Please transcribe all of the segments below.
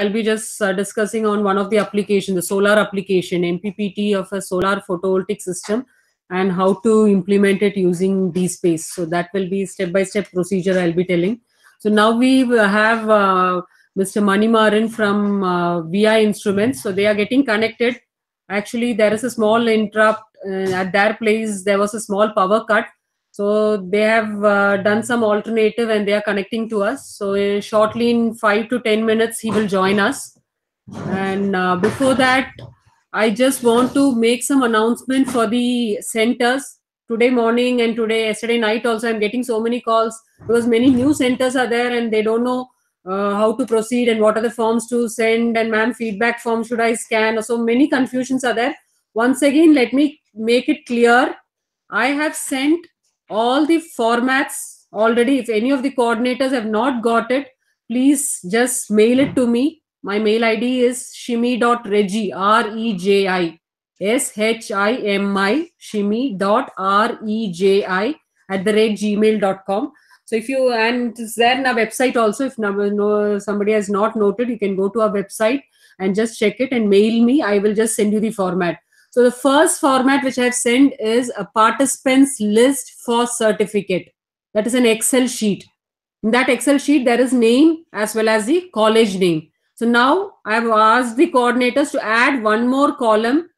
I'll be just uh, discussing on one of the application, the solar application, MPPT of a solar photovoltaic system and how to implement it using DSpace. So that will be step-by-step procedure I'll be telling. So now we have uh, Mr. Manimaran from uh, VI Instruments. So they are getting connected. Actually, there is a small interrupt uh, at their place. There was a small power cut. So they have uh, done some alternative and they are connecting to us. So uh, shortly in five to 10 minutes, he will join us. And uh, before that, I just want to make some announcement for the centers. Today morning and today, yesterday night also, I'm getting so many calls because many new centers are there and they don't know uh, how to proceed and what are the forms to send and ma'am feedback form should I scan. So many confusions are there. Once again, let me make it clear. I have sent all the formats already. If any of the coordinators have not got it, please just mail it to me. My mail ID is shimi.reji, R-E-J-I, S-H-I-M-I, shimi.R-E-J-I at the rate gmail.com. So if you, and it's there in our website also, if no, somebody has not noted, you can go to our website and just check it and mail me. I will just send you the format. So the first format which I have sent is a participants list for certificate. That is an Excel sheet. In that Excel sheet, there is name as well as the college name. So now I have asked the coordinators to add one more column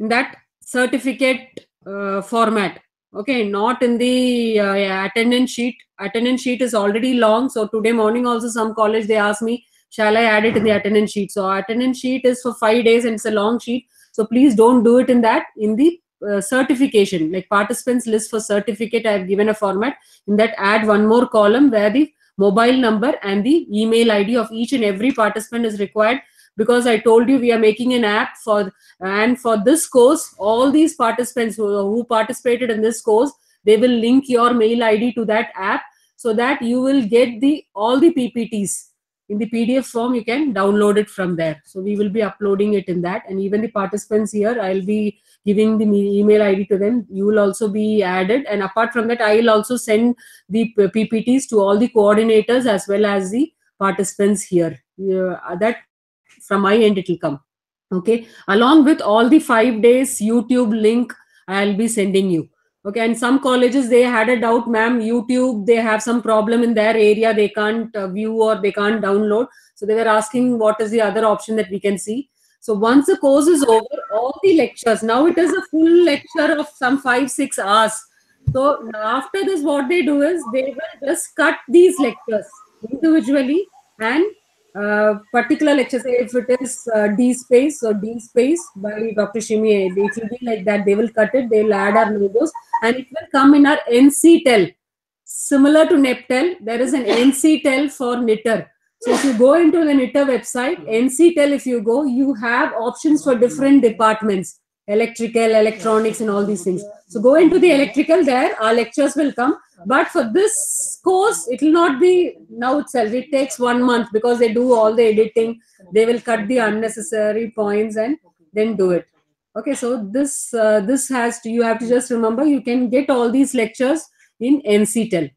in that certificate uh, format. Okay, not in the uh, yeah, attendance sheet. Attendance sheet is already long. So today morning also some college they asked me, shall I add it in the attendance sheet? So attendance sheet is for five days and it's a long sheet. So please don't do it in that. In the uh, certification, like participants list for certificate, I have given a format. In that, add one more column where the mobile number and the email ID of each and every participant is required because I told you we are making an app for and for this course, all these participants who, who participated in this course, they will link your mail ID to that app so that you will get the all the PPTs in the PDF form, you can download it from there. So we will be uploading it in that. And even the participants here, I'll be giving the email ID to them. You will also be added. And apart from that, I will also send the PPTs to all the coordinators as well as the participants here. That from my end, it will come. Okay. Along with all the five days YouTube link, I'll be sending you okay and some colleges they had a doubt ma'am youtube they have some problem in their area they can't uh, view or they can't download. So they were asking what is the other option that we can see. So once the course is over all the lectures now it is a full lecture of some five six hours. So after this what they do is they will just cut these lectures individually and uh, particular lecture, say if it is uh, space or D space by Dr. Shimi, it will be like that. They will cut it, they'll add our logos, and it will come in our NCTEL. Similar to NPTEL, there is an NCTEL for NITTTR. So if you go into the NITTTR website, NCTEL, if you go, you have options for different departments, electrical, electronics, and all these things. So go into the electrical there, our lectures will come but for this course, it will not be now itself. It takes one month because they do all the editing. They will cut the unnecessary points and then do it. Okay, so this uh, this has to you have to just remember you can get all these lectures in NCTEL.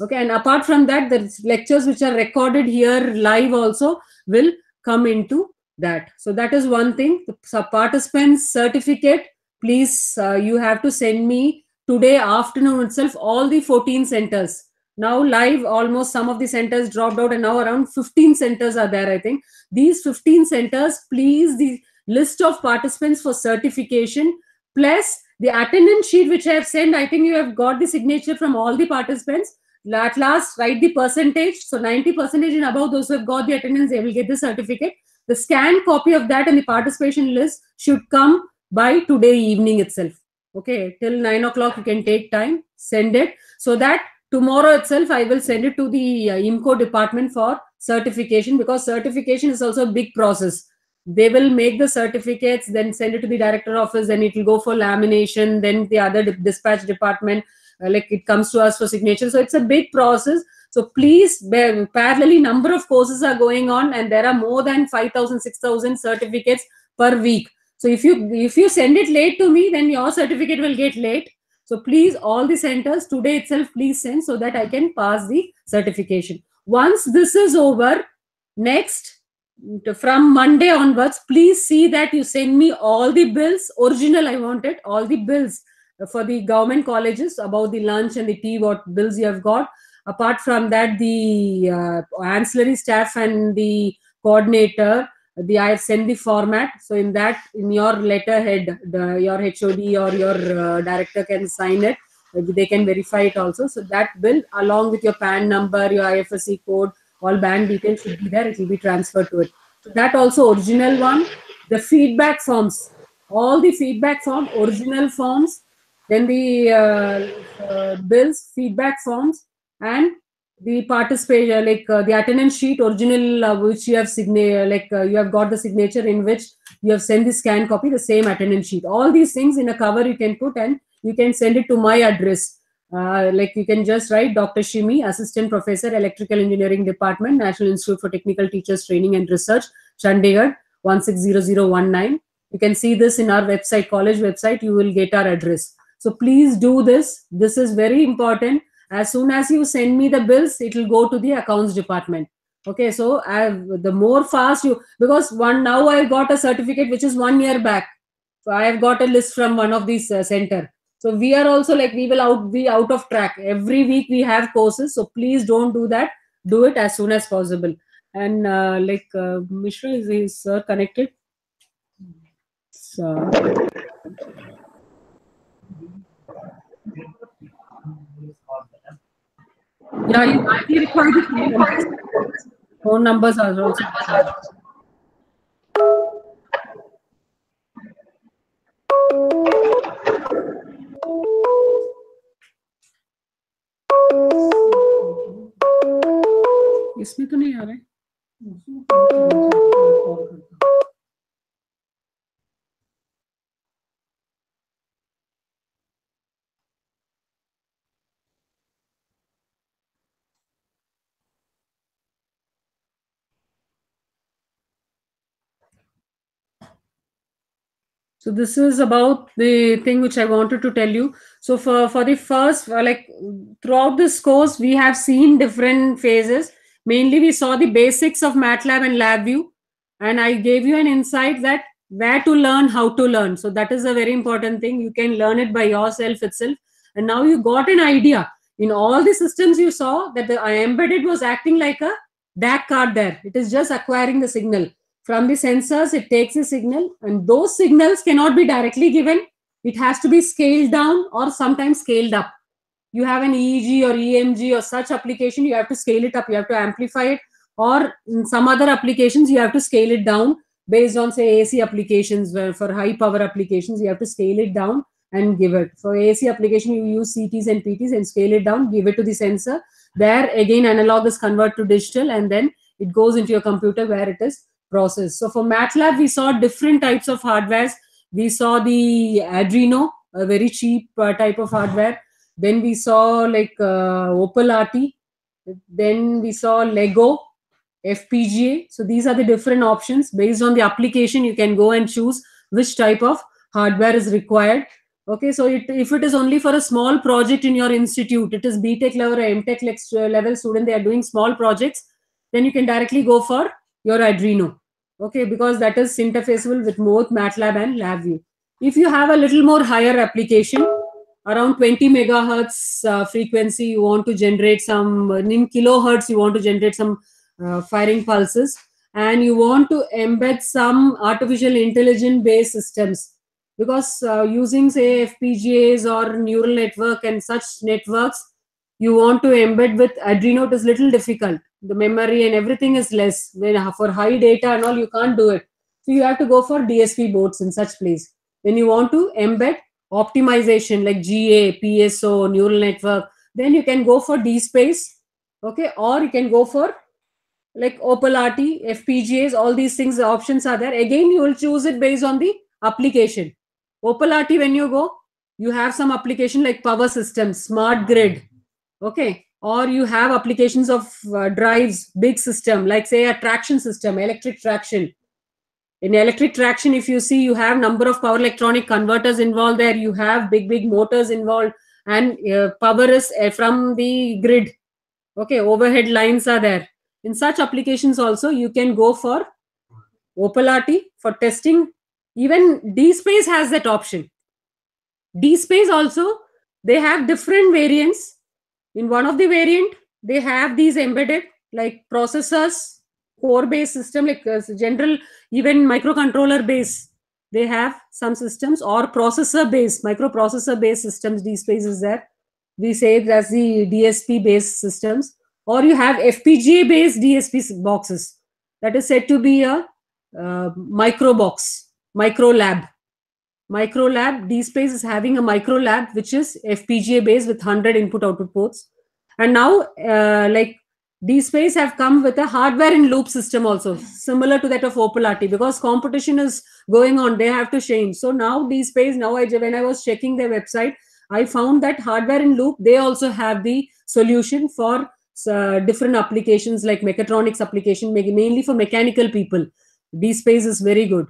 Okay, and apart from that, the lectures which are recorded here live also will come into that. So that is one thing. The participants certificate, please uh, you have to send me today afternoon itself all the 14 centers. Now live almost some of the centers dropped out and now around 15 centers are there i think. These 15 centers please the list of participants for certification plus the attendance sheet which i have sent i think you have got the signature from all the participants. At last write the percentage. So 90 percentage and above those who have got the attendance they will get the certificate the scanned copy of that and the participation list should come by today evening itself. Okay till 9 o'clock you can take time send it. So that tomorrow itself i will send it to the uh, imco department for certification because certification is also a big process. They will make the certificates then send it to the director office then it will go for lamination then the other dispatch department uh, like it comes to us for signature. So it's a big process so please parallelly number of courses are going on and there are more than 5000 6000 certificates per week so if you if you send it late to me, then your certificate will get late. So please, all the centers today itself, please send so that I can pass the certification. Once this is over, next from Monday onwards, please see that you send me all the bills, original I want it, all the bills for the government colleges about the lunch and the tea, what bills you have got. Apart from that, the uh, ancillary staff and the coordinator, the I have sent the format. So in that, in your letterhead, the, your HOD or your uh, director can sign it. They can verify it also. So that bill, along with your PAN number, your IFSC code, all bank details should be there. It will be transferred to it. So that also original one. The feedback forms, all the feedback form, original forms, then the uh, uh, bills, feedback forms, and the participation, like uh, the attendance sheet, original uh, which you have signature, like uh, you have got the signature in which you have sent the scan copy, the same attendance sheet. All these things in a cover you can put and you can send it to my address. Uh, like you can just write Dr. Shimi, Assistant Professor, Electrical Engineering Department, National Institute for Technical Teachers Training and Research, Chandigarh, 160019. You can see this in our website, college website, you will get our address. So please do this. This is very important. As soon as you send me the bills, it will go to the accounts department. Okay, so I've, the more fast you, because one now I got a certificate which is one year back. So I have got a list from one of these uh, center. So we are also like we will out be out of track. Every week we have courses so please don't do that. Do it as soon as possible. And uh, like uh, mishra is, is uh, connected? So yeah you might be required the phone numbers. phone numbers are also इसमें तो नहीं आ रहा है so this is about the thing which i wanted to tell you. So for for the first uh, like throughout this course we have seen different phases. Mainly we saw the basics of matlab and labview and i gave you an insight that where to learn how to learn. So that is a very important thing. You can learn it by yourself itself. And now you got an idea. In all the systems you saw that the uh, embedded was acting like a DAC card there. It is just acquiring the signal from the sensors it takes a signal and those signals cannot be directly given. It has to be scaled down or sometimes scaled up. You have an eeg or emg or such application you have to scale it up you have to amplify it. Or in some other applications you have to scale it down. Based on say ac applications where for high power applications you have to scale it down and give it. For ac application you use cts and pts and scale it down give it to the sensor. There again analog is converted to digital and then it goes into your computer where it is process. So for MATLAB, we saw different types of hardwares. We saw the Arduino, a very cheap uh, type of hardware. Then we saw like uh, Opal RT. Then we saw Lego, FPGA. So these are the different options. Based on the application, you can go and choose which type of hardware is required. Okay, so it, if it is only for a small project in your institute, it is BTech level or MTech level student, they are doing small projects, then you can directly go for your Arduino okay because that is interfaceable with both matlab and labview if you have a little more higher application around 20 megahertz uh, frequency you want to generate some in kilohertz you want to generate some uh, firing pulses and you want to embed some artificial intelligence based systems because uh, using say fpgas or neural network and such networks you want to embed with Arduino, it is little difficult. The memory and everything is less. When uh, for high data and all, you can't do it. So you have to go for DSP boards in such place. When you want to embed optimization like GA, PSO, neural network, then you can go for DSpace, okay, or you can go for like Opal RT, FPGAs, all these things, the options are there. Again, you will choose it based on the application. Opal RT, when you go, you have some application like power systems, smart grid, okay or you have applications of uh, drives big system like say a traction system electric traction in electric traction if you see you have number of power electronic converters involved there you have big big motors involved and uh, power is uh, from the grid okay overhead lines are there in such applications also you can go for Opal RT for testing. Even DSpace has that option. DSpace also, they have different variants. In one of the variant, they have these embedded like processors, core based system, like uh, general, even microcontroller based. They have some systems or processor based, microprocessor based systems. DSpace is there. We say it as the DSP based systems. Or you have FPGA based DSP boxes. That is said to be a uh, micro box, micro lab. Micro lab, DSpace is having a micro lab which is FPGA based with 100 input output ports. And now, uh, like DSpace have come with a hardware in loop system also, similar to that of Opal RT, because competition is going on. They have to change. So now DSpace, now I, when I was checking their website, I found that hardware in loop, they also have the solution for uh, different applications like mechatronics application, mainly for mechanical people. DSpace is very good.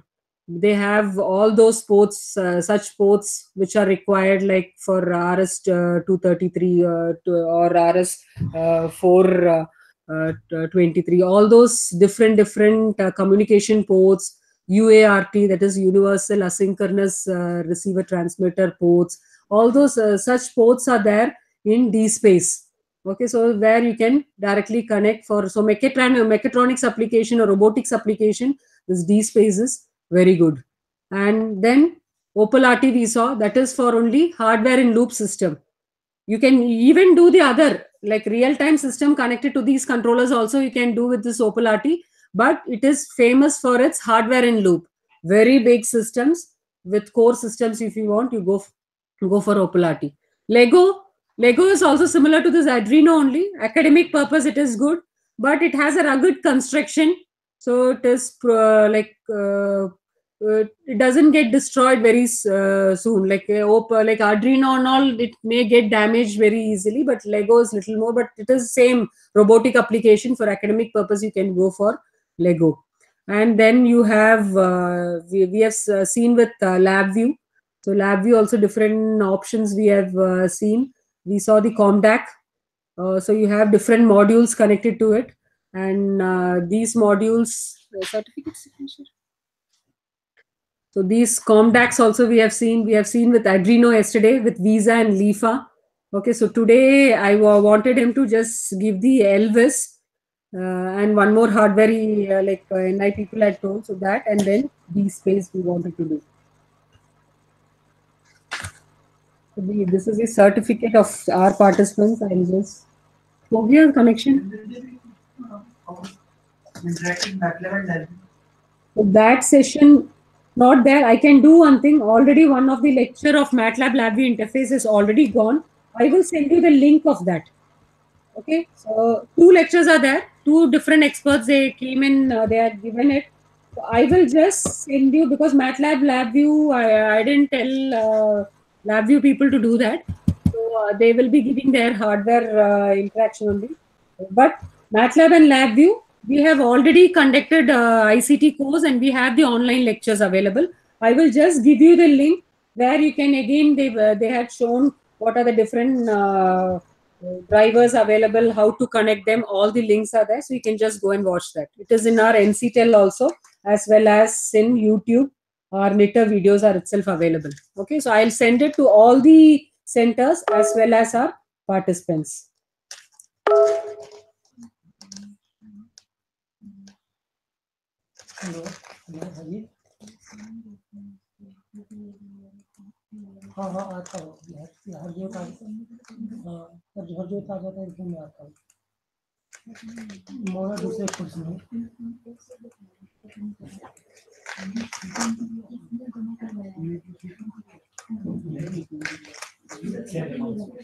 They have all those ports, uh, such ports which are required like for RS uh, 233 uh, or RS uh, 4 uh, 23 all those different different communication ports uart that is universal asynchronous receiver transmitter ports. All those such ports are there in D space. Okay so where you can directly connect for so mechatron mechatronics application or robotics application this DSpace is very good. And then Opal RT we saw that is for only hardware in loop system. You can even do the other like real-time system connected to these controllers also you can do with this Opal RT, but it is famous for its hardware in loop. Very big systems with core systems if you want you go go for Opal RT. lego lego is also similar to this arduino only. Academic purpose it is good but it has a rugged construction so it is uh, like uh, uh, it doesn't get destroyed very uh, soon. Like uh, like arduino and all it may get damaged very easily but lego is little more but it is same robotic application for academic purpose you can go for lego. And then you have uh, we, we have uh, seen with uh, labview so labview also different options we have uh, seen. We saw the comdac. So you have different modules connected to it and these modules certificates so these COMDACs also we have seen. We have seen with Arduino yesterday with Visa and Lifa. Okay, so today I wanted him to just give the Elvis uh, and one more hardware uh, like uh, NI people had told. So that and then DSpace we wanted to do. So the, this is a certificate of our participants. I'll just go here connection. That session not there. I can do one thing. Already one of the lecture of MATLAB LabVIEW interface is already gone. I will send you the link of that. Okay, so two lectures are there. Two different experts they came in. Uh, they had given it. So I will just send you because MATLAB LabVIEW. I, I didn't tell uh, LabVIEW people to do that. So uh, they will be giving their hardware uh, interaction only. But MATLAB and LabVIEW we have already conducted uh, ICT course and we have the online lectures available. I will just give you the link where you can again they uh, they had shown what are the different uh, drivers available, how to connect them. All the links are there, so you can just go and watch that. It is in our NCTEL also as well as in YouTube. Our later videos are itself available. Okay, so I'll send it to all the centers as well as our participants. Hello hello हाँ हाँ आता हूँ बिहार बिहार जो हाँ हर जो आ जाता है इसमें मैं आता हूँ मोड़ा दूसरे कुछ में वो body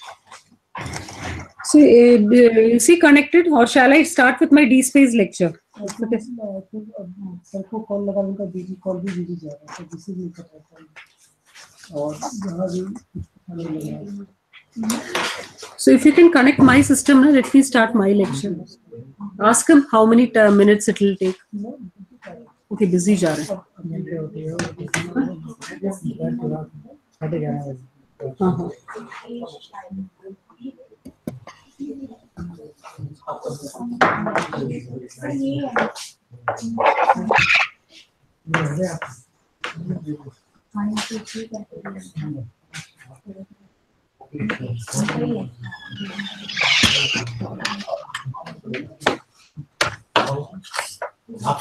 So, uh, is he connected or shall I start with my DSpace lecture? Sir को कॉल लगा उनका बिजी कॉल भी बिजी जा रहा है तो किसी भी और यहाँ भी अलग लगा So if you can connect my system, now let me start my lecture. Ask him how many uh, minutes it will take. Okay, busy जा रहे हैं. घंटे होती है बैठ थोड़ा साढ़े ग्यारह बजे हाँ हाँ. ये हो गया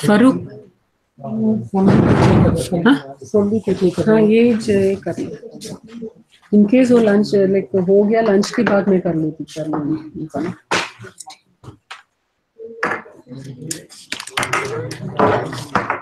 फारूक हाँ ये जय कर इनकेस वो लंच लाइक हो गया लंच के बाद में कर लेती, कर लूँगी Thank you.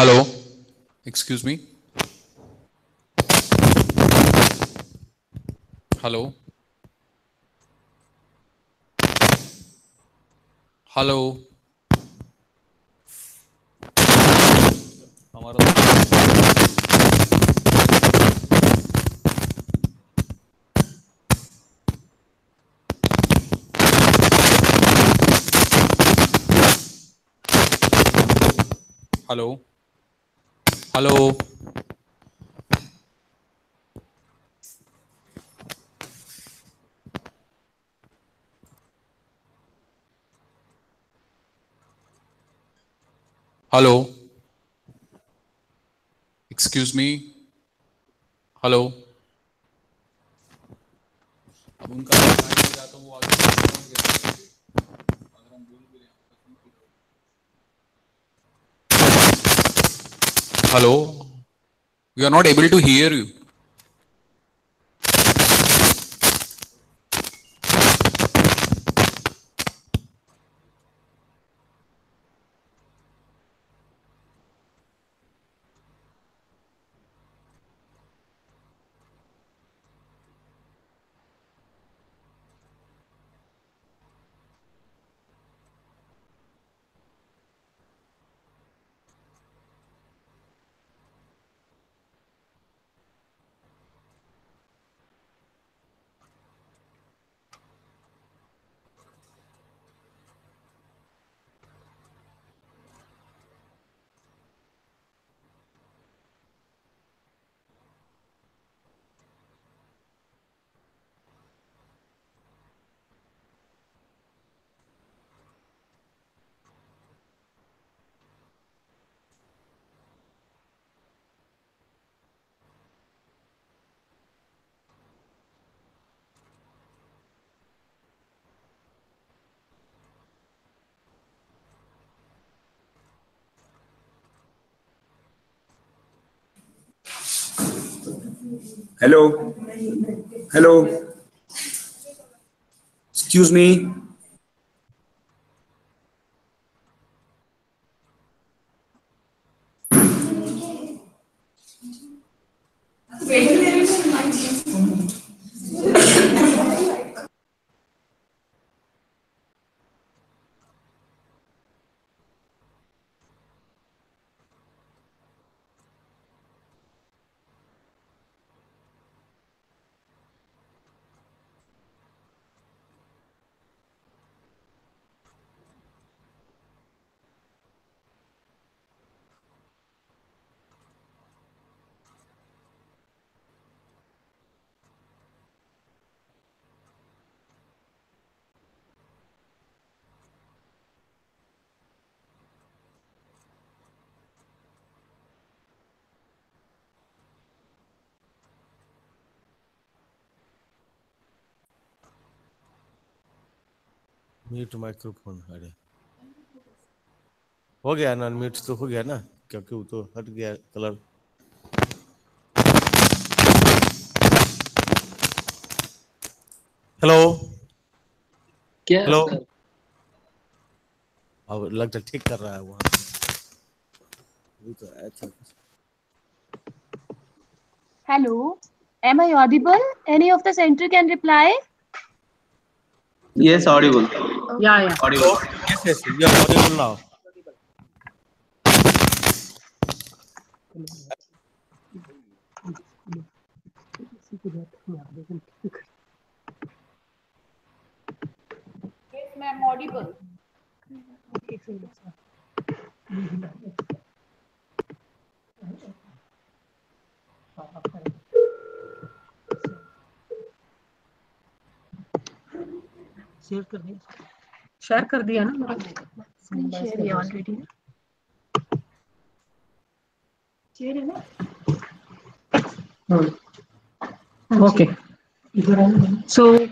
Hello. Excuse me. Hello. Hello हमारा hello hello hello excuse me hello अब उनका reply नहीं रहा तो वो आगे Hello? We are not able to hear you. Hello. Hello. Excuse me. Mute microphone अरे। हो गया ना म्यूट तो हो गया ना? क्योंकि वो तो हट गया कलर हेलो क्या हेलो अब लगता ठीक कर रहा है वहाँ। अभी तो Hello, am I audible? Any of the center can reply? Yes, audible. Yeah, yeah. Audible. yes yes you are audible now Yes, ma'am, audible. Save कर दिया। शेयर कर दिया ना ओके सो हाँ।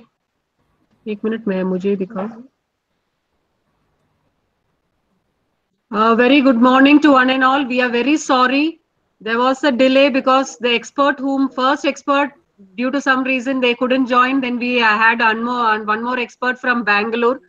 एक मिनट मैं मुझे दिखाऊँ very good morning to one and all we are very sorry there was a delay because the expert um first expert due to some reason they couldn't join. Then we uh, had one more one more expert from Bangalore,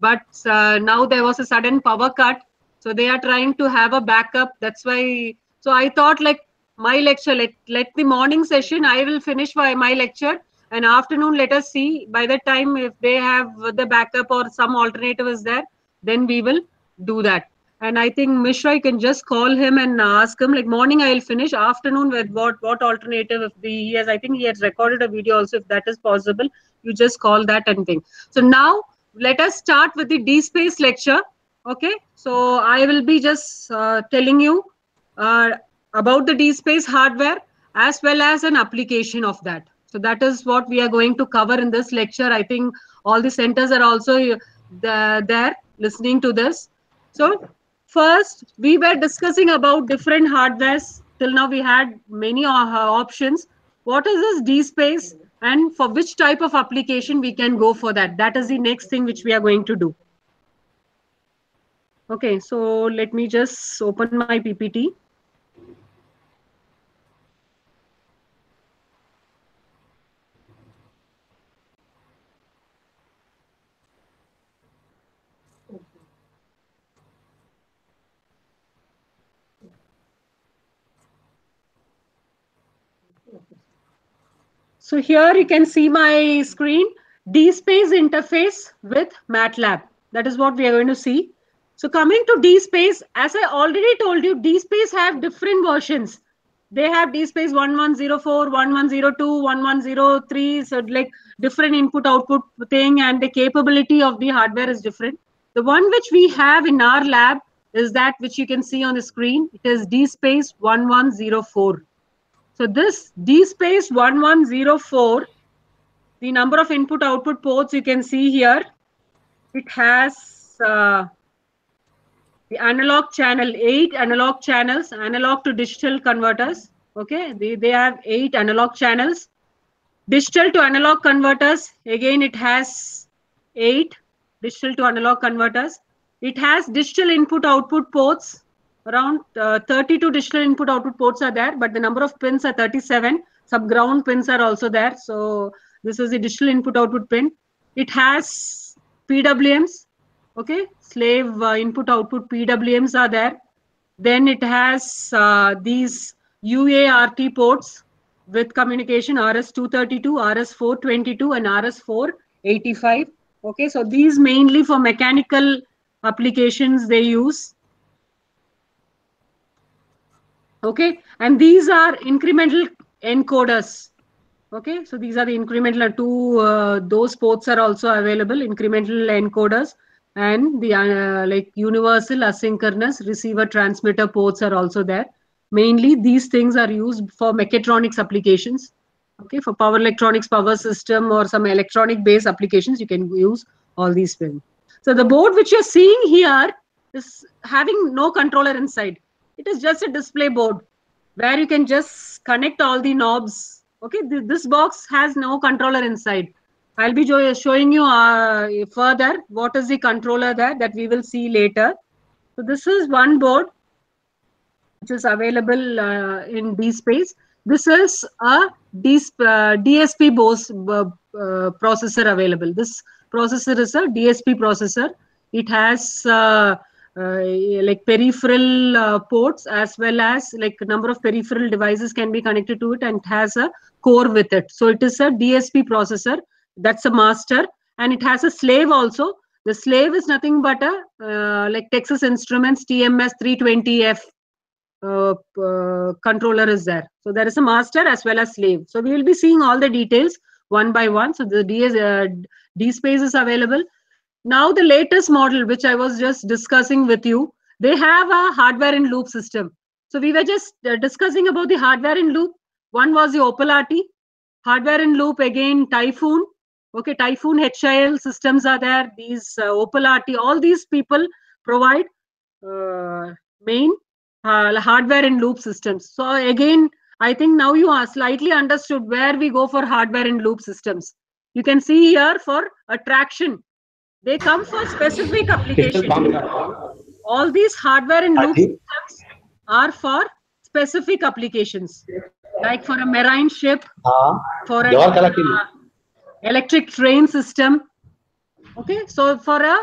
but uh, now there was a sudden power cut. So they are trying to have a backup. That's why. So I thought like my lecture, let, let the morning session, I will finish my, my lecture and afternoon, let us see by the time if they have the backup or some alternative is there, then we will do that. And I think Mishra, you can just call him and ask him like morning I will finish afternoon with what, what alternative if the, he has, I think he has recorded a video also if that is possible, you just call that and thing. So now let us start with the d space lecture. Okay. So I will be just uh, telling you uh, about the d space hardware as well as an application of that. So that is what we are going to cover in this lecture. I think all the centers are also uh, the- there listening to this. So first we were discussing about different hardwares. Till now we had many uh, options. What is this DSpace and for which type of application we can go for that? That is the next thing which we are going to do. Okay, so let me just open my PPT. So here you can see my screen, DSpace interface with MATLAB. That is what we are going to see. So coming to DSpace, as I already told you, DSpace have different versions. They have DSpace 1104, 1102, 1103, so like different input output thing and the capability of the hardware is different. The one which we have in our lab is that which you can see on the screen. It is DSpace 1104. So this D space 1104, the number of input output ports you can see here, it has uh, the analog channel, eight analog channels, analog to digital converters. Okay, they, they have eight analog channels. Digital to analog converters, again, it has eight digital to analog converters. It has digital input output ports, around uh, 32 digital input output ports are there, but the number of pins are 37. Some ground pins are also there. So this is the digital input output pin. It has PWMs, okay, slave uh, input output PWMs are there. Then it has uh, these UART ports with communication RS232, RS422, and RS485. Okay, so these mainly for mechanical applications they use okay? And these are incremental encoders. Okay? So these are the incremental two uh, those ports are also available incremental encoders. And the uh, like universal asynchronous receiver transmitter ports are also there. Mainly these things are used for mechatronics applications. Okay? For power electronics power system or some electronic based applications you can use all these pins so the board which you're seeing here is having no controller inside it is just a display board where you can just connect all the knobs. Okay Th- this box has no controller inside. I'll be showing you uh, further what is the controller there that we will see later. So this is one board which is available uh, in dspace this is a DS- uh, dsp bose uh, processor available. This processor is a dsp processor. It has uh, like peripheral uh, ports as well as like a number of peripheral devices can be connected to it and has a core with it. So it is a dsp processor. That's a master. And it has a slave also. The slave is nothing but a uh, like texas instruments tms 320f uh, uh, controller is there. So there is a master as well as slave. So we will be seeing all the details one by one. So the ds uh, dspace is available now the latest model which i was just discussing with you they have a hardware in loop system. So we were just uh, discussing about the hardware in loop. One was the Opal RT hardware in loop again typhoon. Okay typhoon hil systems are there. These uh, Opal RT all these people provide uh, main uh, hardware in loop systems. So again i think now you are slightly understood where we go for hardware in loop systems. You can see here for attraction they come for specific applications. All these hardware and loop systems are for specific applications, like for a marine ship, for an uh, electric train system. Okay, so for a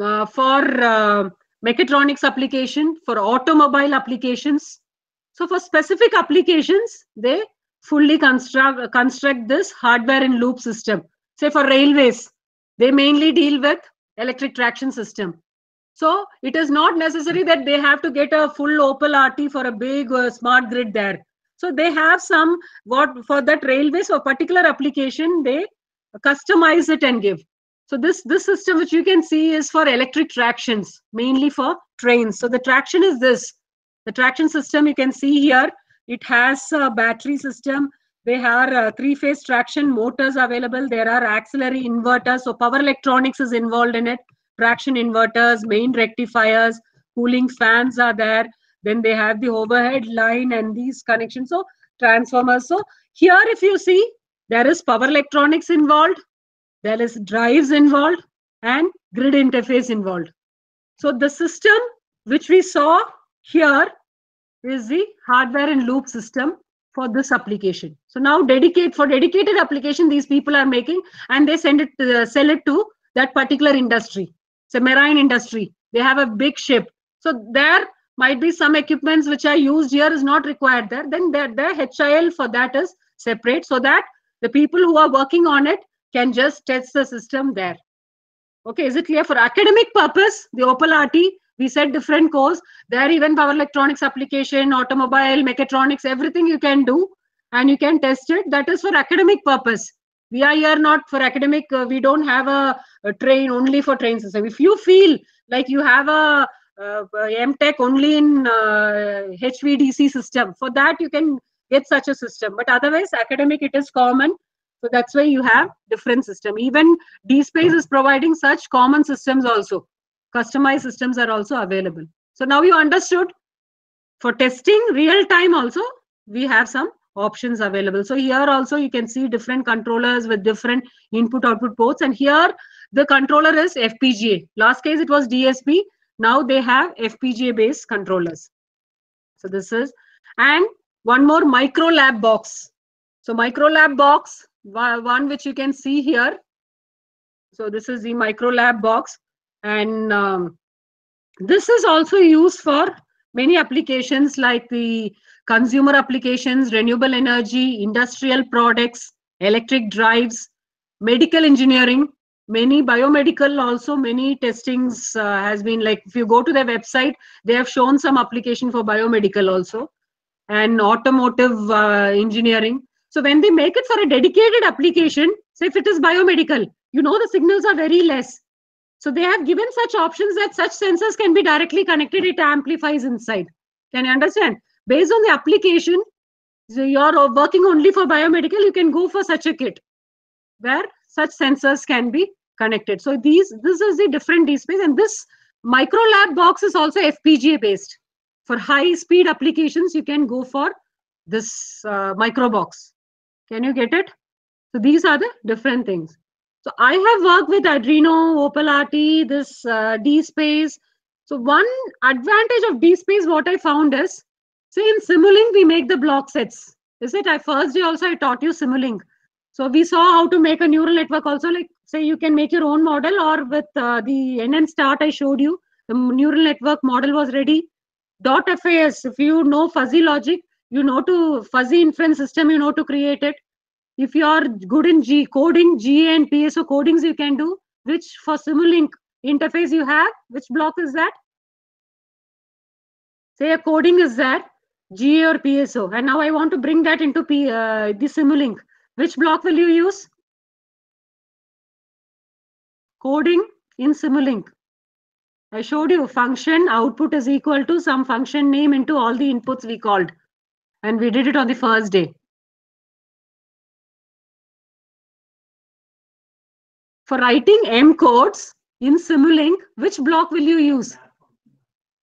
uh, for uh, mechatronics application, for automobile applications. So for specific applications, they fully construct construct this hardware and loop system Say for railways, they mainly deal with electric traction system. So it is not necessary that they have to get a full Opal RT for a big uh, smart grid there. So they have some what for that railways or particular application they customize it and give. So this this system which you can see is for electric tractions, mainly for trains. So the traction is this. The traction system you can see here. It has a battery system. They have uh, three-phase traction motors available. There are auxiliary inverters. So power electronics is involved in it. Traction inverters, main rectifiers, cooling fans are there. Then they have the overhead line and these connections. So transformers. So here, if you see, there is power electronics involved there is drives involved and grid interface involved. So the system which we saw here is the hardware and loop system for this application. So now dedicate for dedicated application these people are making and they send it to, uh, sell it to that particular industry. It's a marine industry. They have a big ship. So there might be some equipments which are used here is not required there. Then the, the HIL for that is separate so that the people who are working on it can just test the system there. Okay, is it clear? For academic purpose, the Opal RT, we said different course. There even power electronics application, automobile, mechatronics, everything you can do and you can test it. That is for academic purpose. We are here not for academic. Uh, we don't have a, a, train only for train system. If you feel like you have a, a MTech only in uh, HVDC system, for that you can get such a system. But otherwise, academic it is common so that's why you have different system. Even DSpace is providing such common systems also. Customized systems are also available. So now you understood for testing real time also, we have some options available. So here also you can see different controllers with different input output ports. And here the controller is FPGA. Last case it was DSP. Now they have FPGA based controllers. So this is, and one more micro lab box. So micro lab box, one which you can see here. So this is the micro lab box. And um, this is also used for many applications like the consumer applications, renewable energy, industrial products, electric drives, medical engineering, many biomedical also many testings uh, has been like if you go to their website they have shown some application for biomedical also and automotive uh, engineering so when they make it for a dedicated application, say if it is biomedical, you know the signals are very less. So they have given such options that such sensors can be directly connected, it amplifies inside. Can you understand? Based on the application, so you're working only for biomedical, you can go for such a kit where such sensors can be connected. So these this is the different DSpace and this micro lab box is also FPGA based. For high speed applications, you can go for this uh, micro box. Can you get it? So these are the different things. So I have worked with Arduino, Opal RT, this uh, DSpace. So one advantage of DSpace, what I found is, say in Simulink, we make the block sets. Is it? I first day also I taught you Simulink. So we saw how to make a neural network also like say you can make your own model or with uh, the NN start I showed you, the neural network model was ready. Dot FIS, if you know fuzzy logic, you know to fuzzy inference system you know to create it if you are good in g coding ga and pso codings you can do. Which for simulink interface you have which block is that? Say a coding is that ga or pso and now i want to bring that into P, uh, the simulink. Which block will you use? Coding in simulink. I showed you function output is equal to some function name into all the inputs we called. And we did it on the first day. For writing M codes in Simulink, which block will you use?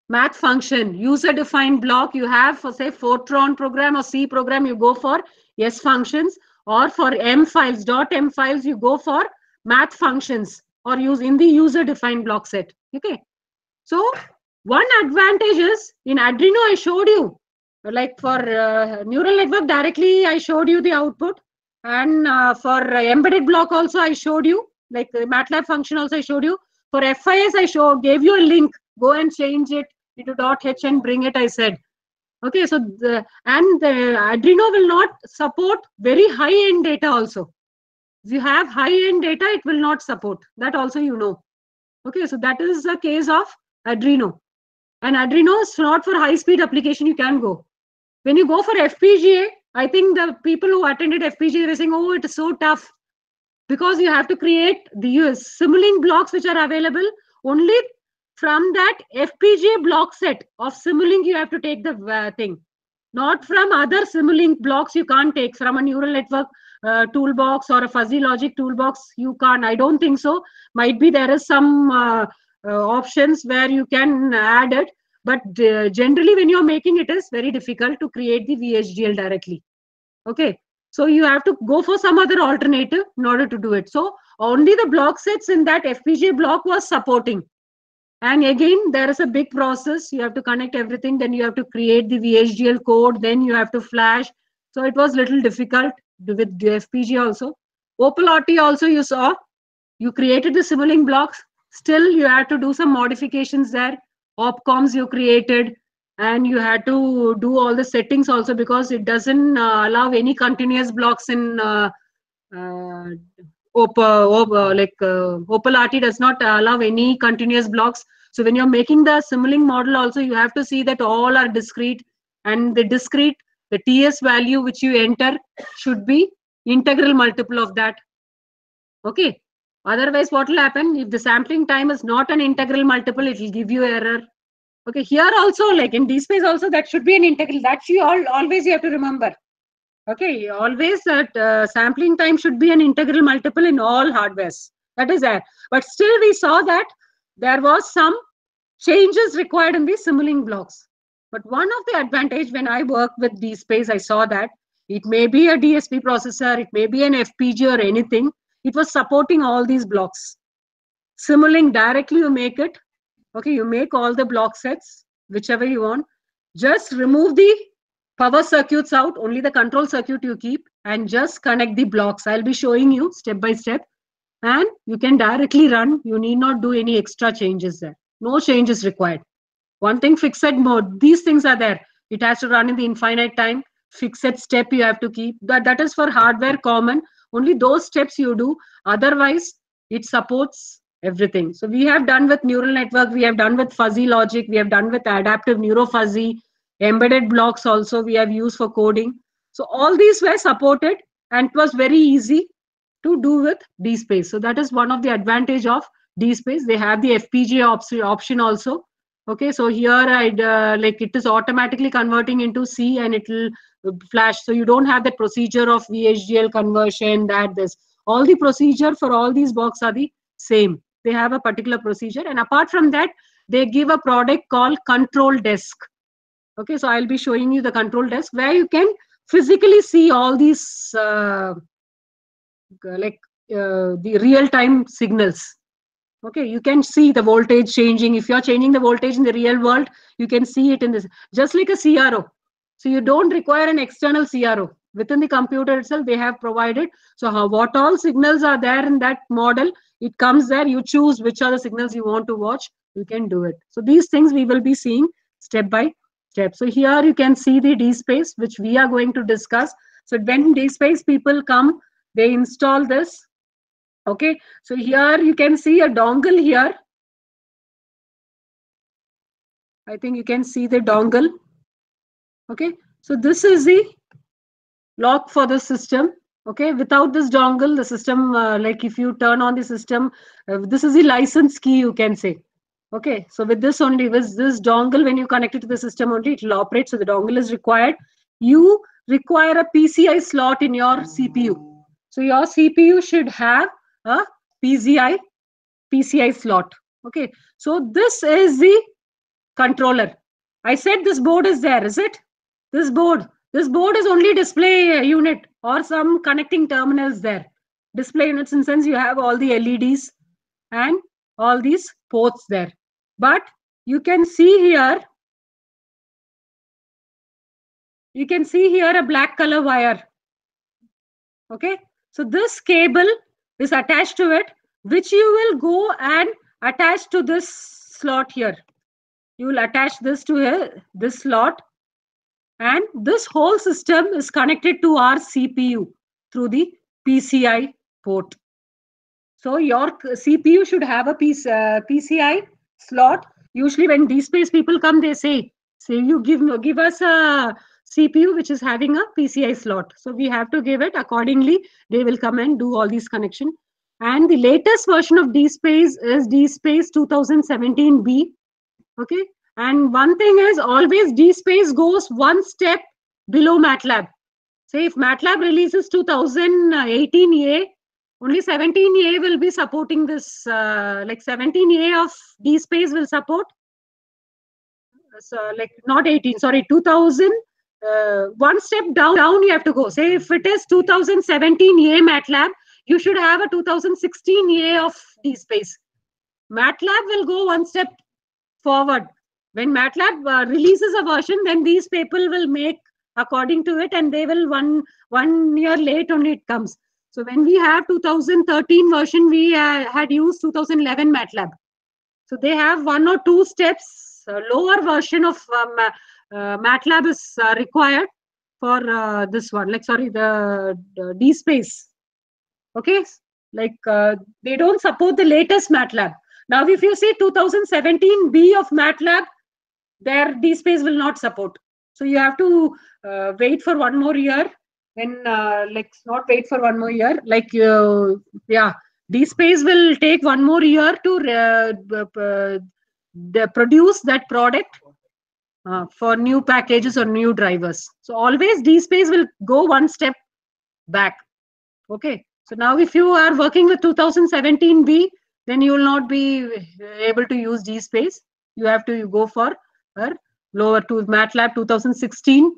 Math function, user defined block. You have for say Fortran program or C program, you go for S functions or for M files, dot M files, you go for math functions or use in the user defined block set. Okay. So one advantage is in Arduino, I showed you like for uh, neural network directly i showed you the output and uh, for embedded block also i showed you like the matlab function also i showed you For FIS, I show gave you a link. Go and change it into dot .h and bring it. I said. Okay, so the, and the Arduino will not support very high-end data also. If you have high-end data, it will not support. That also you know. Okay, so that is the case of Arduino. And Arduino is not for high-speed application. You can go. When you go for FPGA, I think the people who attended FPGA were saying, "Oh, it is so tough," because you have to create the Simulink blocks which are available only from that FPGA block set of Simulink. You have to take the uh, thing, not from other Simulink blocks. You can't take from a neural network uh, toolbox or a fuzzy logic toolbox. You can't. I don't think so. Might be there is some uh, uh options where you can add it, but uh, generally when you're making it is very difficult to create the VHDL directly. Okay, so you have to go for some other alternative in order to do it. So only the block sets in that FPGA block was supporting. And again, there is a big process. You have to connect everything. Then you have to create the VHDL code. Then you have to flash. So it was little difficult with the FPGA also. Opal-RT also you saw. You created the Simulink blocks. Still, you had to do some modifications there. OpComms you created. And you had to do all the settings also because it doesn't uh, allow any continuous blocks in uh, uh, Op, op, like uh, Opal-RT does not allow any continuous blocks. So when you're making the Simulink model also, you have to see that all are discrete and the discrete, the TS value which you enter should be integral multiple of that. Okay. Otherwise, what will happen? If the sampling time is not an integral multiple, it will give you error. Okay. Here also, like in DSpace also, that should be an integral. That you all always you have to remember. Okay, always that uh, sampling time should be an integral multiple in all hardwares. That is there. But still we saw that there was some changes required in the Simulink blocks. But one of the advantage when I worked with DSpace, I saw that it may be a DSP processor, it may be an FPGA or anything. It was supporting all these blocks. Simulink directly you make it. Okay, you make all the block sets, whichever you want. Just remove the power circuits out, only the control circuit you keep and just connect the blocks. I'll be showing you step by step and you can directly run. You need not do any extra changes there. No changes required. One thing, fixed mode. These things are there. It has to run in the infinite time. Fixed step you have to keep. That, that is for hardware common. Only those steps you do. Otherwise, it supports everything. So we have done with neural network. We have done with fuzzy logic. We have done with adaptive neurofuzzy embedded blocks also we have used for coding so all these were supported and it was very easy to do with dspace so that is one of the advantage of dspace they have the fpga op option also okay so here i uh, like it is automatically converting into c and it will flash so you don't have that procedure of vhdl conversion that this all the procedure for all these blocks are the same they have a particular procedure. And apart from that they give a product called control desk. Okay so i'll be showing you the control desk where you can physically see all these uh, like uh, the real time signals. Okay you can see the voltage changing. If you're changing the voltage in the real world you can see it in this just like a cro so you don't require an external cro within the computer itself they have provided. So how what all signals are there in that model it comes there you choose which are the signals you want to watch you can do it so these things we will be seeing step by step. So here you can see the d space which we are going to discuss. So when d space people come, they install this. Okay, so here you can see a dongle here. I think you can see the dongle. Okay, so this is the lock for the system. Okay, without this dongle, the system, uh, like if you turn on the system, uh, this is the license key, you can say. Okay, so with this only, with this dongle, when you connect it to the system only, it will operate. So the dongle is required. You require a PCI slot in your CPU. So your CPU should have a PCI, PCI slot. Okay, so this is the controller. I said this board is there, is it? This board. This board is only display unit or some connecting terminals there. Display units in sense you have all the LEDs and all these ports there. But you can see here, you can see here a black color wire. Okay, so this cable is attached to it, which you will go and attach to this slot here. You will attach this to here, this slot. And this whole system is connected to our CPU through the PCI port. So your CPU should have a piece, uh, PCI slot. Usually when DSpace people come, they say, say you give, give us a CPU which is having a PCI slot. So we have to give it accordingly. They will come and do all these connection. And the latest version of DSpace is DSpace 2017B. Okay. And one thing is always DSpace goes one step below MATLAB. Say if MATLAB releases 2018A, only 17A will be supporting this, uh, like 17A of DSpace will support. So like not 18, sorry, 2000 uh, one step down, down you have to go. Say if it is 2017 A MATLAB, you should have a 2016 A of DSpace. MATLAB will go one step forward. When MATLAB uh, releases a version, then these people will make according to it, and they will one one year late only it comes. So when we have 2013 version, we uh, had used 2011 MATLAB. So they have one or two steps uh, lower version of um, uh, MATLAB is uh, required for uh, this one. Like sorry, the, the DSpace. Okay, like uh, they don't support the latest MATLAB. Now, if you see 2017 B of MATLAB, their DSpace will not support. So you have to uh, wait for one more year. When uh, like not wait for one more year, like uh, yeah, DSpace will take one more year to uh, produce that product uh, for new packages or new drivers. So always DSpace will go one step back. Okay. So now if you are working with 2017B, then you will not be able to use DSpace. You have to go for lower to MATLAB 2016.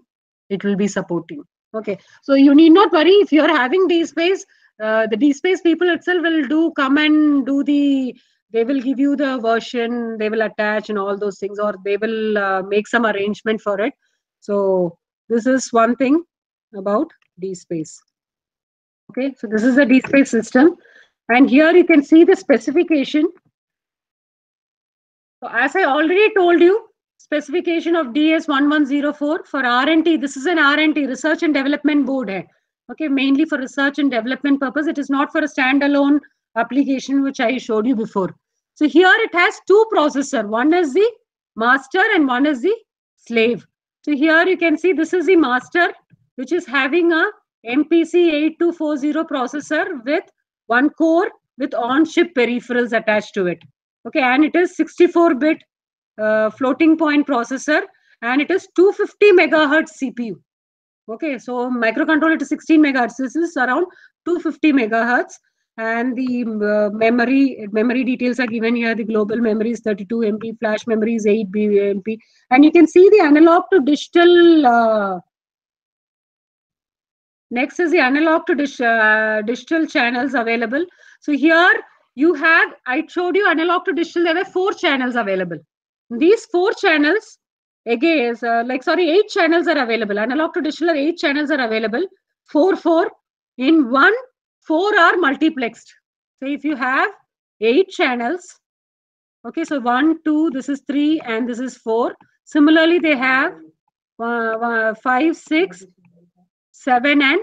It will be supporting. Okay. So you need not worry if you are having DSpace. Uh, the DSpace people itself will do come and do the they will give you the version they will attach and all those things or they will uh, make some arrangement for it so this is one thing about dspace okay so this is the dspace system and here you can see the specification so as i already told you specification of ds1104 for r&d this is an r&d research and development board hai. okay mainly for research and development purpose it is not for a standalone application which I showed you before. So here it has two processor. One is the master and one is the slave. So here you can see this is the master which is having a MPC 8240 processor with one core with on-chip peripherals attached to it. Okay, and it is 64-bit uh, floating point processor and it is 250 megahertz CPU. Okay, so microcontroller to 16 megahertz. This is around 250 megahertz. And the uh, memory memory details are given here. The global memory is 32 mb flash memory is 8 mb and you can see the analog to digital uh, next is the analog to uh, digital channels available. So here you have i showed you analog to digital there were four channels available these four channels again is uh, like sorry eight channels are available analog to digital eight channels are available four four in one four are multiplexed. So if you have eight channels, okay, so one, two, this is three, and this is four. Similarly, they have uh, uh, five, six, seven, and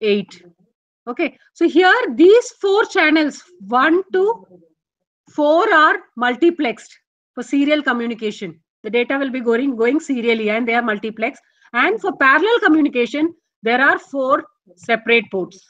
eight. Okay, so here these four channels, one, two, four are multiplexed for serial communication. The data will be going, going serially and they are multiplex. And for parallel communication, there are four separate ports.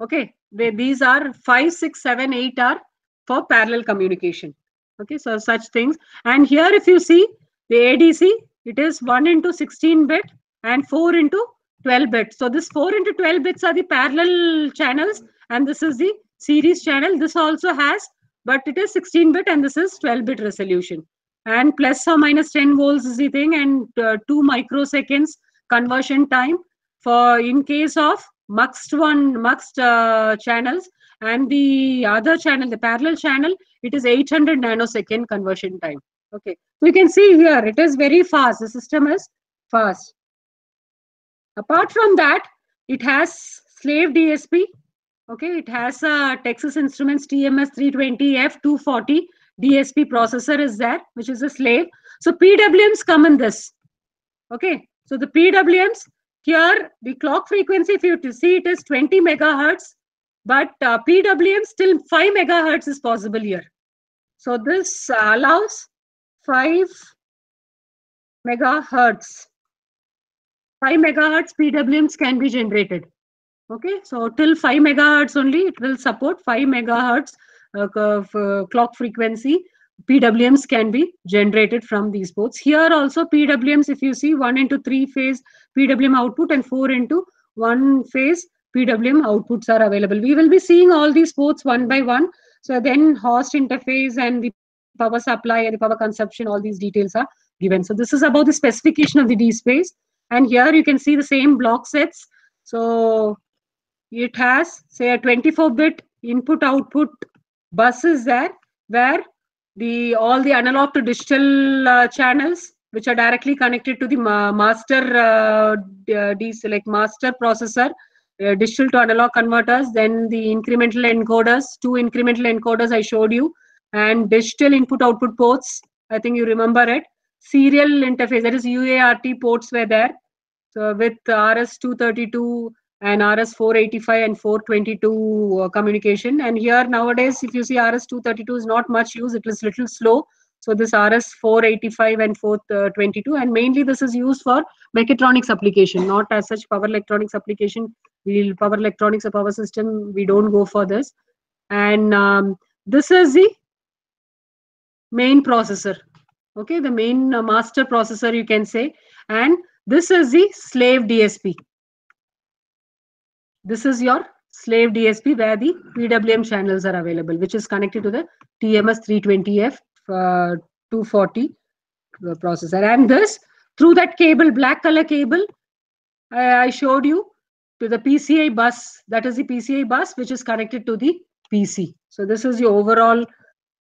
Okay they, these are five six seven eight are for parallel communication. Okay so such things. And here if you see the adc it is 1 into 16 bit and 4 into 12 bit. So this 4 into 12 bits are the parallel channels and this is the series channel. This also has but it is 16 bit and this is 12 bit resolution. And plus or minus 10 volts is the thing and uh, 2 microseconds conversion time for in case of muxed one muxed uh, channels and the other channel the parallel channel it is 800 nanosecond conversion time. Okay. So you can see here it is very fast. The system is fast. Apart from that it has slave dsp Okay, it has a Texas Instruments TMS 320F240 DSP processor is there, which is a slave. So PWMs come in this. Okay, so the PWMs here, the clock frequency, if you to see it is 20 megahertz, but uh, PWM still 5 megahertz is possible here. So this uh, allows 5 megahertz. 5 megahertz PWMs can be generated. Okay, so till 5 megahertz only, it will support 5 megahertz uh, uh, clock frequency. PWMs can be generated from these ports. Here also PWMs, if you see 1 into 3 phase PWM output and 4 into 1 phase PWM outputs are available. We will be seeing all these ports one by one. So then host interface and the power supply and the power consumption, all these details are given. So this is about the specification of the D-space. And here you can see the same block sets. So it has say a 24-bit input output bus is there where the all the analog to digital uh, channels which are directly connected to the ma master uh, these like master processor uh, digital to analog converters then the incremental encoders two incremental encoders i showed you and digital input output ports i think you remember it. Serial interface that is uart ports were there. So with rs 232 and RS485 and 422 uh, communication. And here nowadays, if you see RS232 is not much used, it is a little slow. So this RS485 and 422, and mainly this is used for mechatronics application, not as such power electronics application. We'll power electronics a power system, we don't go for this. And um, this is the main processor. Okay, the main uh, master processor you can say. And this is the slave DSP. This is your slave DSP where the PWM channels are available, which is connected to the TMS 320F uh, 240 uh, processor. And this, through that cable, black color cable, I, I showed you to the PCI bus. That is the PCI bus, which is connected to the PC. So this is your overall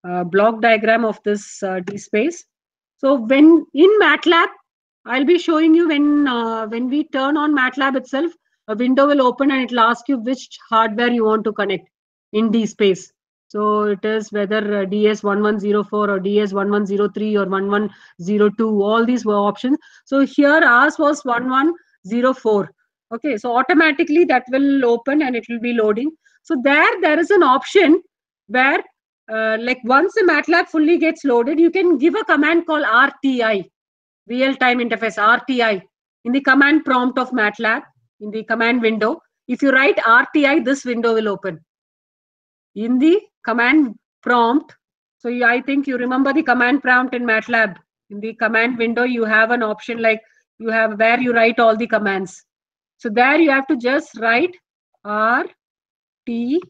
uh, block diagram of this uh, D-space. So when in MATLAB, I'll be showing you when uh, when we turn on MATLAB itself, a window will open and it will ask you which hardware you want to connect in D space. So it is whether uh, DS1104 or DS1103 or 1102, all these were options. So here ours was 1104. Okay, so automatically that will open and it will be loading. So there, there is an option where uh, like once the MATLAB fully gets loaded, you can give a command called RTI, real-time interface, RTI, in the command prompt of MATLAB in the command window. If you write RTI, this window will open. In the command prompt, so I think you remember the command prompt in MATLAB. In the command window, you have an option like you have where you write all the commands. So there you have to just write R T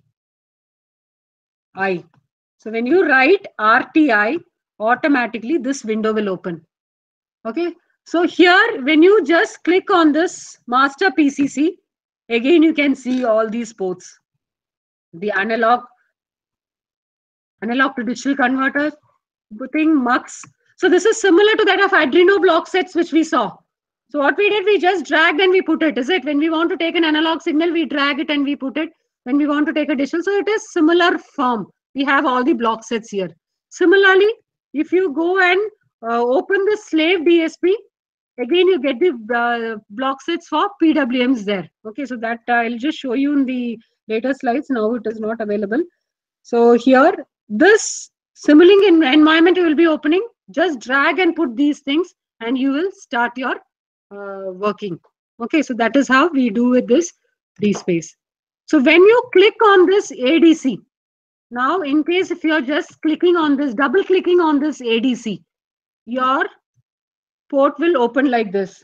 I. So when you write RTI, automatically this window will open. Okay. So here, when you just click on this master PPC, again, you can see all these ports. The analog, analog to digital converter, putting MUX. So this is similar to that of Arduino block sets, which we saw. So what we did, we just dragged and we put it, is it? When we want to take an analog signal, we drag it and we put it. When we want to take a digital, so it is similar form. We have all the block sets here. Similarly, if you go and uh, open the slave DSP, again you get the uh, block sets for pwms there. Okay so that uh, i'll just show you in the later slides. Now it is not available. So here this simulink environment you will be opening. Just drag and put these things and you will start your uh, working. Okay so that is how we do with this d-space so when you click on this adc now in case if you're just clicking on this double clicking on this adc your port will open like this.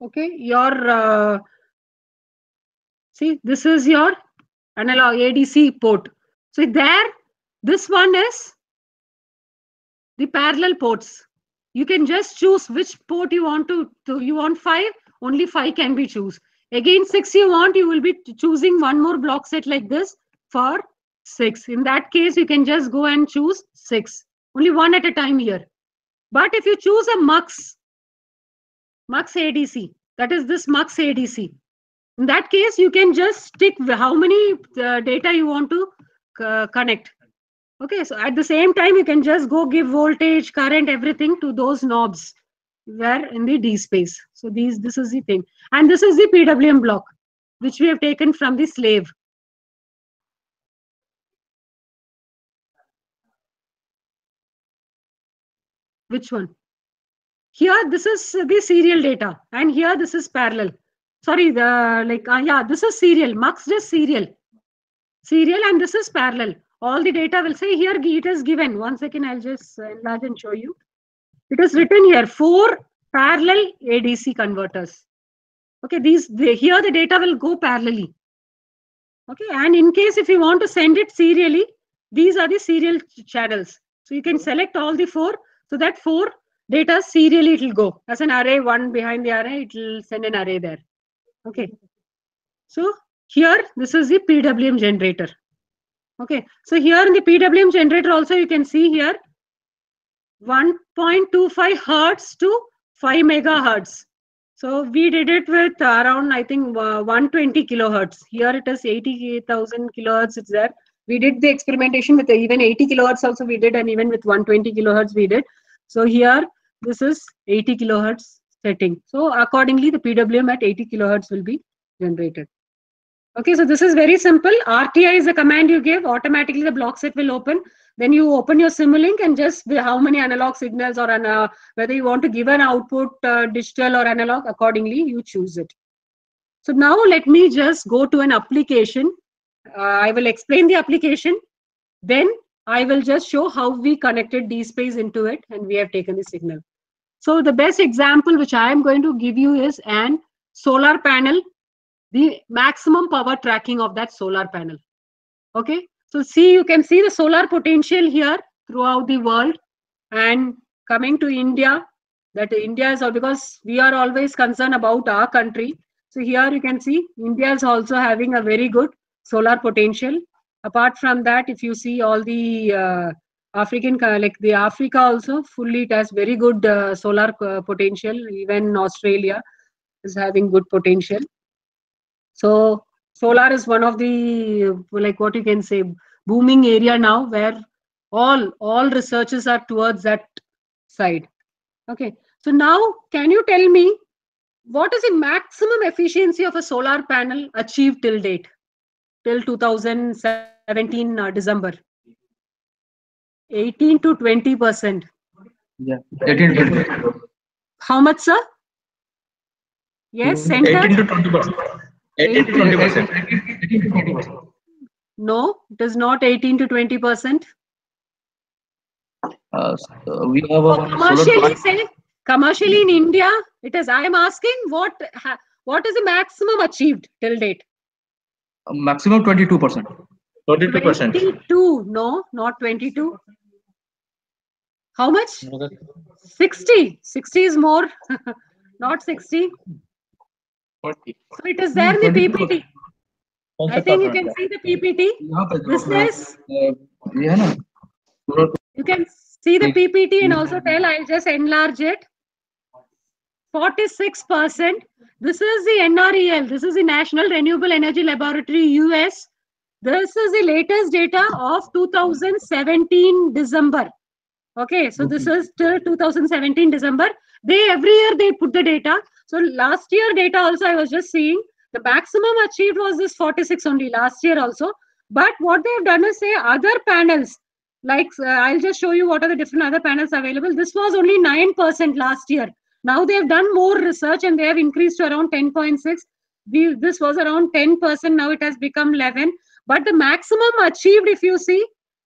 Okay, your, uh, see, this is your analog ADC port. So there, this one is the parallel ports. You can just choose which port you want to, to you want five, only five can be choose. Again, six you want, you will be choosing one more block set like this for six. In that case, you can just go and choose six. Only one at a time here. But if you choose a MUX, MUX ADC, that is this MUX ADC, In that case, you can just stick how many uh, data you want to uh, connect. Okay, so at the same time, you can just go give voltage, current, everything to those knobs where in the D space. So these, this is the thing. And this is the PWM block, which we have taken from the slave. Which one? Here, this is the serial data, and here this is parallel. Sorry, the like uh, yeah, this is serial. Mux just serial, serial, and this is parallel. All the data will say here it is given. One second, I'll just enlarge and show you. It is written here four parallel ADC converters. Okay, these the, here the data will go parallelly. Okay, and in case if you want to send it serially, these are the serial ch- channels. So you can select all the four. So that four data serially it will go as an array, one behind the array, it will send an array there. Okay. So here, this is the PWM generator. Okay. So here in the PWM generator also you can see here 1.25 hertz to 5 megahertz. So we did it with around, I think, uh, 120 kilohertz. Here it is 80,000 kilohertz. It's there. We did the experimentation with even 80 kilohertz also we did, and even with 120 kilohertz we did. So here this is 80 kilohertz setting. So accordingly, the PWM at 80 kilohertz will be generated. Okay, so this is very simple. RTI is the command you give. Automatically the block set will open. Then you open your Simulink and just how many analog signals or an, uh, whether you want to give an output uh, digital or analog, accordingly you choose it. So now let me just go to an application. Uh, I will explain the application. Then I will just show how we connected DSpace into it and we have taken the signal. So the best example which I am going to give you is an solar panel, the maximum power tracking of that solar panel. Okay, so see, you can see the solar potential here throughout the world and coming to India, that India is because we are always concerned about our country. So here you can see India is also having a very good solar potential. Apart from that, if you see all the uh, African, like the Africa also fully it has very good uh, solar uh, potential. Even Australia is having good potential. So solar is one of the uh, like what you can say booming area now where all all researches are towards that side. Okay. So now can you tell me what is the maximum efficiency of a solar panel achieved till date till 2017 uh, December? 18 to 20 percent. Yeah. 18 to 20. How much, sir? Yes, center. 18 to 20 percent. 18 to 20 percent. 18 to 20 percent. No, it is not 18 to 20 percent. Uh, so we have Commercially, say commercially in India, it is. I am asking what ha, what is the maximum achieved till date? maximum 22%. 22%. 22, no, not 22. How much? 60. 60 is more, not 60. 40. So it is there in the PPT. I think you can see the PPT. Business. You can see the PPT and also tell I'll just enlarge it. 46%. This is the NREL. This is the National Renewable Energy Laboratory US. This is the latest data of 2017 December. Okay, so this is till 2017 December. They every year they put the data. So last year data also I was just seeing the maximum achieved was this 46 only last year also. But what they have done is say other panels like uh, I'll just show you what are the different other panels available. This was only 9% last year. Now they have done more research and they have increased to around 10.6. We, this was around 10%. Now it has become 11. But the maximum achieved, if you see,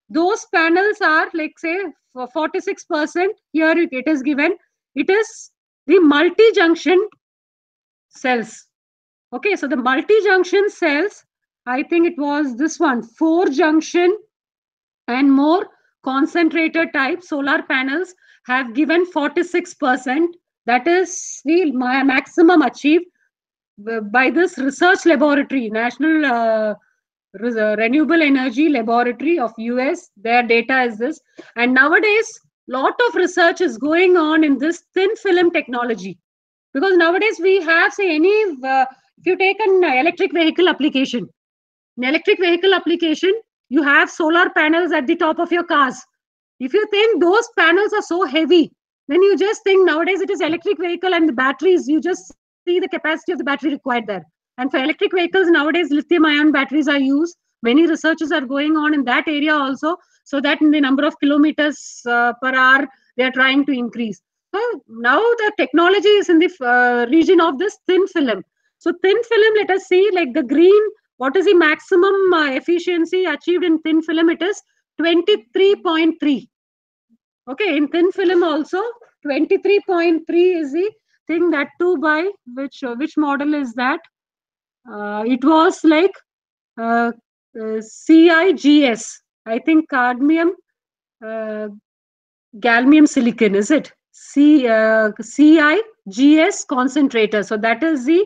those panels are like say for 46%. Here it, is given. It is the multi-junction cells. Okay, so the multi-junction cells, I think it was this one, four junction and more concentrated type solar panels have given 46%. That is the maximum achieved by this research laboratory, National uh, uh, Renewable Energy Laboratory of US. Their data is this. And nowadays, lot of research is going on in this thin film technology. Because nowadays we have, say, any uh, if you take an electric vehicle application, an electric vehicle application, you have solar panels at the top of your cars. If you think those panels are so heavy, then you just think nowadays it is electric vehicle and the batteries, you just see the capacity of the battery required there. And for electric vehicles nowadays, lithium ion batteries are used. Many researches are going on in that area also, so that in the number of kilometers uh, per hour they are trying to increase. So now the technology is in the uh, region of this thin film. So thin film, let us see like the green, what is the maximum uh, efficiency achieved in thin film? It is 23.3. Okay, in thin film also 23.3 is the thing that too by which uh, which model is that? Uh, it was like uh, uh, CIGS, I think cadmium, uh, gallium silicon, is it? C, uh, CIGS concentrator. So that is the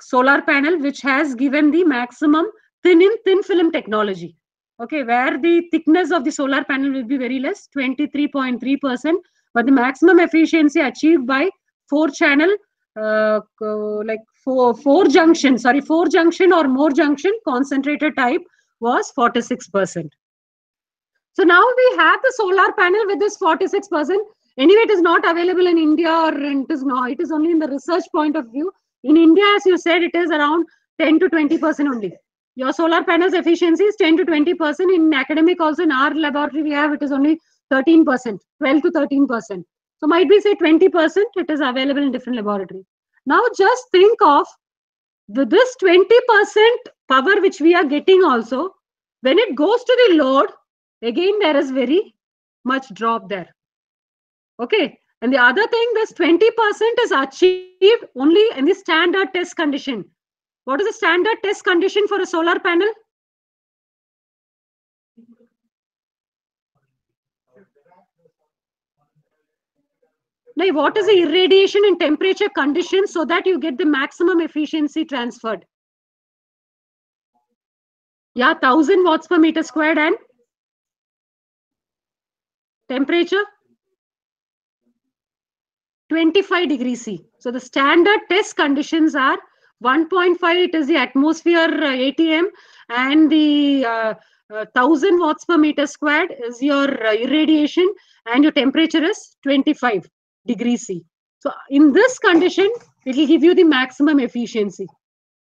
solar panel which has given the maximum thin in thin film technology. Okay, where the thickness of the solar panel will be very less, 23.3%, but the maximum efficiency achieved by four channel, uh, like four, four junction, sorry, four junction or more junction concentrator type was 46%. So now we have the solar panel with this 46%. Anyway, it is not available in India or it is not, it is only in the research point of view. In India, as you said, it is around 10 to 20% only. Your solar panels efficiency is 10 to 20%. In academic, also in our laboratory, we have it is only 13%, 12 to 13%. So might be say 20%, it is available in different laboratory. Now just think of the, this 20% power which we are getting also, when it goes to the load, again there is very much drop there. Okay. And the other thing, this 20% is achieved only in the standard test condition. What is the standard test condition for a solar panel? Now, what is the irradiation and temperature condition so that you get the maximum efficiency transferred? Yeah, 1000 watts per meter squared and temperature 25 degrees C. So the standard test conditions are 1.5, it is the atmosphere uh, ATM, and the uh, uh, 1000 watts per meter squared is your uh, irradiation, and your temperature is 25 degrees C. So in this condition, it will give you the maximum efficiency.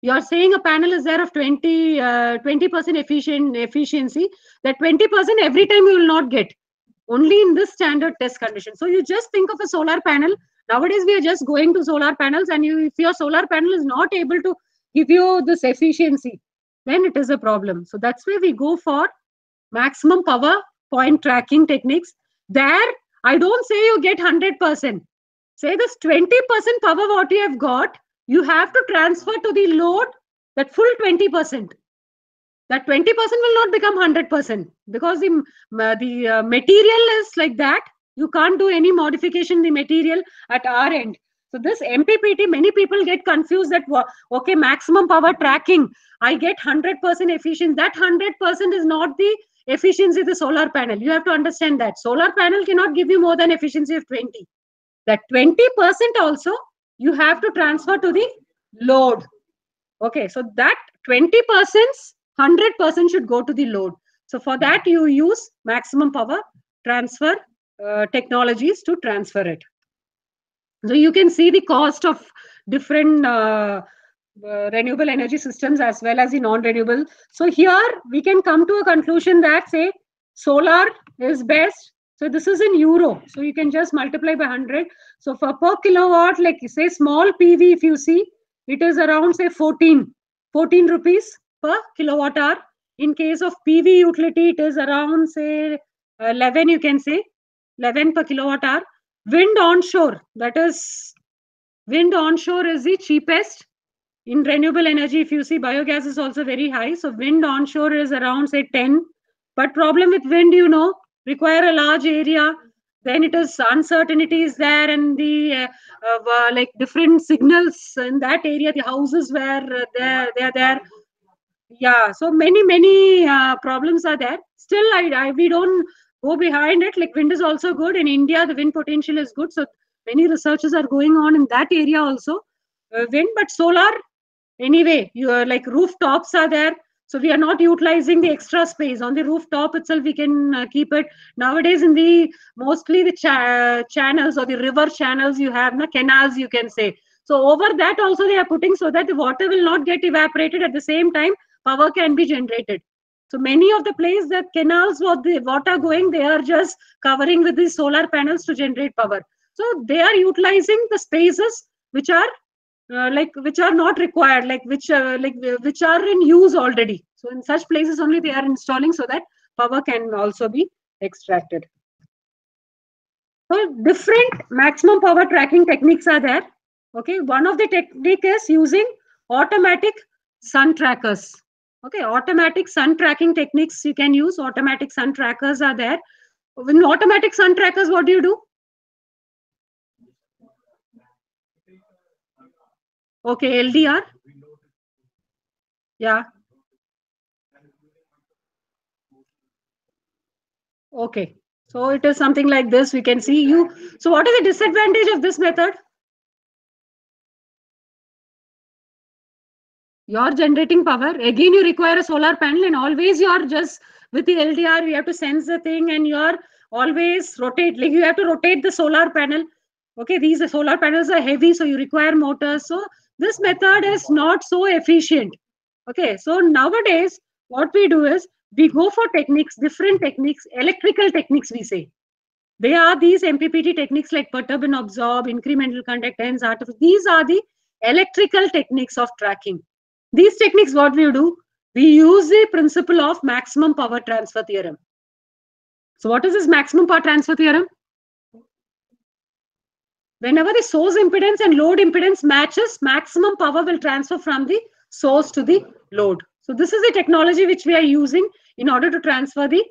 You are saying a panel is there of 20 uh, 20% efficient efficiency. That 20% every time you will not get only in this standard test condition. So you just think of a solar panel. Nowadays, we are just going to solar panels, and you, if your solar panel is not able to give you this efficiency, then it is a problem. So that's where we go for maximum power point tracking techniques. There, I don't say you get 100%. Say this 20% power what you have got, you have to transfer to the load that full 20% that 20% will not become 100% because the, the uh, material is like that you can't do any modification the material at our end. So this mppt many people get confused that okay maximum power tracking. I get 100% efficiency that 100% is not the efficiency of the solar panel. You have to understand that. Solar panel cannot give you more than efficiency of 20 that 20% also you have to transfer to the load. Okay so that 20% 100% should go to the load. So for that, you use maximum power transfer uh, technologies to transfer it. So you can see the cost of different uh, uh, renewable energy systems as well as the non-renewable. So here we can come to a conclusion that say solar is best. So this is in euro. So you can just multiply by 100. So for per kilowatt, like say small PV, if you see, it is around say 14, 14 rupees per kilowatt hour. In case of PV utility, it is around say 11, you can say 11 per kilowatt hour. Wind onshore, that is wind onshore is the cheapest. In renewable energy, if you see biogas is also very high. So wind onshore is around say 10. But problem with wind, you know, require a large area. Then it is uncertainties there and the uh, uh, like different signals in that area. The houses where uh, they they are there yeah so many many uh, problems are there still I, I we don't go behind it. Like wind is also good. In india the wind potential is good. So many researches are going on in that area also. Uh, wind but solar anyway You are like rooftops are there. So we are not utilizing the extra space. On the rooftop itself we can uh, keep it. Nowadays in the mostly the cha- channels or the river channels you have na canals you can say. So over that also they are putting so that the water will not get evaporated. At the same time power can be generated so many of the places that canals what the water going they are just covering with these solar panels to generate power. So they are utilizing the spaces which are uh, like which are not required like which uh, like which are in use already. So in such places only they are installing so that power can also be extracted. So different maximum power tracking techniques are there. Okay one of the technique is using automatic sun trackers okay automatic sun tracking techniques you can use automatic sun trackers are there in automatic sun trackers what do you do Okay, LDR. Yeah. Okay. So it is something like this. We can see you. So what is the disadvantage of this method? You're generating power. Again, you require a solar panel and always you're just with the LDR, we have to sense the thing and you're always rotate. Like you have to rotate the solar panel. Okay, these solar panels are heavy, so you require motors. So this method is not so efficient okay so nowadays what we do is we go for techniques different techniques electrical techniques we say they are these mppt techniques like perturb and observe incremental conductance artificial these are the electrical techniques of tracking these techniques what we do we use the principle of maximum power transfer theorem. So what is this maximum power transfer theorem? Whenever the source impedance and load impedance matches maximum power will transfer from the source to the load. So this is the technology which we are using in order to transfer the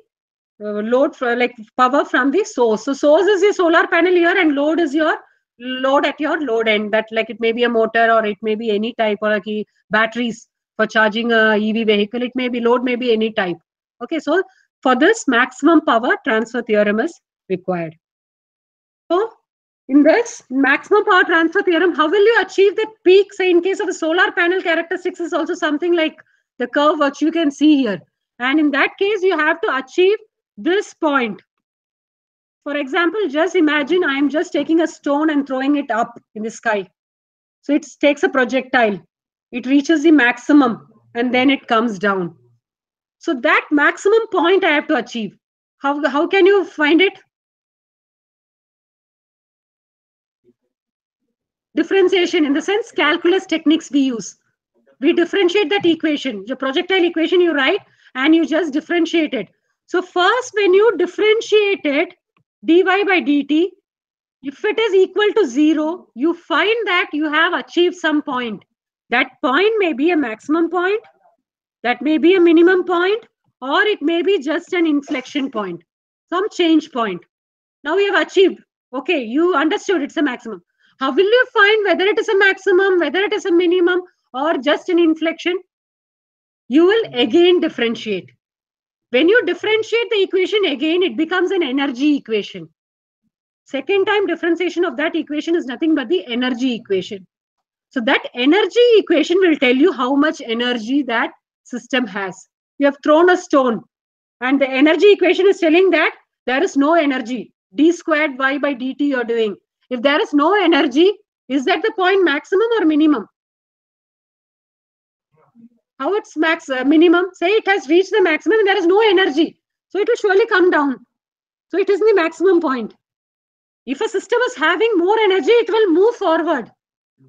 uh, load for like power from the source. So source is the solar panel here and load is your load at your load end that like it may be a motor or it may be any type or like batteries for charging a ev vehicle it may be load may be any type okay so for this maximum power transfer theorem is required so in this maximum power transfer theorem, how will you achieve the peak? Say in case of a solar panel characteristics is also something like the curve which you can see here. And in that case, you have to achieve this point. For example, just imagine I am just taking a stone and throwing it up in the sky. So it takes a projectile. It reaches the maximum and then it comes down. So that maximum point I have to achieve. How, how can you find it? differentiation in the sense calculus techniques we use. We differentiate that equation. Your projectile equation you write and you just differentiate it. So first when you differentiate it, dy by dt, if it is equal to zero, you find that you have achieved some point. That point may be a maximum point, that may be a minimum point, or it may be just an inflection point, some change point. Now we have achieved. Okay, you understood it's a maximum. How will you find whether it is a maximum, whether it is a minimum, or just an inflection? You will again differentiate. When you differentiate the equation again, it becomes an energy equation. Second time differentiation of that equation is nothing but the energy equation. So that energy equation will tell you how much energy that system has. You have thrown a stone and the energy equation is telling that there is no energy. d squared y by dt you're doing. If there is no energy, is that the point maximum or minimum? How it's max uh, minimum? Say it has reached the maximum and there is no energy. So it will surely come down. So it is the maximum point. If a system is having more energy, it will move forward.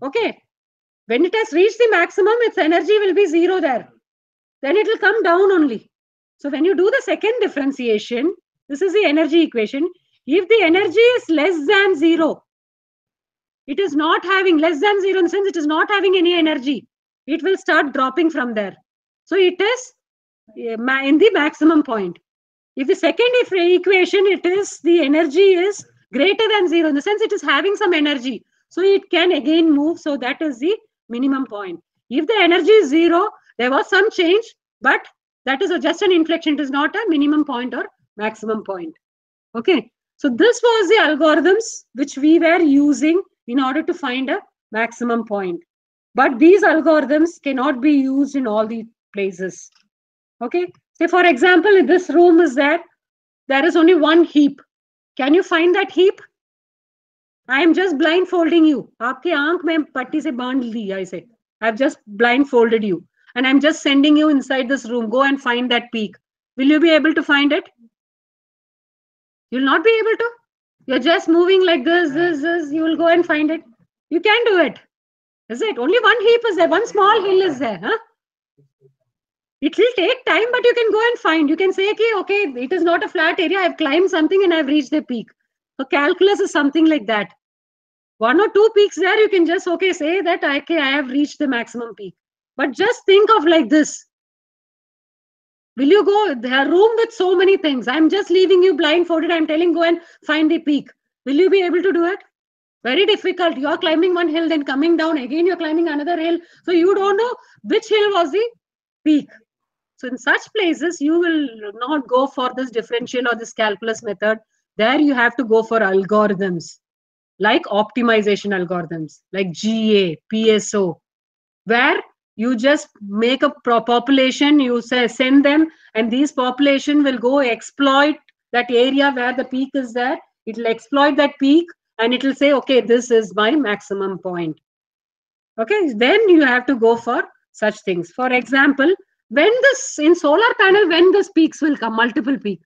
Okay. When it has reached the maximum, its energy will be zero there. Then it will come down only. So when you do the second differentiation, this is the energy equation. If the energy is less than zero, it is not having less than zero in the sense it is not having any energy. It will start dropping from there. So it is in the maximum point. If the second if equation, it is the energy is greater than zero in the sense it is having some energy. So it can again move. So that is the minimum point. If the energy is zero, there was some change, but that is just an inflection. It is not a minimum point or maximum point. Okay. So this was the algorithms which we were using in order to find a maximum point. but these algorithms cannot be used in all the places okay say for example if this room is there there is only one heap can you find that heap i am just blindfolding you आपके आंख में पट्टी से बांध दिया इसे i've just blindfolded you and i'm just sending you inside this room go and find that peak will you be able to find it you'll not be able to you're just moving like this this this you will go and find it you can do it is it? Only one heap is there. One small hill is there huh? It will take time but you can go and find. You can say okay, okay it is not a flat area. I've climbed something and i've reached the peak. So calculus is something like that. One or two peaks there you can just okay say that okay i have reached the maximum peak. But just think of like this. Will you go there are room with so many things? I'm just leaving you blindfolded. I'm telling go and find the peak. Will you be able to do it very difficult you are climbing one hill then coming down again you're climbing another hill so you don't know which hill was the peak so in such places, you will not go for this differential or this calculus method. There you have to go for algorithms like optimization algorithms, like GA, PSO, where you just make a population, you say send them, and these population will go exploit that area where the peak is there. It will exploit that peak and it will say, okay, this is my maximum point. Okay, then you have to go for such things. For example, when this in solar panel when this peaks will come multiple peak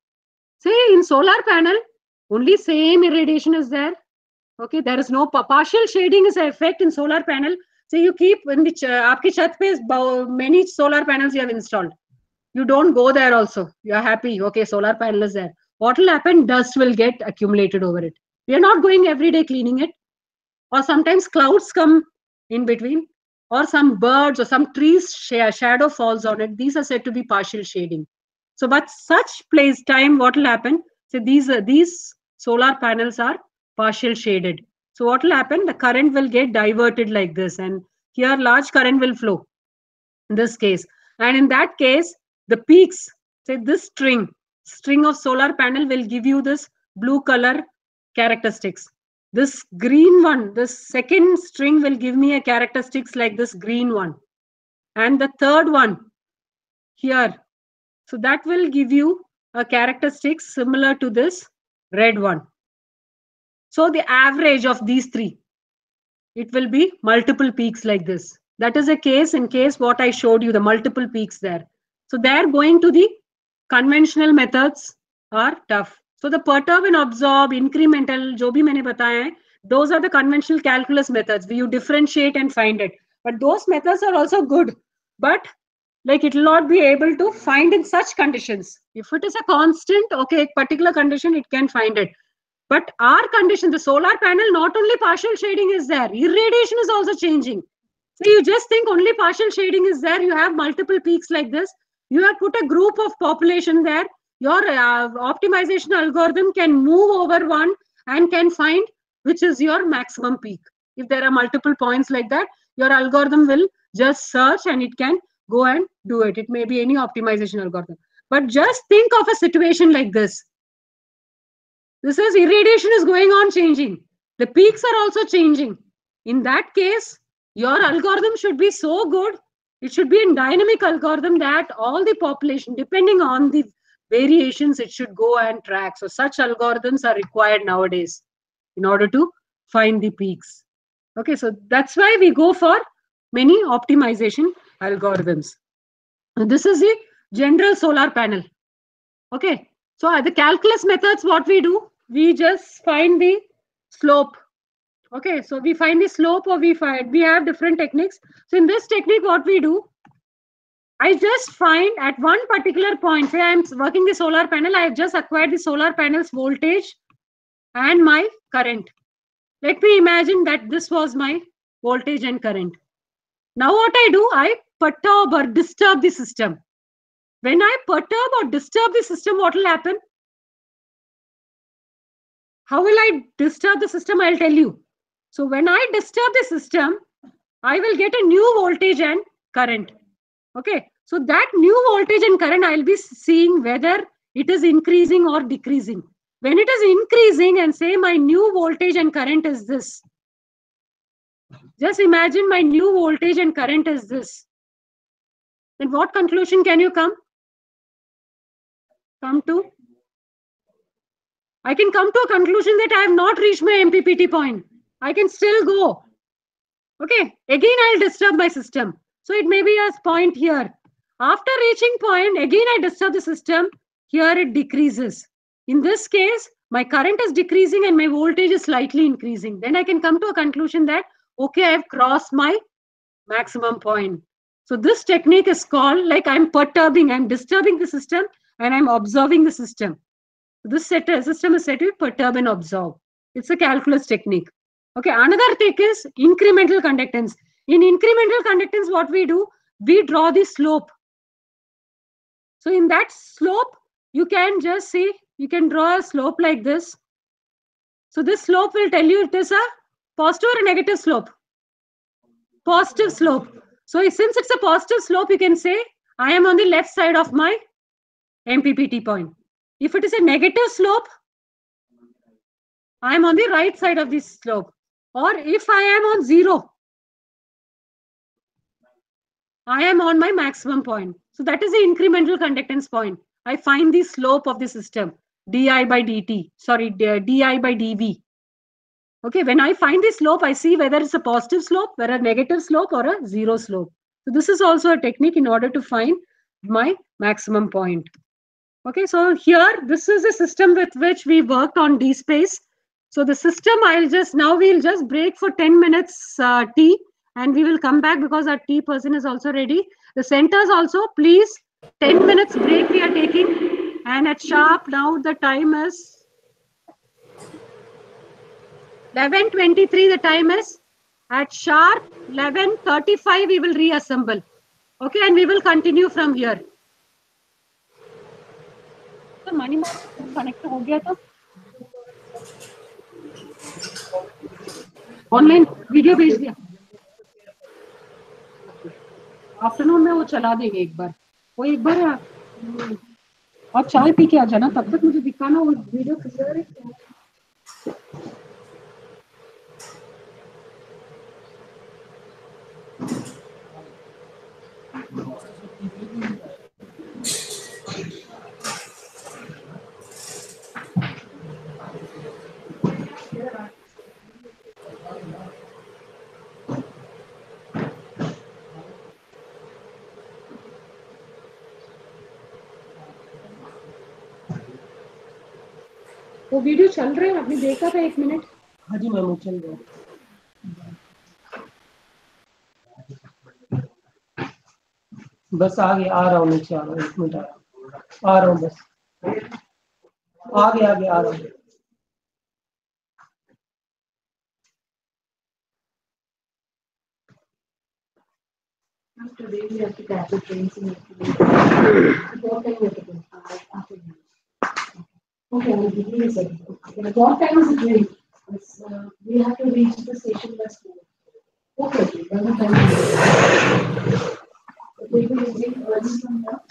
say in solar panel only same irradiation is there. Okay there is no partial shading is effect in solar panel. So you keep in the aapke chat pe many solar panels you have installed. You don't go there also. You are happy. Okay solar panel is there. What will happen? Dust will get accumulated over it we are not going every day cleaning it. Or sometimes clouds come in between. Or some birds or some trees shadow falls on it. These are said to be partial shading. So but such place time what will happen? So these are these solar panels are partial shaded. So what will happen? The current will get diverted like this. And here large current will flow in this case. And in that case the peaks say this string string of solar panel will give you this blue color characteristics this green one, this second string will give me a characteristics like this green one. And the third one here. So that will give you a characteristics similar to this red one. So the average of these three, it will be multiple peaks like this. That is a case in case what I showed you, the multiple peaks there. So they're going to the conventional methods are tough. So the perturb and observe, incremental, जो भी मैंने बताया those are the conventional calculus methods. You differentiate and find it. But those methods are also good. But like it will not be able to find in such conditions. If it is a constant, okay, particular condition, it can find it. But our condition, the solar panel, not only partial shading is there, irradiation is also changing. So you just think only partial shading is there. You have multiple peaks like this. You have put a group of population there your uh, optimization algorithm can move over one and can find which is your maximum peak. If there are multiple points like that, your algorithm will just search and it can go and do it. It may be any optimization algorithm. But just think of a situation like this. This is irradiation is going on changing. The peaks are also changing. In that case, your algorithm should be so good. It should be a dynamic algorithm that all the population, depending on the variations it should go and track. So such algorithms are required nowadays in order to find the peaks. Okay, so that's why we go for many optimization algorithms. And this is the general solar panel. Okay, so uh, the calculus methods, what we do, we just find the slope. Okay, so we find the slope or we find, we have different techniques. So in this technique, what we do, I just find at one particular point where I'm working the solar panel, I have just acquired the solar panel's voltage and my current. Let me imagine that this was my voltage and current. Now what I do, I perturb or disturb the system. When I perturb or disturb the system, what will happen? How will I disturb the system? I'll tell you. So when I disturb the system, I will get a new voltage and current. Okay. So that new voltage and current, I'll be seeing whether it is increasing or decreasing. When it is increasing and say my new voltage and current is this, Just imagine my new voltage and current is this. Then what conclusion can you come? Come to? I can come to a conclusion that I have not reached my MPPT point. I can still go. Okay, again I'll disturb my system. So it may be a point here. After reaching point, again I disturb the system. Here it decreases. In this case, my current is decreasing and my voltage is slightly increasing. Then I can come to a conclusion that, okay, I've crossed my maximum point. So this technique is called like I'm perturbing, I'm disturbing the system and I'm observing the system. This set, system is said to perturb and observe. It's a calculus technique. Okay, another take is incremental conductance. In incremental conductance, what we do, we draw the slope. So in that slope, you can just see, you can draw a slope like this. So this slope will tell you it is a positive or a negative slope. Positive slope. So since it's a positive slope, you can say, I am on the left side of my MPPT point. If it is a negative slope, I am on the right side of this slope. Or if I am on zero, I am on my maximum point. So that is the incremental conductance point. I find the slope of the system, di by dt, sorry, di by dv. Okay, when I find the slope, I see whether it's a positive slope, whether a negative slope or a zero slope. So this is also a technique in order to find my maximum point. Okay, so here, this is a system with which we worked on dSPACE. So the system, I'll just, now we'll just break for 10 minutes uh, tea and we will come back because our t person is also ready. The centers also, please, 10 minutes break we are taking. And at sharp, now the time is 11.23 the time is. At sharp 11.35 we will reassemble. Okay, and we will continue from here. तो money connect हो गया तो online video भेज दिया afternoon में वो चला देंगे एक बार। वो एक बार और चाय पी के आ जाना, तब तक मुझे दिखाना वो वीडियो क्लियर है। वो वीडियो चल रहे हैं आपने देखा था एक मिनट? हाँ जी मैम चल रहा है। बस आ गया आ रहा हूँ नीचे आ रहा हूँ एक मिनट आ रहा हूँ। आ रहा हूँ बस। आगे आगे आ रहा हूँ। Today we have to catch the trains in What time we have to go? Afternoon. Okay, we wait a second. What time is it ready? Uh, we have to reach the station by school. Okay, then the time is We will read urges from now.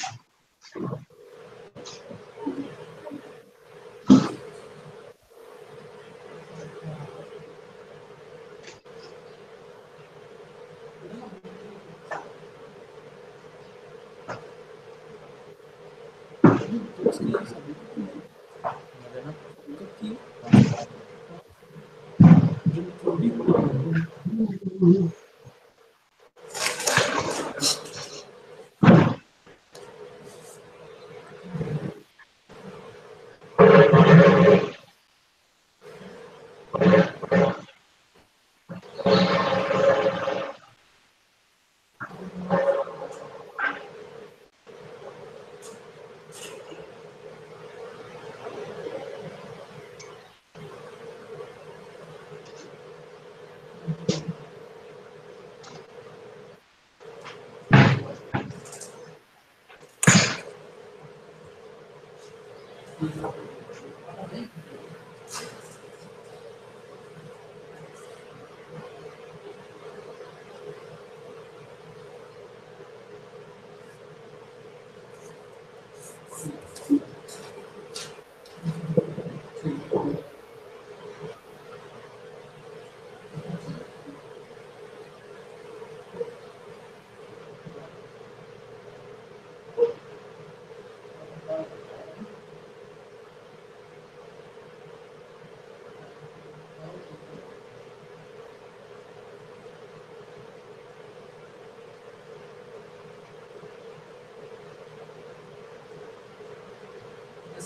Thank you. Thank you.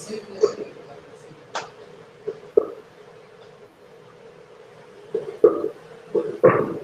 Thank you.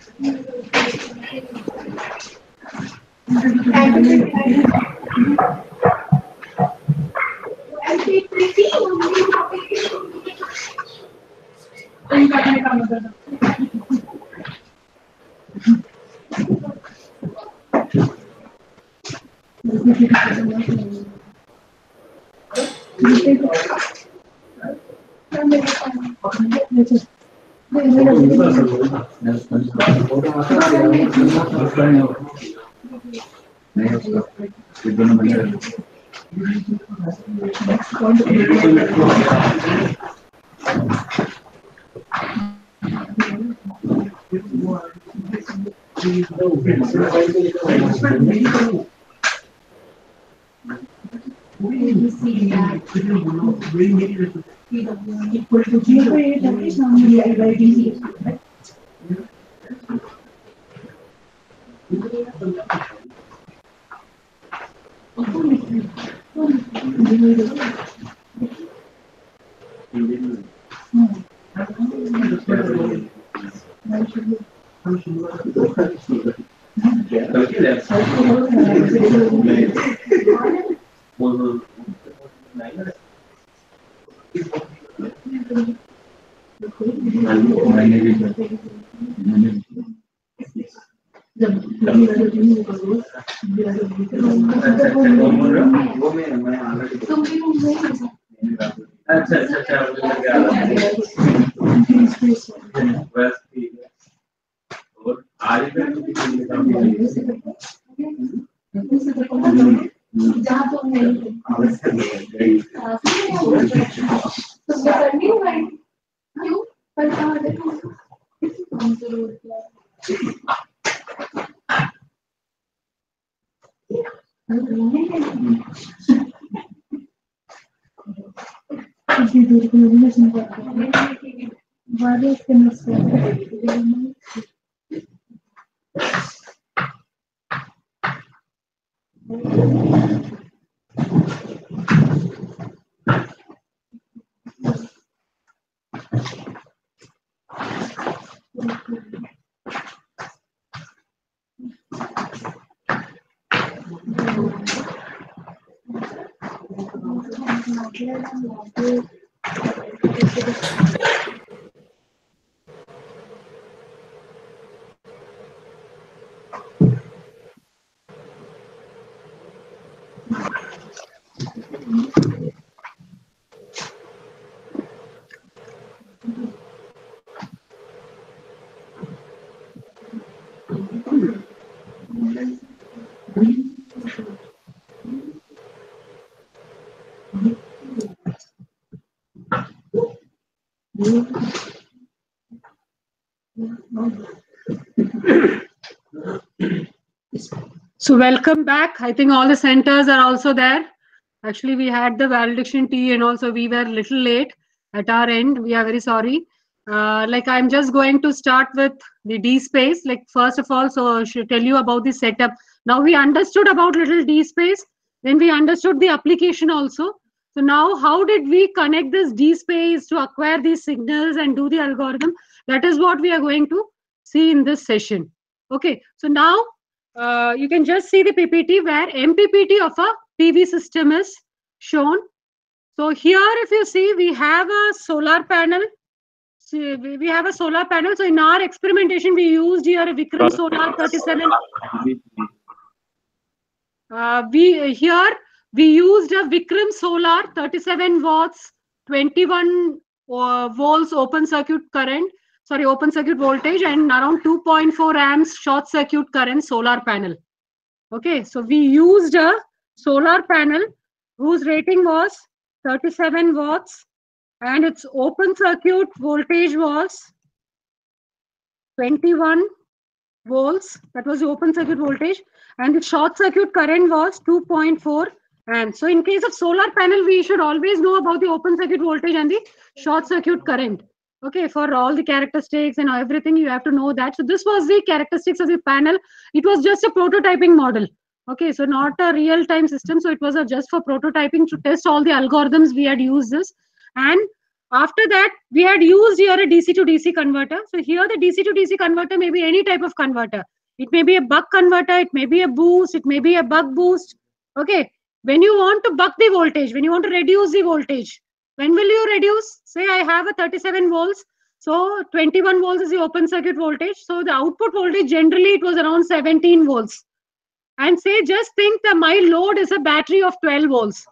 Thank you. You know. So welcome back. I think all the centers are also there. Actually, we had the valediction tea and also we were little late at our end. We are very sorry. Uh, like I'm just going to start with the dSPACE. Like first of all, so I should tell you about the setup. Now we understood about little dSPACE. Then we understood the application also. So now how did we connect this dSPACE to acquire these signals and do the algorithm? That is what we are going to see in this session. Okay, so now uh, you can just see the PPT where MPPT of a PV system is shown. So here, if you see, we have a solar panel. So we have a solar panel. So in our experimentation, we used here a Vikram Solar 37. Uh, we here we used a Vikram Solar 37 watts, 21 uh, volts open circuit current sorry, open circuit voltage and around 2.4 amps short circuit current solar panel. Okay, so we used a solar panel whose rating was 37 watts and its open circuit voltage was 21 volts. That was the open circuit voltage and the short circuit current was 2.4 amps. So in case of solar panel, we should always know about the open circuit voltage and the short circuit current okay for all the characteristics and everything you have to know that so this was the characteristics of the panel it was just a prototyping model okay so not a real time system so it was just for prototyping to test all the algorithms we had used this and after that, we had used here a DC to DC converter. So here the DC to DC converter may be any type of converter. It may be a buck converter, it may be a boost, it may be a buck boost. Okay. When you want to buck the voltage, when you want to reduce the voltage, when will you reduce? Say I have a 37 volts. So 21 volts is the open circuit voltage. So the output voltage generally it was around 17 volts. And say just think that my load is a battery of 12 volts.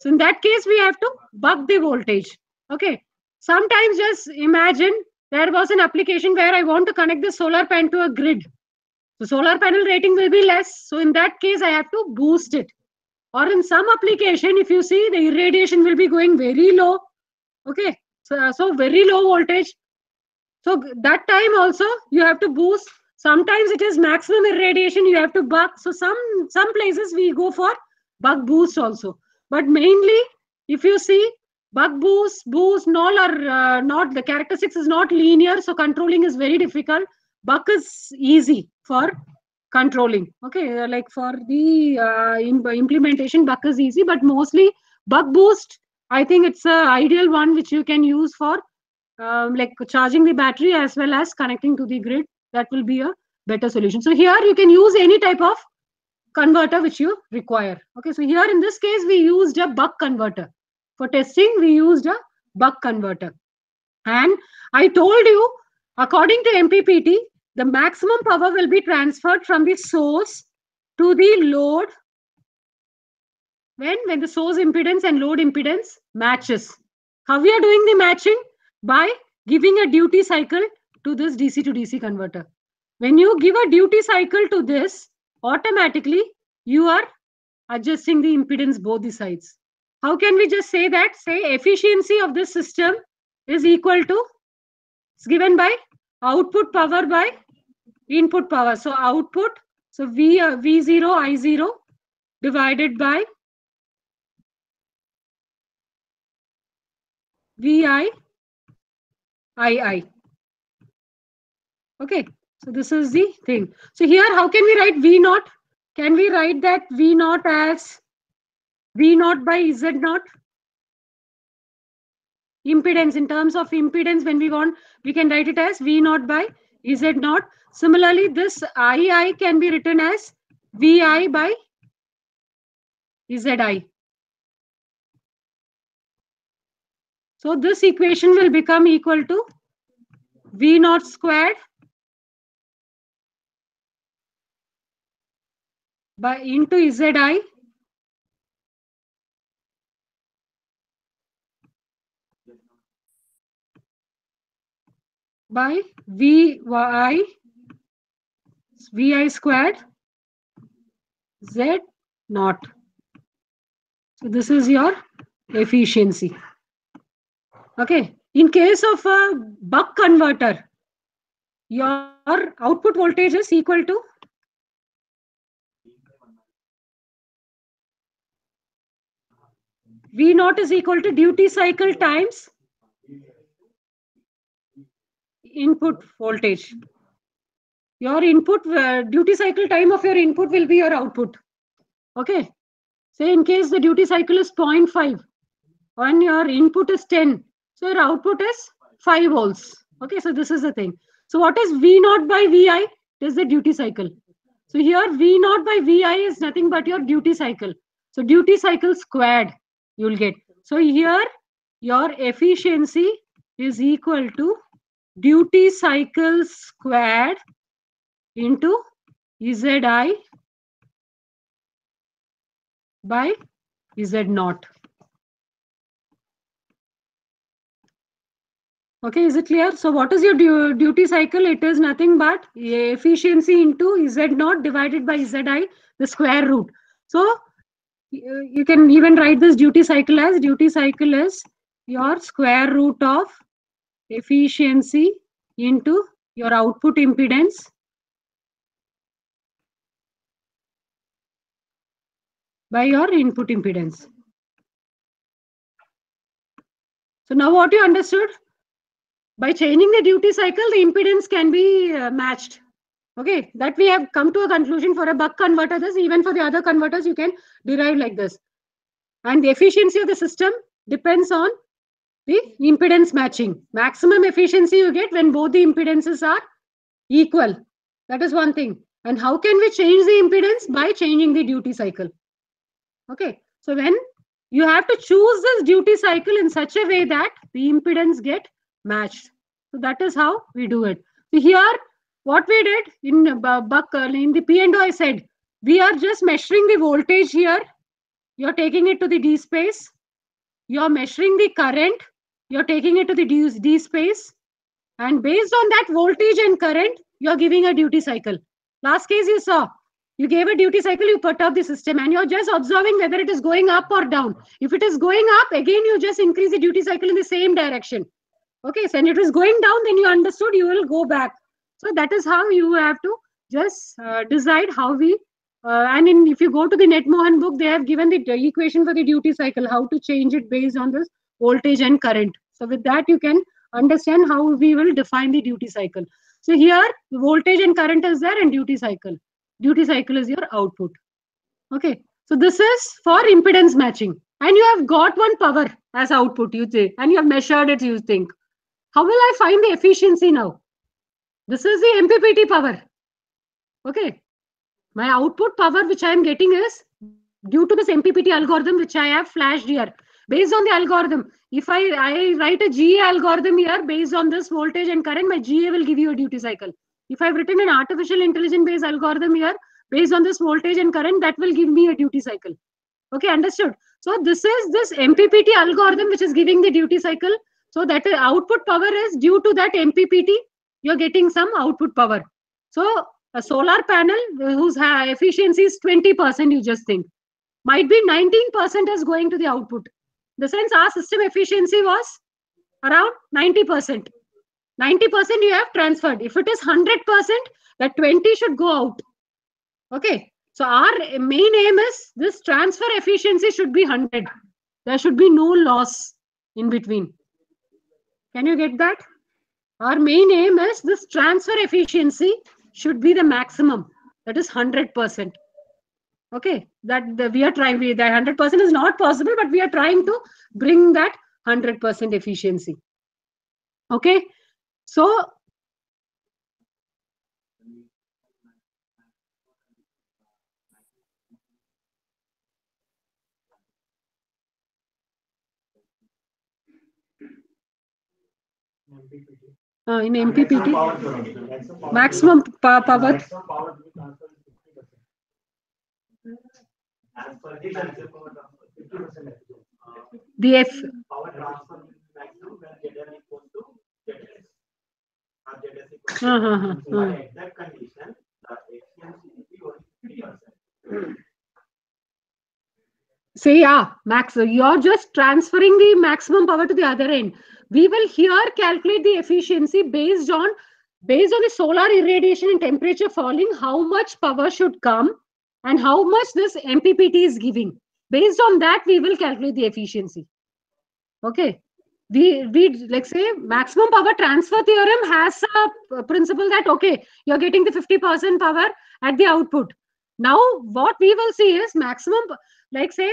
So in that case, we have to buck the voltage. Okay. Sometimes just imagine there was an application where I want to connect the solar panel to a grid. The solar panel rating will be less. So in that case, I have to boost it. Or in some application, if you see the irradiation will be going very low. Okay. So, so very low voltage. So that time also you have to boost. Sometimes it is maximum irradiation you have to buck. So some some places we go for buck boost also. But mainly, if you see buck boost, boost, null are uh, not the characteristics is not linear, so controlling is very difficult. Buck is easy for controlling. Okay, uh, like for the uh, im- implementation, buck is easy, but mostly buck boost. I think it's a ideal one which you can use for um, like charging the battery as well as connecting to the grid. That will be a better solution. So here you can use any type of converter which you require. Okay, so here in this case, we used a buck converter. For testing, we used a buck converter. And I told you, according to MPPT, the maximum power will be transferred from the source to the load when, when the source impedance and load impedance matches. How we are doing the matching? By giving a duty cycle to this DC to DC converter. When you give a duty cycle to this, automatically you are adjusting the impedance both the sides. How can we just say that? Say efficiency of this system is equal to, it's given by output power by input power. So output, so V, uh, V0, I0 divided by VI, II. Okay, so this is the thing. So here, how can we write V naught? Can we write that V naught as V naught by Z naught? Impedance, in terms of impedance, when we want, we can write it as V naught by Z not? Similarly, this II can be written as VI by ZI. So this equation will become equal to V naught squared by into ZI by VY VI squared Z naught. So this is your efficiency. Okay. In case of a buck converter, your output voltage is equal to V naught is equal to duty cycle times input voltage. Your input, uh, duty cycle time of your input will be your output. Okay. Say in case the duty cycle is 0.5 and your input is 10. So your output is 5 volts. Okay, so this is the thing. So what is V naught by VI? It is the duty cycle. So here V naught by VI is nothing but your duty cycle. So duty cycle squared you will get. So here your efficiency is equal to duty cycle squared into ZI by Z naught. Okay, is it clear? So what is your du duty cycle? It is nothing but efficiency into Z naught divided by Zi, the square root. So you you can even write this duty cycle as duty cycle is your square root of efficiency into your output impedance by your input impedance. So now what you understood? By changing the duty cycle, the impedance can be uh, matched. Okay, that we have come to a conclusion for a buck converter. This even for the other converters, you can derive like this. And the efficiency of the system depends on the impedance matching. Maximum efficiency you get when both the impedances are equal. That is one thing. And how can we change the impedance? By changing the duty cycle. Okay. So when you have to choose this duty cycle in such a way that the impedance get matched. So that is how we do it. So here, what we did in uh, Buck, in the P and O, I said, we are just measuring the voltage here. You're taking it to the dSPACE. You're measuring the current. You're taking it to the dSPACE. And based on that voltage and current, you're giving a duty cycle. Last case you saw, you gave a duty cycle, you perturb the system, and you're just observing whether it is going up or down. If it is going up, again, you just increase the duty cycle in the same direction. Okay, so when it is going down, then you understood you will go back. So that is how you have to just uh, decide how we, uh, and in, if you go to the Ned Mohan book, they have given the equation for the duty cycle, how to change it based on this voltage and current. So with that, you can understand how we will define the duty cycle. So here, voltage and current is there and duty cycle. Duty cycle is your output. Okay, so this is for impedance matching. And you have got one power as output, you say, and you have measured it, you think. How will I find the efficiency now? This is the MPPT power. Okay, my output power which I am getting is due to this MPPT algorithm which I have flashed here. Based on the algorithm, if I, I write a GA algorithm here based on this voltage and current, my GA will give you a duty cycle. If I've written an artificial intelligence based algorithm here based on this voltage and current, that will give me a duty cycle. Okay, understood. So this is this MPPT algorithm which is giving the duty cycle. So that uh, output power is due to that MPPT, you're getting some output power. So a solar panel whose efficiency is 20%, you just think, might be 19% is going to the output. The sense our system efficiency was around 90%. 90% you have transferred. If it is 100%, that 20 should go out. Okay. So our main aim is this transfer efficiency should be 100. There should be no loss in between. Can you get that? Our main aim is this transfer efficiency should be the maximum. That is 100%. Okay. That the, we are trying, we, that 100% is not possible, but we are trying to bring that 100% efficiency. Okay. So uh, in MPPT, maximum pa- power. The F. Uh-huh, uh-huh. Say, yeah, max, you're just transferring the maximum power to the other end. We will here calculate the efficiency based on based on the solar irradiation and temperature falling, how much power should come and how much this MPPT is giving. Based on that, we will calculate the efficiency. Okay. We, we like say maximum power transfer theorem has a principle that okay, you're getting the 50% power at the output. Now, what we will see is maximum, like say,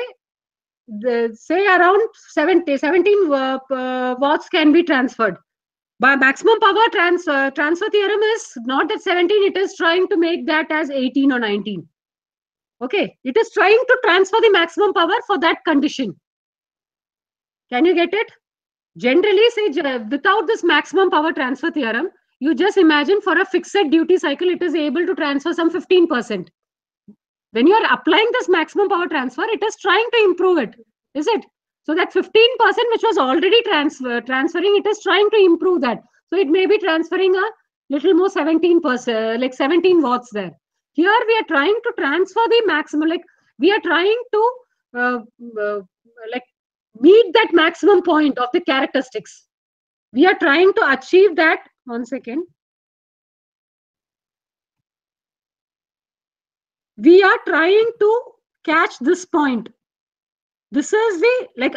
the, say around 70, 17 uh, uh, watts can be transferred. But maximum power trans, uh, transfer theorem is not at 17, it is trying to make that as 18 or 19. Okay, it is trying to transfer the maximum power for that condition. Can you get it? Generally, say without this maximum power transfer theorem, you just imagine for a fixed duty cycle, it is able to transfer some 15%. When you are applying this maximum power transfer, it is trying to improve it. Is it? So that 15% which was already transfer, transferring, it is trying to improve that. So it may be transferring a little more 17%, like 17 watts there. Here we are trying to transfer the maximum, like we are trying to uh, uh, like meet that maximum point of the characteristics. We are trying to achieve that. One second. We are trying to catch this point. This is the, like,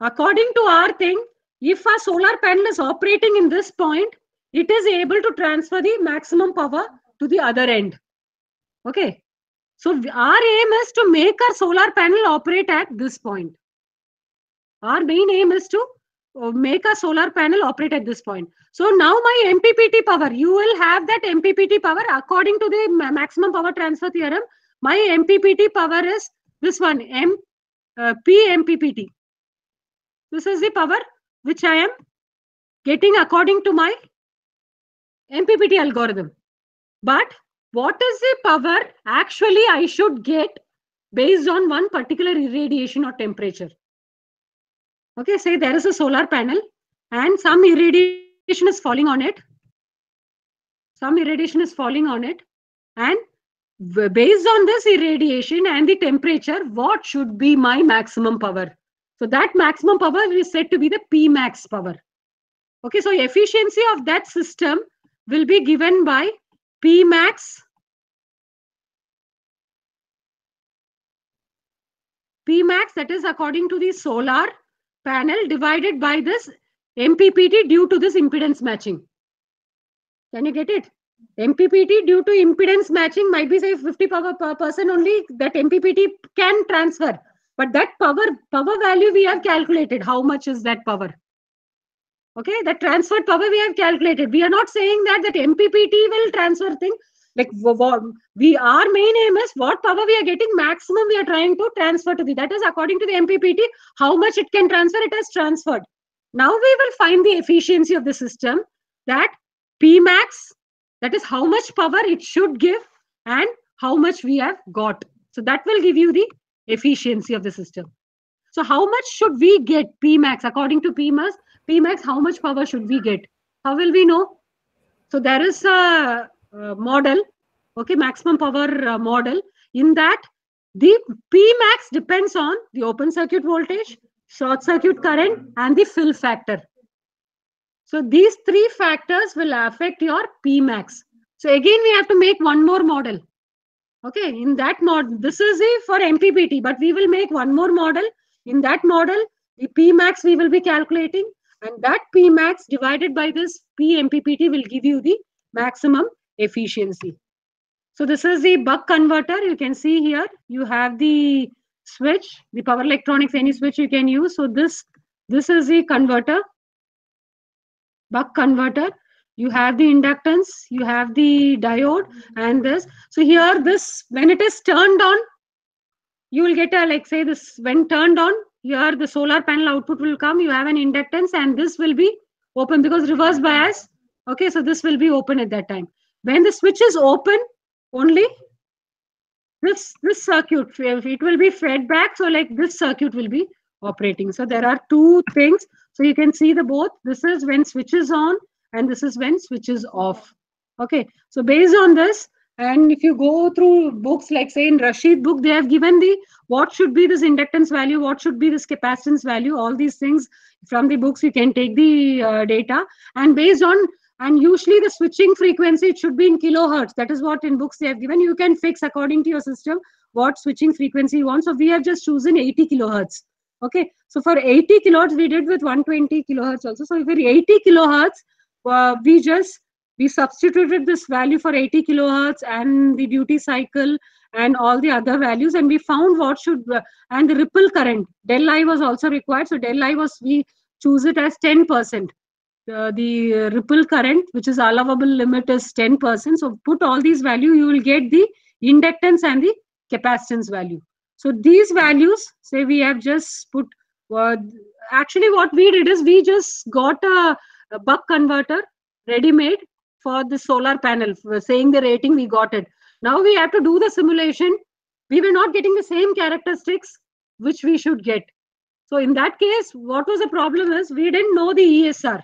according to our thing, if a solar panel is operating in this point, it is able to transfer the maximum power to the other end. Okay. So our aim is to make our solar panel operate at this point. Our main aim is to uh, make a solar panel operate at this point. So now my MPPT power, you will have that MPPT power according to the maximum power transfer theorem. My MPPT power is this one, M, uh, P MPPT. This is the power which I am getting according to my MPPT algorithm. But what is the power actually I should get based on one particular irradiation or temperature? Okay, say there is a solar panel and some irradiation is falling on it. Some irradiation is falling on it. And based on this irradiation and the temperature, what should be my maximum power? So that maximum power is said to be the P max power. Okay, so efficiency of that system will be given by P max P max that is according to the solar panel divided by this MPPT due to this impedance matching. Can you get it? MPPT due to impedance matching might be say 50 power per person only that MPPT can transfer. But that power power value we have calculated. How much is that power? Okay, the transferred power we have calculated. We are not saying that that MPPT will transfer thing. Like we our main aim is what power we are getting maximum we are trying to transfer to the that is according to the MPPT how much it can transfer it has transferred. Now we will find the efficiency of the system that P max that is how much power it should give and how much we have got. So that will give you the efficiency of the system. So how much should we get P max according to P max? P max how much power should we get? How will we know? So there is a, uh model, okay, maximum power uh, model. In that, the P max depends on the open circuit voltage, short circuit current, and the fill factor. So these three factors will affect your P max. So again, we have to make one more model. Okay, in that mod, this is a for MPPT, but we will make one more model. In that model, the P max we will be calculating, and that P max divided by this P MPPT will give you the maximum efficiency. So this is the buck converter. You can see here, you have the switch, the power electronics, any switch you can use. So this, this is the converter, buck converter. You have the inductance, you have the diode and this. So here this, when it is turned on, you will get a, like say this, when turned on, here the solar panel output will come, you have an inductance and this will be open because reverse bias. Okay, so this will be open at that time. When the switch is open, only this this circuit it will be fed back so like this circuit will be operating so there are two things so you can see the both this is when switch is on and this is when switch is off okay so based on this and if you go through books like say in rashid book they have given the what should be this inductance value what should be this capacitance value all these things from the books you can take the uh, data. And based on and usually the switching frequency it should be in kilohertz. That is what in books they have given. You can fix according to your system what switching frequency you want. So we have just chosen 80 kilohertz. Okay? So for 80 kilohertz we did with 120 kilohertz also. So for 80 kilohertz uh, we just we substituted this value for 80 kilohertz and the duty cycle and all the other values and we found what should and the ripple current del i was also required. So del i was we choose it as 10 percent. Uh, the uh, ripple current which is allowable limit is 10 percent. So put all these value you will get the inductance and the capacitance value. So these values say we have just put uh, actually what we did is we just got a, a buck converter ready made for the solar panel saying the rating we got it. Now we have to do the simulation. We were not getting the same characteristics which we should get. So in that case what was the problem is we didn't know the esr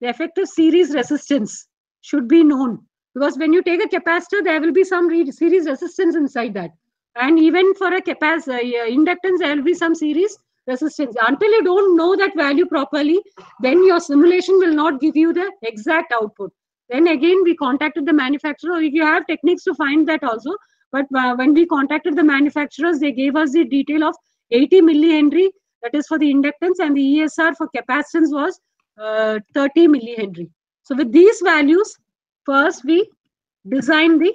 the effective series resistance should be known. Because when you take a capacitor there will be some series resistance inside that. And even for a capacitor uh, inductance there will be some series resistance. Until you don't know that value properly then your simulation will not give you the exact output then again we contacted the manufacturer. If you have techniques to find that also but uh, when we contacted the manufacturers they gave us the detail of 80 millihenry that is for the inductance and the esr for capacitance was uh, 30 millihenry so with these values first we design the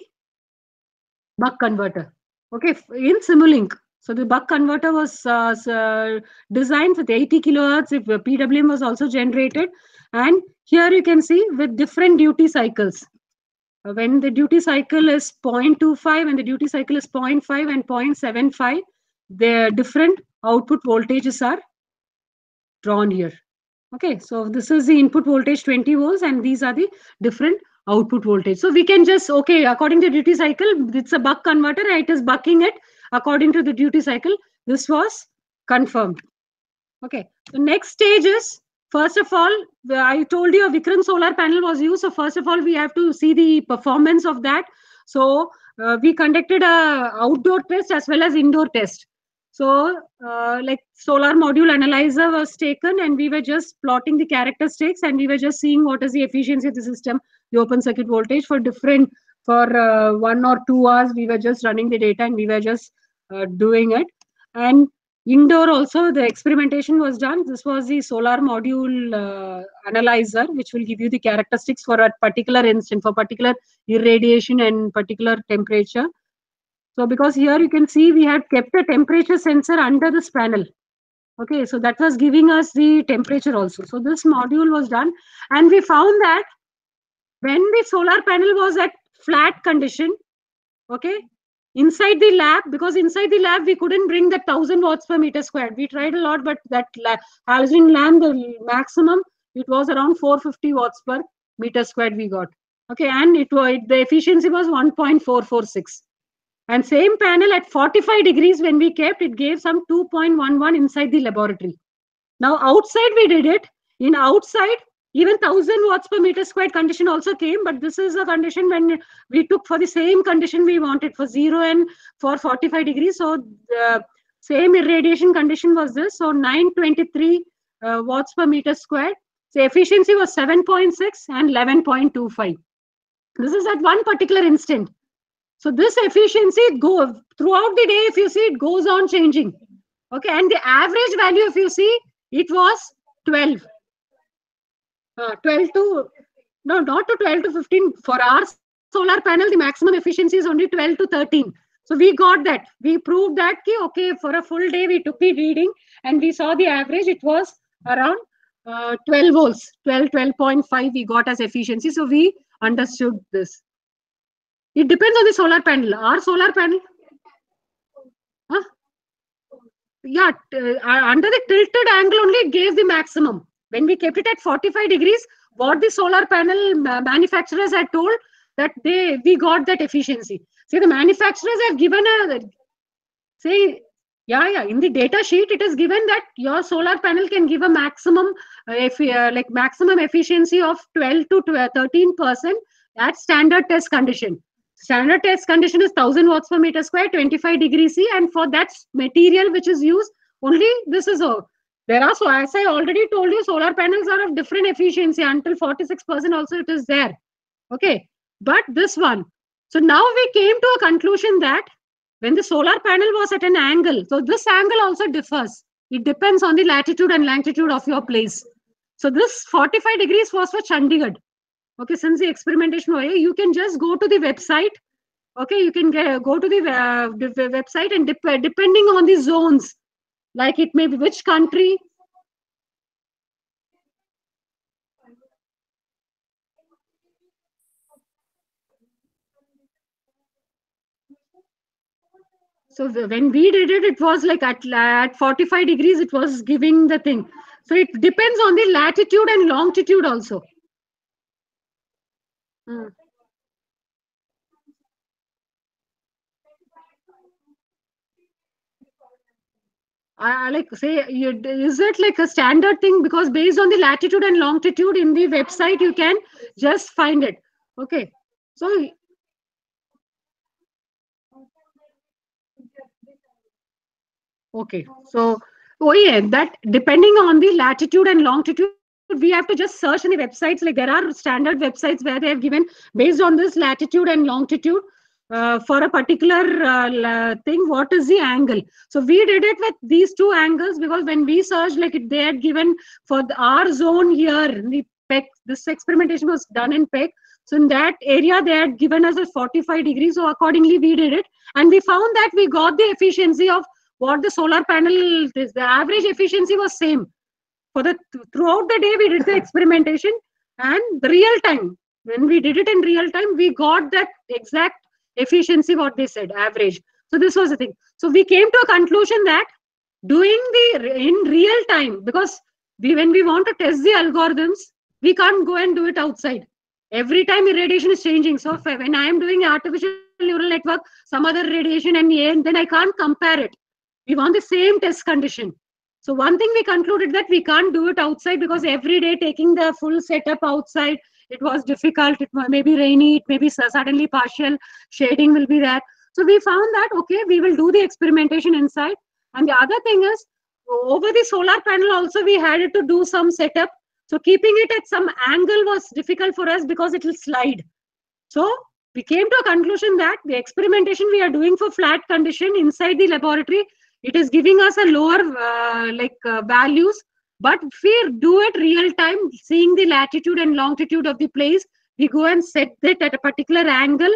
buck converter. Okay in simulink So the buck converter was uh, uh, designed with 80 kilohertz. If uh, PWM was also generated, and here you can see with different duty cycles. Uh, When the duty cycle is 0.25 and the duty cycle is 0.5 and 0.75, the different output voltages are drawn here. Okay, so this is the input voltage 20 volts, and these are the different output voltage. So we can just okay according to duty cycle, it's a buck converter. It is bucking it according to the duty cycle. This was confirmed. Okay, the next stage is first of all, I told you a Vikram solar panel was used. So first of all, we have to see the performance of that. So uh, we conducted a outdoor test as well as indoor test. So uh, like solar module analyzer was taken and we were just plotting the characteristics and we were just seeing what is the efficiency of the system, the open circuit voltage for different, for uh, one or two hours, we were just running the data and we were just uh, doing it. And indoor also the experimentation was done. This was the solar module uh, analyzer, which will give you the characteristics for a particular instant, for particular irradiation and particular temperature. So because here you can see we had kept a temperature sensor under this panel. Okay, so that was giving us the temperature also. So this module was done and we found that when the solar panel was at flat condition, okay, inside the lab, because inside the lab we couldn't bring the 1000 watts per meter squared. We tried a lot, but that halogen lamp, the maximum, it was around 450 watts per meter squared we got. Okay, and it was the efficiency was 1.446 and same panel at 45 degrees when we kept it gave some 2.11 inside the laboratory now outside we did it in outside even 1000 watts per meter squared condition also came but this is a condition when we took for the same condition we wanted for 0 and for 45 degrees. So the same irradiation condition was this. So 923 uh, watts per meter squared. So efficiency was 7.6 and 11.25 this is at one particular instant. So this efficiency go throughout the day, if you see, it goes on changing. Okay, and the average value, if you see, it was 12. Uh, 12 to, no, not to 12 to 15. For our solar panel, the maximum efficiency is only 12 to 13. So we got that. We proved that, ki, okay, for a full day, we took the reading and we saw the average, it was around uh, 12 volts, 12, 12.5 we got as efficiency. So we understood this. It depends on the solar panel. Our solar panel, huh? yeah, uh, under the tilted angle only gave the maximum. When we kept it at 45 degrees, what the solar panel manufacturers had told that they we got that efficiency. See, the manufacturers have given a say, yeah, yeah. In the data sheet, it is given that your solar panel can give a maximum, uh, if uh, like maximum efficiency of 12 to 13 percent at standard test condition. Standard test condition is 1000 watts per meter square, 25 degrees C, and for that material which is used, only this is all. There are, so as I already told you, solar panels are of different efficiency until 46% also it is there. Okay, but this one. So now we came to a conclusion that when the solar panel was at an angle, so this angle also differs. It depends on the latitude and longitude of your place. So this 45 degrees was for Chandigarh okay since the experimentation you can just go to the website okay you can get, go to the, uh, website and dep- depending on the zones like it may be which country? So when we did it it was like at, at 45 degrees it was giving the thing. So it depends on the latitude and longitude also. Hmm. I like say, you, is it like a standard thing? Because based on the latitude and longitude in the website, you can just find it. Okay. So Okay, so oh yeah, that depending on the latitude and longitude, we have to just search in the websites. Like there are standard websites where they have given based on this latitude and longitude uh, for a particular uh, thing. What is the angle? So we did it with these two angles because when we searched, like they had given for the, our zone here, the PEC. This experimentation was done in PEC. So in that area, they had given us a 45 degrees. So accordingly, we did it, and we found that we got the efficiency of what the solar panel is. The average efficiency was same. For the throughout the day, we did the experimentation and the real time. When we did it in real time, we got that exact efficiency what they said, average. So this was the thing. So we came to a conclusion that doing the in real time because we when we want to test the algorithms, we can't go and do it outside. Every time irradiation is changing. So when I am doing artificial neural network, some other radiation and and then I can't compare it. We want the same test condition. So one thing we concluded that we can't do it outside because every day taking the full setup outside, it was difficult. It may be rainy, it may be suddenly partial shading will be there. So we found that okay, we will do the experimentation inside. And the other thing is over the solar panel also we had to do some setup. So keeping it at some angle was difficult for us because it will slide. So we came to a conclusion that the experimentation we are doing for flat condition inside the laboratory it is giving us a lower uh, like uh, values but we do it real time seeing the latitude and longitude of the place. We go and set it at a particular angle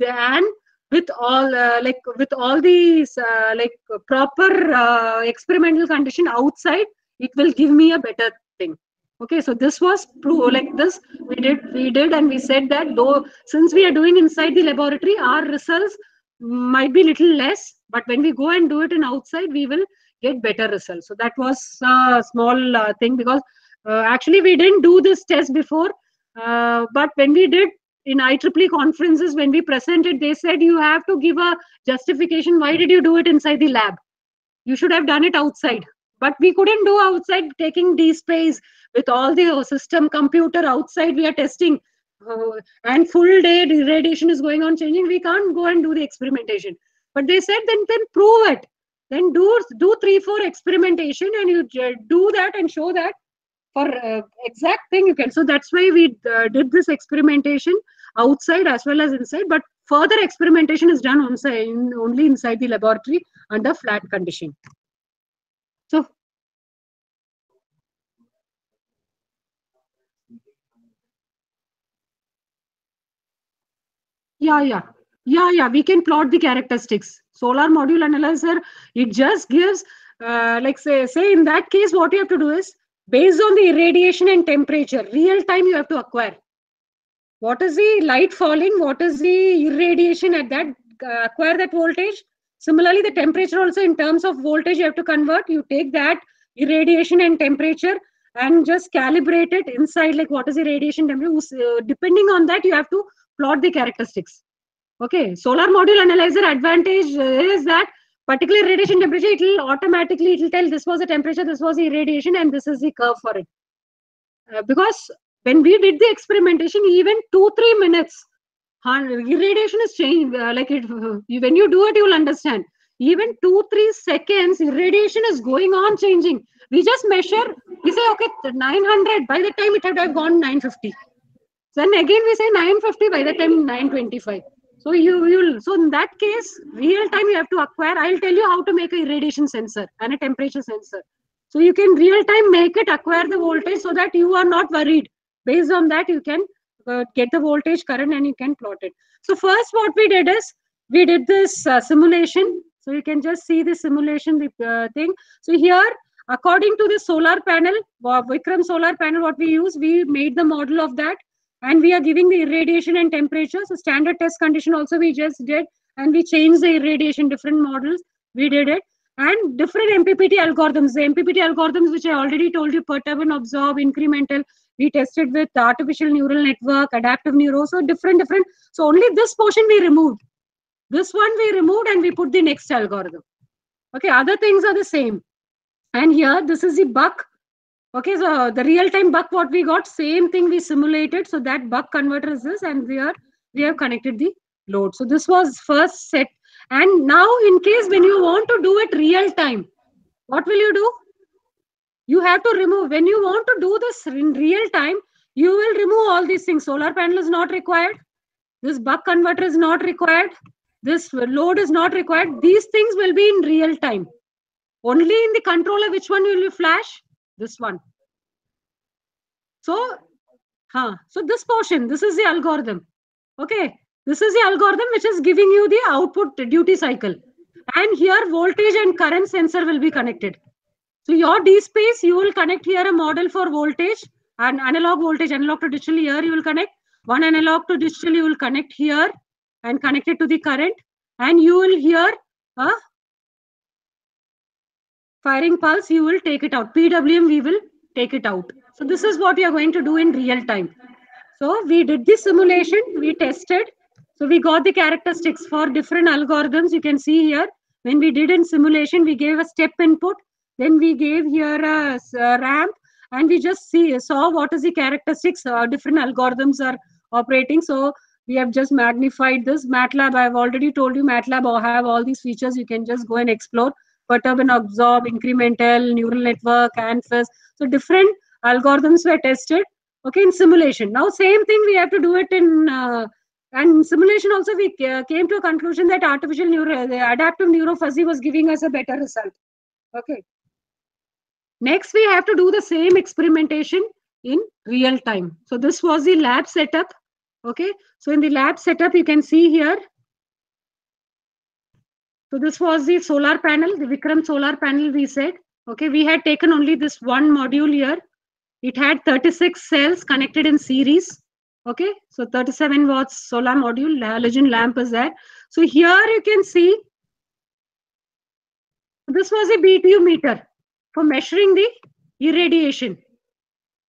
and with all uh, like with all these uh, like proper uh, experimental condition outside it will give me a better thing. Okay so this was true like this we did we did and we said that though since we are doing inside the laboratory our results might be little less but when we go and do it in outside we will get better results. So that was a small uh, thing because uh, actually we didn't do this test before uh, but when we did in IEEE conferences when we presented they said you have to give a justification. Why did you do it inside the lab? You should have done it outside. But we couldn't do outside taking dSPACE with all the system computer outside we are testing uh, and full day radiation is going on changing. We can't go and do the experimentation. But they said then then prove it then do do three four experimentation and you do that and show that for uh, exact thing you can. So that's why we uh, did this experimentation outside as well as inside but further experimentation is done on in, only inside the laboratory under flat condition. So yeah yeah yeah yeah we can plot the characteristics. Solar module analyzer it just gives uh, like say say in that case what you have to do is based on the irradiation and temperature real time you have to acquire. What is the light falling what is the irradiation at that uh, acquire that voltage? Similarly the temperature also in terms of voltage you have to convert. You take that irradiation and temperature and just calibrate it inside like what is the radiation temperature. Uh, depending on that you have to plot the characteristics okay solar module analyzer advantage is that particular radiation temperature it will automatically it will tell this was the temperature this was the irradiation and this is the curve for it. Uh, because when we did the experimentation even two three minutes irradiation is changed uh, like it when you do it you will understand. Even two three seconds irradiation is going on changing. We just measure we say okay 900 by the time it had gone 950 then again we say 950 by the time 925 so you will so in that case real time you have to acquire. I'll tell you how to make a irradiation sensor and a temperature sensor. So you can real time make it acquire the voltage so that you are not worried. Based on that you can uh, get the voltage current and you can plot it. So first what we did is we did this uh, simulation. So you can just see the simulation uh, thing. So here according to the solar panel vikram solar panel what we use we made the model of that and we are giving the irradiation and temperature so standard test condition also we just did and we changed the irradiation different models we did it and different MPPT algorithms. The MPPT algorithms, which I already told you, perturb and observe, incremental, we tested with artificial neural network, adaptive neuro, so different, different. So only this portion we removed. This one we removed and we put the next algorithm. Okay, other things are the same. And here, this is the buck. Okay, so the real-time buck, what we got, same thing we simulated. So that buck converter is this, and we are we have connected the load. So this was first set and now in case when you want to do it real time, what will you do? You have to remove, when you want to do this in real time, you will remove all these things. Solar panel is not required. This buck converter is not required. This load is not required. These things will be in real time. Only in the controller, which one will you flash? This one. So, huh, so this portion, this is the algorithm. Okay, this is the algorithm which is giving you the output duty cycle. And here voltage and current sensor will be connected. So your dSPACE, you will connect here a model for voltage and analog voltage, analog to digital here you will connect. One analog to digital you will connect here and connect it to the current. And you will hear a firing pulse, you will take it out. PWM, we will take it out. So this is what we are going to do in real time. So we did this simulation, we tested. So we got the characteristics for different algorithms. You can see here, when we did in simulation, we gave a step input. Then we gave here a ramp and we just see saw what is the characteristics uh, different algorithms are operating. So we have just magnified this. MATLAB, I've already told you, MATLAB will have all these features. You can just go and explore. Perturb and observe, incremental, neural network, ANFIS. So different algorithms were tested. Okay, in simulation. Now same thing we have to do it in uh, and simulation also we ca- came to a conclusion that artificial neuro, adaptive neurofuzzy was giving us a better result. Okay. Next, we have to do the same experimentation in real time. So this was the lab setup. Okay. So in the lab setup, you can see here. So this was the solar panel, the Vikram solar panel we said. Okay. We had taken only this one module here. It had 36 cells connected in series. Okay. So 37 watts solar module, halogen lamp is there. So here you can see this was a BTU meter for measuring the irradiation.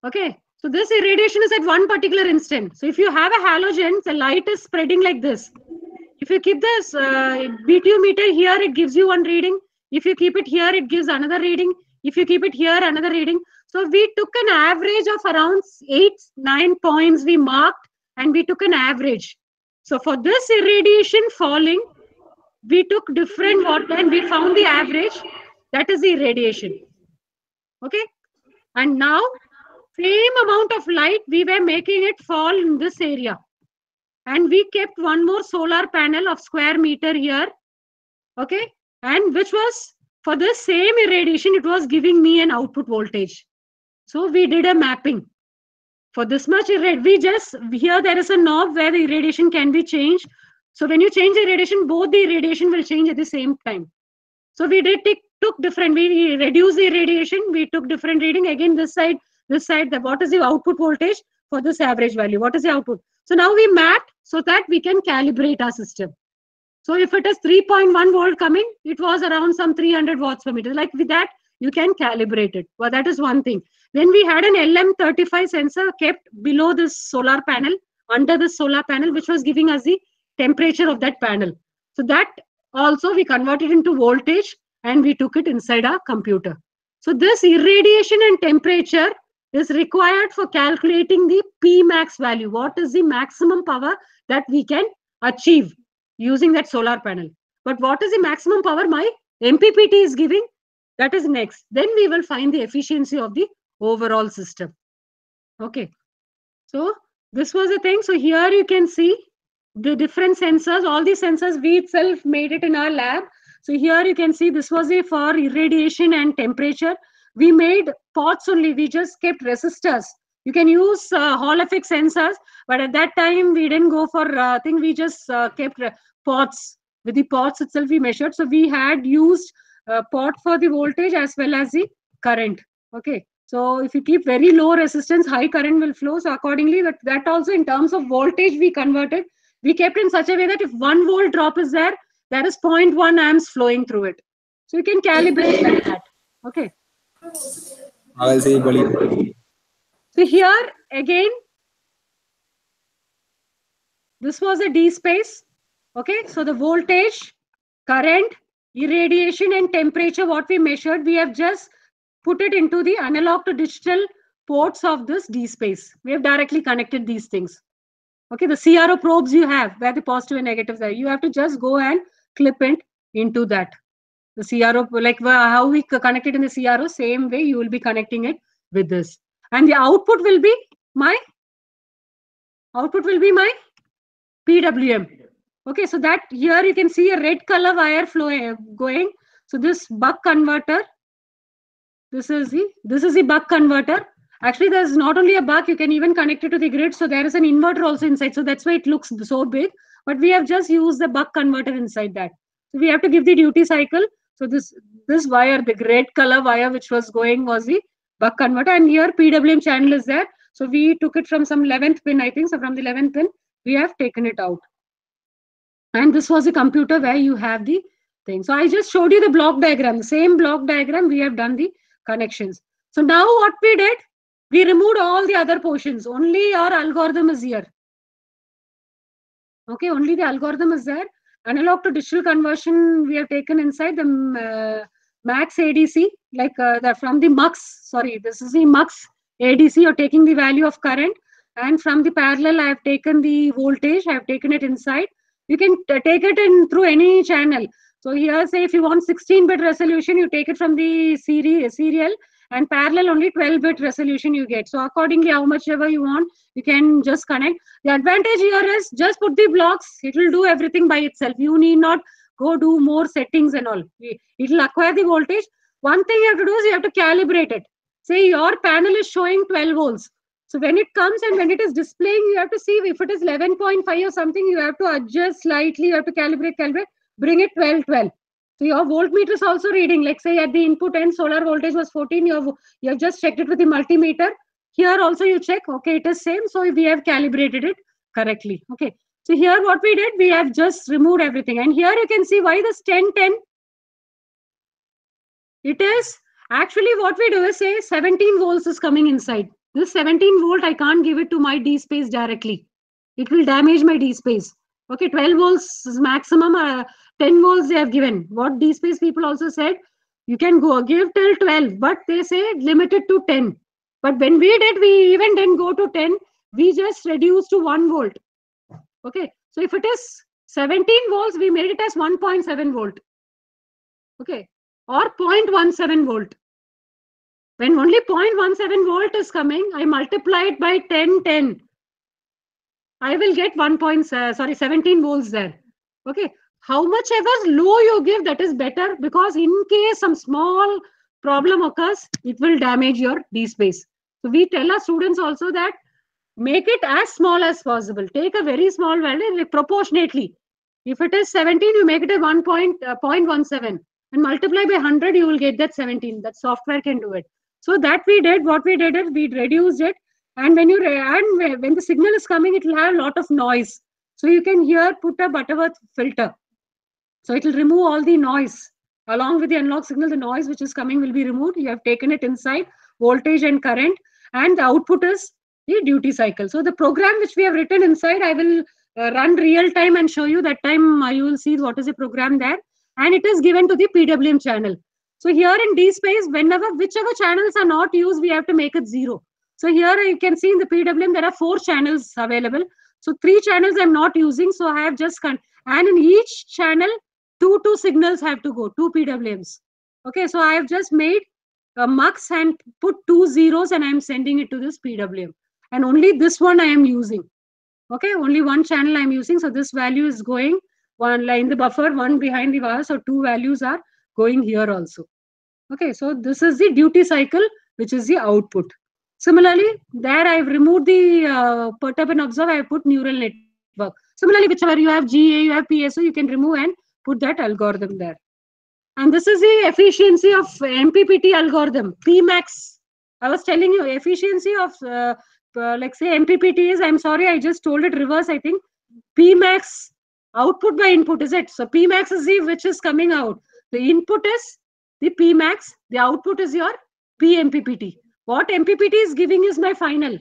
Okay, so this irradiation is at one particular instant. So if you have a halogen, the light is spreading like this. If you keep this uh, BTU meter here, it gives you one reading. If you keep it here, it gives another reading. If you keep it here, another reading. So we took an average of around eight, nine points we marked and we took an average. So for this irradiation falling, we took different water and we found the average. That is the irradiation. Okay. And now, same amount of light, we were making it fall in this area. And we kept one more solar panel of square meter here. Okay. And which was for the same irradiation, it was giving me an output voltage. So we did a mapping. For this much irradiation, we just, here there is a knob where the irradiation can be changed. So when you change the irradiation, both the irradiation will change at the same time. So we did take, took different, we reduced the irradiation, we took different reading. Again, this side, this side, the, what is the output voltage for this average value? What is the output? So now we mapped so that we can calibrate our system. So if it is 3.1 volt coming, it was around some 300 watts per meter. Like with that, you can calibrate it. Well, that is one thing. Then we had an LM35 sensor kept below this solar panel, under the solar panel, which was giving us the temperature of that panel. So that also we converted into voltage and we took it inside our computer. So this irradiation and temperature is required for calculating the P max value. What is the maximum power that we can achieve using that solar panel? But what is the maximum power my MPPT is giving? That is next. Then we will find the efficiency of the overall system. Okay. So this was the thing. So here you can see the different sensors. All the sensors we itself made it in our lab. So here you can see this was a for irradiation and temperature. We made pots only. We just kept resistors. You can use uh, Hall effect sensors, but at that time we didn't go for uh, thing. We just uh, kept pots. With the pots itself, we measured. So we had used uh, pot for the voltage as well as the current. Okay. So if you keep very low resistance, high current will flow. So accordingly, that, that also in terms of voltage we converted. We kept in such a way that if one volt drop is there, there is 0.1 amps flowing through it. So you can calibrate like that. Okay. So here again, this was a dSPACE. Okay. So the voltage, current, irradiation and temperature, what we measured, we have just put it into the analog to digital ports of this dSPACE. We have directly connected these things. Okay, the CRO probes you have, where the positive and negatives are, you have to just go and clip it into that. The CRO, like how we c- connect it in the CRO, same way you will be connecting it with this. And the output will be my, output will be my PWM. Okay, so that here you can see a red color wire flowing, eh, going. So this buck converter, this is the, this is the buck converter. Actually, there's not only a buck, you can even connect it to the grid. So there is an inverter also inside. So that's why it looks so big. But we have just used the buck converter inside that. So we have to give the duty cycle. So this this wire, the red color wire which was going was the buck converter, and here PWM channel is there. So we took it from some 11th pin, I think. So from the 11th pin, we have taken it out. And this was a computer where you have the thing. So I just showed you the block diagram, the same block diagram. We have done the connections. So now what we did, we removed all the other portions. Only our algorithm is here. Okay, only the algorithm is there. Analog to digital conversion, we have taken inside the uh, max ADC, like uh, the, from the mux, sorry, this is the mux ADC, you're taking the value of current. And from the parallel, I have taken the voltage, I have taken it inside. You can take it in through any channel. So here, say if you want 16-bit resolution, you take it from the series, serial and parallel only 12-bit resolution you get. So accordingly, how much ever you want, you can just connect. The advantage here is just put the blocks. It will do everything by itself. You need not go do more settings and all. It will acquire the voltage. One thing you have to do is you have to calibrate it. Say your panel is showing 12 volts. So when it comes and when it is displaying, you have to see if it is 11.5 or something, you have to adjust slightly, you have to calibrate, calibrate, bring it 12, 12. So your voltmeter is also reading, like say at the input end, solar voltage was 14, you have, you have just checked it with the multimeter. Here also you check, okay, it is same. So we have calibrated it correctly. Okay. So here what we did, we have just removed everything. And here you can see why this 10, 10. It is actually what we do is say 17 volts is coming inside. This 17 volt, I can't give it to my dSPACE directly. It will damage my dSPACE. Okay, 12 volts is maximum. Uh, 10 volts they have given. What dSPACE people also said, you can go give till 12, but they say limited to 10. But when we did, we even didn't go to 10. We just reduced to 1 volt. Okay, so if it is 17 volts, we made it as 1.7 volt. Okay, or 0.17 volt. When only 0.17 volt is coming, I multiply it by 10, 10. I will get 1. Point, uh, sorry, 17 volts there. Okay, how much ever low you give, that is better because in case some small problem occurs, it will damage your dSPACE. So we tell our students also that make it as small as possible. Take a very small value proportionately. If it is 17, you make it a 1 point, uh, 0.17 and multiply by 100, you will get that 17. That software can do it. So that we did, what we did is we reduced it. And when you and when the signal is coming, it will have a lot of noise. So you can here put a Butterworth filter. So it will remove all the noise. Along with the analog signal, the noise which is coming will be removed. You have taken it inside voltage and current. And the output is the duty cycle. So the program which we have written inside, I will uh, run real time and show you that time uh, you will see what is the program there. And it is given to the PWM channel. So here in dSPACE, whenever whichever channels are not used, we have to make it zero. So here you can see in the PWM, there are four channels available. So three channels I'm not using. So I have just, and in each channel, two, two signals have to go, two PWMs. Okay, so I have just made a mux and put two zeros and I'm sending it to this PWM. And only this one I am using. Okay, only one channel I'm using. So this value is going one line the buffer, one behind the wire. So two values are going here also. Okay, so this is the duty cycle, which is the output. Similarly, there I've removed the uh, perturb and observe, I put neural network. Similarly, whichever you have GA, you have PSO, you can remove and put that algorithm there. And this is the efficiency of MPPT algorithm, Pmax. I was telling you, efficiency of, uh, uh, like say MPPT is, I'm sorry, I just told it reverse, I think. Pmax, output by input, is it? So Pmax is the which is coming out. The input is the Pmax, the output is your PMPPT. What MPPT is giving is my final.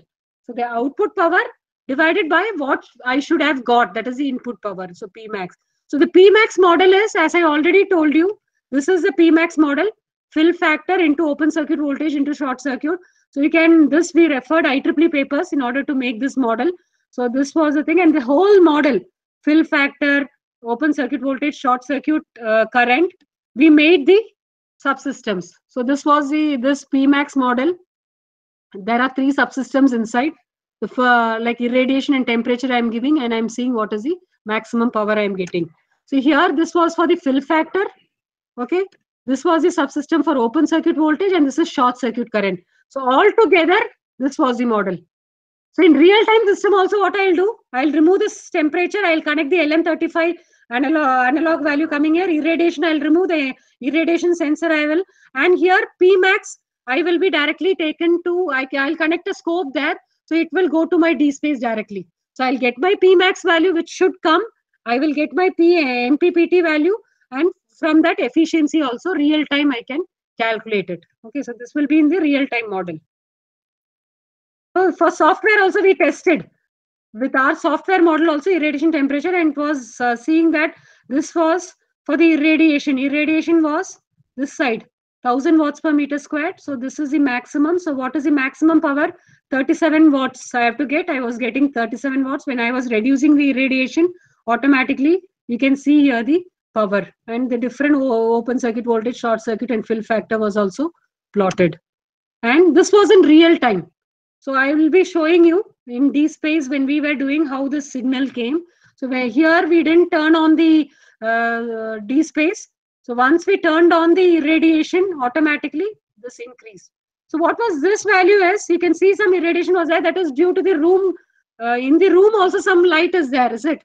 So the output power divided by what I should have got, that is the input power, so Pmax. So the Pmax model is, as I already told you, this is the Pmax model, fill factor into open circuit voltage into short circuit. So you can, this we referred IEEE papers in order to make this model. So this was the thing and the whole model, fill factor, open circuit voltage, short circuit uh, current, we made the subsystems. So this was the this Pmax model. There are three subsystems inside. The uh, like irradiation and temperature I'm giving, and I'm seeing what is the maximum power I'm getting. So here this was for the fill factor. Okay, this was the subsystem for open circuit voltage, and this is short circuit current. So all together, this was the model. So in real time system also what I'll do, I'll remove this temperature, I'll connect the LM35 analog, analog value coming here. Irradiation, I'll remove the irradiation sensor. I will. And here Pmax, I will be directly taken to, I, I'll connect a scope there. So it will go to my dSPACE directly. So I'll get my Pmax value, which should come. I will get my P, MPPT value. And from that efficiency also real time, I can calculate it. Okay, so this will be in the real time model. So for software also we tested with our software model also irradiation temperature and was uh, seeing that this was for the irradiation. Irradiation was this side 1000 watts per meter squared. So this is the maximum. So what is the maximum power? 37 watts I have to get. I was getting 37 watts when I was reducing the irradiation automatically. You can see here the power and the different open circuit voltage, short circuit and fill factor was also plotted. And this was in real time. So I will be showing you in dSPACE when we were doing how the signal came. So where here we didn't turn on the uh, dSPACE. So once we turned on the irradiation, automatically this increased. So what was this value is, you can see some irradiation was there. That is due to the room. Uh, in the room also some light is there, is it?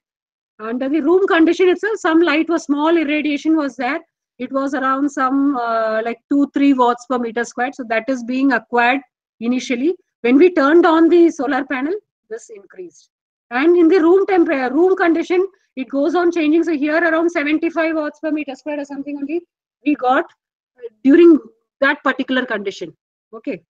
Under the room condition itself, some light was small irradiation was there. It was around some uh, like 2, 3 watts per meter squared. So that is being acquired initially. When we turned on the solar panel, this increased. And in the room temperature, room condition, it goes on changing. So here around 75 watts per meter square or something only we got during that particular condition. Okay.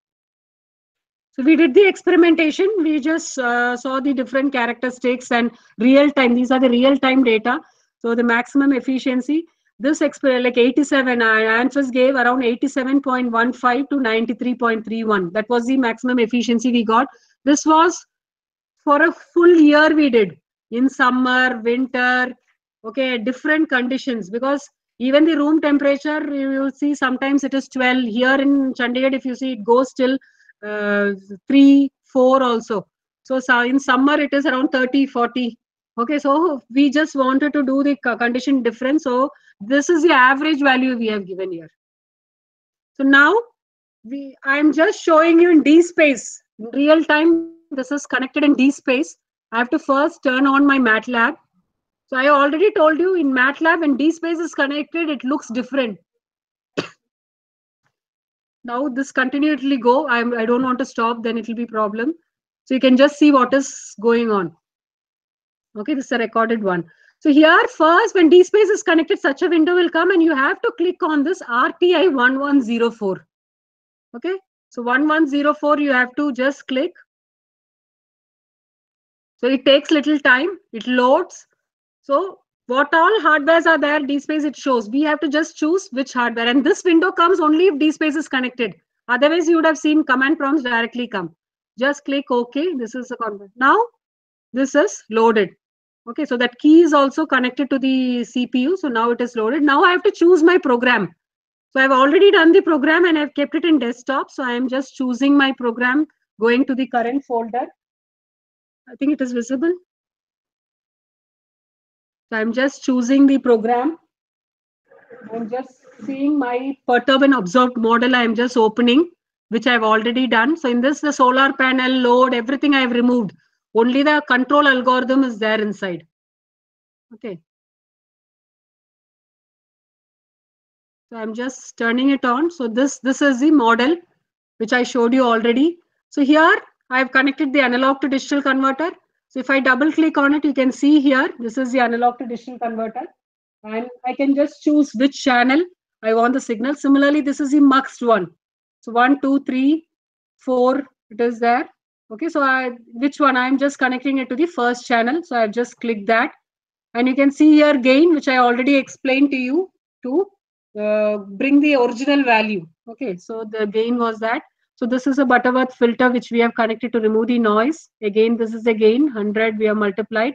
So we did the experimentation. We just uh, saw the different characteristics and real time. These are the real time data. So the maximum efficiency. This experiment, like 87, uh, ANFIS gave around 87.15 to 93.31. That was the maximum efficiency we got. This was for a full year we did in summer, winter, okay, different conditions because even the room temperature, you see sometimes it is 12. Here in Chandigarh, if you see, it goes till uh, 3, 4 also. So, so in summer, it is around 30, 40. Okay, so we just wanted to do the condition difference. So this is the average value we have given here. So now we I'm just showing you in dSPACE. In real time, this is connected in dSPACE. I have to first turn on my MATLAB. So I already told you in MATLAB when dSPACE is connected, it looks different. now this continually go. I'm I don't want to stop, then it will be problem. So you can just see what is going on. Okay, this is a recorded one. So here first, when dSPACE is connected, such a window will come and you have to click on this RTI 1104. Okay, so 1104, you have to just click. So it takes little time, it loads. So what all hardwares are there, dSPACE it shows. We have to just choose which hardware. And this window comes only if dSPACE is connected. Otherwise, you would have seen command prompts directly come. Just click OK. This is the convert. Now, this is loaded. Okay, so that key is also connected to the CPU. So now it is loaded. Now I have to choose my program. So I've already done the program and I've kept it in desktop. So I am just choosing my program, going to the current folder. I think it is visible. So I'm just choosing the program. I'm just seeing my perturb and observed model. I'm just opening, which I've already done. So in this, the solar panel load, everything I've removed only the control algorithm is there inside okay so i'm just turning it on so this this is the model which i showed you already so here i have connected the analog to digital converter so if i double click on it you can see here this is the analog to digital converter and i can just choose which channel i want the signal similarly this is the mux one so one two three four it is there Okay, so I, which one? I'm just connecting it to the first channel. So I've just clicked that. And you can see here gain, which I already explained to you to uh, bring the original value. Okay, so the gain was that. So this is a Butterworth filter, which we have connected to remove the noise. Again, this is again 100 we have multiplied.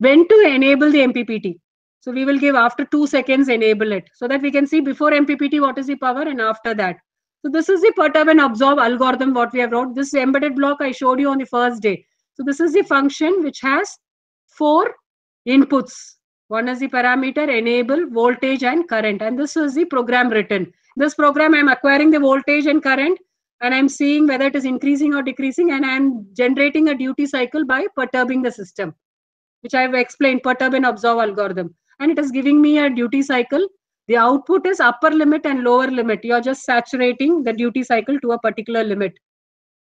When to enable the MPPT? So we will give after two seconds, enable it so that we can see before MPPT, what is the power and after that. So this is the perturb and observe algorithm what we have wrote. This embedded block I showed you on the first day. So this is the function which has four inputs. One is the parameter, enable, voltage and current. And this is the program written. This program I'm acquiring the voltage and current and I'm seeing whether it is increasing or decreasing and I'm generating a duty cycle by perturbing the system, which I've explained, perturb and observe algorithm. and it is giving me a duty cycle. The output is upper limit and lower limit. You're just saturating the duty cycle to a particular limit.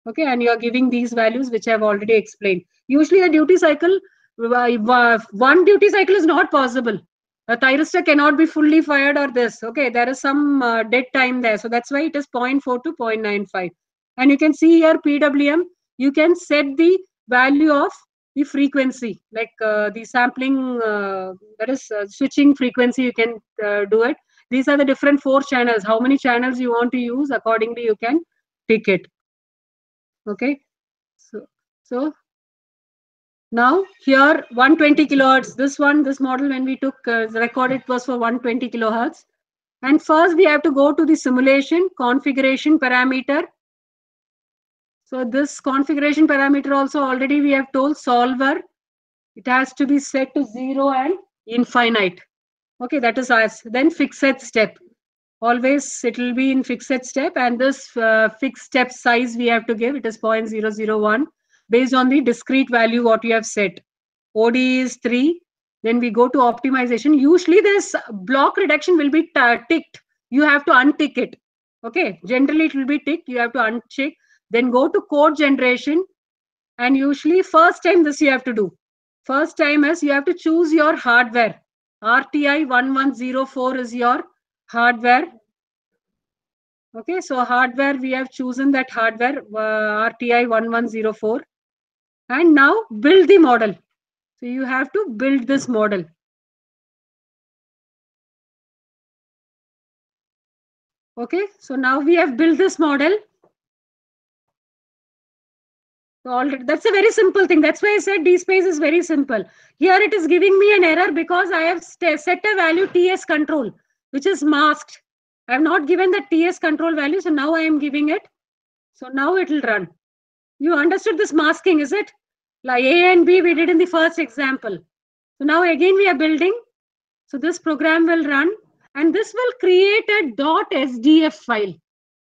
Okay, and you're giving these values, which I've already explained. Usually a duty cycle, uh, one duty cycle is not possible. A thyristor cannot be fully fired or this. Okay, there is some uh, dead time there. So that's why it is 0.4 to 0.95. And you can see here PWM, you can set the value of the frequency, like uh, the sampling, uh, that is uh, switching frequency, you can uh, do it. These are the different four channels. How many channels you want to use, accordingly you can pick it. Okay, so, so now here 120 kilohertz, this one, this model when we took uh, the record, it was for 120 kilohertz. And first we have to go to the simulation configuration parameter so this configuration parameter also already we have told solver. It has to be set to zero and infinite. Okay, that is us. Then fixed step. Always it will be in fixed step and this uh, fixed step size we have to give. It is 0.001 based on the discrete value what you have set. OD is 3. Then we go to optimization. Usually this block reduction will be ticked. You have to untick it. Okay, generally it will be ticked. You have to uncheck then go to code generation and usually first time this you have to do first time is you have to choose your hardware rti 1104 is your hardware okay so hardware we have chosen that hardware uh, rti 1104 and now build the model. So you have to build this model. Okay so now we have built this model. So already that's a very simple thing. That's why i said dSPACE is very simple. Here it is giving me an error because i have set a value ts control which is masked. I have not given the ts control value so now i am giving it. So now it will run. You understood this masking is it like a and b we did in the first example so now again we are building so this program will run and this will create a sdf file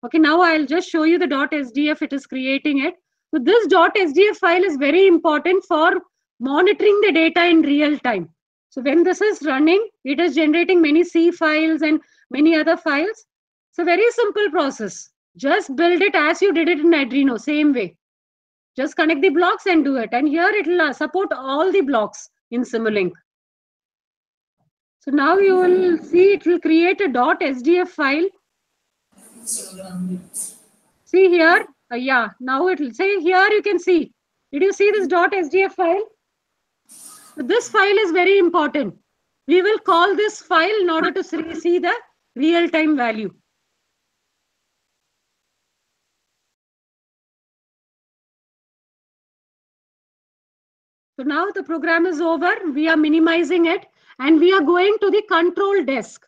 okay now i'll just show you the sdf it is creating it so this .sdf file is very important for monitoring the data in real time. So when this is running, it is generating many C files and many other files. It's a very simple process. Just build it as you did it in Arduino, same way. Just connect the blocks and do it. And here it will uh, support all the blocks in Simulink. So now you will see it will create a .sdf file. See here, uh, yeah, now it will say here you can see. Did you see this .sdf file? This file is very important. We will call this file in order to see the real-time value. So now the program is over. We are minimizing it and we are going to the control desk.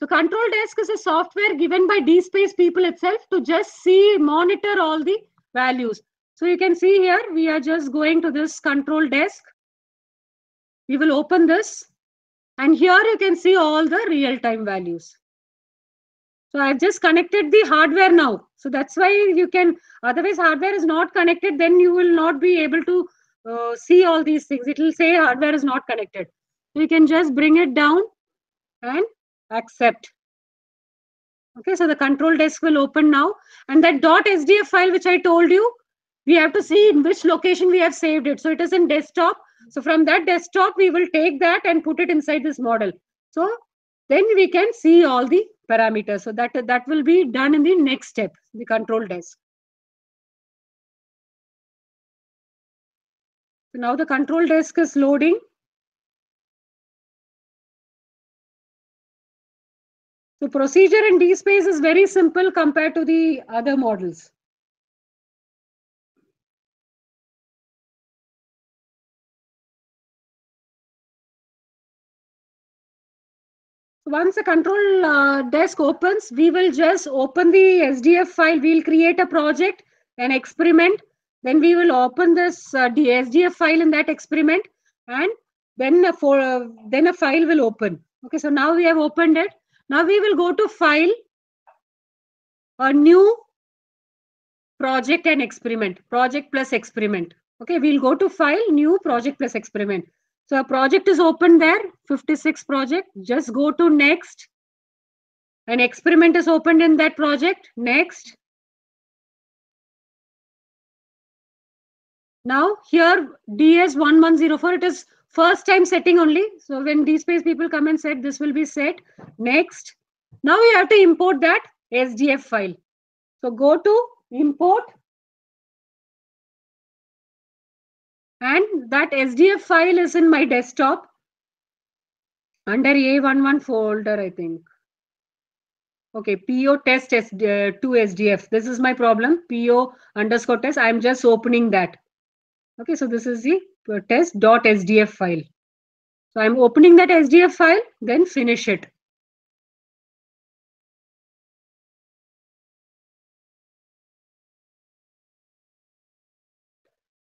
So control desk is a software given by dSPACE people itself to just see, monitor all the values. So you can see here, we are just going to this control desk. We will open this. And here you can see all the real-time values. So I've just connected the hardware now. So that's why you can, otherwise hardware is not connected, then you will not be able to uh, see all these things. It will say hardware is not connected. So you can just bring it down and accept. Okay, so the control desk will open now. And that .sdf file which I told you, we have to see in which location we have saved it. So it is in desktop. So from that desktop, we will take that and put it inside this model. So then we can see all the parameters. So that, that will be done in the next step, the control desk. So now the control desk is loading. So procedure in dSPACE is very simple compared to the other models. Once the control uh, desk opens, we will just open the SDF file. We'll create a project, an experiment. Then we will open this uh, file in that experiment, and then a for uh, then a file will open. Okay, so now we have opened it. Now we will go to file, a new project and experiment, project plus experiment. Okay, we'll go to file, new project plus experiment. So a project is open there, 56 project. Just go to next. An experiment is opened in that project. Next. Now here DS1104, it is first time setting only. So when dSPACE people come and set, this will be set. Next. Now we have to import that SDF file. So go to import. And that SDF file is in my desktop under A11 folder, I think. Okay, PO test S, uh, 2 SDF. This is my problem. PO underscore test. I'm just opening that. Okay, so this is the uh, test.sdf file. So I'm opening that SDF file, then finish it.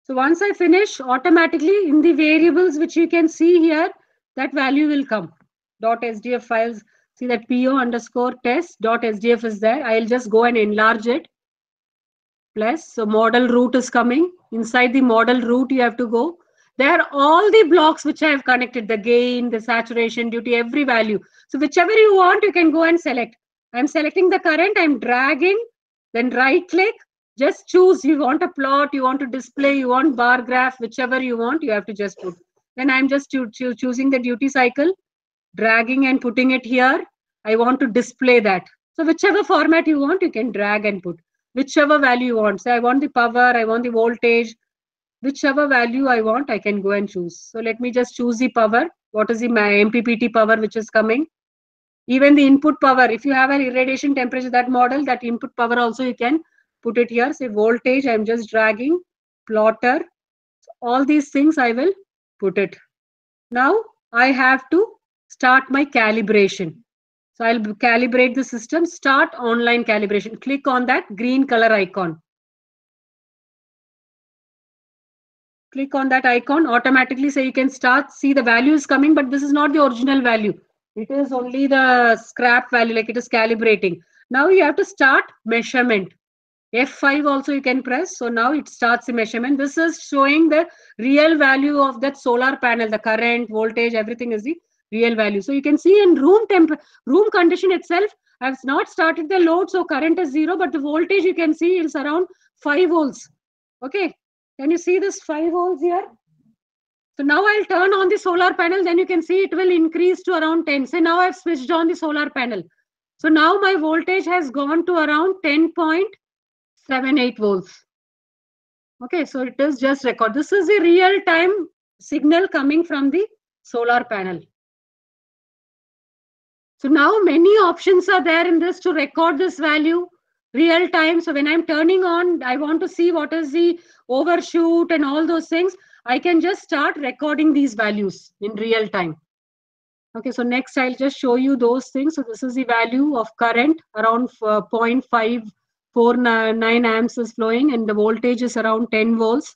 So once I finish, automatically in the variables which you can see here, that value will come. Dot .sdf files, see that po underscore test dot .sdf is there. I'll just go and enlarge it. Plus, so model root is coming. Inside the model root, you have to go. There are all the blocks which I have connected, the gain, the saturation, duty, every value. So whichever you want, you can go and select. I'm selecting the current, I'm dragging, then right click, just choose you want a plot you want to display you want bar graph whichever you want you have to just put then i'm just cho cho choosing the duty cycle dragging and putting it here i want to display that so whichever format you want you can drag and put whichever value you want. Say i want the power i want the voltage. Whichever value i want i can go and choose. So let me just choose the power. What is the mppt power which is coming? Even the input power. If you have an irradiation temperature that model that input power also you can put it here. Say voltage i'm just dragging plotter. All these things i will put it. Now i have to start my calibration so i'll calibrate the system. Start online calibration. Click on that green color icon. Click on that icon. Automatically so you can start see the value is coming but this is not the original value. It is only the scrap value like it is calibrating. Now you have to start measurement. F5 also you can press. So now it starts the measurement. This is showing the real value of that solar panel, the current, voltage, everything is the real value. So you can see in room temp, room condition itself, I've not started the load, so current is zero, but the voltage you can see is around 5 volts. Okay, can you see this 5 volts here? So now I'll turn on the solar panel, then you can see it will increase to around 10. So now I've switched on the solar panel. So now my voltage has gone to around 10 point seven, eight volts. Okay, so it is just record. This is the real time signal coming from the solar panel. So now many options are there in this to record this value real time. So when I'm turning on, I want to see what is the overshoot and all those things. I can just start recording these values in real time. Okay, so next I'll just show you those things. So this is the value of current around uh, 0.5 4 9 amps is flowing and the voltage is around 10 volts.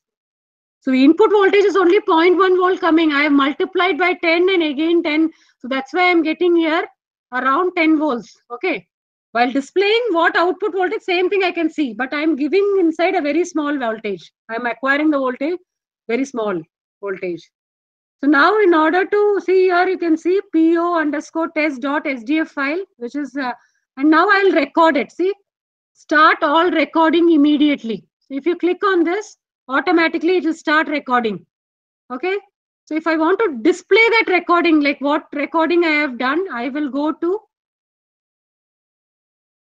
So the input voltage is only 0.1 volt coming. I have multiplied by 10 and again 10. So that's why I'm getting here around 10 volts. Okay. While displaying what output voltage, same thing I can see, but I'm giving inside a very small voltage. I'm acquiring the voltage, very small voltage. So now in order to see here, you can see PO underscore test dot SDF file, which is, uh, and now I'll record it. See, start all recording immediately. So if you click on this, automatically it will start recording. Okay. So if I want to display that recording, like what recording I have done, I will go to,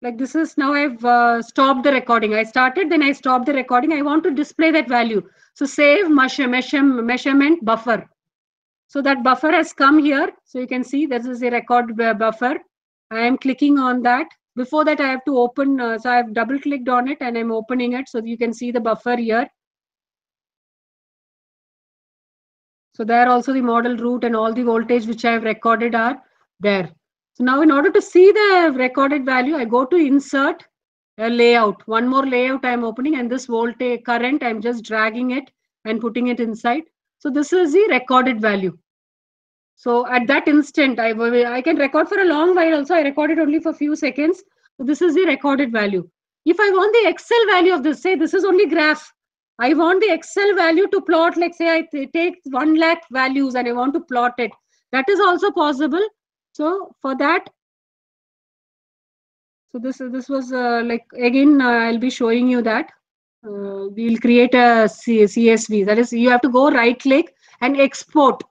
like this is now I've uh, stopped the recording. I started, then I stopped the recording. I want to display that value. So save measure, measure, measurement buffer. So that buffer has come here. So you can see this is a record buffer. I am clicking on that before that i have to open uh, so i have double clicked on it and i'm opening it so you can see the buffer here so there also the model root and all the voltage which i have recorded are there so now in order to see the recorded value i go to insert a layout one more layout i'm opening and this voltage current i'm just dragging it and putting it inside so this is the recorded value so at that instant, I, I can record for a long while also. I recorded only for a few seconds. So this is the recorded value. If I want the Excel value of this, say this is only graph. I want the Excel value to plot, like say I take 1 lakh values and I want to plot it. That is also possible. So for that, so this this was uh, like again uh, I'll be showing you that uh, we'll create a CSV. That is, you have to go right click and export.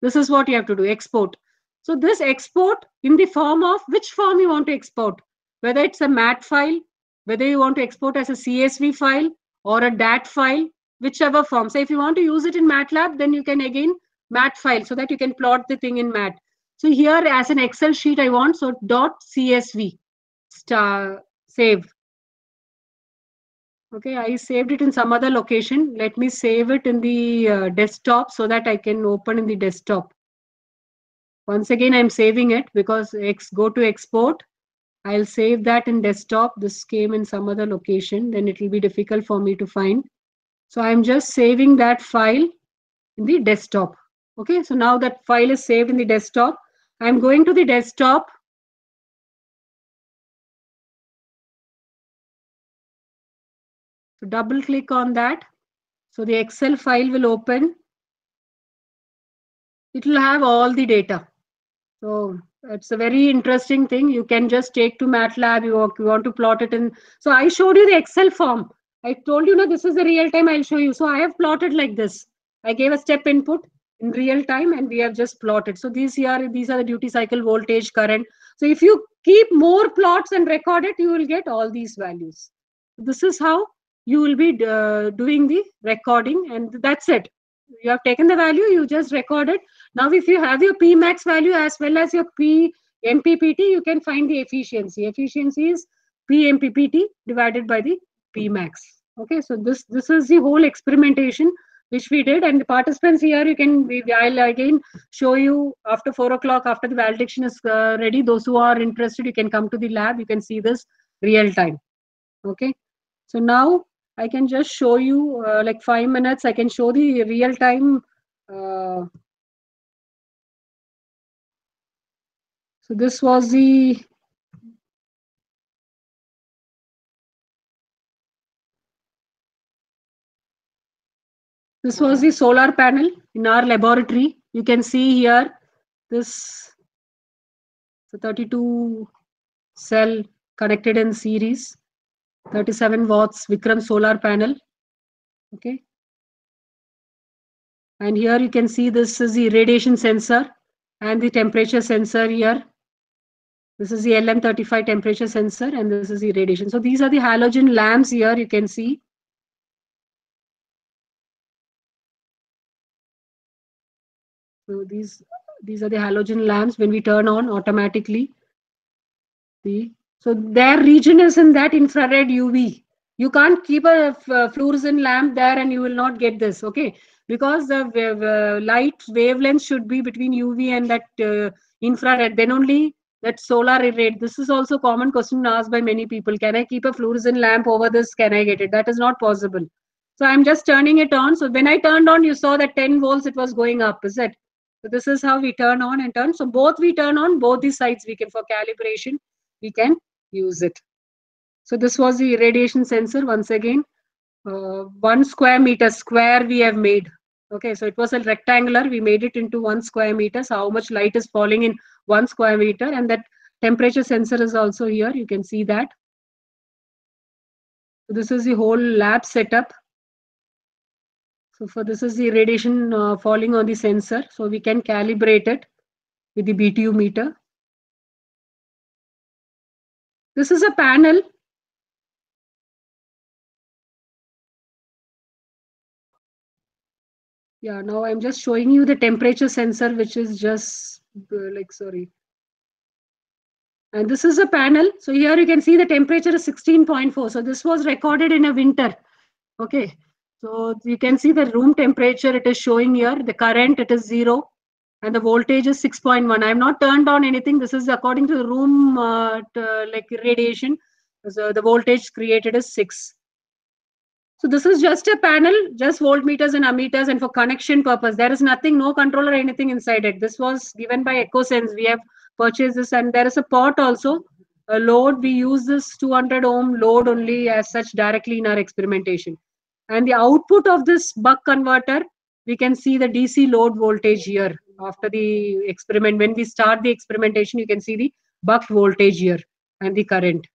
This is what you have to do: export. So this export in the form of which form you want to export, whether it's a MAT file, whether you want to export as a CSV file or a DAT file, whichever form. So if you want to use it in MATLAB, then you can again MAT file so that you can plot the thing in MAT. So here as an Excel sheet, I want so dot CSV star save. Okay, I saved it in some other location. Let me save it in the uh, desktop so that I can open in the desktop. Once again, I'm saving it because X go to export. I'll save that in desktop. This came in some other location. Then it will be difficult for me to find. So I'm just saving that file in the desktop. Okay, so now that file is saved in the desktop. I'm going to the desktop. So double click on that. So the Excel file will open. It will have all the data. So it's a very interesting thing. You can just take to MATLAB. You, want- you want to plot it in. So I showed you the Excel form. I told you, no, this is the real time. I'll show you. So I have plotted like this. I gave a step input in real time, and we have just plotted. So these here, these are the duty cycle, voltage, current. So if you keep more plots and record it, you will get all these values. This is how you will be uh, doing the recording, and that's it. You have taken the value, you just record it. Now, if you have your P max value as well as your P you can find the efficiency. Efficiency is P MPPT divided by the P max. Okay, so this this is the whole experimentation which we did, and the participants here you can. I'll again show you after four o'clock after the validation is uh, ready. Those who are interested, you can come to the lab. You can see this real time. Okay, so now I can just show you uh, like five minutes. I can show the real time. Uh, so this was the this was the solar panel in our laboratory. You can see here this the 32 cell connected in series 37 watts Vikram solar panel. Okay. And here you can see this is the radiation sensor and the temperature sensor here. This is the LM35 temperature sensor and this is the radiation. So these are the halogen lamps here you can see. So these these are the halogen lamps when we turn on automatically. The so their region is in that infrared UV. You can't keep a uh, fluorescent lamp there and you will not get this, okay? Because the wa- wa- light wavelength should be between UV and that uh, infrared. Then only that solar array. This is also common question asked by many people. Can I keep a fluorescent lamp over this? Can I get it? That is not possible. So I'm just turning it on. So when I turned on, you saw that 10 volts, it was going up, is it? So this is how we turn on and turn. So both we turn on, both the sides we can for calibration, we can use it. So this was the radiation sensor once again. Uh, one square meter square we have made. Okay, so it was a rectangular. We made it into one square meter. So how much light is falling in one square meter, and that temperature sensor is also here. You can see that. So this is the whole lab setup. So for this is the radiation uh, falling on the sensor. So we can calibrate it with the BTU meter. This is a panel. Yeah, now I'm just showing you the temperature sensor, which is just like, sorry. And this is a panel. So here you can see the temperature is 16.4. So this was recorded in a winter. Okay. So you can see the room temperature it is showing here. The current it is zero and the voltage is 6.1. I have not turned on anything. This is according to the room uh, to, like radiation. So the voltage created is 6. So this is just a panel, just voltmeters and ammeters and for connection purpose. There is nothing, no controller or anything inside it. This was given by EcoSense. We have purchased this and there is a port also. A load, we use this 200 ohm load only as such directly in our experimentation. And the output of this buck converter, we can see the DC load voltage here after the experiment. When we start the experimentation, you can see the buck voltage here and the current.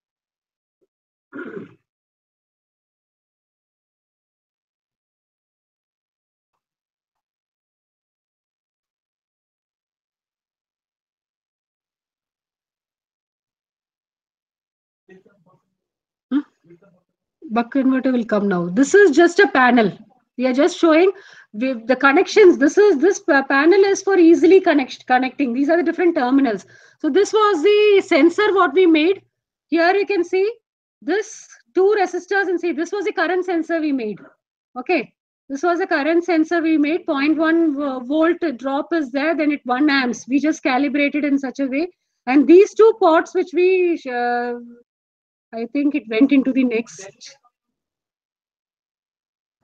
Buck converter will come now. This is just a panel. We are just showing the connections. This is this panel is for easily connect connecting. These are the different terminals. So this was the sensor what we made. Here you can see this two resistors and see this was the current sensor we made. Okay. This was the current sensor we made. 0.1 volt drop is there. Then it 1 amps. We just calibrated in such a way. And these two ports which we uh, I think it went into the next.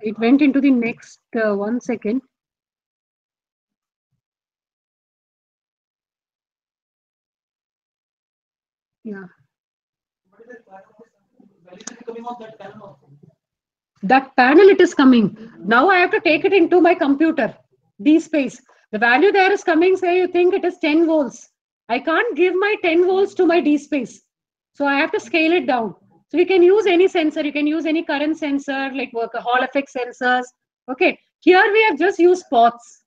It went into the next uh, one second. Yeah. That panel it is coming. Now I have to take it into my computer. dSPACE. The value there is coming, say you think it is 10 volts. I can't give my 10 volts to my dSPACE. So I have to scale it down. So you can use any sensor. You can use any current sensor, like work Hall effect sensors. Okay. Here we have just used pots,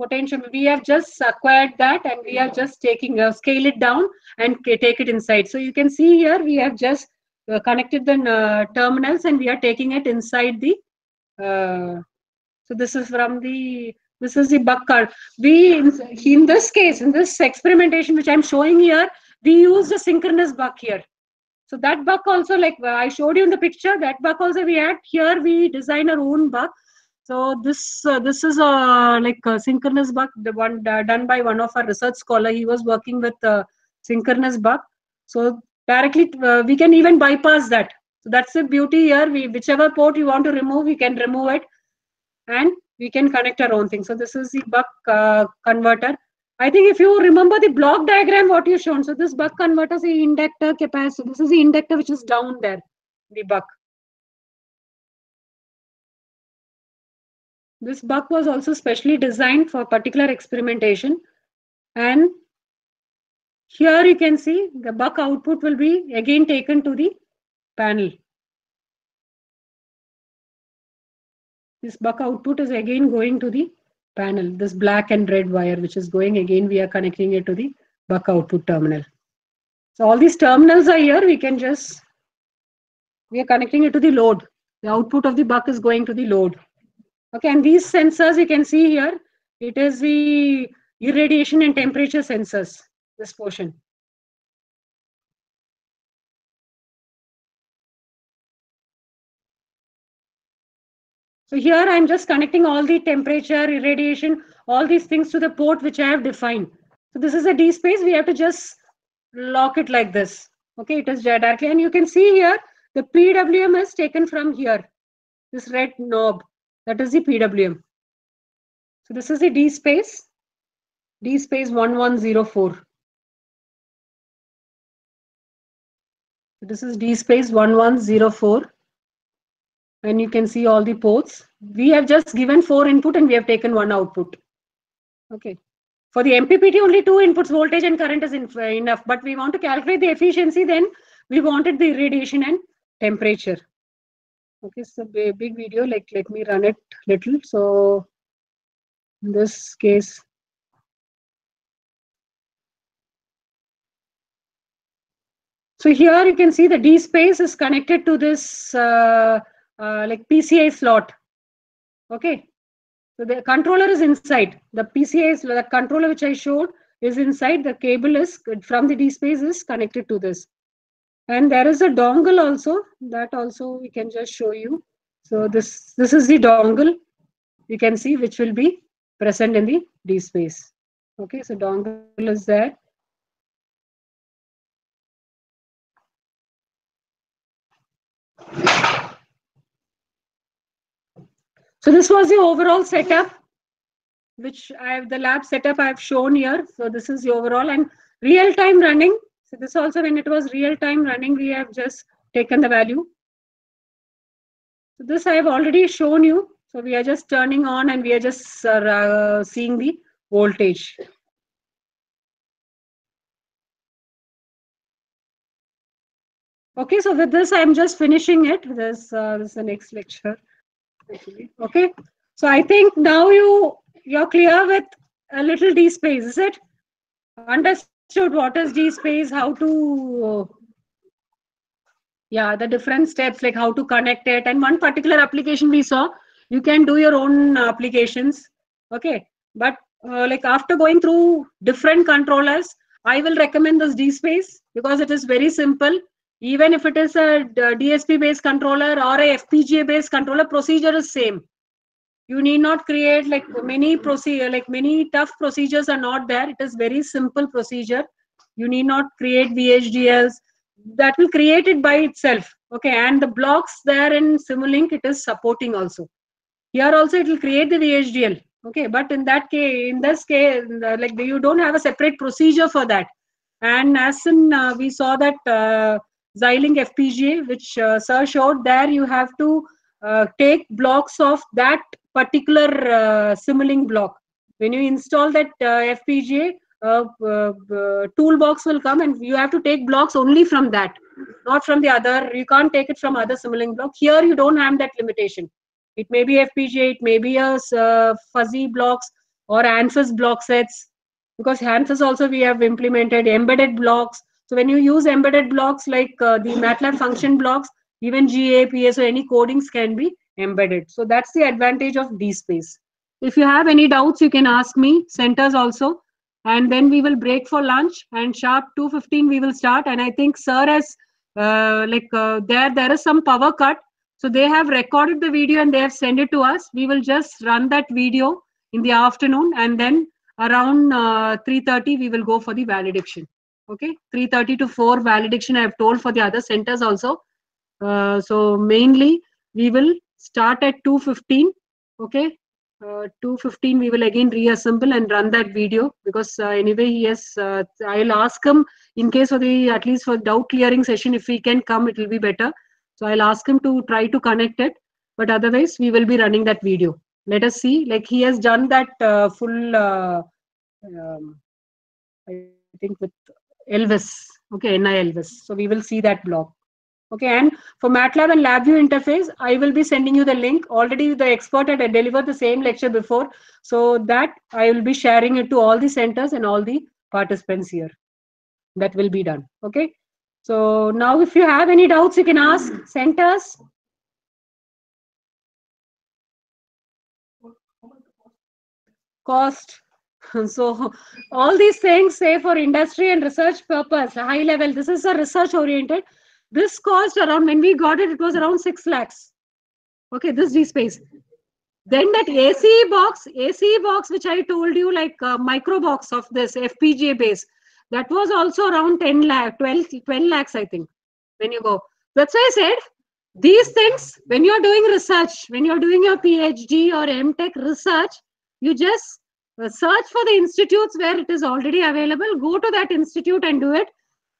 potential. We have just acquired that and we are just taking uh, scale it down and take it inside. So you can see here we have just uh, connected the uh, terminals and we are taking it inside the. Uh, so this is from the. This is the buck card. We in, in this case in this experimentation which I'm showing here, we used a synchronous buck here. So that buck also, like uh, I showed you in the picture, that buck also we had here. We design our own buck. So this uh, this is a like a synchronous buck, the one uh, done by one of our research scholar. He was working with uh, synchronous buck. So directly uh, we can even bypass that. So that's the beauty here. We whichever port you want to remove, we can remove it, and we can connect our own thing. So this is the buck uh, converter. I think if you remember the block diagram, what you shown. So this buck converter is the inductor capacitor. This is the inductor which is down there, the buck. This buck was also specially designed for particular experimentation. And here you can see the buck output will be again taken to the panel. This buck output is again going to the panel, this black and red wire, which is going again, we are connecting it to the buck output terminal. So all these terminals are here, we can just, we are connecting it to the load. The output of the buck is going to the load. Okay, and these sensors you can see here, it is the irradiation and temperature sensors, this portion. So here I'm just connecting all the temperature, irradiation, all these things to the port which I have defined. So this is a dSPACE. We have to just lock it like this. Okay, it is directly. And you can see here, the PWM is taken from here. This red knob, that is the PWM. So this is the dSPACE, D space 1104. This is dSPACE 1104 and you can see all the ports. We have just given four input and we have taken one output. Okay. For the MPPT, only two inputs, voltage and current is enough. But we want to calculate the efficiency, then we wanted the irradiation and temperature. Okay, so a big video, like let me run it little. So in this case, so here you can see the dSPACE is connected to this uh, uh, like PCI slot. Okay. So the controller is inside. The PCI, is, the controller which I showed is inside. The cable is from the dSPACE is connected to this. And there is a dongle also. That also we can just show you. So this this is the dongle. You can see which will be present in the dSPACE. Okay. So dongle is there. So this was the overall setup, which I have the lab setup I have shown here. So this is the overall and real time running. So this also when it was real time running, we have just taken the value. So this I have already shown you. So we are just turning on and we are just uh, seeing the voltage. Okay, so with this, I'm just finishing it. This, uh, this is the next lecture. Okay, so I think now you you're clear with a little dSPACE, is it? Understood what is dSPACE, how to yeah, the different steps like how to connect it, and one particular application we saw. You can do your own applications, okay? But uh, like after going through different controllers, I will recommend this dSPACE because it is very simple even if it is a DSP based controller or a FPGA based controller, procedure is same. You need not create like many procedure, like many tough procedures are not there. It is very simple procedure. You need not create VHDLs. That will create it by itself. Okay, and the blocks there in Simulink, it is supporting also. Here also it will create the VHDL. Okay, but in that case, in this case, like you don't have a separate procedure for that. And as in uh, we saw that uh, Xilinx FPGA, which uh, Sir showed there, you have to uh, take blocks of that particular uh, Simulink block. When you install that uh, FPGA, uh, uh, toolbox will come and you have to take blocks only from that, not from the other. You can't take it from other Simulink block. Here, you don't have that limitation. It may be FPGA, it may be a fuzzy blocks or ANFIS block sets. Because ANFIS also we have implemented embedded blocks so when you use embedded blocks like uh, the MATLAB function blocks, even GA, PS, or any codings can be embedded. So that's the advantage of dSPACE. If you have any doubts, you can ask me, centers also. And then we will break for lunch and sharp 2.15 we will start. And I think sir has, uh, like uh, there, there is some power cut. So they have recorded the video and they have sent it to us. We will just run that video in the afternoon and then around uh, 3.30 we will go for the valediction okay 330 to 4 valediction i have told for the other centers also. Uh, so mainly we will start at 215 okay uh, 215 we will again reassemble and run that video because uh, anyway he has uh, i'll ask him in case of the at least for doubt clearing session if he can come it will be better. So i'll ask him to try to connect it but otherwise we will be running that video. Let us see like he has done that uh, full uh, um, i think with Elvis. Okay, NI Elvis. So we will see that block. Okay, and for MATLAB and LabVIEW interface, I will be sending you the link. Already the expert had delivered the same lecture before. So that I will be sharing it to all the centers and all the participants here. That will be done. Okay. So now if you have any doubts, you can ask centers. Cost. so all these things say for industry and research purpose high level. This is a research oriented. This cost around when we got it it was around 6 lakhs. Okay this dSPACE. Then that ace box ace box which i told you like uh, micro box of this fpga base that was also around 10 lakh 12 12 lakhs i think when you go. That's why i said these things when you're doing research when you're doing your phd or mtech research you just search for the institutes where it is already available. Go to that institute and do it.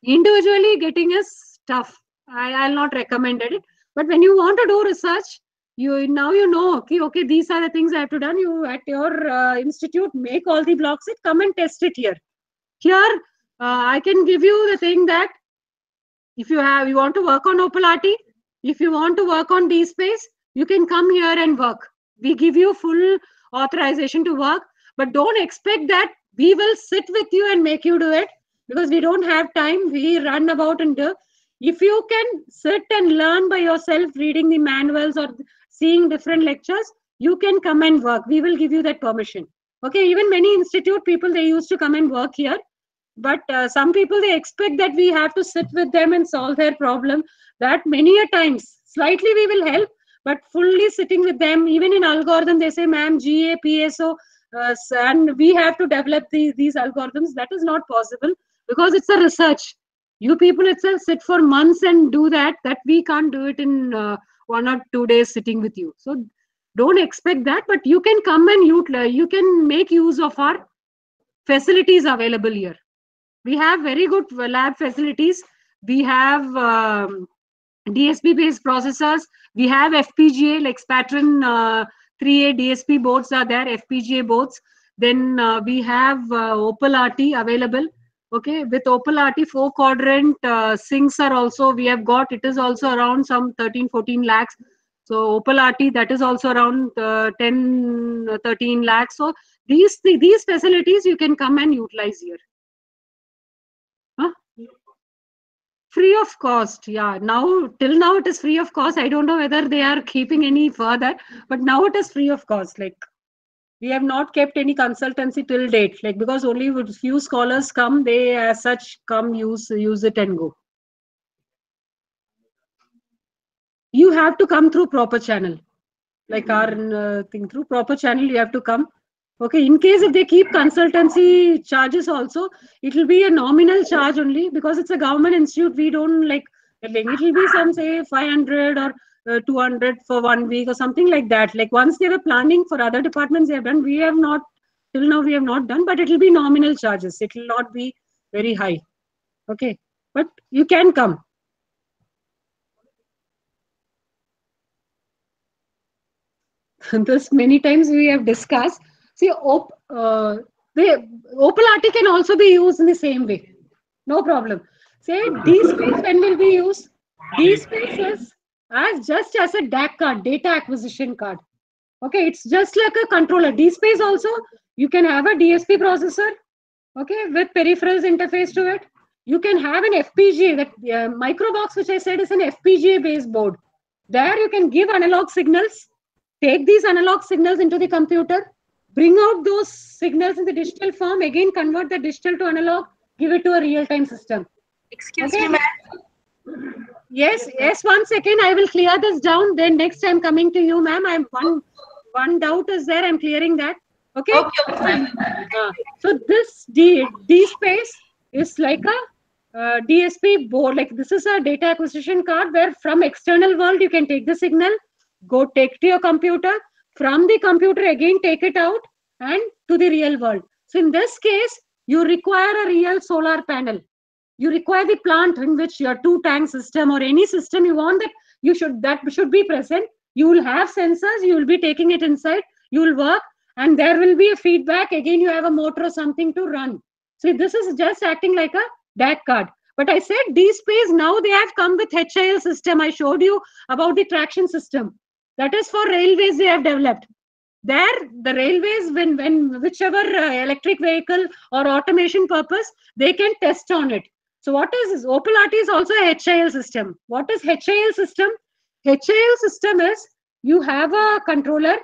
Individually getting is tough. I, i'll not recommend it. But when you want to do research you now you know okay okay these are the things i have to done. You at your uh, institute make all the blocks it come and test it here. Here uh, i can give you the thing that if you have you want to work on Opal RT if you want to work on dSPACE you can come here and work. We give you full authorization to work but don't expect that we will sit with you and make you do it because we don't have time. We run about and do. If you can sit and learn by yourself reading the manuals or seeing different lectures you can come and work. We will give you that permission. Okay even many institute people they used to come and work here. But uh, some people they expect that we have to sit with them and solve their problem that many a times. Slightly we will help but fully sitting with them even in algorithm they say ma'am ga pso and we have to develop these, these algorithms. That is not possible because it's a research. You people itself sit for months and do that that we can't do it in uh, one or two days sitting with you. So don't expect that but you can come and you, you can make use of our facilities available here. We have very good lab facilities. We have um, DSP based processors. We have FPGA like Spartan uh, 3A DSP boards are there, FPGA boards. Then uh, we have uh, Opal RT available. Okay, with Opal RT four quadrant uh, sinks are also we have got. It is also around some 13, 14 lakhs. So Opal RT that is also around uh, 10, uh, 13 lakhs. So these these facilities you can come and utilize here. Huh? Free of cost. Yeah now till now it is free of cost. I don't know whether they are keeping any further but now it is free of cost. Like we have not kept any consultancy till date like because only few scholars come they as such come use use it and go. You have to come through proper channel. Like our uh, thing through proper channel you have to come okay in case if they keep consultancy charges also it will be a nominal charge only because it's a government institute. We don't like it will be some say 500 or uh, 200 for one week or something like that. Like once they were planning for other departments they have done. We have not till now we have not done but it will be nominal charges. It will not be very high. Okay but you can come. This many times we have discussed see op, uh, the opal RT can also be used in the same way. No problem. Say d space when will be used. dSPACE is as just as a DAC card data acquisition card. Okay it's just like a controller. dSPACE also you can have a dsp processor okay with peripherals interface to it. You can have an fpga that uh, microbox which i said is an fpga based board. There you can give analog signals take these analog signals into the computer, bring out those signals in the digital form, again convert the digital to analog, give it to a real-time system. Excuse Okay. me, ma'am. Yes, yes, one second, I will clear this down. Then next I'm coming to you, ma'am. I'm one one doubt is there. I'm clearing that. Okay. Okay. Uh, so this D, dSPACE is like a uh, DSP board. Like this is a data acquisition card where from external world you can take the signal, go take to your computer. From the computer again take it out and to the real world. So in this case, you require a real solar panel. You require the plant in which your two tank system or any system you want that you should that should be present. You will have sensors. You will be taking it inside. You will work and there will be a feedback again you have a motor or something to run so this is just acting like a DAC card but i said dSPACE now they have come with hil system i showed you about the traction system that is for railways they have developed there the railways when when whichever uh, electric vehicle or automation purpose they can test on it so what is this opal rt is also a hil system what is hil system hil system is you have a controller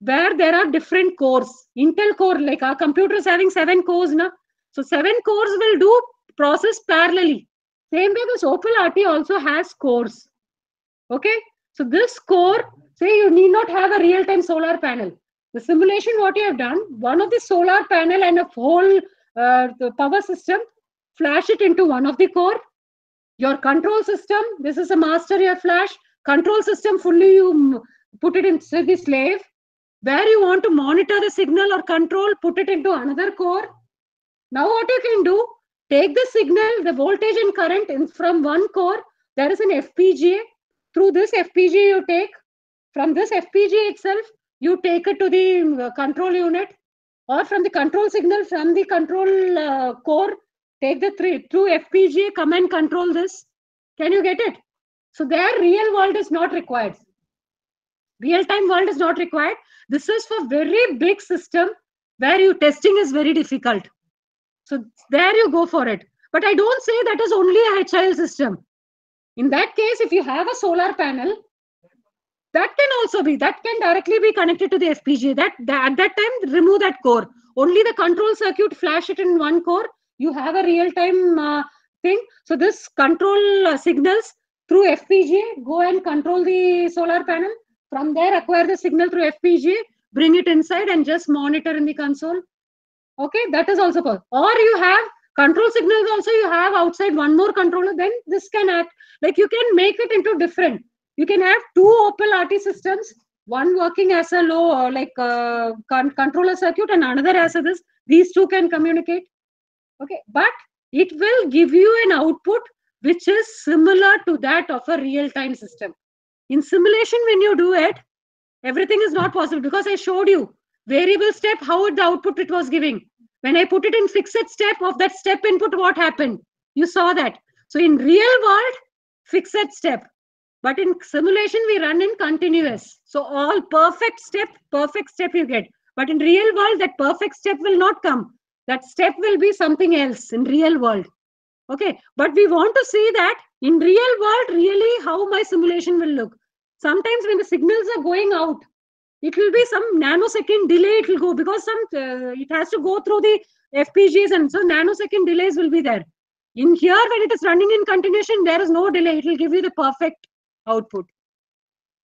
where there are different cores. Intel core, like our computer is having seven cores now. So seven cores will do process parallelly. Same way this Opal RT also has cores. Okay. So this core, say you need not have a real-time solar panel. The simulation, what you have done, one of the solar panel and a whole uh, power system, flash it into one of the core. Your control system, this is a master your flash. Control system fully you put it inside the slave where you want to monitor the signal or control, put it into another core. Now what you can do, take the signal, the voltage and current in, from one core, there is an FPGA. Through this FPGA you take, from this FPGA itself, you take it to the uh, control unit or from the control signal from the control uh, core, take the three, through FPGA, come and control this. Can you get it? So there real world is not required. Real time world is not required. This is for very big system where you testing is very difficult. So there you go for it. But i don't say that is only a hil system in that case if you have a solar panel that can also be that can directly be connected to the fpga that, that at that time remove that core. Only the control circuit flash it in one core. You have a real time uh, thing. So this control uh, signals through fpga go and control the solar panel. From there acquire the signal through fpga bring it inside and just monitor in the console. Okay that is also possible. Or you have control signals also you have outside one more controller then this can act like you can make it into different you can have two opal rt systems one working as a low uh, like uh, con- controller circuit and another as a this these two can communicate okay but it will give you an output which is similar to that of a real-time system. In simulation, when you do it, everything is not possible because I showed you variable step, how the output it was giving. When I put it in fixed step of that step input, what happened? You saw that. So in real world, fixed step. But in simulation, we run in continuous. So all perfect step, perfect step you get. But in real world, that perfect step will not come. That step will be something else in real world. Okay. But we want to see that in real world, really how my simulation will look. Sometimes when the signals are going out, it will be some nanosecond delay it will go because some uh, it has to go through the fpgas and so nanosecond delays will be there. In here when it is running in continuation there is no delay. It will give you the perfect output.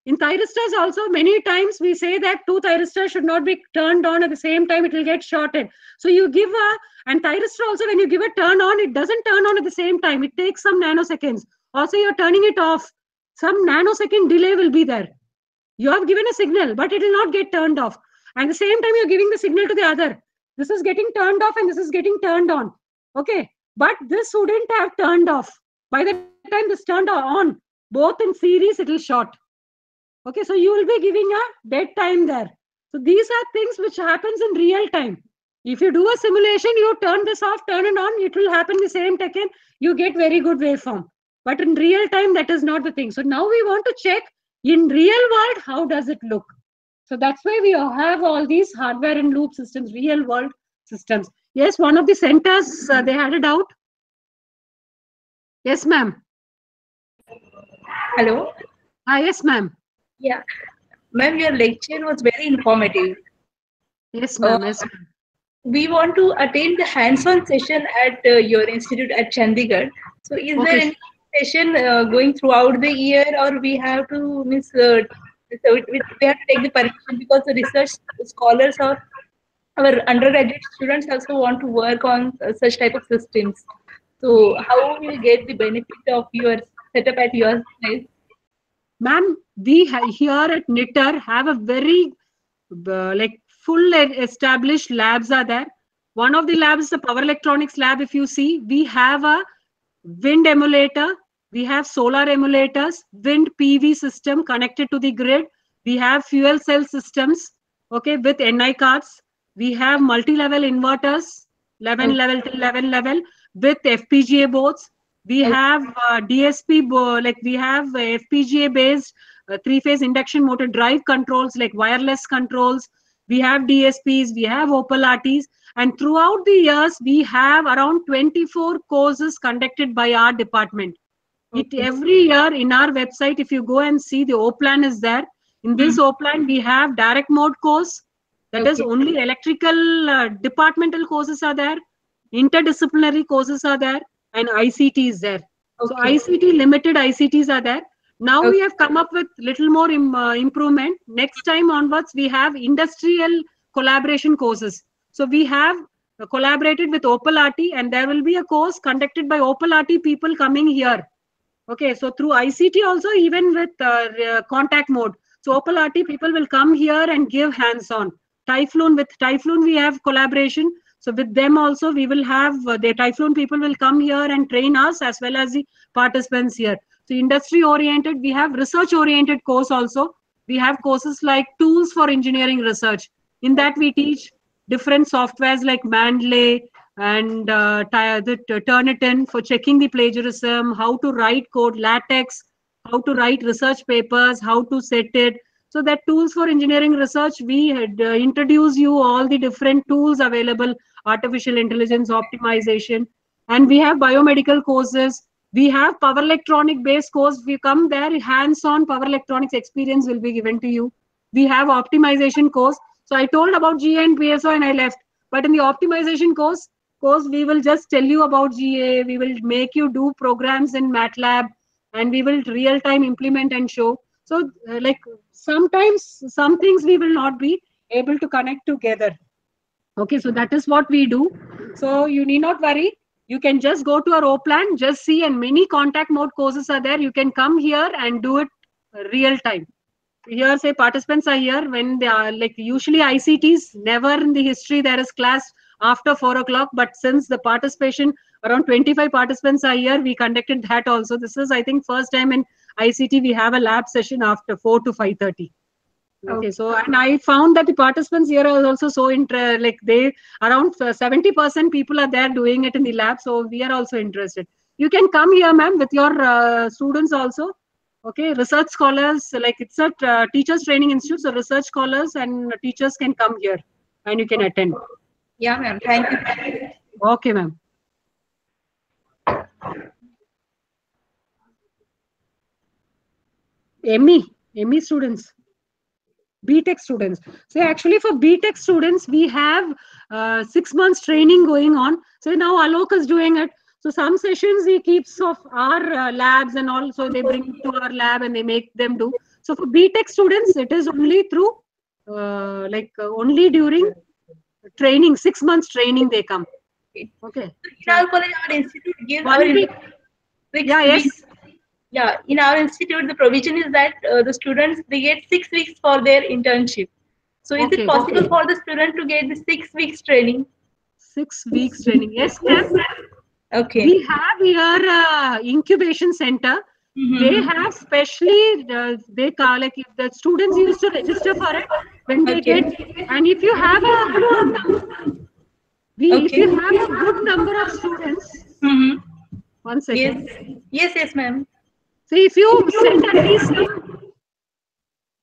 In thyristors also many times we say that two thyristors should not be turned on at the same time it will get shorted. So you give a and thyristor also when you give a turn on it doesn't turn on at the same time. It takes some nanoseconds. Also you're turning it off. Some nanosecond delay will be there you have given a signal, but it will not get turned off. And the same time, you're giving the signal to the other. This is getting turned off and this is getting turned on. Okay. But this wouldn't have turned off. By the time this turned on, both in series, it will short. Okay. So you will be giving a dead time there. So these are things which happens in real time. If you do a simulation, you turn this off, turn it on, it will happen the same second. You get very good waveform. But in real time, that is not the thing. So now we want to check in real world how does it look so that's why we have all these hardware and loop systems real world systems yes one of the centers uh, they had it out yes ma'am Hello. ah yes ma'am Yeah. Ma'am, your lecture was very informative. yes ma'am Uh, yes ma'am. We want to attend the hands-on session at uh, your institute at Chandigarh. So is there any session uh, going throughout the year or we have to miss uh, so we, we have to take the permission because the research scholars or our undergraduate students also want to work on uh, such type of systems. So how will we get the benefit of your setup at your place? ma'am we here at NITTTR have a very uh, like full established labs are there one of the labs is the power electronics lab if you see we have a wind emulator we have solar emulators wind pv system connected to the grid. We have fuel cell systems okay with ni cards. We have multi-level inverters 11 Okay. level till 11 level with fpga boards. We Okay. have uh, dsp bo- like we have uh, fpga based uh, three phase induction motor drive controls like wireless controls. We have dsps we have opal rts and throughout the years we have around 24 courses conducted by our department it every year in our website if you go and see the oplan is there. In this oplan we have direct mode course. That is Okay. only electrical uh, departmental courses are there. Interdisciplinary courses are there. And ict is there. So ict limited icts are there. Now we have come up with little more Im- uh, improvement. Next time onwards we have industrial collaboration courses. So we have uh, collaborated with opal rt and there will be a course conducted by opal rt people coming here okay so through ict also even with uh, uh, contact mode. So opal rt people will come here and give hands on. Typhoon with typhoon we have collaboration. So with them also we will have uh, the typhoon people will come here and train us as well as the participants here. So industry oriented we have research oriented course also. We have courses like tools for engineering research. In that we teach different softwares like Mendeley and uh, the turnitin for checking the plagiarism how to write code latex how to write research papers how to set it. So that tools for engineering research we had uh, introduce you all the different tools available artificial intelligence optimization. And we have biomedical courses. We have power electronic based course. We come there hands on power electronics experience will be given to you. We have optimization course. So i told about ga and pso and i left. But in the optimization course course we will just tell you about ga we will make you do programs in matlab and we will real time implement and show. So uh, like sometimes some things we will not be able to connect together. Okay so that is what we do. So you need not worry. You can just go to our oplan just see and many contact mode courses are there. You can come here and do it real time here say participants are here when they are like usually icts never in the history there is class after four o'clock. But since the participation around 25 participants are here, we conducted that also. This is, I think, first time in ICT we have a lab session after 4 to 5:30. Okay, so and I found that the participants here are also so inter like they around seventy percent people are there doing it in the lab. So we are also interested. You can come here, ma'am, with your uh, students also. Okay, research scholars like it's a uh, teachers training institute, so research scholars and teachers can come here and you can attend. Yeah, ma'am. Thank you. Okay, ma'am. ME, ME students. BTech students. So actually for BTech students, we have uh, six months training going on. So now Alok is doing it. So some sessions he keeps of our uh, labs and all. So they bring to our lab and they make them do. So for BTech students, it is only through uh, like uh, only during training, six months training they come. Okay. In our college, our institute gives our week. six Yeah, yes. Yeah, in our institute, the provision is that uh, the students they get six weeks for their internship. So is Okay, it possible okay. for the student to get the six weeks training? Six weeks training. Yes, ma'am. Okay. We have here uh, incubation center. They have specially uh, they call like if the students used to register for it when they Okay. get and if you have a good, we if you have a good number of students. Mm-hmm. One second. Yes, yes, yes, ma'am. So if you send at least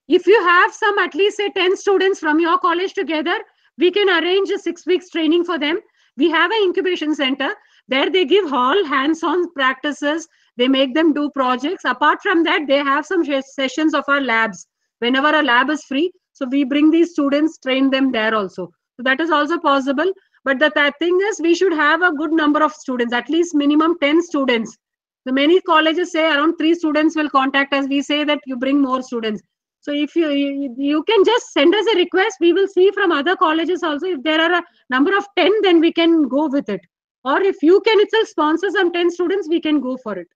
if you have some at least say 10 students from your college together, we can arrange a six weeks training for them. We have an incubation center. There they give all hands-on practices. They make them do projects. Apart from that, they have some sessions of our labs. Whenever a lab is free, so we bring these students, train them there also. So that is also possible. But the th- thing is, we should have a good number of students, at least minimum 10 students. The many colleges say around three students will contact us. We say that you bring more students. So if you, you you can just send us a request, we will see from other colleges also. If there are a number of 10, then we can go with it. Or if you can itself sponsor some 10 students, we can go for it.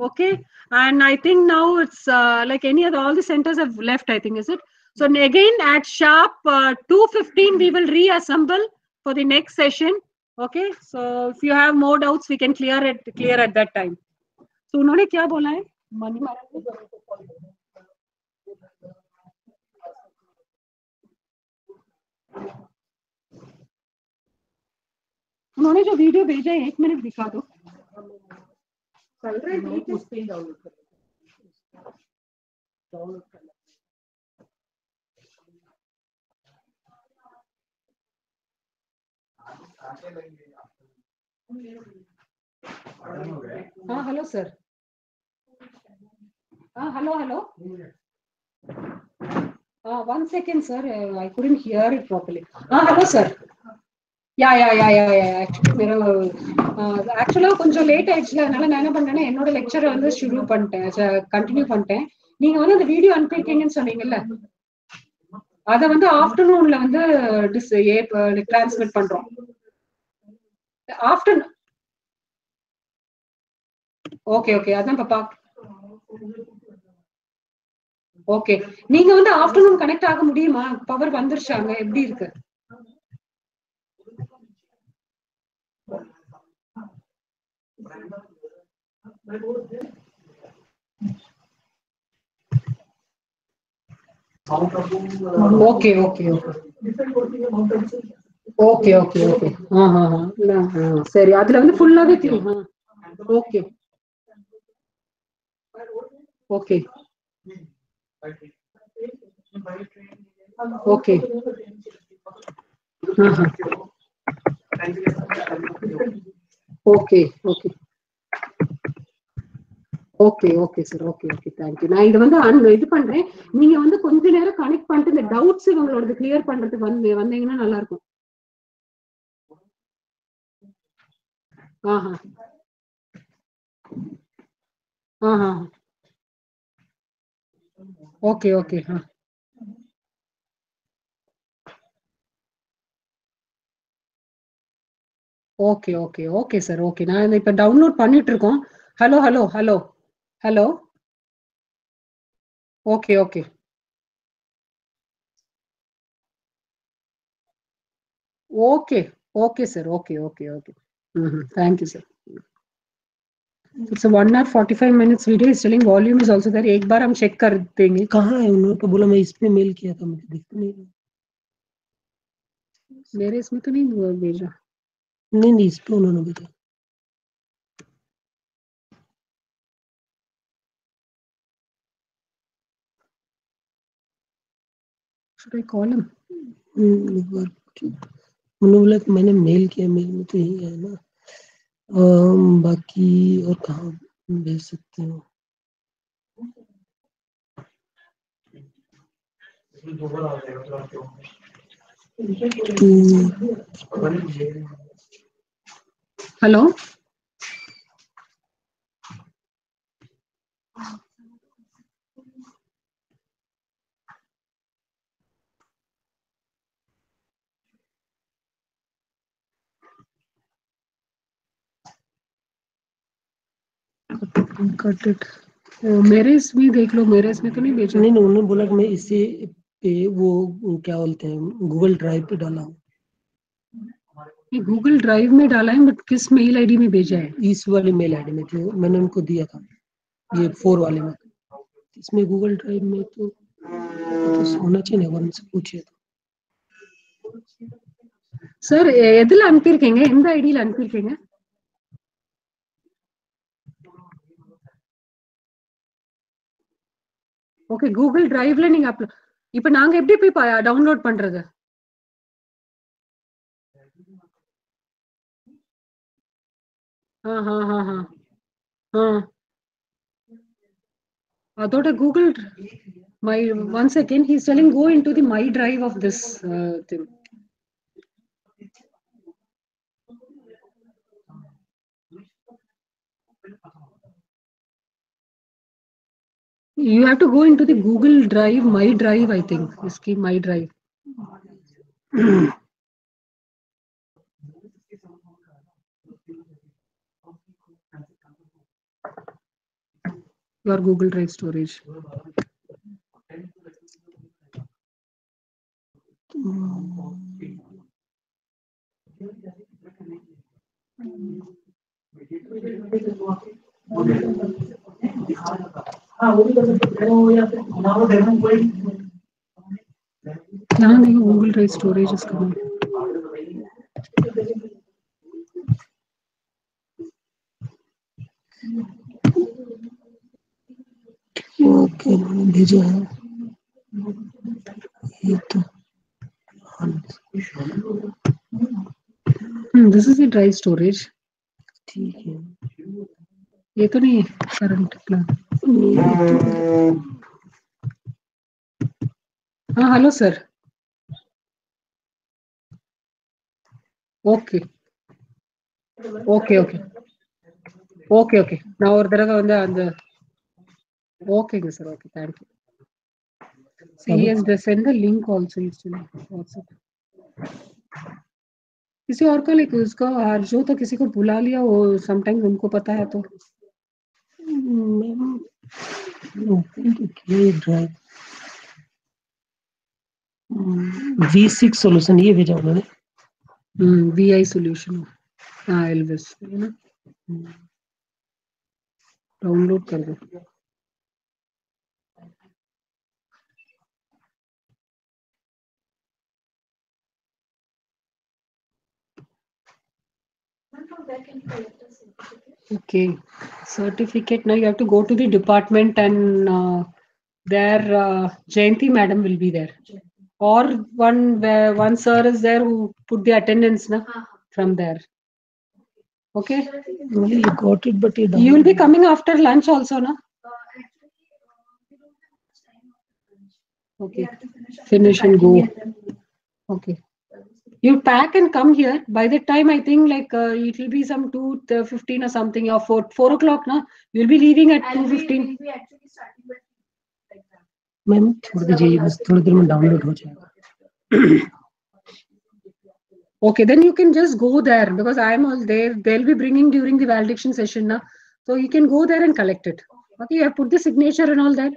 Okay. And I think now it's uh, like any other, all the centers have left, I think, is it? So n- again, at sharp uh, 2.15, we will reassemble for the next session. Okay. So if you have more doubts, we can clear it, clear at that time. So उन्होंने क्या बोला है money उन्होंने जो video भेजा है एक minute दिखा दो चल रहा है ठीक है हाँ हेलो सर हाँ hello hello Uh, one second, sir. Uh, I couldn't hear it properly. Ah, yeah yeah yeah yeah yeah yeah, ஆக்சுவலா கொஞ்சம் லேட் ஆயிடுச்சு அதனால நான் என்ன பண்ணேன்னா என்னோட லெக்சரை வந்து ஷுரூ பண்ணிட்டேன். கண்டினியூ பண்ணிட்டேன். நீங்க வந்து அந்த வீடியோ அனுப்பியிருக்கீங்கன்னு சொன்னீங்கல்ல அத வந்து ஆஃப்டர்நூன்ல வந்து டிஸ் டிரான்ஸ்மிட் பண்றோம். ஆஃப்டர்நூன் ஓகே ஓகே அதான் பாப்பா. ஓகே நீங்க வந்து ஆஃப்டர்நூன் கனெக்ட் ஆக முடியுமா? பவர் வந்துருச்சாங்க எப்படி இருக்கு? Okay okay okay okay okay okay हाँ हाँ हाँ. सरी अद्रे फुल हाँ. ओके ओके ओके हाँ हाँ. Okay okay okay okay sir okay okay thank you நான் இது வந்து un- இது பண்றேன். நீங்க வந்து கொஞ்ச நேரம் கனெக்ட் பண்ணிட்டு இந்த டவுட்ஸ் உங்களோட கிளியர் பண்றதுக்கு வந்து வந்தீங்கன்னா நல்லா இருக்கும் ஆஹா. ஆஹா. ஓகே ஓகே ஆ. Okay okay okay sir okay நான் இப்ப டவுன்லோட் பண்ணிட்டு இருக்கோம் hello hello hello hello okay okay Okay, okay, sir. Okay, okay, okay. Mhm. Thank you, sir. It's a one hour forty five minutes video. It's telling volume is also there. एक बार हम check कर देंगे. कहाँ है उन्होंने तो बोला मैं इस पे मेल किया था मुझे दिखता नहीं रहा। मेरे इसमें तो नहीं हुआ भेजा. नहीं नहीं इस पे उन्होंने भेजा Should I call him? हम्म, एक बार उन्होंने बोला कि मैंने मेल किया मेल में तो यही है ना। अम, बाकी और कहाँ भेज सकते हो? Hello. Cut it. ओ, मेरे इसमें देख लो मेरे इसमें तो नहीं भेजा नहीं नहीं उन्होंने बोला कि मैं इसे पे वो क्या बोलते हैं गूगल ड्राइव पे डाला हूँ। गूगल ड्राइव में डाला है बट किस मेल आईडी में भेजा है? इस वाले मेल आईडी में जो मैंने उनको दिया था। ये फोर वाले में। इसमें गूगल ड्राइव में तो, तो होना चाहिए अगर से पूछिए तो। सर எதில் அனுப்பியிருக்கீங்க எந்த ஐடியில் அனுப்பியிருக்கீங்க ஓகே கூகுள் டிரைவ்ல நீங்க அப்லோ இப்போ நாங்க எப்படி போய் டவுன்லோட் பண்றது हाँ हाँ हाँ हाँ I thought I googled my once again. He's telling go into the my drive of this uh, thing. You have to go into the Google Drive, My Drive, I think. Iski My Drive. Your Google Drive storage. यहाँ देखो Google Drive storage is coming. Okay मैंने भेजा है ये तो Hmm, this is the drive storage. ठीक है ये तो नहीं करंट प्लान हाँ hello sir okay okay okay okay okay நான் ஒரு தடவை வந்து அந்த ஓகேங்க sir okay thank you CS send the link also WhatsApp किसी और को लिख उसको जो तो किसी को बुला लिया वो समटाइम्स उनको पता है तो ड्राइव वी सिक्स सोल्यूशन ये भेजा उन्होंने वीआई सॉल्यूशन हाँ एल्विस है ना डाउनलोड कर दो Okay, certificate. Now you have to go to the department and uh, there uh, Jayanti madam will be there. Or one where one sir is there who put the attendance na, from there. Okay. well, you got it but you don't You will be coming after lunch also, na? Okay. Finish and go. Okay You pack and come here. By the time I think like uh, it will be some two uh, fifteen or something or four four o'clock, na? You'll be leaving at two fifteen. Ma'am छोड़ दीजिए बस थोड़ी देर में download हो जाएगा Okay, then you can just go there because I am all there. They'll be bringing during the valediction session, na? So you can go there and collect it. Okay, you have put the signature and all that.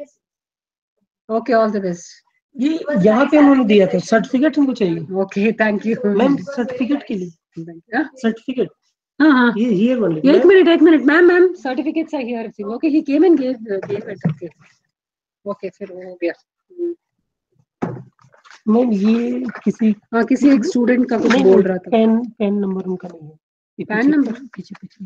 Okay, all the best. ये यहाँ पे उन्होंने दिया था। Certificate हमको चाहिए। Okay thank you ma'am certificate के लिए। सर्टिफिकेट? हाँ हाँ। ये हियर ओनली एक मिनट एक minute. Ma'am ma'am certificates are here okay he came and gave gave it okay okay फिर वो हो गया। हम्म। मैम ये किसी हाँ किसी एक स्टूडेंट का कुछ बोल रहा था। पेन पेन नंबर उनका नहीं है। PAN number? पीछे पीछे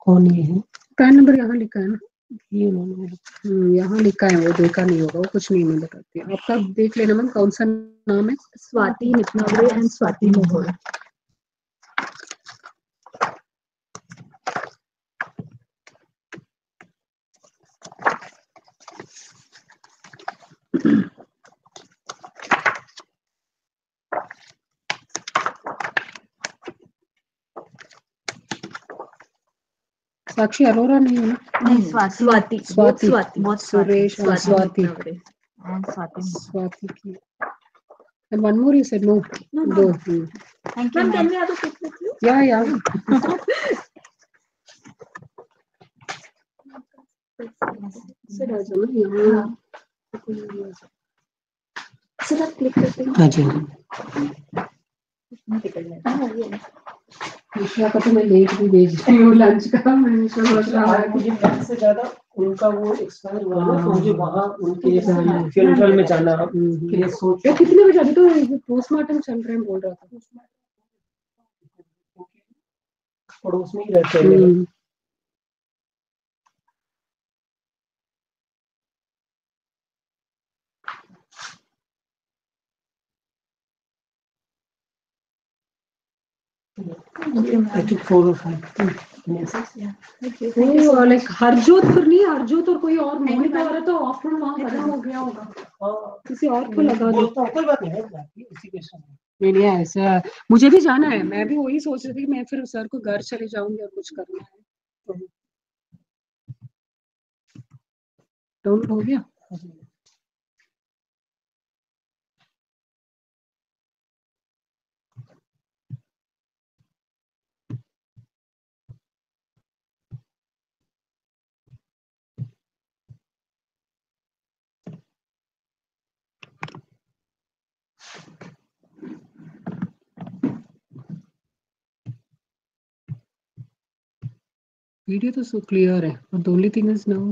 कौन ये है? पैन नंबर यहाँ लिखा है ना। उन्होंने हम्म, यहाँ लिखा है वो देखा नहीं होगा वो कुछ नहीं मैं बताती। आपका देख लेना मैम कौन सा नाम है? स्वाति स्वाति. साक्षी अरोरा नहीं है ना? नहीं स्वाति। स्वाति। स्वाति। स्वाति बहुत सुरेश स्वाति स्वाति। की। And one more you said no. No, no. दो hmm. thank you can we have a pic with you yeah yeah sir आप क्लिक करते हैं। हाँ जी हाँ का तो मैं लेट भी भेज रही हूँ लंच का। मैंने सोच रहा है मुझे बैंक से ज़्यादा उनका वो एक्सपायर हुआ ना तो हाँ। मुझे वहाँ उनके फ्यूनरल में जाना के लिए सोच रहा कितने बजे अभी तो पोस्टमार्टम चल रहे हैं बोल रहा था। पड़ोस में ही रहते हैं। I think four or five. Like हरजोधपुर नहीं हरजोत और कोई और मोहित आ रहा तो आफ्टरनून वहाँ खत्म हो गया होगा। किसी और को लगा दो। हूँ, कोई बात नहीं है बाकी उसी के नहीं नहीं ऐसा मुझे भी जाना है। मैं भी वही सोच रही थी मैं फिर सर को घर चले जाऊँगी और कुछ करना है। डाउनलोड हो गया? वीडियो तो सो क्लियर है thing is now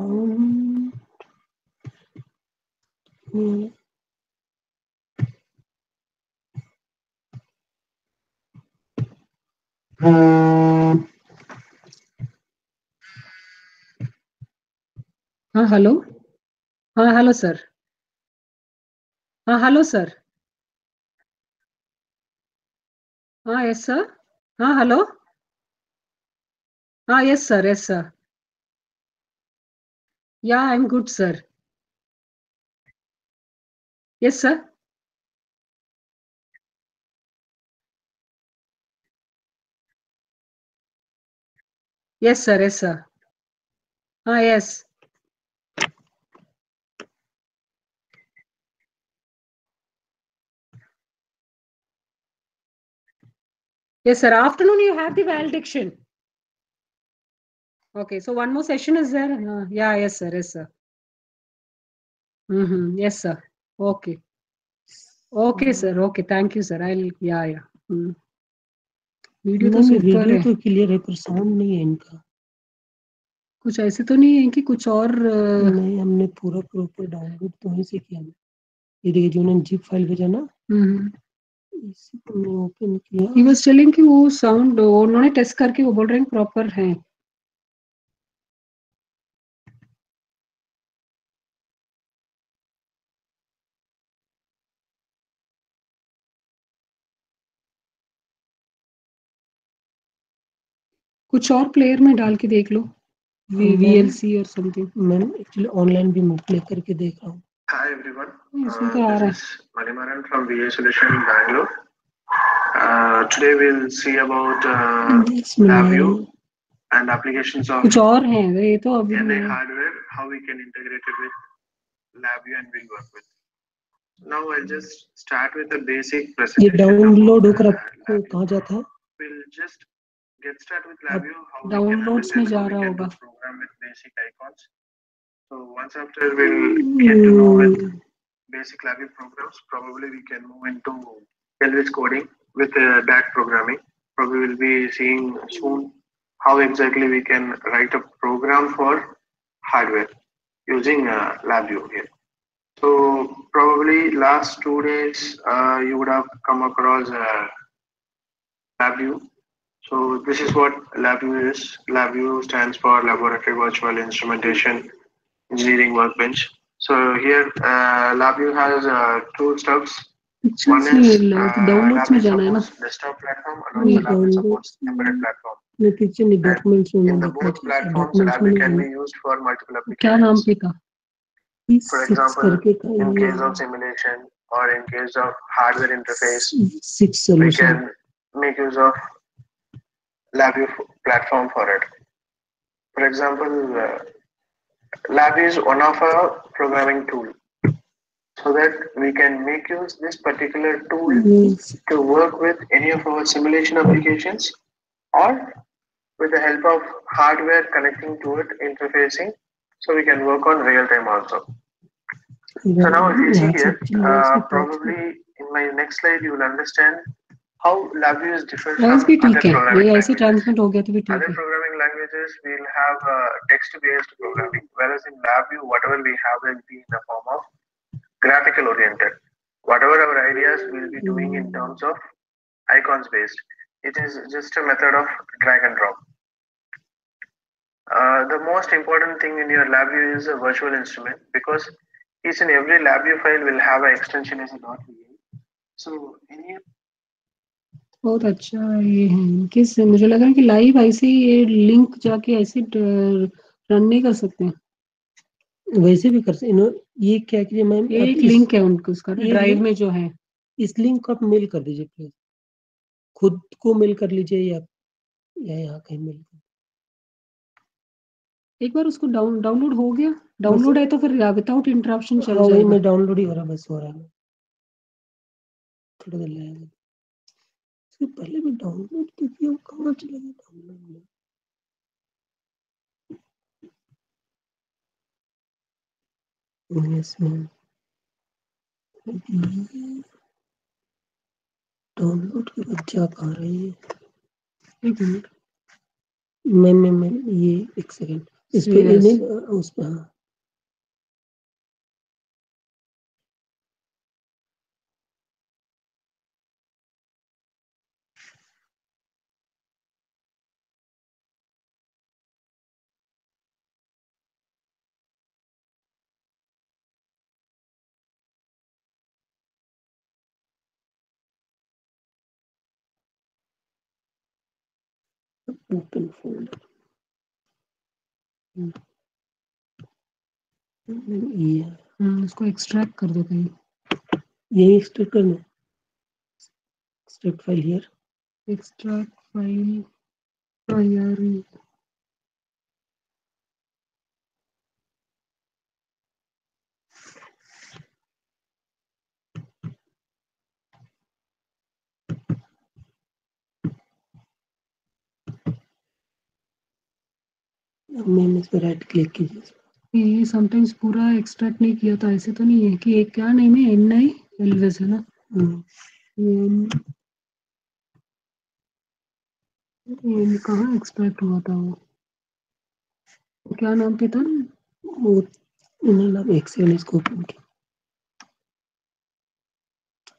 Um, hmm. हाँ हेलो हाँ हेलो सर हाँ हेलो सर हाँ यस सर हाँ hello Ah, yes, sir. Yes, sir. Yeah, I'm good, sir. Yes, sir. Yes, sir. Yes, sir. Ah, yes. Yes, sir. Afternoon, you have the valediction. Okay, so one more session is there? Uh, yeah, yes, sir. Yes, sir. Mm-hmm. Yes, sir. Okay. Okay, sir. Okay. Thank you, sir. I'll, yeah, yeah. Hmm. Video तो video तो clear है पर sound नहीं है इनका कुछ ऐसे तो नहीं है कि कुछ और नहीं हमने पूरा प्रॉपर डाउनलोड तो वहीं से किया ये देखिए जो उन्होंने जिप फ़ाइल भेजा ना हम्म इसी को ओपन किया ही वाज टेलिंग कि वो साउंड उन्होंने टेस्ट करके वो बोल रहे हैं प्रॉपर है कुछ और प्लेयर में डाल के देख लो। वीएलसी और समथिंग मैम एक्चुअली ऑनलाइन भी मूव प्ले करके देख रहा हूँ हाय हम्म, एवरीवन इसमें तो आ रहा है? Manimaran from VA solution Bangalore today we will see about LabVIEW and applications of कुछ और हैं ये तो अभी नहीं hardware how we can integrate it with LabVIEW and will work with now i'll just start with the basic presentation. ये download होकर आपको कहाँ जाता है? we'll just get started with LabVIEW. How we can downloads में represent, जा how we रहा can do होगा program with basic icons. So once after we'll get to know with basic LabVIEW programs, probably we can move into Elvis coding with uh, DAC programming. Probably we'll be seeing soon how exactly we can write a program for hardware using uh, LabVIEW here. So probably last two days uh, you would have come across uh, LabVIEW. So this is what LabVIEW is. LabVIEW stands for Laboratory Virtual Instrumentation Engineering Workbench. So here uh, LabVIEW has uh, two stubs. One pictures नहीं is मिल रहा uh, तो downloads में LabVIEW जाना है ना supports desktop platform नहीं and also LabVIEW supports downloads embedded platform. नहीं picture नहीं डॉक्यूमेंट्स में In मैं the देखना both चाहिए platforms, डॉक्यूमेंट्स में LabVIEW नहीं can जाना be used for multiple क्या नाम applications. पे का For सिक्स example, करके का in ये case of simulation or in case of hardware interface, six we solution can make use of LabVIEW platform for it. For example, uh, Lab is one of our programming tool so that we can make use this particular tool yes. to work with any of our simulation applications or with the help of hardware connecting to it, interfacing, so we can work on real time also. Yeah. So now if you see here, uh, probably in my next slide you will understand how languages differ Once from other programming AIC transmit ho gaya, other programming languages will have uh, text-based programming, whereas in LabVIEW, whatever we have will be in the form of graphical oriented. Whatever our ideas we'll be doing in terms of icons based. It is just a method of drag and drop. Uh, the most important thing in your LabVIEW is a virtual instrument because each and every LabVIEW file will have an extension as a .vi. So any बहुत अच्छा ये है in case मुझे लग रहा है कि live ऐसे ही ये लिंक जाके ऐसे रन नहीं कर सकते। हैं वैसे भी कर सकते ये क्या कीजिए मैम एक लिंक है उनका उसका ड्राइव में जो है। इस लिंक को आप मेल कर दीजिए प्लीज़ खुद को मेल कर लीजिए या या यहाँ कहीं मेल कर एक बार उसको डाउन डाउनलोड हो गया। डाउनलोड है तो फिर विदाउट इंटरप्शन चल हाँ वही जाएगा। मैं डाउनलोड ही हो रहा बस हो रहा है। थोड़ा देर लगेगा। इससे पहले भी डाउनलोड तो किया वो कहाँ चला गया डाउनलोड में डाउनलोड के बाद जा कहाँ रही है? एक मिनट। मैम मैम मैम ये एक सेकंड इस पे. नहीं उस पे हाँ। Open folder ये इसको एक्सट्रैक्ट कर देते कहीं। यही एक्सट्रैक्ट करना extract file here extract file हाँ यार मैम इस पर राइट क्लिक कीजिए ये समटाइम्स पूरा एक्सट्रैक्ट नहीं किया था ऐसे तो नहीं है कि एक क्या नेम है एन आई एलवेस है ना? ये ये कहाँ एक्सट्रैक्ट हुआ था वो? क्या नाम पे था? वो उन्होंने अब एक सेकंड इसको ओपन किया।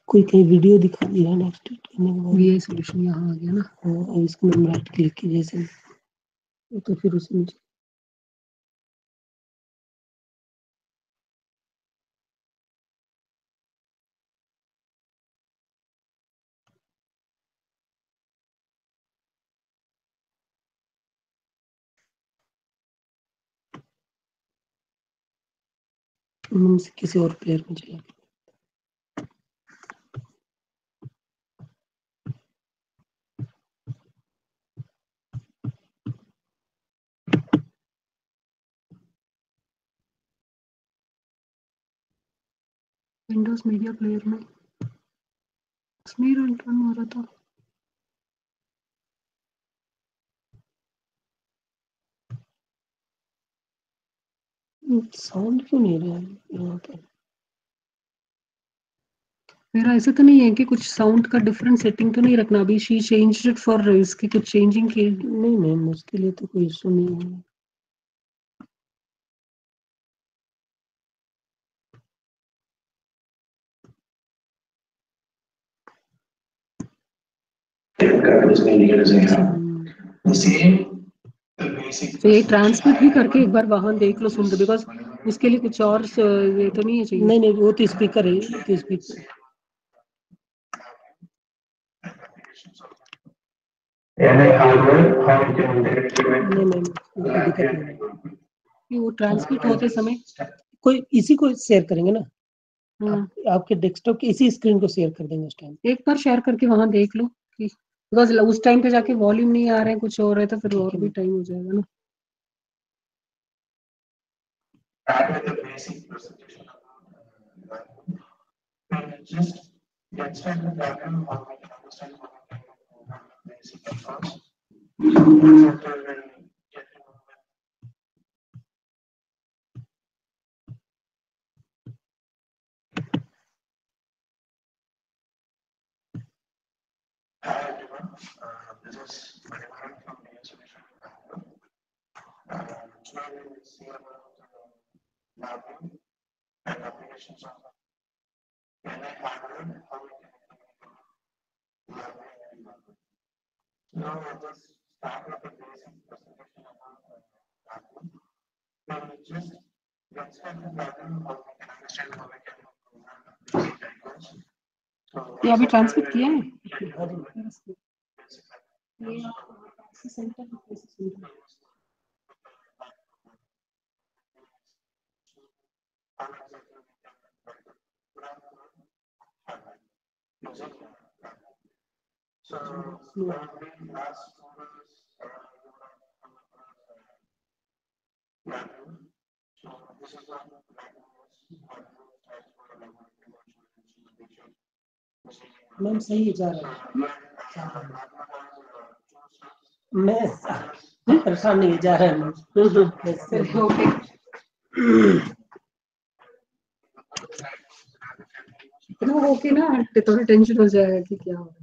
कोई कहीं वीडियो दिखा दिया है ना एक्सट्रैक्ट करने के बाद आई सोल्यूशन यहाँ आ गया ना। हाँ इसको मैम राइट क्लिक कीजिए ऐसे। तो फिर उसमें से किसी और प्लेयर में चला विंडोज़ मीडिया प्लेयर में उसमें रन रन हो रहा था। साउंड क्यों नहीं रहा है यहाँ पे? मेरा ऐसा तो नहीं है कि कुछ साउंड का डिफरेंट सेटिंग तो नहीं रखना। अभी शी चेंज्ड इट फॉर इसकी कुछ चेंजिंग की। नहीं मैम उसके लिए तो कोई इशू नहीं है। तो ये ट्रांसमिट भी करके एक बार वहाँ देख लो सुन लो बिकॉज़ उसके लिए कुछ और ये तो नहीं है चाहिए। नहीं नहीं वो तो स्पीकर है तो स्पीकर नहीं दिक्कत नहीं कि वो ट्रांसमिट होते समय कोई इसी को शेयर करेंगे ना? हाँ, आपके डेस्कटॉप की इसी स्क्रीन को शेयर कर देंगे उस टाइम एक बार शेयर करके वहाँ देख लो कि बिकॉज़ उस टाइम पे जाके वॉल्यूम नहीं आ रहे हैं कुछ और है तो फिर और भी टाइम हो जाएगा ना। Hi everyone, uh, this is Manivaran from BS Solution Bangalore. Uh, today we will see about uh, mapping and applications of any hardware, how we can implement and. Now start with a basic presentation about mapping. Now we just explain the pattern how we can understand how we can program basic icons. Ja, wir tun es mit dir. So, um, last students around So, this is what language was, what you for language. Ma'am सही है जा रहा है। मैं परेशान नहीं जा रहा है मैम। ओके। इतना ओके ना थोड़ी टेंशन हो जाएगा कि क्या हो।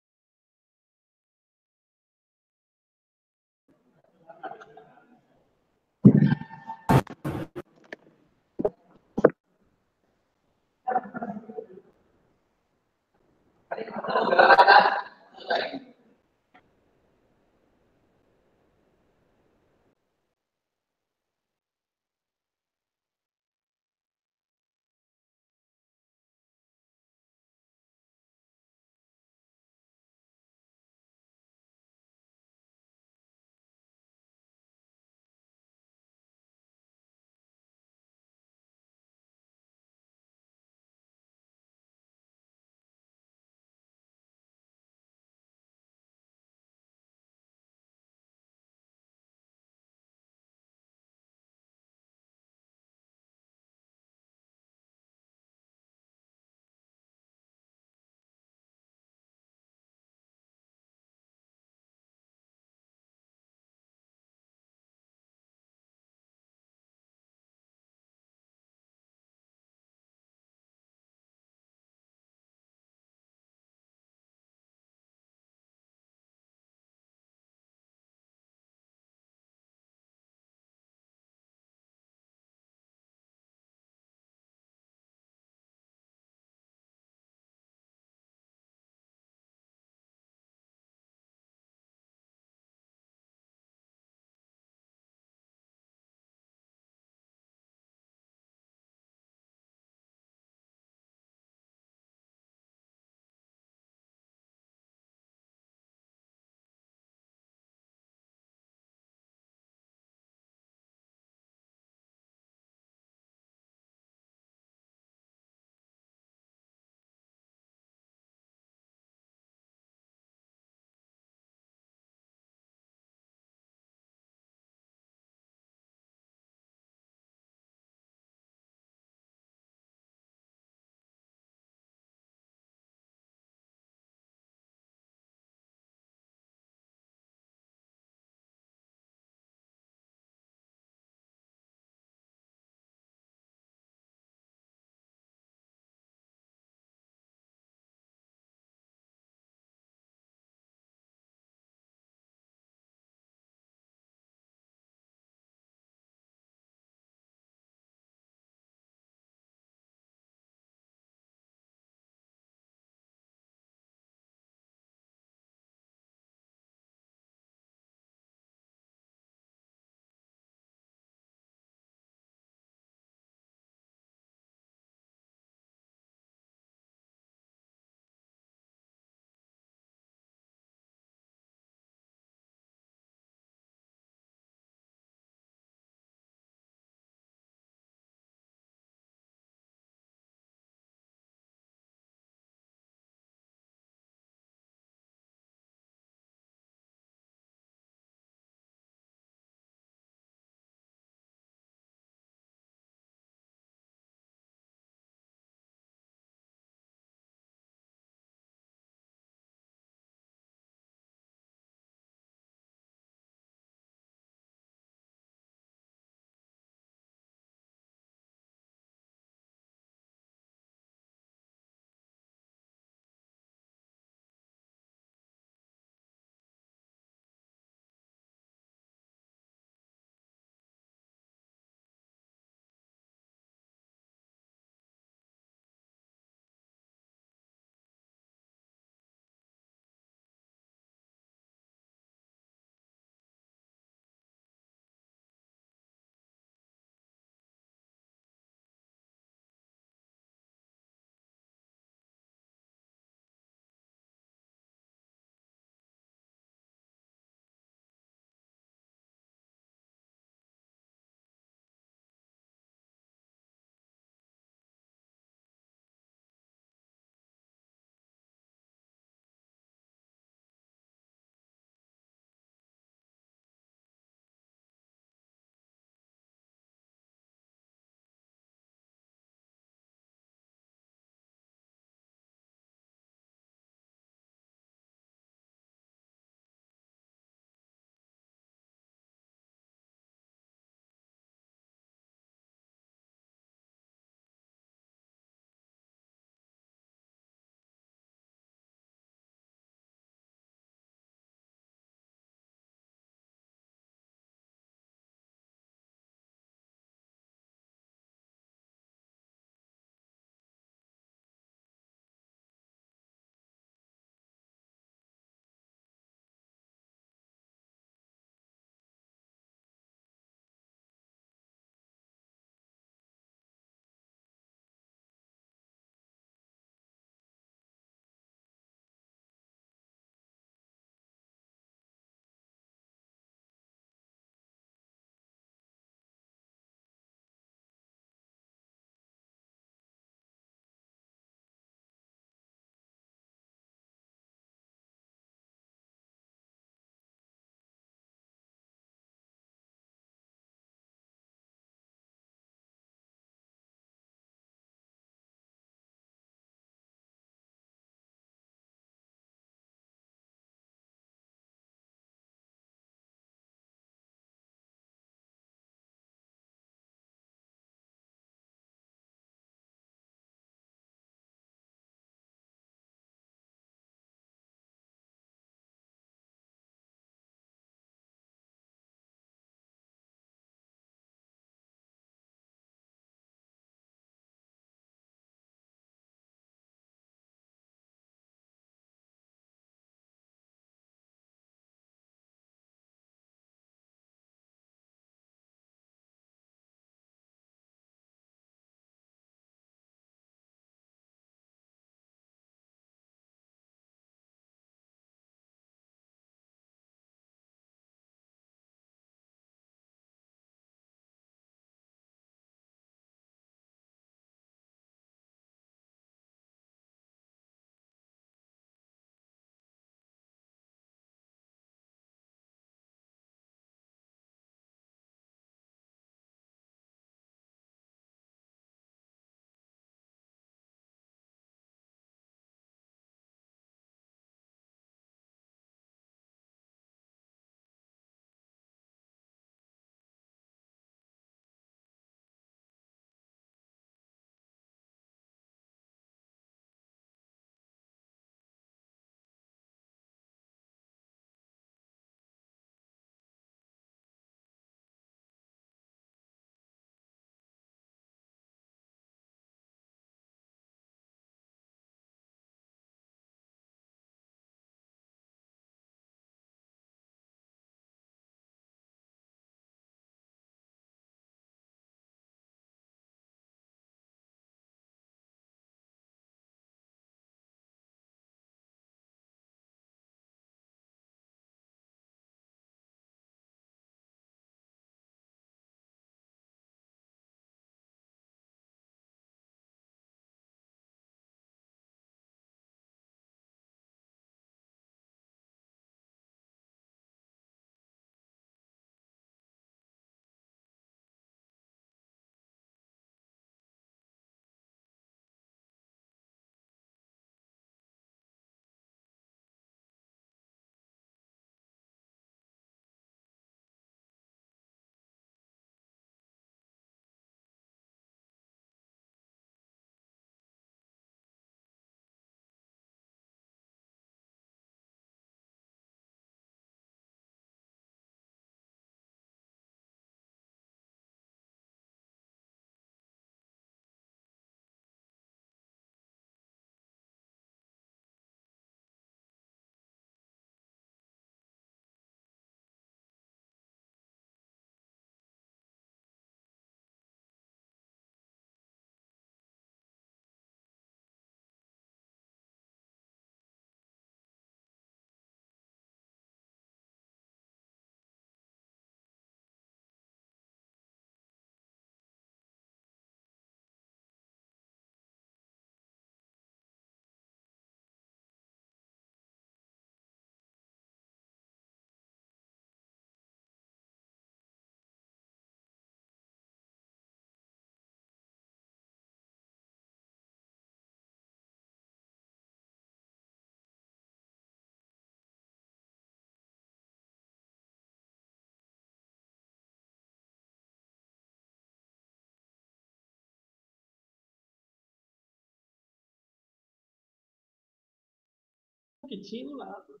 que tinha no lado.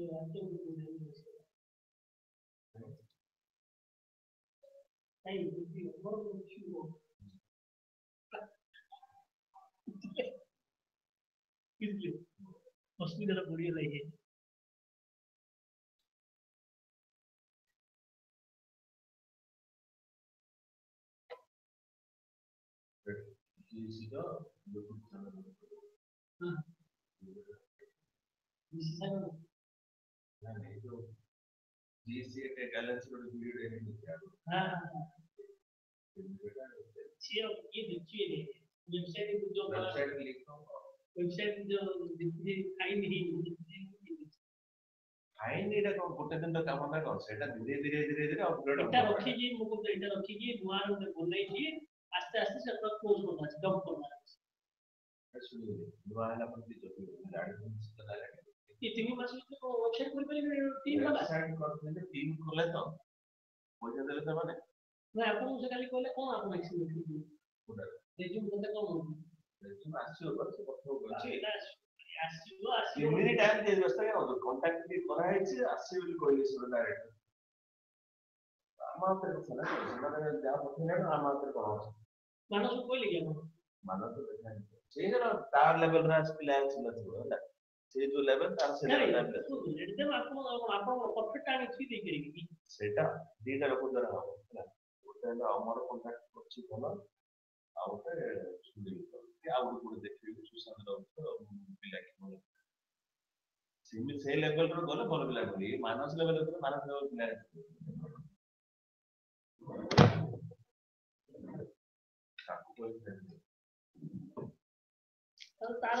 Hey, you. be a burden to इसलिए उसकी तरफ़ बुरी रही है किसी का यूट्यूब चैनल है हाँ किसी का think we can do this. Hey, what about you? इसलिए उसमें जरा बढ़िया लगे ये देखिए वेबसाइट जो वेबसाइट जो जितनी आई नहीं फाइन ଏଇଟା କଣ ଗୋଟେ ଦିନର କାମ ନା କଣ ସେଟା ଧୀରେ ଧୀରେ ଧୀରେ ଧୀରେ ଅପଗ୍ରେଡ এটা ରଖିକି ମୁଁ ଗୋଟେ ଏଇଟା ରଖିକି ନୂଆ ଗୋଟେ ବନେଇକି ଆସ୍ତେ ଆସ୍ତେ ସେଟା କ୍ଲୋଜ କରନା ଅଛି ଡମ୍ପ କରନା ଅଛି ଶୁଣିବେ ନୂଆ ହେଲା ପରେ କିଛି ଜଟିଳ ଗାଡ଼ି ସେଟା ଲାଗେ তিন মাস ওয়েবসাইট খুলে ফেলে তিন মাস ওয়েবসাইট করতে তিন খুলে? তো। পয়সা দিলে তো মানে। না এখন সে খালি কইলে কোন আপনি কিছু লিখি এই জন্য বলতে কোন তুমি আসছো বলছো। কথা বলছি আসছো আসছো এমনি টাইম দিয়ে ব্যস্ত কেন? তো কন্টাক্ট দিয়ে করা হয়েছে আসছে বলে কইলে শুনে ডাইরেক্ট আমাদের কাছে না আমাদের যা পছন্দ না আমাদের করা উচিত মানুষ কইলে কেন মানুষ তো দেখেন। সেই জন্য তার লেভেল রাস প্ল্যান ছিল ছিল ସେ ଯୋଉ ଲେଭେଲ ତାର ସେ ଲେଭେଲ ଏକଦମ ଆପଣ ଆପଣ ପରଫେକ୍ଟ ଆଣି ଛୁଇ ଦେଇପାରିବେ କି ସେଇଟା ଦିଟା ଲୋକ ଦ୍ୱାରା ହବ ହେଲା ଗୋଟେ ହେଲା ଅମର କଣ୍ଟାକ୍ଟ ଅଛି ଭଲ ଆଉ ଗୋଟେ ସୁନୀଲ କି ଆଉ ଗୋଟେ କୋଉଠି ଦେଖିବି ସୁଶାନ୍ତ ରାଉତ ପିଲା କି ଭଲ ସେମିତି ସେଇ ଲେଭେଲର ଗଲେ ଭଲ ପିଲା ମାନସ ଲେଭେଲ ଗଲେ ମାନସ ଲେଭେଲ ପିଲା ତାକୁ ତାର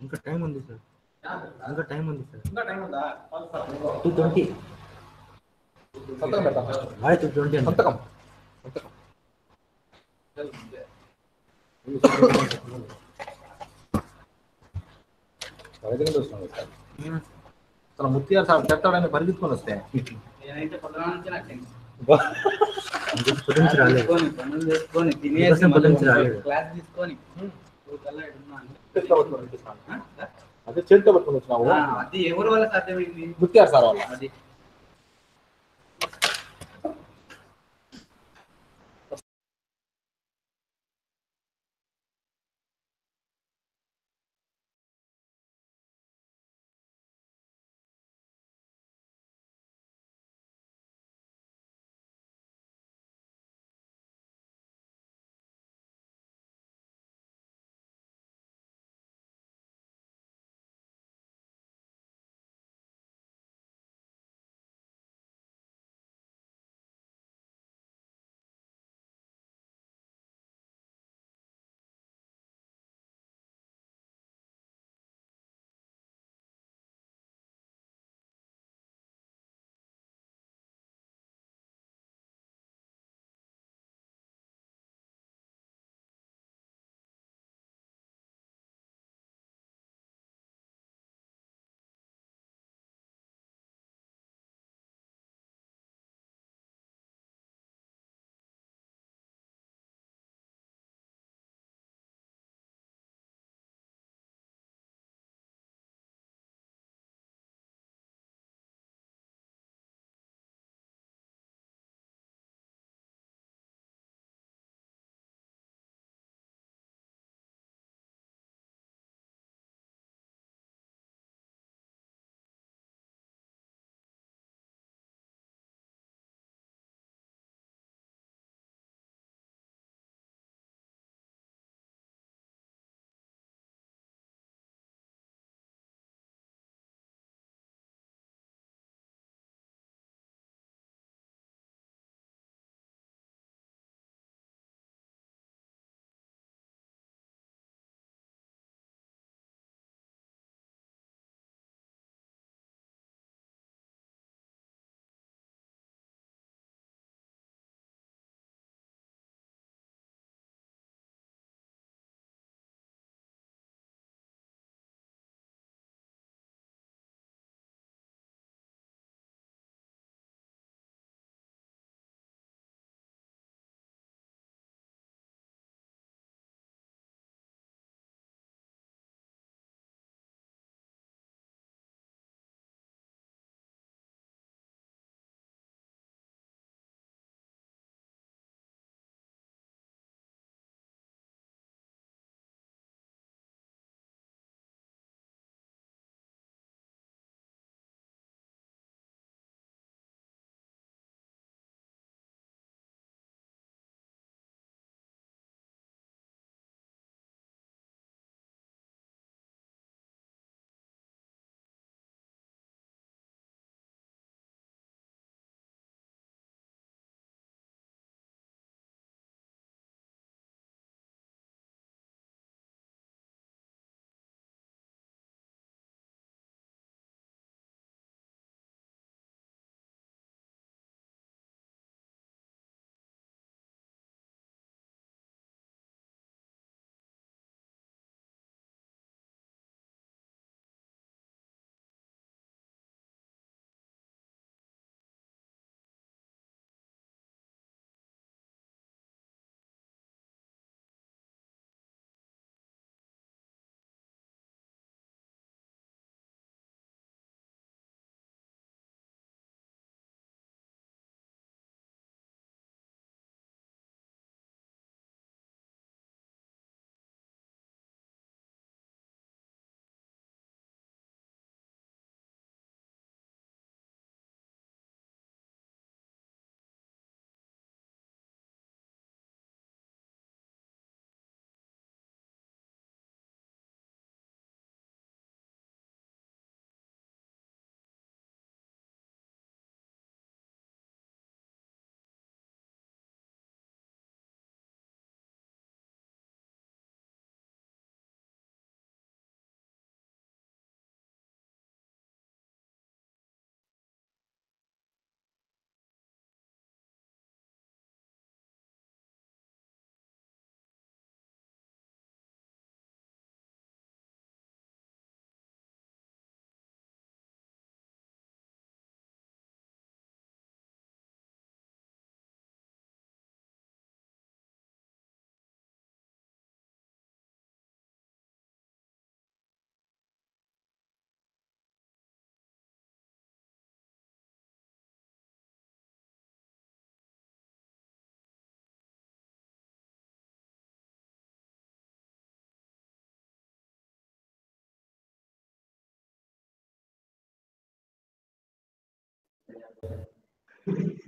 ఇంకా టైం ఉంది సార్ ఇంకా టైం ఉంది సార్ ఇంకా టైం ఉందా టూ ట్వంటీ సంతకం పెడతాం ఫస్ట్ బాయ్ టూ ట్వంటీ సంతకం సంతకం వైద్యం చూస్తున్నాం సార్ అసలు ముత్యాలు సార్ చెప్తాడని పరిగెత్తుకొని వస్తే నేనైతే పొద్దున నుంచి నాకు టెన్షన్. పొద్దున్నుంచి రాలేదు. చేసుకొని, పనులు చేసుకొని, తినేసి మీకోసం పొద్దున్నుంచి మళ్ళీ రాలేదు. క్లాస్ తీసుకొని అదే చేతితో పట్టుకుని వచ్చినావు? అది ఎవరి వల్ల సాధ్యమైంది? ముత్యార్ సార్ వల్ల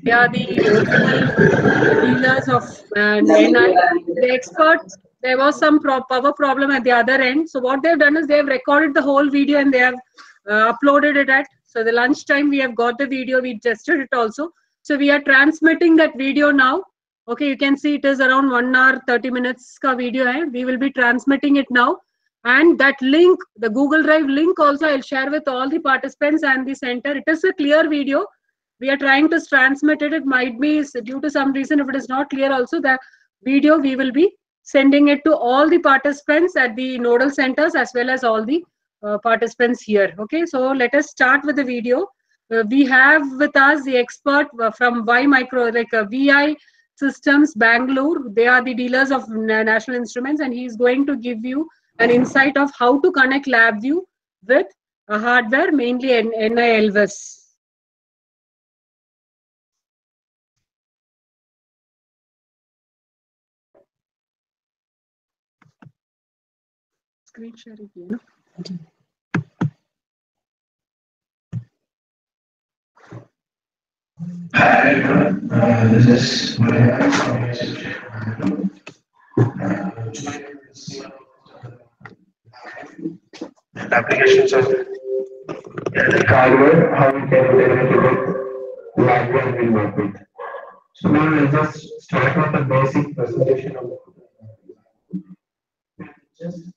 They are the dealers of uh. The experts, there was some pro- power problem at the other end. So what they've done is they've recorded the whole video and they have uh, uploaded it at. So the lunchtime we have got the video. We tested it also. So we are transmitting that video now. Okay, you can see it is around one hour, 30 minutes ka video hai. We will be transmitting it now. And that link, the Google Drive link also I'll share with all the participants and the center. It is a clear video. We are trying to transmit it. It might be due to some reason, if it is not clear also, the video we will be sending it to all the participants at the nodal centers as well as all the uh, participants here. Okay, so let us start with the video. Uh, we have with us the expert uh, from Y Micro, like uh, VI Systems Bangalore. They are the dealers of National Instruments, and he is going to give you an insight of how to connect LabVIEW with a hardware, mainly N- NI Elvis. Screen sharing here. Uh, this is my applications of hardware, how we can it with hardware we work with. So now we'll just start with the basic presentation of just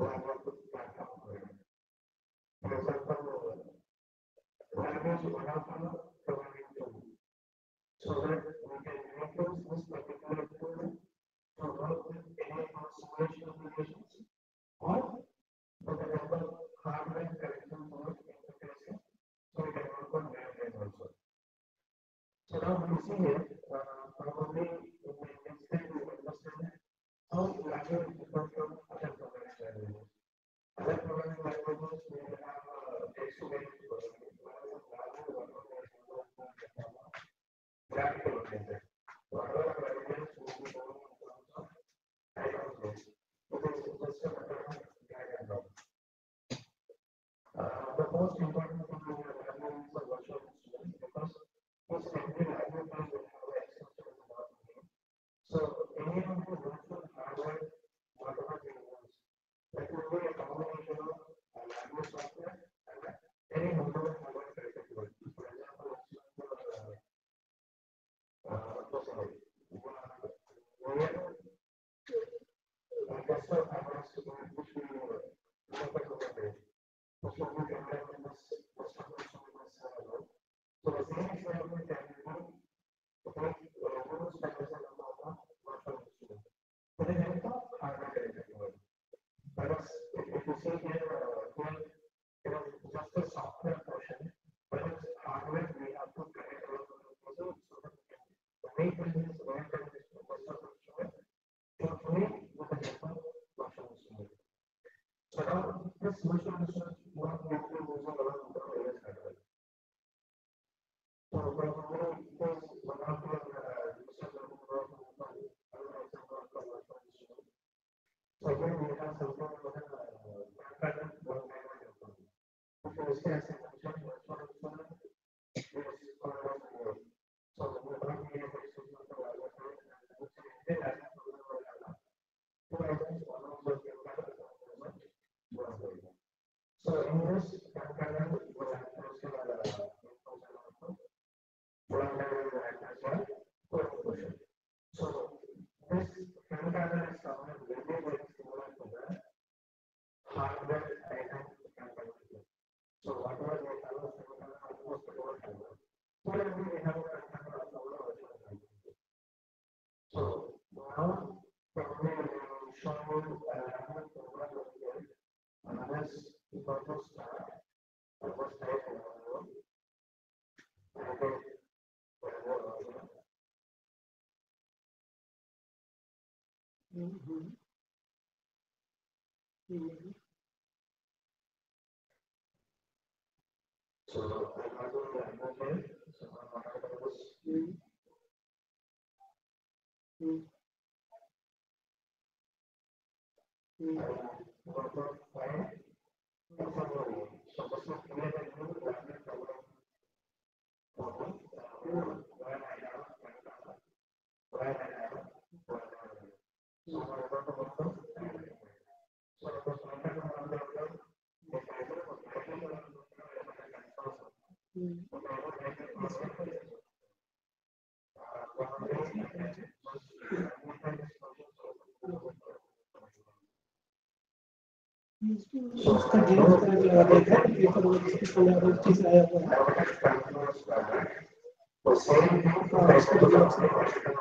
of our programming. So that we can make this particular tool to work with any of applications or for the hardware connection board interfaces. So we can work on that also. So now we see here, uh, probably in the next step we understand how is different from other most important in your LabVIEW is the virtual instrument because each and every LabVIEW file will have an extension in the bottom here. So any of the virtual hardware, whatever we use, that will be a combination of a LabVIEW software and any mobile hardware connected to it. For example, uh, uh, what's the name? Where I guess so, I was to go which we were, look at the web which will be compared to this, this one, this one, this one. So the same example can be done to take uh, rules that is in the form of virtual instrument. But then it's not hardware connected to it. Whereas if, if you see here, uh, here, it is just a software portion, but it's hardware we have to connect all the computer so that we can the way it is Então, sono Mm-hmm. उसका जीवन का जो आएगा ये परवरिश की पुनरावृत्ति से आया हुआ है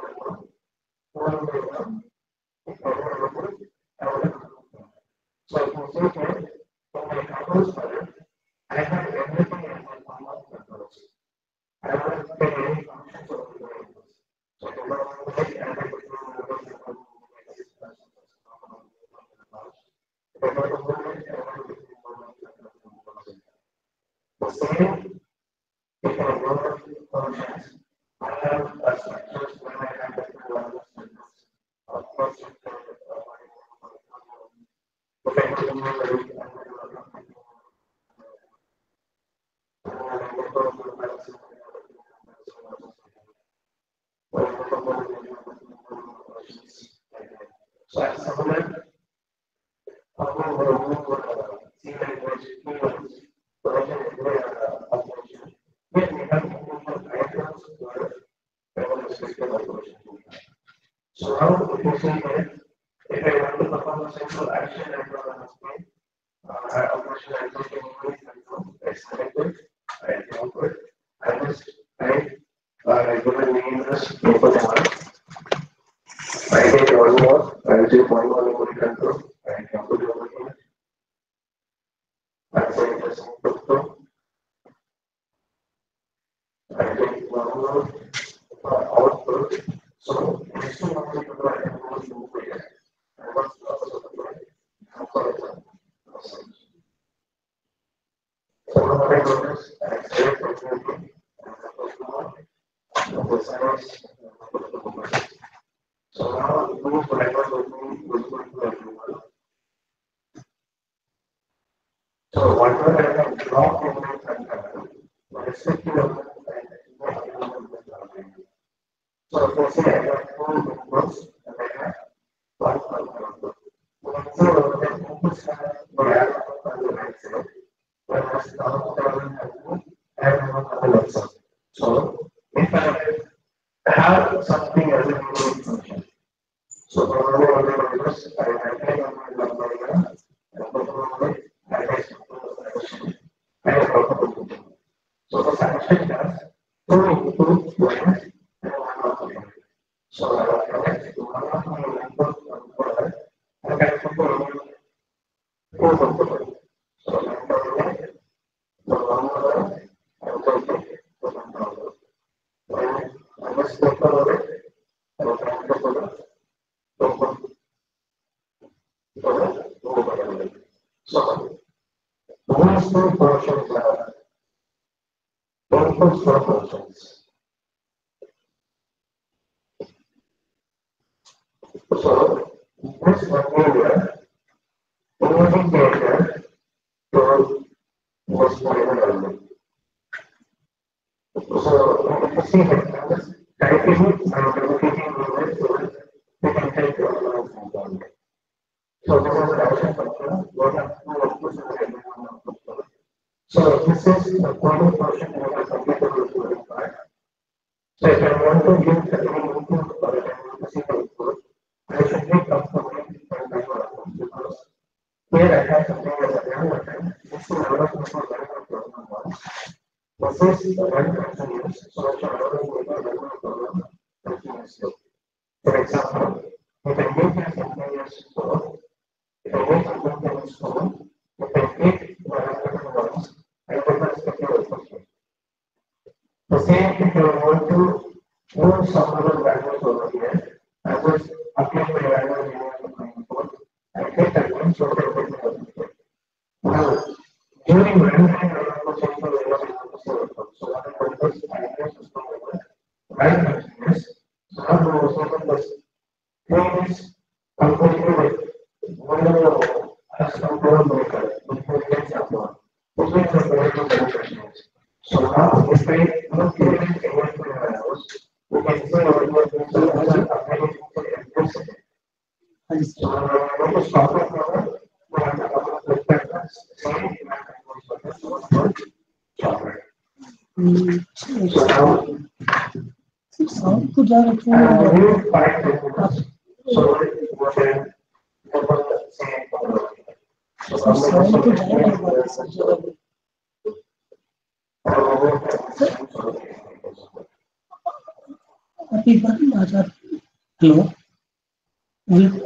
हेलो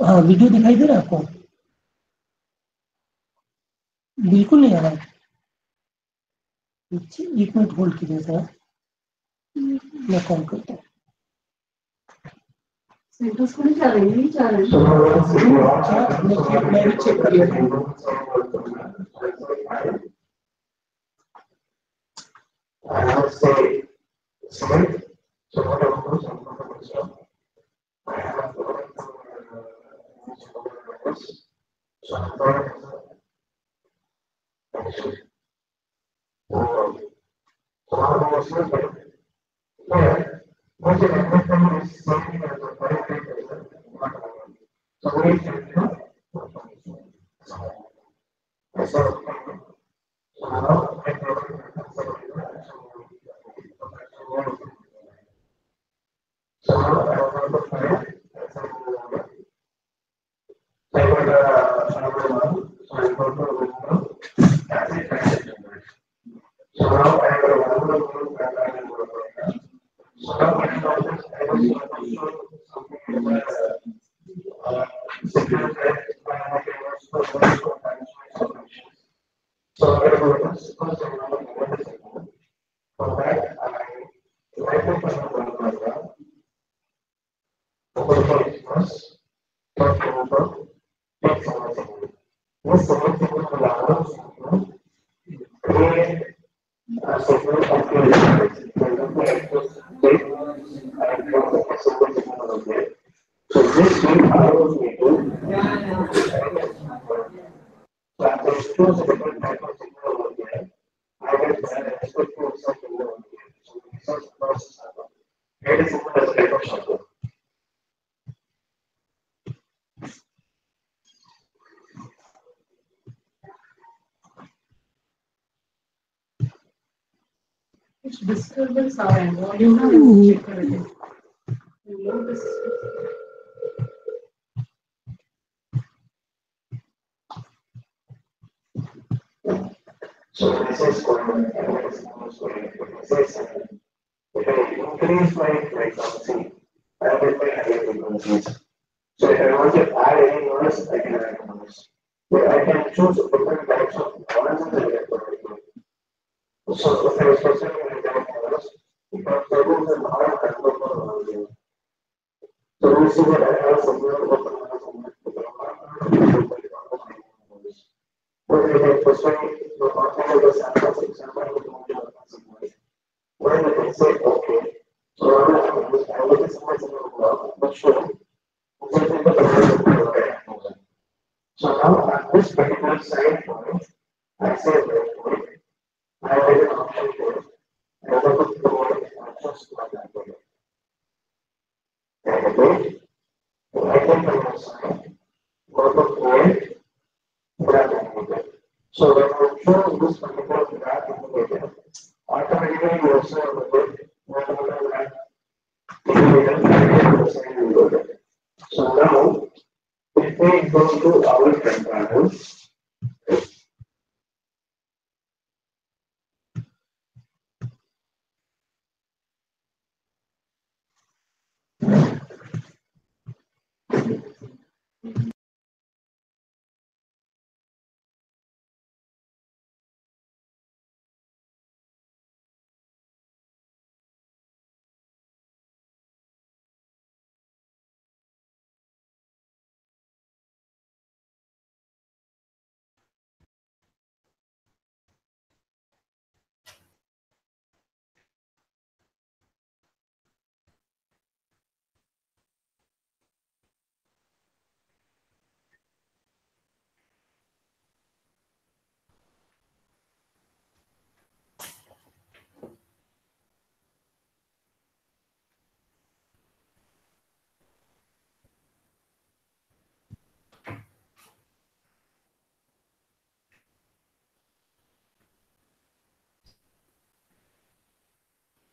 हाँ वीडियो दिखाई दे रहा है आपको? बिल्कुल नहीं आ रहा है। एक मिनट होल्ड कीजिए सर। तो हम लोगों से मैंने चेक किया സാധനങ്ങൾ അതുകൊണ്ടാണ് check capital. So when I show this particular black indicator, automatically you also the whatever black. So now, if we go to our controllers,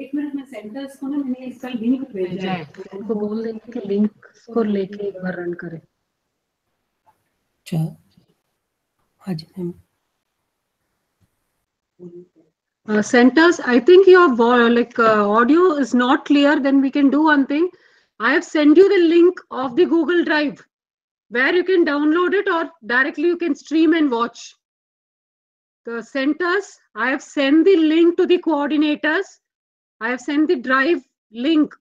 एक मिनट में सेंटर्स को ना मैंने इसका लिंक भेजा है तो उनको बोल देंगे कि लिंक को लेके एक बार रन करें अच्छा आज ma'am Uh, centers, I think your vo- like uh, audio is not clear. Then we can do one thing. I have sent you the link of the Google Drive, where you can download it or directly you can stream and watch. The centers, I have sent the link to the coordinators. I have sent the drive link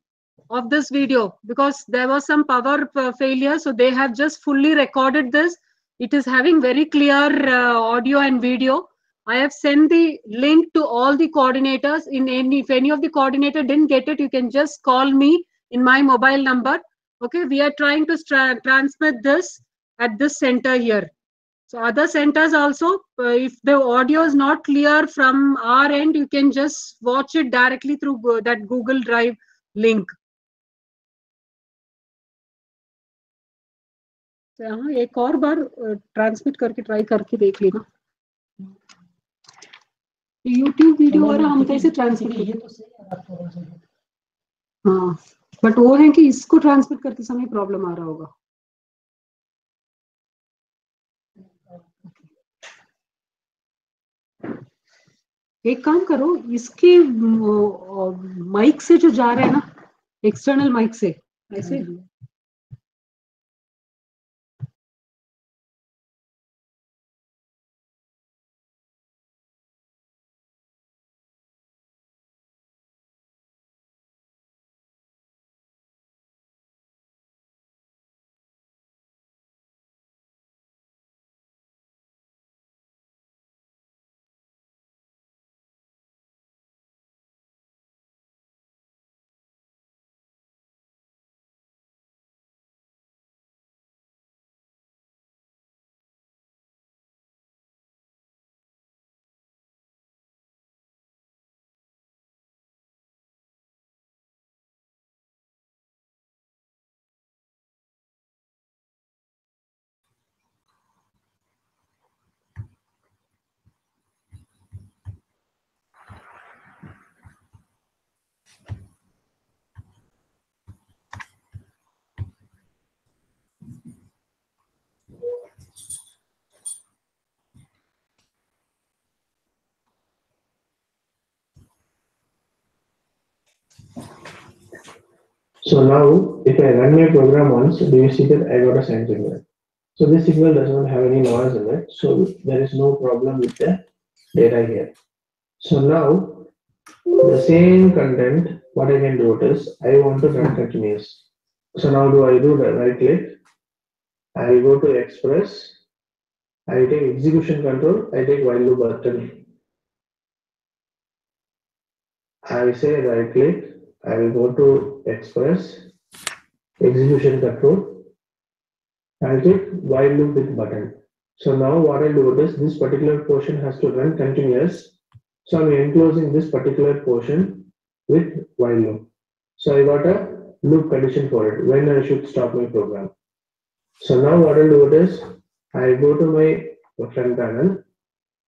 of this video because there was some power uh, failure. So they have just fully recorded this. It is having very clear uh, audio and video. I have sent the link to all the coordinators. In any, if any of the coordinator didn't get it, you can just call me in my mobile number. Okay, we are trying to stra- transmit this at this center here. So other centers also, uh, if the audio is not clear from our end, you can just watch it directly through go- that Google Drive link. तो यहाँ एक और बार transmit करके try करके देख लेना YouTube video वाला हम कैसे ट्रांसमिट तो है हाँ बट वो है कि इसको ट्रांसमिट करते समय प्रॉब्लम आ रहा होगा एक काम करो, इसके माइक से जो जा रहा है ना एक्सटर्नल माइक से, ऐसे? So now, if I run my program once, do you see that I got a sine signal? So this signal does not have any noise in it, so there is no problem with the data here. So now, the same content, what I can do it is, I want to run continuous. So now do I do the right click? I go to express. I take execution control, I take while loop button. I say right click, I will go to express, execution control. I'll while loop with button. So now what I'll do is this particular portion has to run continuous. So I'm enclosing this particular portion with while loop. So I got a loop condition for it when I should stop my program. So now what I'll do is I go to my front panel.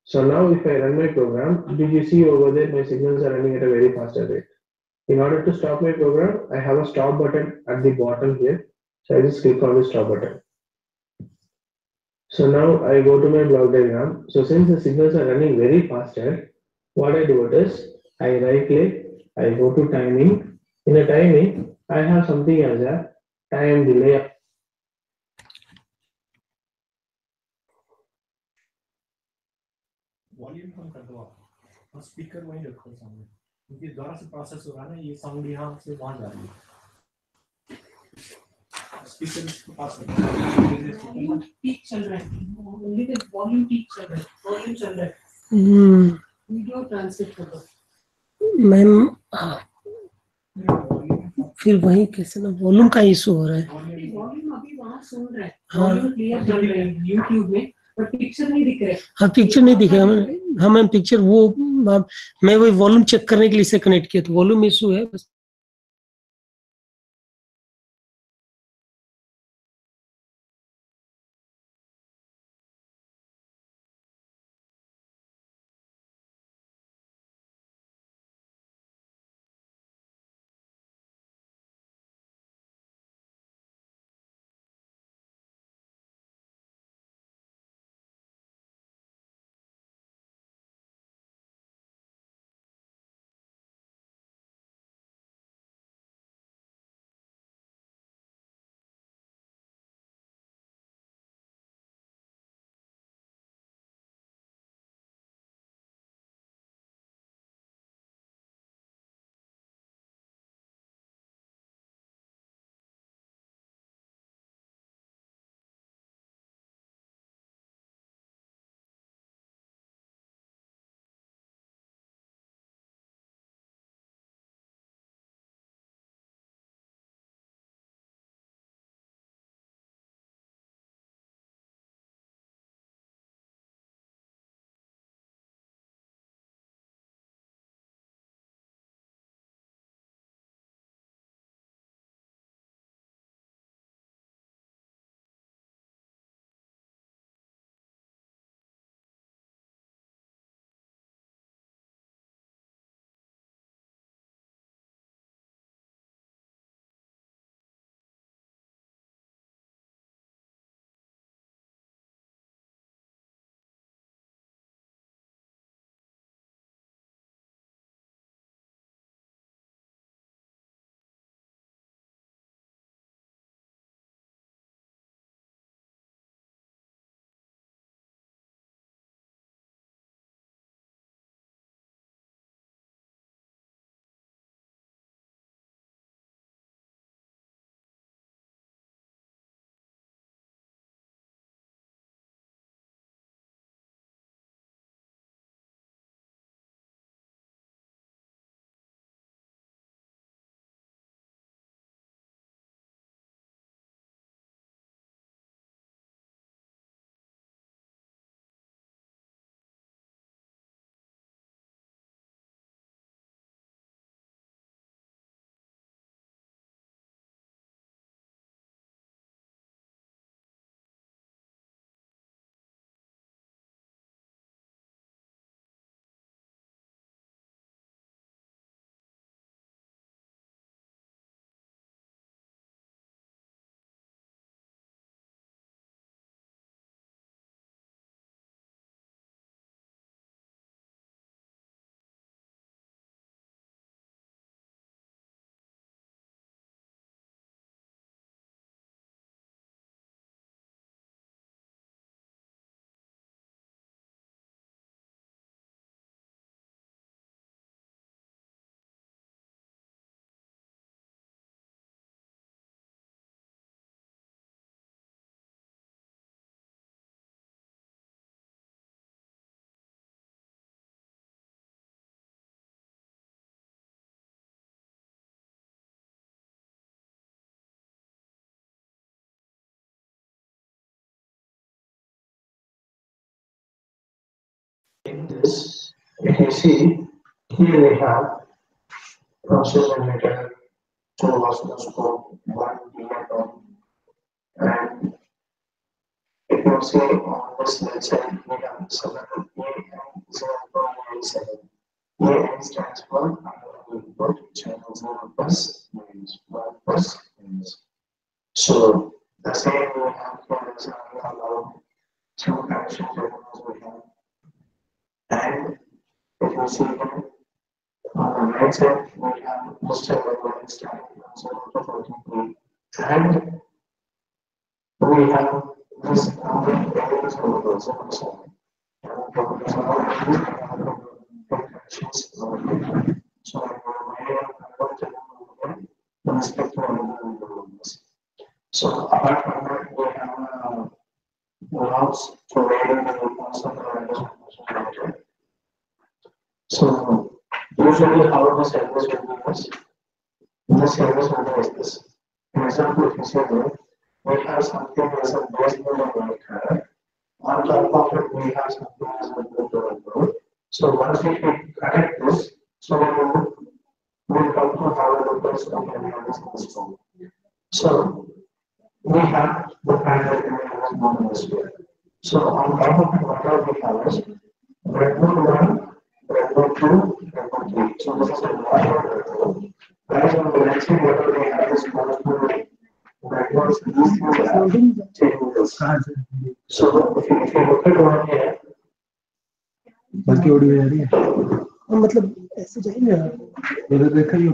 So now if I run my program, did you see over there my signals are running at a very faster rate in order to stop my program, I have a stop button at the bottom here. So I just click on the stop button. So now I go to my block diagram. So since the signals are running very fast here, what I do is I right click, I go to timing. In the timing, I have something as a time delay. Volume control. speaker दो आप और speaker वहीं रखो सामने क्योंकि दोबारा से process हो रहा है ना ये साउंड यहाँ से वहाँ जा रही है। स्पीकर इसके पास पीक चल रहा है। ओनली द वॉल्यूम पीक चल रहा है। वॉल्यूम चल रहा है। हम्म, वीडियो ट्रांसलेट कर दो। मैम फिर वही कैसे ना वॉल्यूम का इशू हो रहा है। वॉल्यूम अभी वहाँ सुन रहे हैं। हाँ। वॉल्यूम क्लियर चल रहे हैं। यूट्यूब में। पिक्चर नहीं हाँ पिक्चर नहीं दिख रहा हमें हमें पिक्चर वो मैं वही वॉल्यूम चेक करने के लिए इसे कनेक्ट किया तो वॉल्यूम इशू है, बस। In this, you can see here we have process generator, two oscilloscope, one diatom, and you can see on this left side we have seven A and zero point seven. A stands for input, channel zero plus means one plus means. So the same we have for example allow two connection we have and if you see here, on the right side, we have Mr. Level starting from zero to fourteen P. And we have this number the number, connections over So have converted with respect to. So apart from that, we have uh, allows for So how the service workers the service worker is this. For example, if you say that we have something as a base on top of it we have something as a load. So once है है आ रही है मतलब ऐसे जाएँगे देखा ही है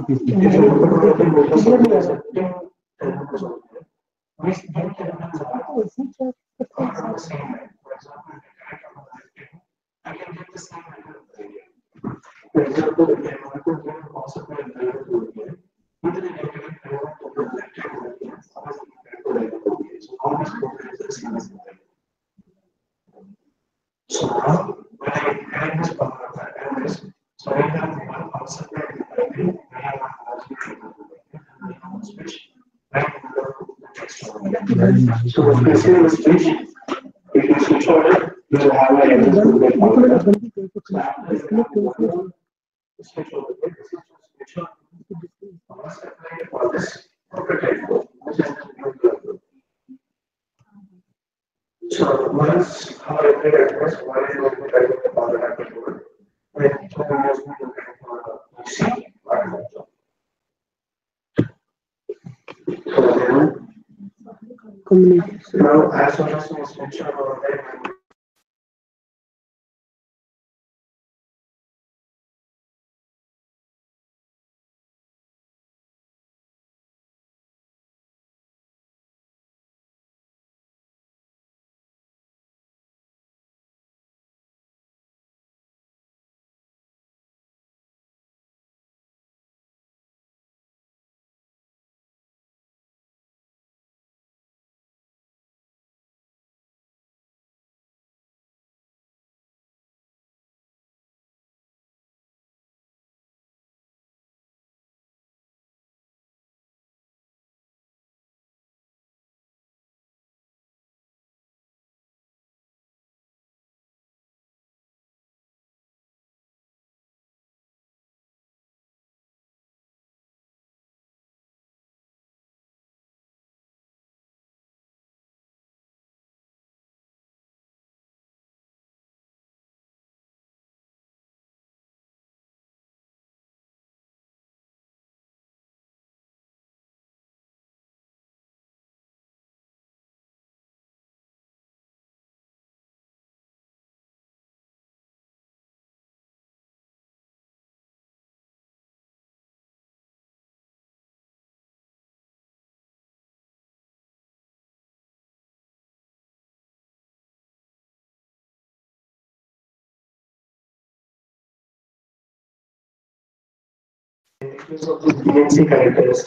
of the DNC characters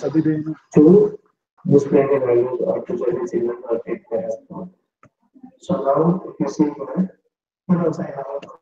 to display the value or to join the signal or take the response. So now, if you see here, here also I have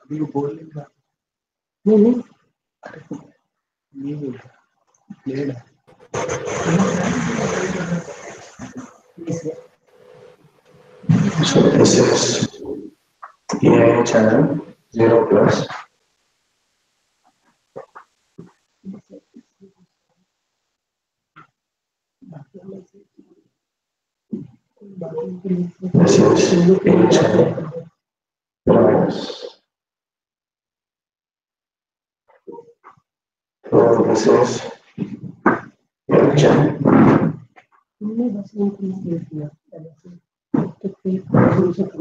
अभी वो बोल नहीं रहा अरे नहीं बोल रहा प्लेड है Yes, yes. Yeah, channel. zero plus. This is 8 minus. So this is 8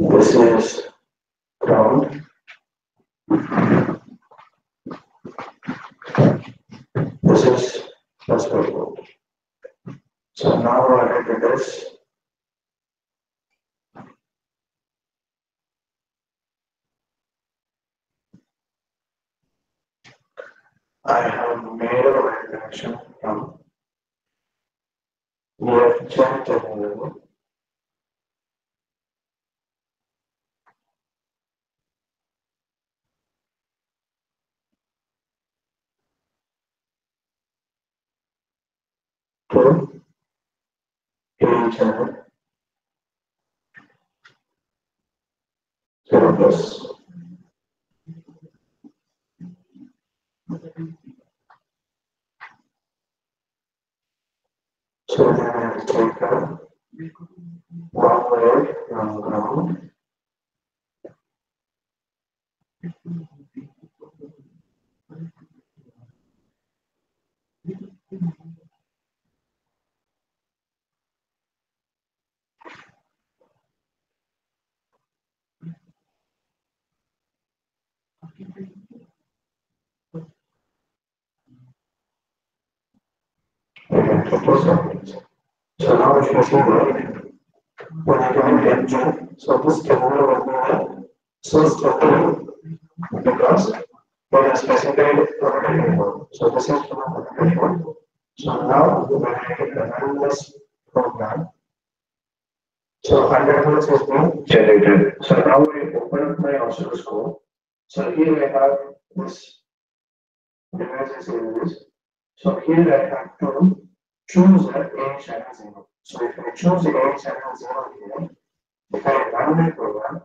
this is round. This is plus purple. So now I did is I have made a connection from left channel terminal to A channel zero plus. So then I take a one way from ground. So now if you see when I to so this the because. So this is. So now when I run this program, so 100 volts is being generated. So now I open my oscilloscope. So here I have this device is in this. So here I have to choose a channel zero. So if I choose A channel zero here, if I run my program,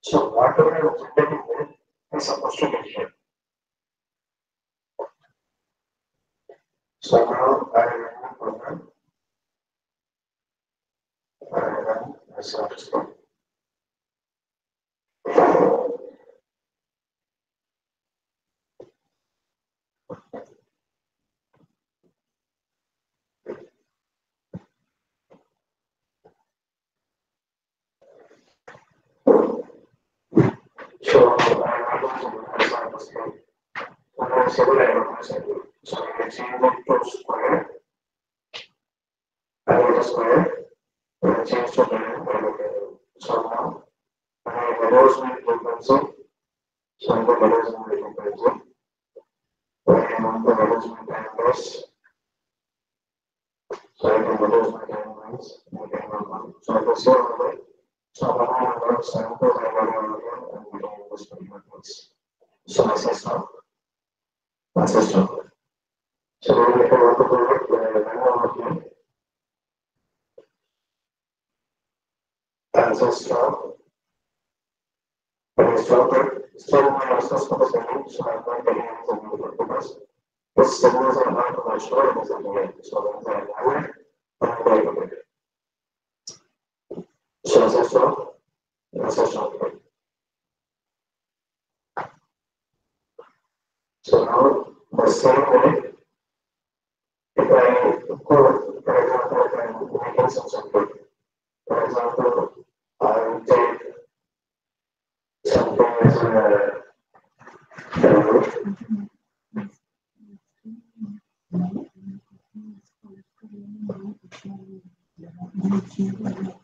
so whatever I was getting there is supposed to get here. So now I run my program. I run my oscilloscope. So I run my oscilloscope. And then several elements I do. So I can change it to square. I will square. And I change to diameter. So now I have arrows with frequency. So I got arrows with frequency. I am the arrows with angles. So I can arrows with angles. I the way. This my signals are not much lower than something like this. So I'm going to it. So that's a stop. That's a stop. So now the same way, if I put, for example, if I'm making some circuit, for example, I will take something as a uh, Let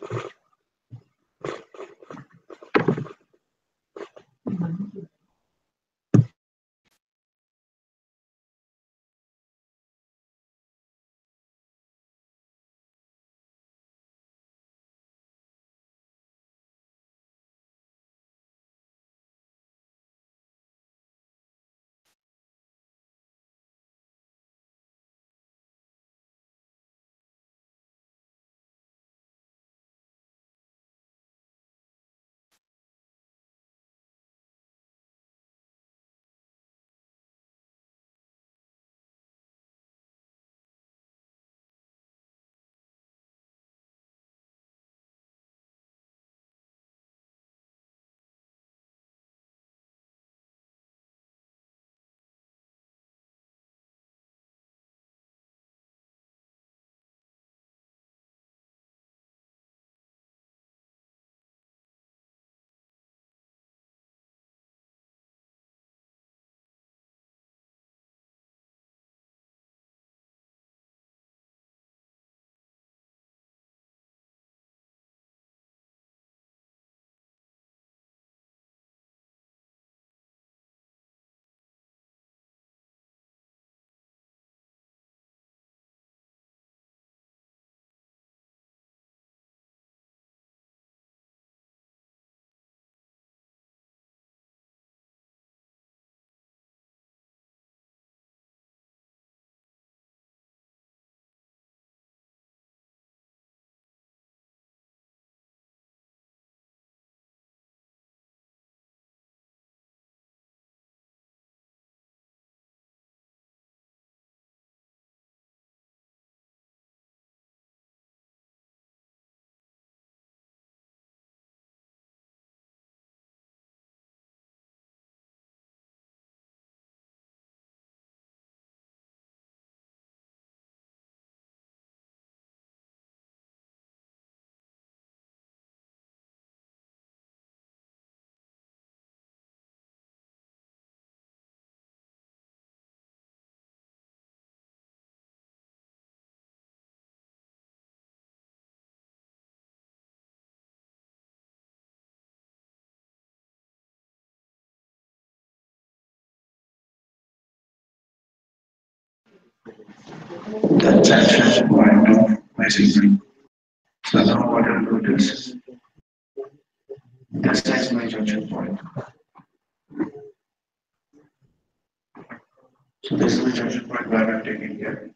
this here. That's actually point of basically. So now what I'll do is, this is my junction point. So this is the junction point where I'm taking here.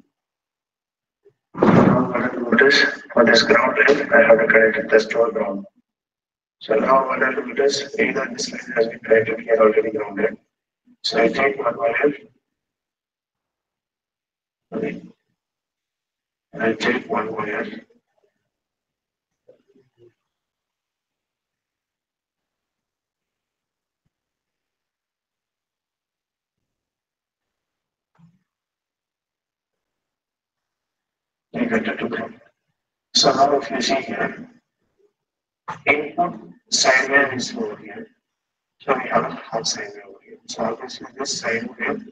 Now what I'll do is, for this ground line, I have to connect this to a ground. So now what I'll do is, either this line has been connected here already grounded. So I take one wire. Okay. I take one wire. Negative to ground. So now if you see here, input sine wave is over here. So we have half sine wave over here. So obviously this sine wave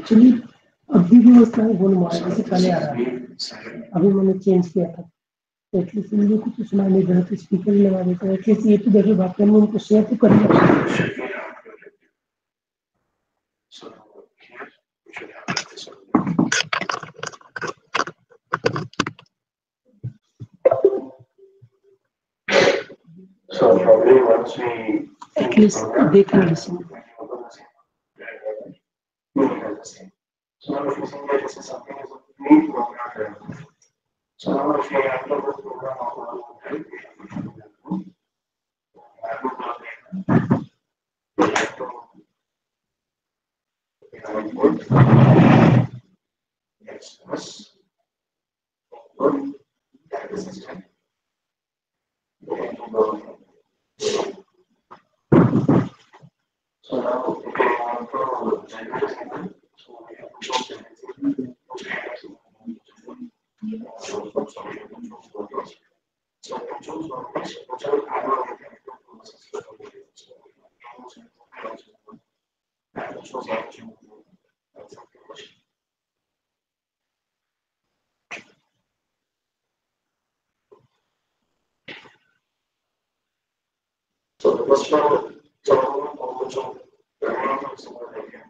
actually अभी भी phone मारा जैसे पहले आ रहा है। अभी मैंने change किया था। तो एटलीस्ट मुझे कुछ सुना नहीं रहा तो स्पीकर ही लगा देता है। एटलीस्ट ये तो देखिए बात करने उनको शेयर तो करिए so probably once we at least देख लें same. So now if you think that this is something is unique to America, so now if you have to program of help, Express open that system. So now we so we have to choose So choose one, which are our and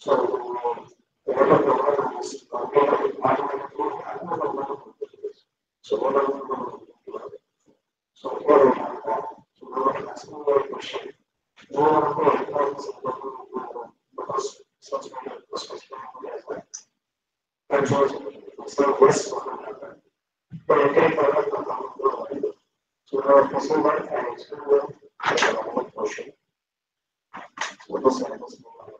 So what of the what the what the what the. What was that?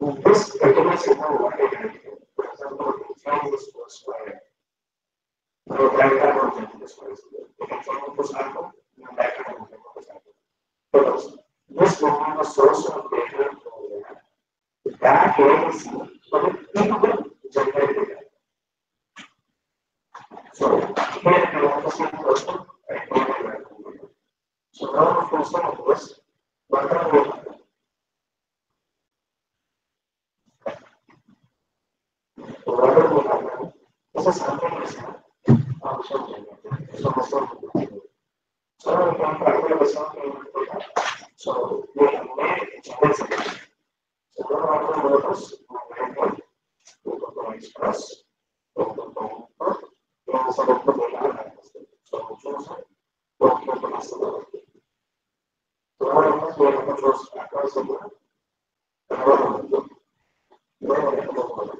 this particular signal what I can do, for example, we can find this first wire. Now diagram of this first. We can find this sample and diagram of this sample. But this will have a source of data that is so want to see person and So now the person of this, what are we So what are we having? This is something is also. So this one. So we can calculate something. So we have made it generate so what are the numbers? We go to express. We go to comfort. We also go to the So choose it. We go to the master. So what happens when you control across the board? And happens? You don't have to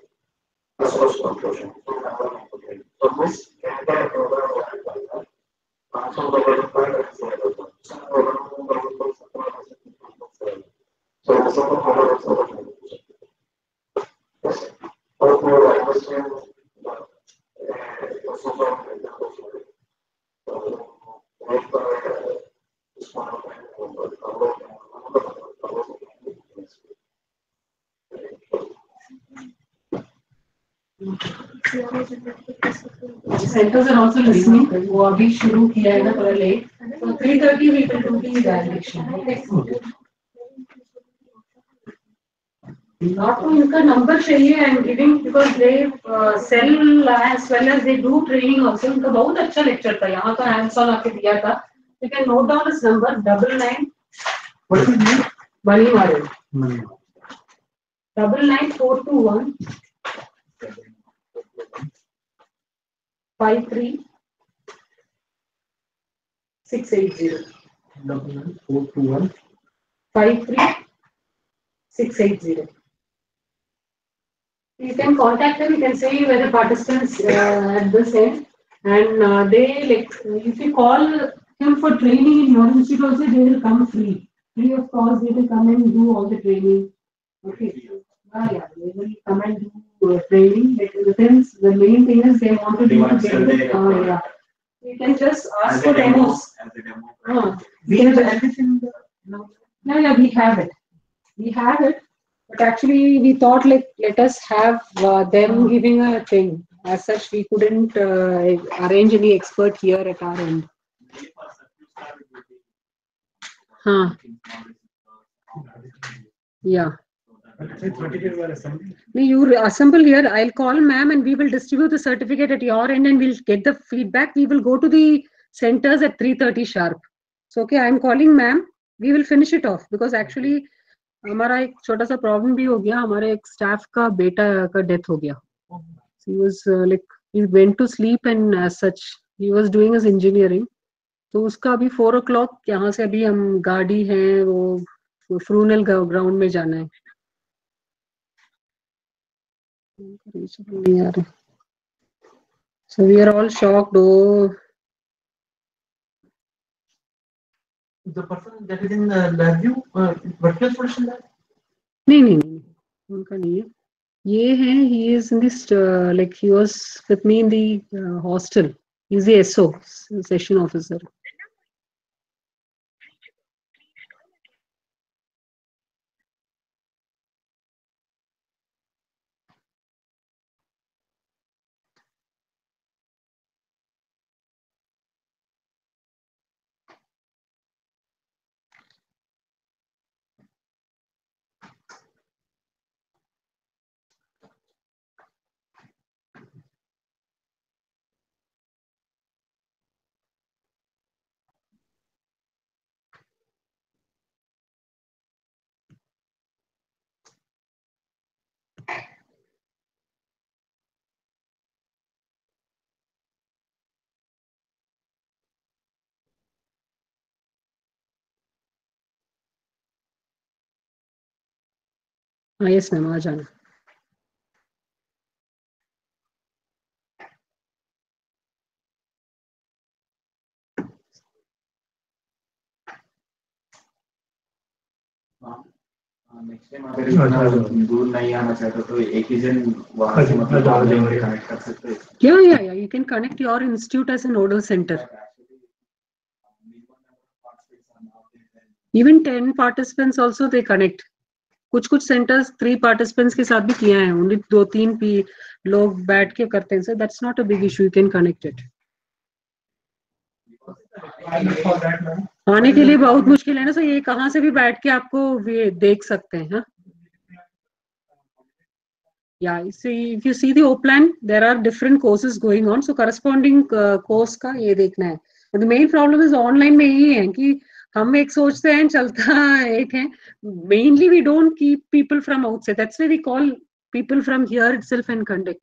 portion, So, connection. What was that? Those, what shows like those are devices on. We have one of the one of the half. Yeah, so this entire program you centers are also listening. वो अभी शुरू किया है ना थोड़ा late. So 3:30 we will do the evaluation. Okay. Not to इनका number चाहिए and giving because they uh, sell as well as they do training also. इनका बहुत अच्छा lecture था. यहाँ तो hands on आके दिया था. You can note down his number double nine. What is his name? Maniwaran. Maniwaran. Double nine four two one. 53680. Document 421. 53680. You can contact them, you can say whether participants uh, at this end and uh, they like if you call them for training in your institute also they will come free. Free of course they will come and do all the training. Okay. Yeah, yeah, they will come and do training. But in the sense, the main thing is they want to They do want get survey it. Ah, yeah. You can just ask As for a demo, demos. as a demo. Ah, We have just- everything. no, no, yeah, we have it. We have it, but actually we thought like let us have uh, them giving a thing. As such, we couldn't uh, arrange any expert here at our end. Huh. Yeah. You assemble here. I'll call ma'am and we will distribute the certificate at your end and we'll get the feedback. We will go to the centers at 3:30 sharp. So okay, I'm calling ma'am. We will finish it off because actually हमारा एक छोटा सा problem भी हो गया हमारे एक staff का बेटा का डेथ हो गया he was uh, like he went to sleep and as such he was doing his engineering तो उसका अभी फोर ओ क्लॉक यहाँ से अभी हम गाड़ी है वो फ्रूनल ग्राउंड में जाना है नहीं आ रहा so we are all shocked oh The person that is in the Lakeview, uh, virtual solution lab? नहीं नहीं नहीं उनका नहीं है ये है he is in this uh, like he was with me in the uh, hostel he's the SO session officer हाँ yes ma'am आ जाना। हाँ, हाँ, अच्छा। दूर नहीं आना चाहता तो एक ही जन वहाँ अच्छा, से मतलब अच्छा, ऑनलाइन कनेक्ट कर सकते हैं। या या you can your institute as a nodal centre even 10 participants also they connect. कुछ कुछ सेंटर्स थ्री पार्टिसिपेंट्स के साथ भी किए हैं ओनली दो तीन भी लोग बैठ के करते हैं sir that's not a big issue you can connect it आने के लिए बहुत मुश्किल है ना सर ये कहाँ से भी बैठ के आपको ये देख सकते हैं हाँ see the O plan, there are different courses going on. So corresponding uh, course का ये देखना है. Main problem is online में यही है कि हम एक सोचते हैं, चलता एक है. Mainly we don't keep people from outside. That's why we call people from here itself and conduct.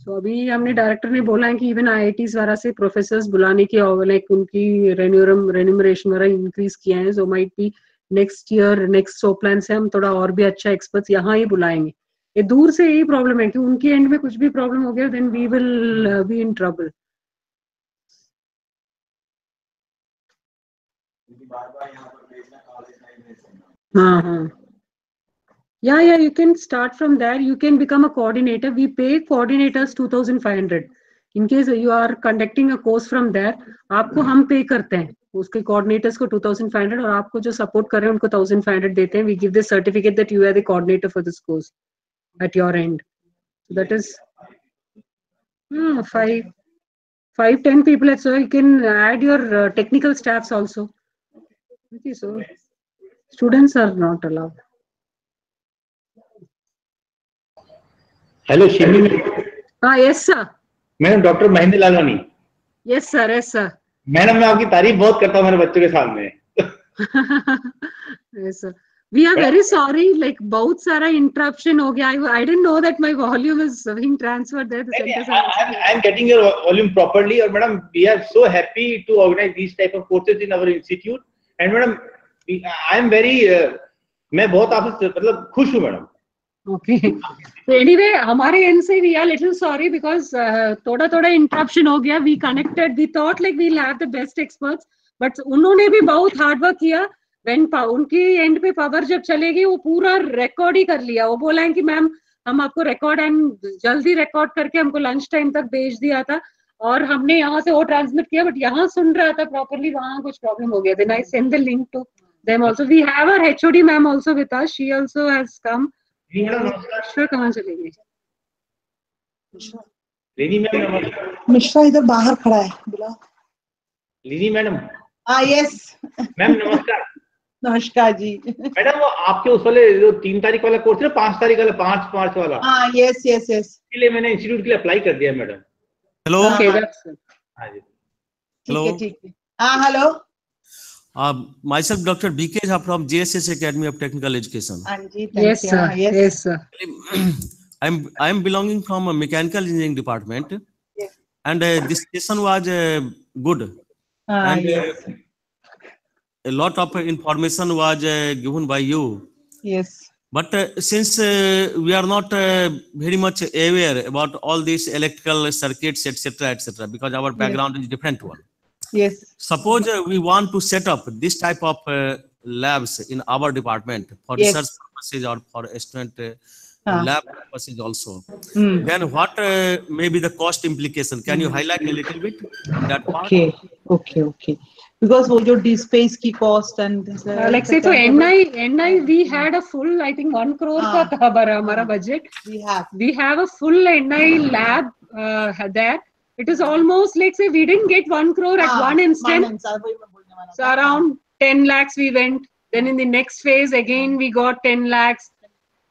So, अभी हमने डायरेक्टर ने बोला है कि इवन आईआईटीज वाला से प्रोफेसर्स बुलाने की लाइक उनकी रेन्यूरम रेन्यूमरेशन वगैरह इंक्रीज किया है. So might be next year next so plan से हम थोड़ा और भी अच्छा एक्सपर्ट्स यहाँ ही बुलाएँगे. ये दूर से यही प्रॉब्लम है कि उनके एंड में कुछ भी प्रॉब्लम हो गया then we will be in trouble हाँ हाँ yeah yeah you can start from there you can become a coordinator we pay coordinators 2500 in case you are conducting a course from there आपको हम पे करते हैं उसके coordinators को 2500 और आपको जो support कर रहे हैं उनको 1500 देते हैं the certificate that you are the coordinator for this course at your end. So that is hmm, five, five, ten people. So you can add your uh, technical staffs also. Okay, so students are not allowed. Shimi madam Ah, yes, sir. Madam doctor Mahendra Lalwani Yes, sir. Yes, sir. Madam मैं आपकी तारीफ़ बहुत करता हूँ मेरे बच्चों के सामने yes, sir. We are very sorry. Like बहुत सारा interruption हो गया. I, I didn't know that my volume is being transferred there. The are I'm, I'm getting your volume properly और madam we are so happy to organize these type of courses in our institute and madam I am very मैं बहुत आपसे मतलब खुश हूँ madam okay तो anyway हमारे and से we are little sorry because थोड़ा थोड़ा इंटरप्शन हो गया. We connected we thought like we have the best experts but उन्होंने भी बहुत हार्ड वर्क किया. व्हेन उनकी एंड पे पावर जब चलेगी, वो पूरा रिकॉर्ड ही कर लिया. वो बोला है कि मैम हम आपको रिकॉर्ड एंड जल्दी रिकॉर्ड करके हमको लंच टाइम तक भेज दिया था. और हमने यहाँ से वो ट्रांसमिट किया बट यहाँ सुन रहा था प्रॉपरली वहाँ कुछ problem हो गया. Then I send the link to them also. We have our HOD ma'am also with us. She also has come. जी मैडम नमस्कार मिश्रा कहाँ चले गए? लिनी मैम मिश्रा इधर बाहर खड़ा है बुला। लिनी मैडम हाँ यस मैम नमस्कार नमस्कार जी। मैडम वो आपके उस वाले जो तीन तारीख वाला कोर्स है पाँच तारीख वाला पाँच मार्च वाला? हाँ यस यस यस इसके लिए मैंने इंस्टीट्यूट के लिए अप्लाई कर दिया madam hello hello hello myself doctor BK Jha from JSS academy of technical education yes sir yes sir I am I am belonging from mechanical engineering department and this session was good and a lot of information was uh, given by you. Yes. But uh, since uh, we are not uh, very much aware about all these electrical circuits, etc., etc., because our background is different one. yes Suppose uh, we want to set up this type of uh, labs in our department for Yes. research purposes or for student uh, हाँ. lab purposes also. Hmm. Then what uh, may be the cost implication? Can you highlight a little bit that part? okay okay okay because वो जो D space की cost and Uh, like say for NI, NI we had a full, I think one crore का था हमारा हमारा budget. We have. We have a full NI lab uh, there. It is almost like say we didn't get one crore at हाँ, one instant. one instant, वही मैं बोलने वाला So around 10 lakhs we went. Then in the next phase again we got 10 lakhs,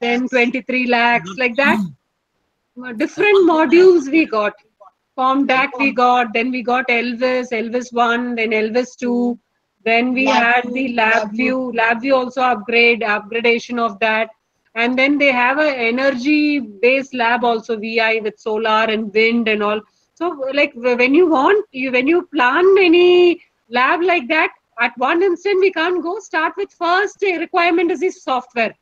then 23 lakhs, like that. Uh, Different modules we got. Form DAC we got, then we got Elvis, Elvis 1, then Elvis 2. Then we Lab had the LabVIEW, lab view also upgrade, upgradation of that. And then they have a energy based lab also, VI with solar and wind and all. So like when you want, you when you plan any lab like that, at one instant we can't go. Start with first requirement is the software.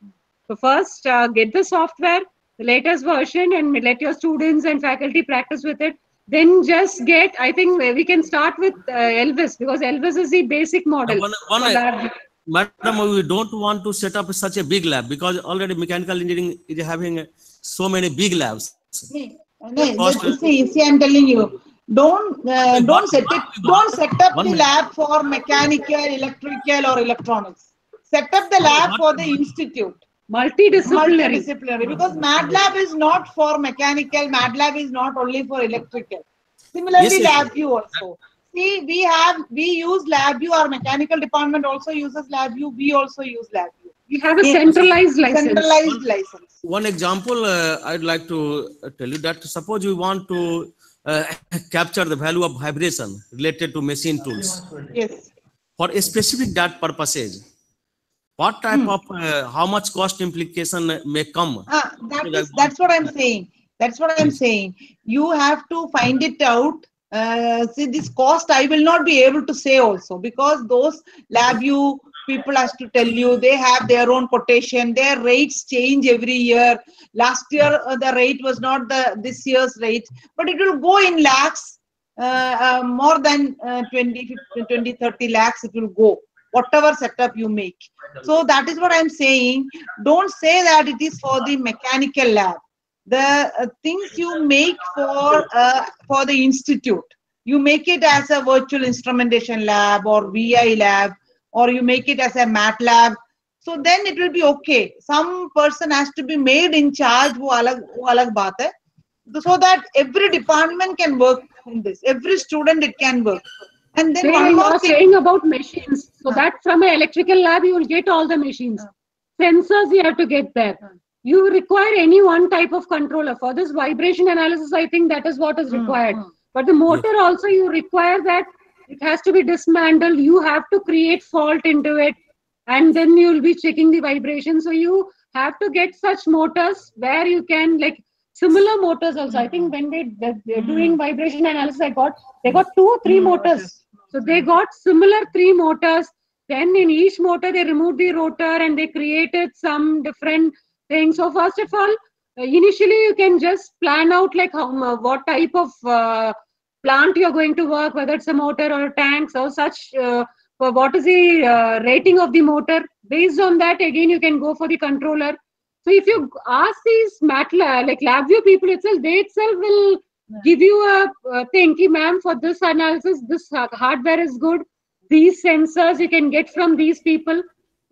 So first, uh, get the software, the latest version, and let your students and faculty practice with it. Then just get. I think we can start with uh, Elvis because Elvis is the basic model. One, one, for lab. Madam, we don't want to set up such a big lab because already mechanical engineering is having uh, so many big labs. No, Cost- just see, see, I'm telling you, don't uh, don't set it, don't set up the lab for mechanical, electrical, or electronics. Set up the lab for the institute. Multidisciplinary. Multidisciplinary, because MATLAB is not for mechanical. MATLAB is not only for electrical. Similarly, Yes, yes. LabVIEW also. See, we have we use LabVIEW. Our mechanical department also uses LabVIEW. We also use LabVIEW. We have a centralized license. Centralized license. One example uh, I'd like to uh, tell you that suppose you want to uh, capture the value of vibration related to machine tools Yes. for a specific that purposes. What type of uh, how much cost implication may come? Ah, that is, that's what I'm saying. That's what I'm saying. You have to find it out. Uh, see, this cost I will not be able to say also because those LabVIEW people has to tell you they have their own quotation. Their rates change every year. Last year uh, the rate was not the this year's rate, but it will go in lakhs. Uh, uh, more than uh, 20, 50, 20, 30 lakhs it will go whatever setup you make. So that is what I'm saying. Don't say that it is for the mechanical lab. The uh, things you make for uh, for the institute, you make it as a virtual instrumentation lab or VI lab, or you make it as a MATLAB. So then it will be okay. Some person has to be made in charge. So that every department can work in this. Every student it can work. And then Say you are thing. saying about machines. So that from an electrical lab, you will get all the machines. Sensors you have to get there. You require any one type of controller. For this vibration analysis, I think that is what is hmm, required. Hmm. But the motor also, you require that it has to be dismantled. You have to create fault into it. And then you will be checking the vibration. So you have to get such motors where you can like similar motors also. I think hmm. when they, they they're doing vibration analysis, I got they got two or three motors. So they got similar three motors. Then in each motor they removed the rotor and they created some different things. So first of all, uh, initially you can just plan out like how mu- what type of uh, plant you're going to work, whether it's a motor or a tank or such. Uh, what is the uh, rating of the motor? Based on that, again you can go for the controller. So if you ask these MATLAB, like LabVIEW people itself, they itself will give you a, a thing, ki, ma'am, for this analysis, this hardware is good. These sensors you can get from these people.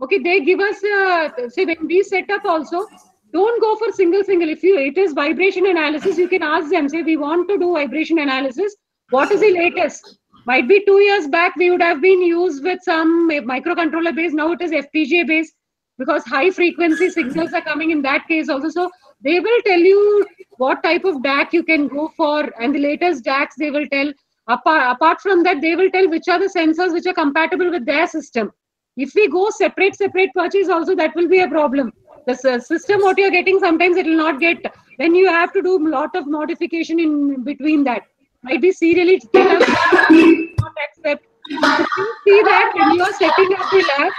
Okay, they give us, uh, say when we set up also, don't go for single single. If you it is vibration analysis, you can ask them, say we want to do vibration analysis. What is the latest? Might be two years back we would have been used with some microcontroller based. Now it is FPGA based because high frequency signals are coming in that case also. So they will tell you what type of DAC you can go for, and the latest DACs they will tell. Apart, apart from that, they will tell which are the sensors which are compatible with their system. If we go separate, separate purchase, also that will be a problem. The system what you're getting, sometimes it will not get. Then you have to do a lot of modification in between that. Might be serially up, not accept. You see that when you are setting up the lab,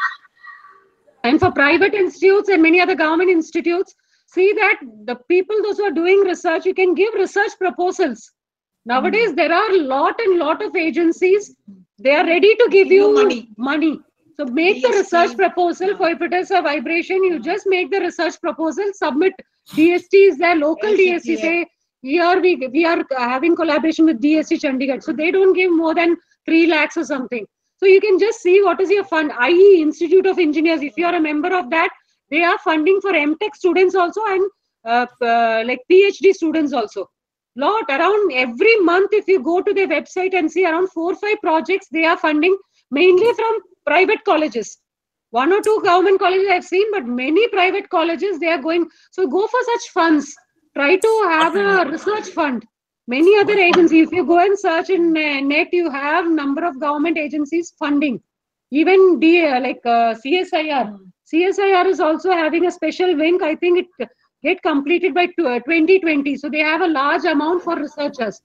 and for private institutes and many other government institutes, see that the people those who are doing research, you can give research proposals. Nowadays, hmm. there are a lot and lot of agencies. They are ready to give you money. Money. So make the research proposal for if it is a vibration, you just make the research proposal, submit. DST is there, local DST. Say here we we are uh, having collaboration with DST Chandigarh. So they don't give more than three lakhs or something. So you can just see what is your fund. IE Institute of Engineers. If you are a member of that, they are funding for MTech students also and uh, uh, like PhD students also. Lot around every month, if you go to their website and see around four or five projects, they are funding mainly from private colleges. One or two government colleges I've seen, but many private colleges they are going. So go for such funds. Try to have a research fund. Many other agencies. If you go and search in uh, net, you have number of government agencies funding. Even D, uh, like uh, CSIR. CSIR is also having a special wing. I think it get completed by uh, 2020. So they have a large amount for researchers.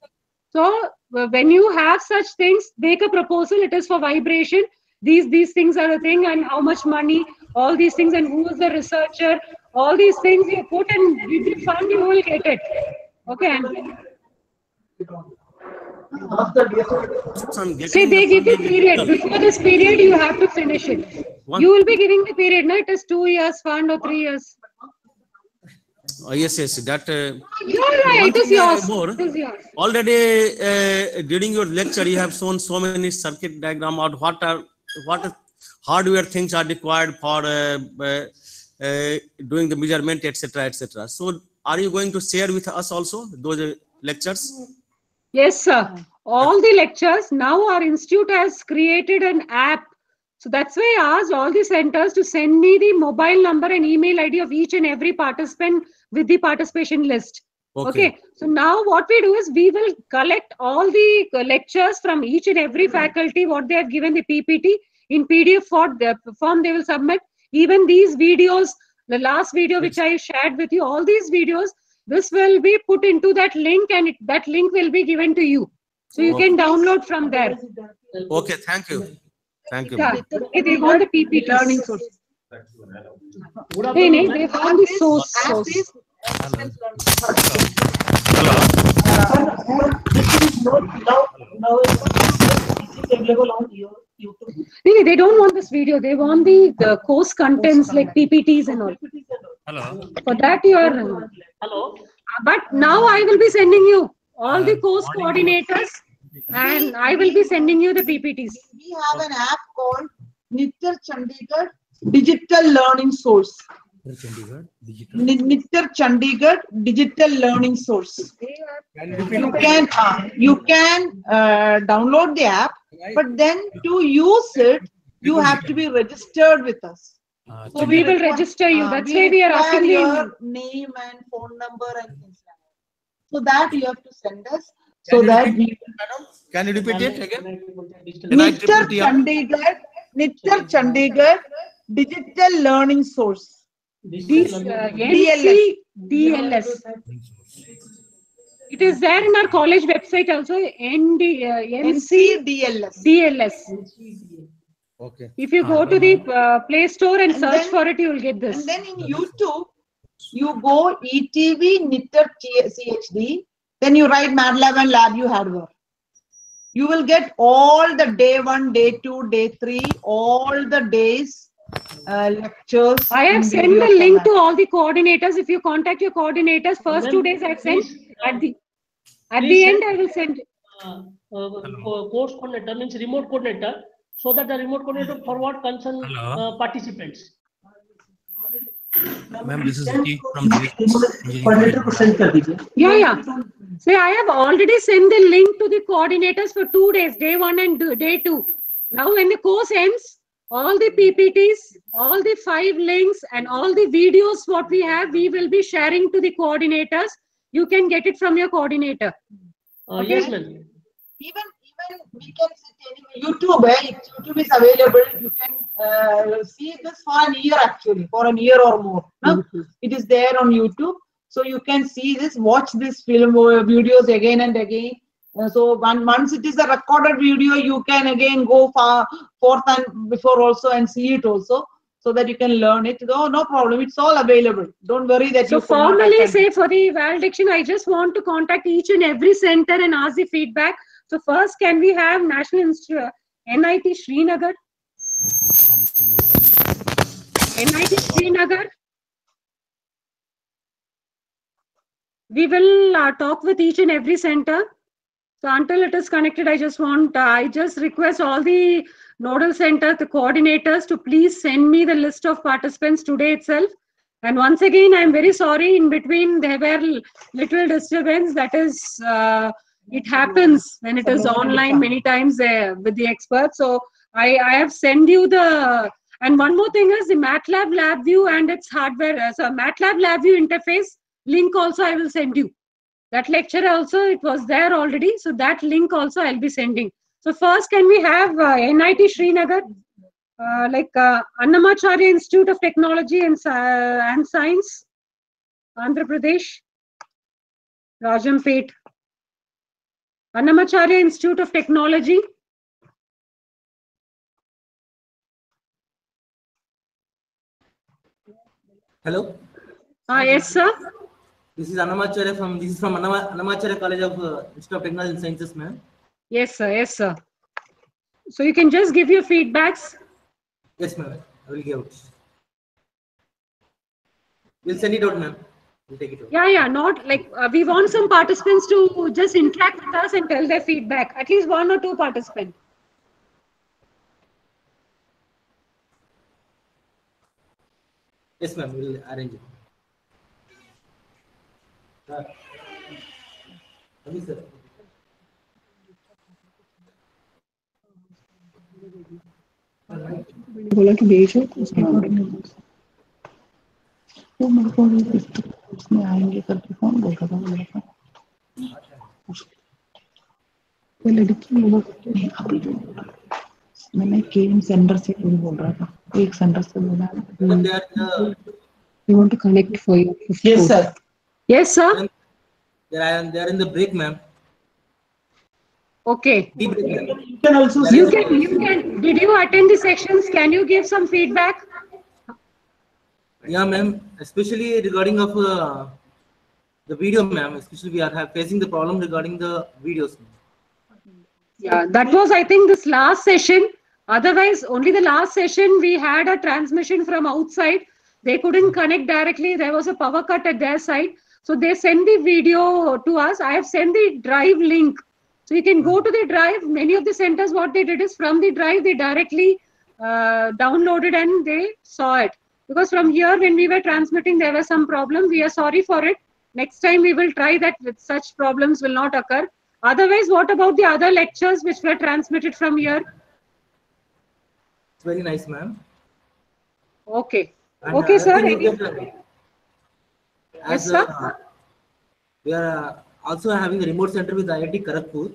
So uh, when you have such things, make a proposal. It is for vibration. These these things are the thing, and how much money, all these things, and who is the researcher, all these things you put and the fund you will get it. Okay. And So I'm getting See, they give you period. Before this period, you have to finish it. One- You will be giving the period, no? It is two years fund or three years. Oh, yes, yes, that. Uh, Yeah, one it is yours. more, It is yours. already uh, during your lecture, you have shown so many circuit diagram out what are what are hardware things are required for uh, uh, uh, doing the measurement, etc., etc. So, are you going to share with us also those uh, lectures? Yes, sir. Ah. All the lectures. Now our institute has created an app. So that's why I asked all the centers to send me the mobile number and email ID of each and every participant with the participation list. Okay. Okay. So now what we do is we will collect all the lectures from each and every hmm. faculty, what they have given the PPT in PDF for the form they will submit. Even these videos, the last video which I shared with you, all these videos, this will be put into that link and it, that link will be given to you. So you can download from there. Okay, thank you. Thank you. Yeah. They want the PPT. Learning source. Hey, Nate, they want the source. source. Nee, nee, they don't want this video. They want the, the course contents like PPTs and all. Hello. For that you are. Hello. But now I will be sending you all the course coordinators and I will be sending you the PPTs. We have an app called NITTTR Chandigarh Digital Learning Source. Ni- NITTTR Chandigarh Digital Learning Source. You can uh, you can uh, download the app, but then to use it, you have to be registered with us. So we will register you. uh, That's why we are require asking you. your name and phone number and things like that. So that you have to send us so that we Can you repeat it again? NITTTR Chandigarh, NITTTR Chandigarh Digital Learning Source. These, uh, NC DLS. It is there in our college website also. ND, uh, NC DLS. DLS. Okay. If you go to the uh, Play Store and, And search then- for it, you will get this. And then in YouTube, you go ETV NITTTR T- CHD, then you write MATLAB and Lab LabVIEW hardware. You will get all the day one, day two, day three, all the days uh, lectures. I have sent video the link to all the coordinators. If you contact your coordinators, first two days I've sent. At the at the end, I will send. uh, uh, co- course coordinator means remote coordinator, so that the remote coordinator forward concern uh, participants. Ma'am, this is from the Yeah, yeah. See, I have already sent the link to the coordinators for two days, day one and day two. Now, when the course ends, all the PPTs, all the five links, and all the videos what we have, we will be sharing to the coordinators. You can get it from your coordinator. Uh, okay? Yes, ma'am. Even even we can YouTube, eh? YouTube is available. You can uh, see this for an year actually, for a year or more. no? It is there on YouTube, so you can see this, watch this film or videos again and again. Uh, so one, once it is a recorded video, you can again go far forth and before also and see it also, so that you can learn it. No, no problem. It's all available. Don't worry that So you formally say for the valediction, I just want to contact each and every center and ask the feedback. So first, can we have National Institute, NIT Srinagar? NIT Srinagar. We will uh, talk with each and every center. So until it is connected, I just want, uh, I just request all the nodal center, the coordinators to please send me the list of participants today itself. And once again, I'm very sorry. In between, there were little disturbance. That is, uh, it happens when it is online many times uh, with the experts. So I, I have sent you the. And one more thing is the MATLAB LabVIEW and its hardware. uh, So MATLAB LabVIEW interface link also I will send you. That lecture also it was there already. So that link also I'll be sending. So first, can we have uh, NIT Srinagar? uh, like uh, Annamacharya Institute of Technology and, and Science, Andhra Pradesh, Rajampet. Annamacharya Institute of Technology, Hello, Ah, yes, sir. this is Annamacharya from this is from Annama- Annamacharya College of uh, Institute of Technology and Sciences, ma'am. Yes, sir. Yes, sir. So you can just give your feedbacks. Yes, ma'am. I will give out. We'll send it out, ma'am We'll take it out. Yeah, yeah. Not like uh, we want some participants to just interact with us and tell their feedback. At least one or two participants. Yes, ma'am. We'll arrange it. Sir. Ravi, sir. मैंने बोला कि भेजो तो उसके according वो मेरे को अभी उसमें आएँगे करके कौन बोल रहा था मेरे को वो लड़की लोग नहीं अभी जो बोल है। मैंने केम सेंटर से कोई बोल रहा था एक सेंटर से बोला we want to connect for you Yes, sir. Yes, sir. they are they are in the break, ma'am. Okay. Break. You can also you can you can did you attend the sections? Can you give some feedback? Yeah, ma'am. Especially regarding of uh, the video, ma'am. Especially we are facing the problem regarding the videos. Yeah, that was I think this last session. Otherwise, only the last session we had a transmission from outside. They couldn't connect directly. There was a power cut at their side. So they sent the video to us. I have sent the drive link. So you can go to the drive. Many of the centers, what they did is from the drive, they directly uh, downloaded and they saw it. Because from here, when we were transmitting, there was some problem. We are sorry for it. Next time, we will try that with such problems will not occur. Otherwise, what about the other lectures which were transmitted from here? It's very nice, ma'am. Okay. And Okay, sir. Uh, Yes, sir. uh, we are uh, also having a remote center with IIT Kharagpur.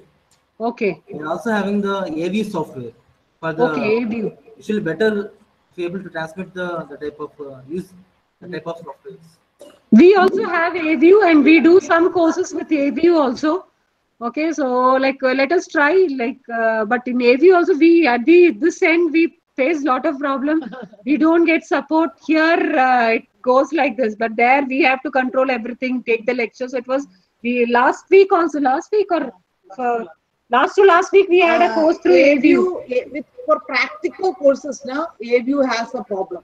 Okay. We are also having the AV software for the. Okay, AView. It be better be able to transmit the, the type of uh, use the type of software. We also have AVU and we do some courses with AVU also. Okay, so like uh, let us try like, uh, but in AVU also we at the this end we face lot of problem. we don't get support here. Uh, it goes like this, but there we have to control everything, take the lectures. It was we last week also last week or uh, last to last week we had a course through AView. A- with for practical courses now AView has a problem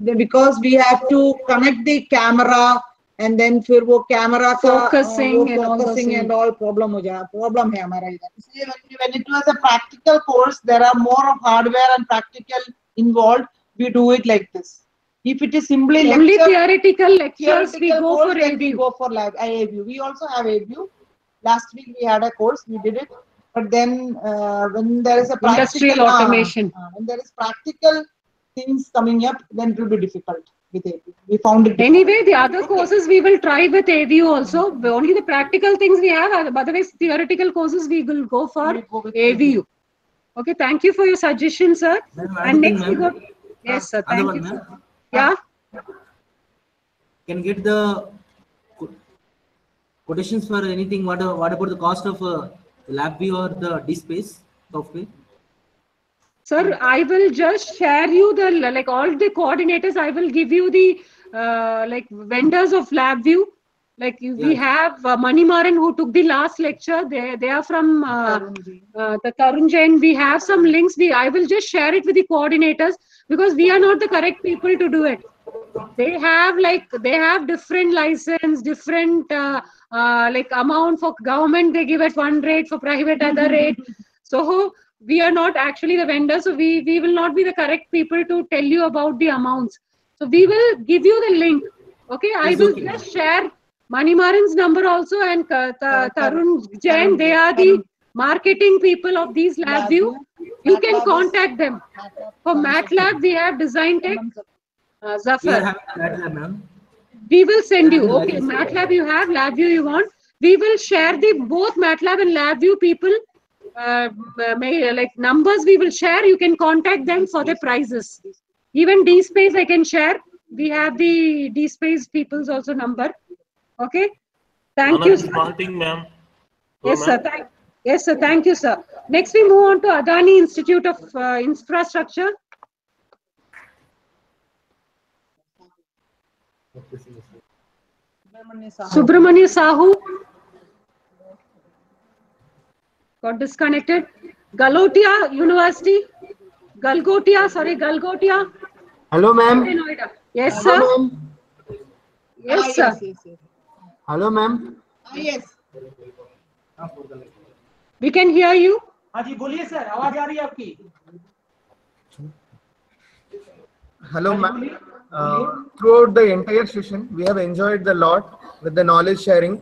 The- because we have to connect the camera and then फिर वो camera का Focusing वो and all those focusing and things. all problem हो जा problem है हमारा इधर इसलिए when, when it was a practical course there are more of hardware and practical involved we do it like this if it is simply Only lecture- theoretical lectures we theoretical go course, for then we go for lab AView. We also have AView. Last week we had a course, we did it. But then uh, when there is a practical, Industrial ah, automation. ah, when there is practical things coming up, then it will be difficult with AView. We found it. Anyway, the other courses we will try with AView also. The- Only the practical things we have. Otherwise, theoretical courses we will go for AVU. Okay, thank you for your suggestion, sir. Ma'am, And next we go. Yes, sir. Thank one, you. sir. Yeah. Can get the quotations for anything. What a- what about the cost of uh, LabVIEW or the dSPACE software? Sir, I will just share you the like all the coordinators. I will give you the uh, like vendors of LabVIEW. Like you- we have uh, Manimaran who took the last lecture. They they are from uh, uh, the Tarun Jain. We have some links. We I will just share it with the coordinators because we are not the correct people to do it. They have like they have different license, different uh, uh, like amount for government. They give at one rate for private other rate. So we are not actually the vendor. So we we will not be the correct people to tell you about the amounts. So we will give you the link. Okay, I Yes, will okay. just share Manimaran's number also and uh, Ta- Tarun Jain. They are the marketing people of these LabVIEW. You can contact them. For MATLAB, we have Design Tech. Uh, We are Zafar. having MATLAB. We will send you. Okay, yes, yes. MATLAB you have, LabVIEW you want. We will share the both MATLAB and LabVIEW people. Uh, may, like numbers we will share. You can contact them for the prizes. Even dSPACE I can share. We have the dSPACE people's also number. Okay. Thank Another you. sir. small thing, ma'am. Yes, Hello, sir. Thank, yes, sir. Thank you, sir. Next, we move on to Adani Institute of uh, Infrastructure. Subramanya Sahu got disconnected. Galotia University. Galgotia, sorry, Galgotia. Hello, ma'am. Yes, Hello, sir. ma'am. Yes, sir. Hello, ma'am. yes. We can hear you. हाँ जी बोलिए sir आवाज़ आ रही है आपकी Hello, ma'am. Uh, throughout the entire session, we have enjoyed the lot with the knowledge sharing,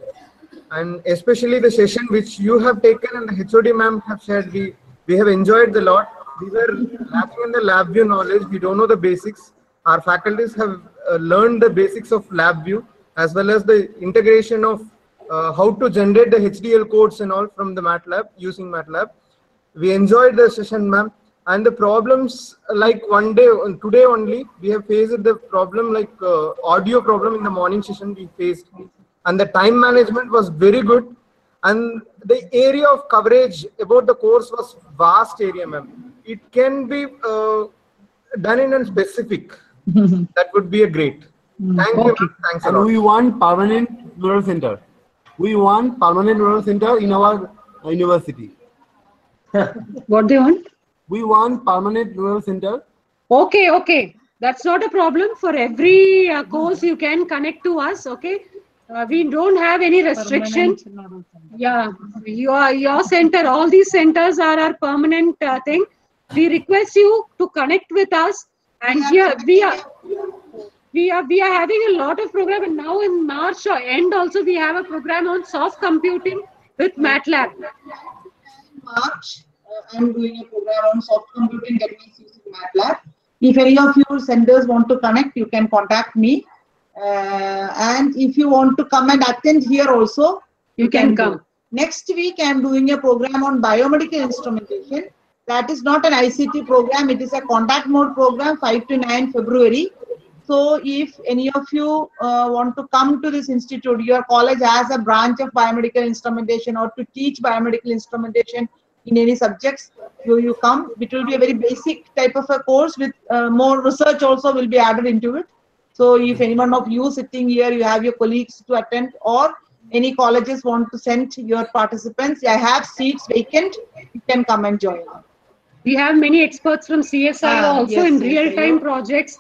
and especially the session which you have taken and the HOD ma'am have shared. We we have enjoyed the lot. We were lacking in the LabVIEW knowledge. We don't know the basics. Our faculties have uh, learned the basics of LabVIEW as well as the integration of uh, how to generate the HDL codes and all from the MATLAB using MATLAB. We enjoyed the session, ma'am. And the problems like one day, today only, we have faced the problem like uh, audio problem in the morning session we faced. And the time management was very good. And the area of coverage about the course was vast area, ma'am. It can be uh, done in a specific. that would be a great. Thank you. Thanks a And we want permanent rural center. We want permanent rural center in our university. what they want? We want permanent rural center. Okay, okay. That's not a problem. For every uh, course, you can connect to us. Okay. Uh, we don't have any restriction. Yeah, your your center, all these centers are our permanent uh, thing. We request you to connect with us, and here we are. We are we are having a lot of program, and now in March or end also we have a program on soft computing with MATLAB. March, I'm doing a program on soft computing techniques using MATLAB. If any of you senders want to connect, you can contact me. Uh, and if you want to come and attend here also, You can do. come. Next week, I'm doing a program on biomedical instrumentation. That is not an ICT program, it is a contact mode program, 5 to 9 February. So if any of you uh, want to come to this institute, your college has a branch of biomedical instrumentation or to teach biomedical instrumentation in any subjects, you, you come. It will be a very basic type of a course with uh, more research also will be added into it. So if anyone of you sitting here, you have your colleagues to attend or any colleges want to send your participants, I have seats vacant, you can come and join. We have many experts from CSI Ah, also yes, in real-time projects.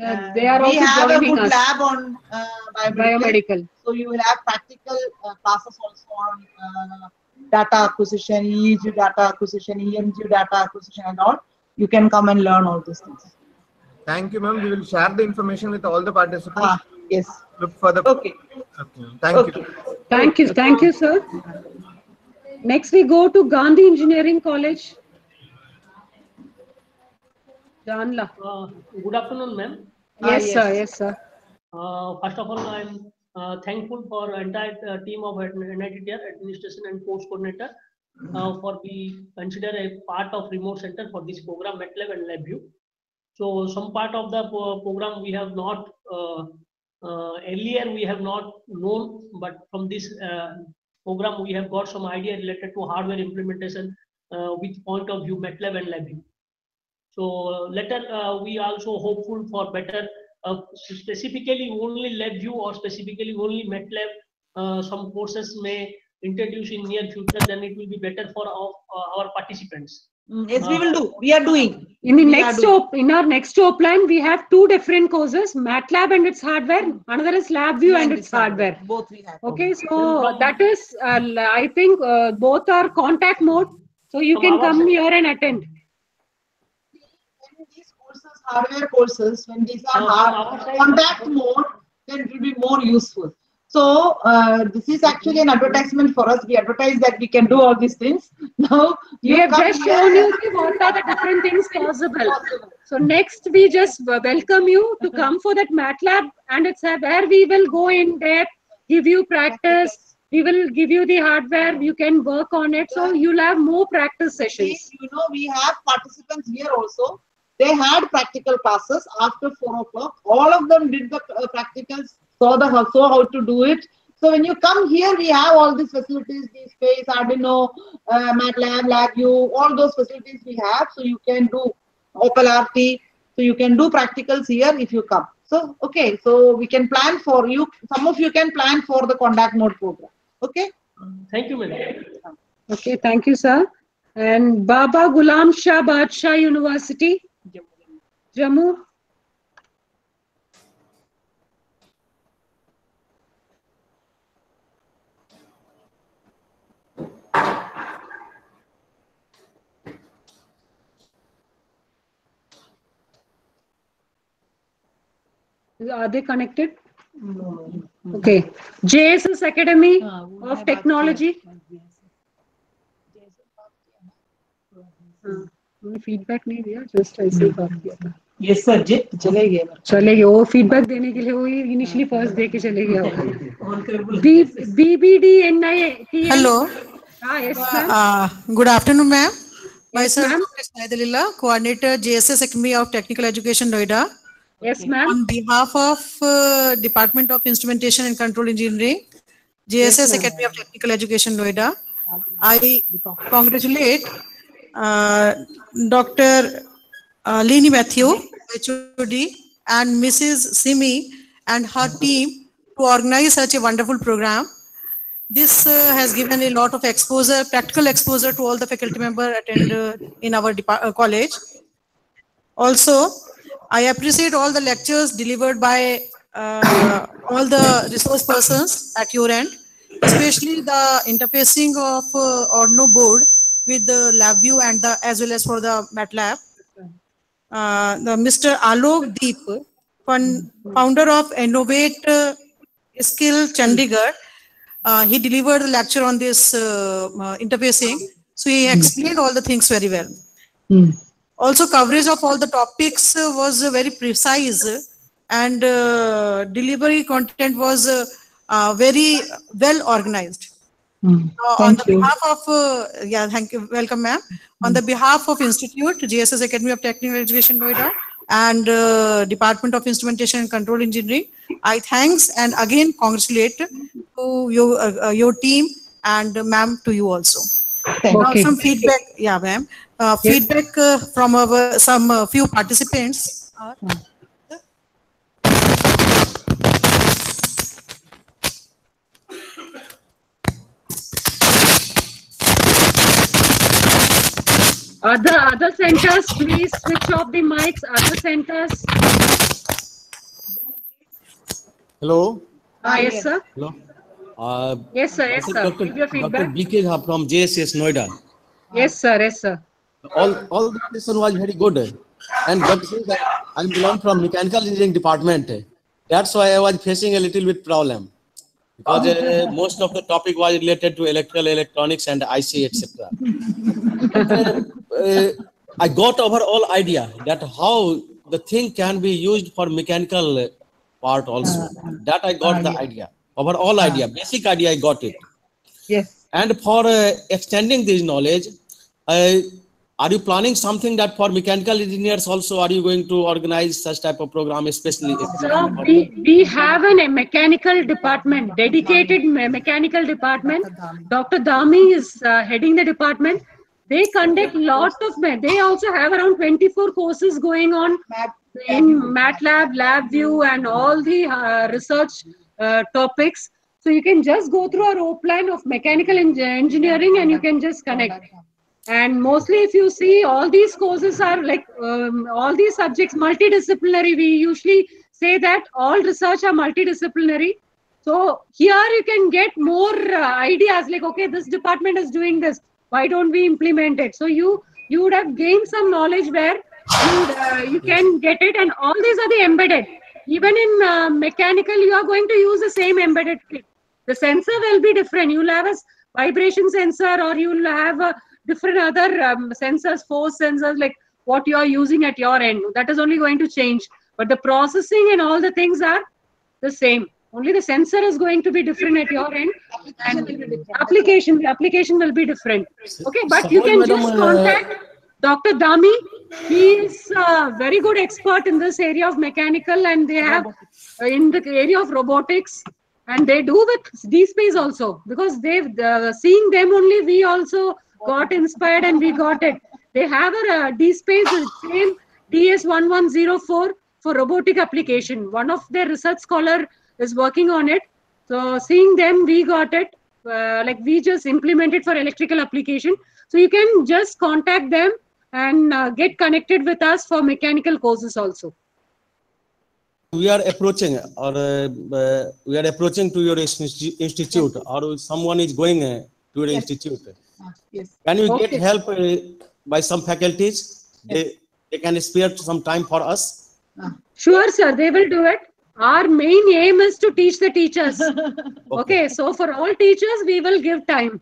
Uh, they are we also have a good us. lab on uh, biomedical. Biomedical. So you will have practical uh, classes also on uh, data acquisition, EEG data acquisition, EMG data acquisition and all. You can come and learn all these things. Thank you, ma'am. We will share the information with all the participants. Ah, yes. Look for the. Okay. Okay. Thank you. Thank you, thank you, sir. Next, we go to Gandhi Engineering College. Janla. Uh, good afternoon, ma'am. Yes, sir, yes, sir. Uh, first of all, I'm thankful for entire uh, team of NITTTR administration and course coordinator uh, for be consider a part of remote center for this program MATLAB and LabVIEW. So some part of the program we have not uh, uh, earlier we have not known, but from this uh, program we have got some idea related to hardware implementation uh, with point of view MATLAB and LabVIEW. So uh, later uh, we also hopeful for better uh, specifically only LabVIEW or specifically only MATLAB. Uh, some courses may introduce in near future, then it will be better for our, uh, our participants. Yes, we will do. We are doing. In the We next doing. op, in our next plan, we have two different courses: MATLAB and its hardware. Another is LabVIEW and its hardware. Both we have. Okay, so that is, uh, I think, uh, both are contact mode. So you From can come side. here and attend. Hardware courses, when these are Uh, hard, from our side- contact mode, then it will be more useful. So uh, this is actually an advertisement for us. We advertise that we can do all these things. Now We have just shown you what are the different things possible. So next, we just welcome you to come for that MATLAB, and it's a, where we will go in depth, give you practice. We will give you the hardware. You can work on it, so you'll have more practice sessions. You know, we have participants here also. They had practical classes after four o'clock. All of them did the uh, practicals, saw the how, saw how to do it. So when you come here, we have all these facilities, dSPACE, Arduino, uh, MATLAB, LabVIEW, all those facilities we have. So you can do Opal RT. So you can do practicals here if you come. So, okay, so we can plan for you, some of you can plan for the contact mode program. Okay? Thank you, madam. Okay, thank you, sir. And Baba Gulam Shah Badshah University, Jammu. Are they connected? no. Okay. JSS Academy uh, of Technology. Feedback नहीं दिया just ऐसे ही बात किया था yes sir जी चले गए चले गए वो फीडबैक देने के लिए वो इनिशियली फ़र्स्ट दे के चले गया होगा B B D N I Hello. हाँ yes ma'am Uh, ma'am. Myself, ma'am. Dr. Coordinator, JSS Academy of Technical Education, Noida. Yes, ma'am. On behalf of uh, Department of Instrumentation and Control Engineering, JSS ma'am. Academy of Technical Education, Noida, I congratulate uh, Dr. Uh, Lini Matthew, HOD, and Mrs. Simi and her team to organize such a wonderful program. This uh, has given a lot of exposure, practical exposure to all the faculty members attend uh, in our uh, college. Also, I appreciate all the lectures delivered by all the resource persons at your end, especially the interfacing of uh, Arduino board with the LabVIEW and the as well as for the MATLAB. Uh, the Mr. Alok Deep, fun, founder of Innovate uh, Skill Chandigarh, uh, he delivered the lecture on this interfacing. So he explained all the things very well. Also, coverage of all the topics uh, was very precise and uh, delivery content was uh, uh, very well organized. Uh, on the you. behalf of, uh, yeah, thank you, welcome ma'am. On the behalf of Institute, JSS Academy of Technical Education, Noida, and uh, Department of Instrumentation and Control Engineering, I thanks and again congratulate to your, uh, uh, your team and ma'am to you also. Thank Now you. some feedback, yeah ma'am, uh, Yes. feedback uh, from our, some uh, few participants. are- Other other centers, please switch off the mics. Other centers. Hello. Ah, yes, sir. Hello. Uh, Yes, sir. Yes, sir. Dr. Give your Dr. BK from JSS Noida. Yes, sir. Yes, sir. All all the lesson was very good, and but since I, I belong from mechanical engineering department, that's why I was facing a little bit problem because uh, most of the topic was related to electrical, electronics, and IC, etc. uh, I got overall idea that how the thing can be used for mechanical part also. That I got the idea. Overall idea, basic idea, I got it. Yes. And for uh, extending this knowledge, uh, are you planning something that for mechanical engineers also are you going to organize such type of program, especially? So we, we have an, a mechanical department, dedicated mechanical department. Dr. Dami is uh, heading the department. They conduct lots of, they also have around 24 courses going on in MATLAB, LabVIEW and all the uh, research uh, topics. So you can just go through our outline of mechanical engineering and you can just connect. And mostly, if you see, all these courses are like um, all these subjects multidisciplinary. We usually say that all research are multidisciplinary. So here you can get more uh, ideas like, okay, this department is doing this. Why don't we implement it? So you you would have gained some knowledge where you uh, you can get it, and all these are the embedded. Even in uh, mechanical, you are going to use the same embedded kit. The sensor will be different. You'll have a vibration sensor, or you'll have a different other um, sensors, force sensors, like what you are using at your end. That is only going to change. But the processing and all the things are the same. Only the sensor is going to be different at your end, and application the application will be different. Okay, but you can just uh, contact Dr. Dami. He is a very good expert in this area of mechanical, and they have uh, in the area of robotics, and they do with dSPACE also because they've uh, seeing them only. We also got inspired and we got it. They have a uh, dSPACE, the same DS1104 for robotic application. One of their research scholar is working on it. So seeing them, we got it. Uh, like we just implemented for electrical application. So you can just contact them and uh, get connected with us for mechanical courses also. we are approaching or uh, uh, we are approaching to your institute or someone is going uh, to your Yes. institute Yes. can you Okay. get help uh, by some faculties they, they can spare some time for us Sure, sir, they will do it. Our main aim is to teach the teachers. okay, so for all teachers, we will give time.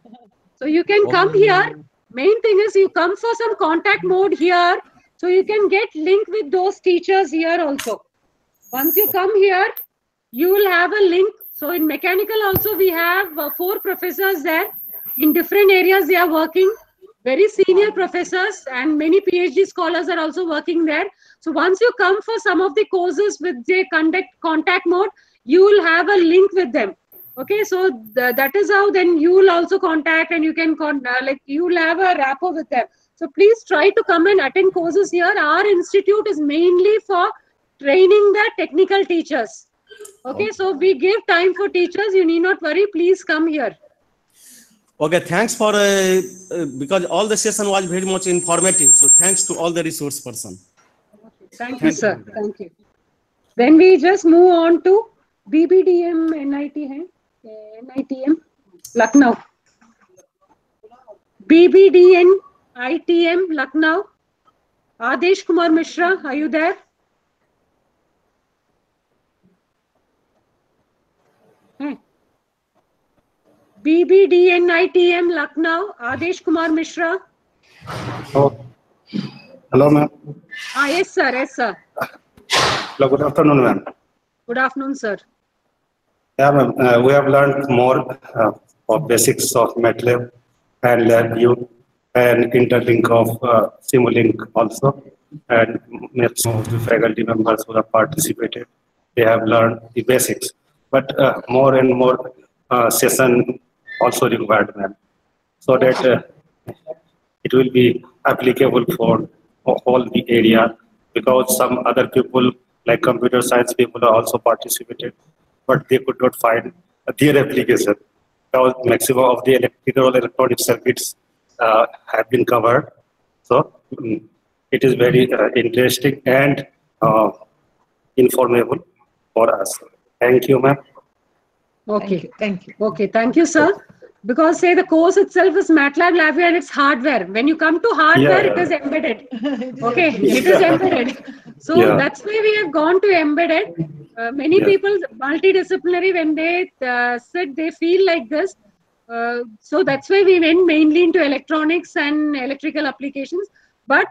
So you can come here. Main thing is you come for some contact mode here. So you can get link with those teachers here also. Once you come here, you will have a link. So in mechanical also, we have uh, four professors there. In different areas, they are working. Very senior professors and many PhD scholars are also working there. So once you come for some of the courses with the contact contact mode, you will have a link with them. Okay, so th- that is how then you will also contact and you can con- uh, like you will have a rapport with them. So please try to come and attend courses here. Our institute is mainly for training the technical teachers. Okay, so we give time for teachers. You need not worry. Please come here. Okay thanks for uh, uh, because all the session was very much informative so thanks to all the resource person Thank you, sir. Thank you. Then we just move on to BBDM NIT NITM Lucknow. BBDN ITM Lucknow. Adesh Kumar Mishra, are you there? BBDN ITM Lucknow. Adesh Kumar Mishra. Oh, hello, ma'am. Ah, yes, sir. Yes, sir. Hello, good afternoon, ma'am. Good afternoon, sir. Yeah, ma'am. Uh, we have learned more uh, of basics of MATLAB and LabVIEW and interlink of uh, Simulink also. And some of the faculty members who have participated, they have learned the basics. But uh, more and more uh, session also required, ma'am, so that uh, it will be applicable for all the area because some other people like computer science people are also participated but they could not find their application because maximum of the electrical electronic circuits uh, have been covered. So mm, it is very uh, interesting and uh, informative for us. Thank you ma'am Okay. Thank you. Okay. Thank you, sir. Because say the course itself is MATLAB LabVIEW and it's hardware. When you come to hardware, Yeah, it yeah. is embedded. okay, it is embedded. So Yeah. that's why we have gone to embedded. Uh, many Yeah. people multidisciplinary when they uh, sit, they feel like this. Uh, so that's why we went mainly into electronics and electrical applications. But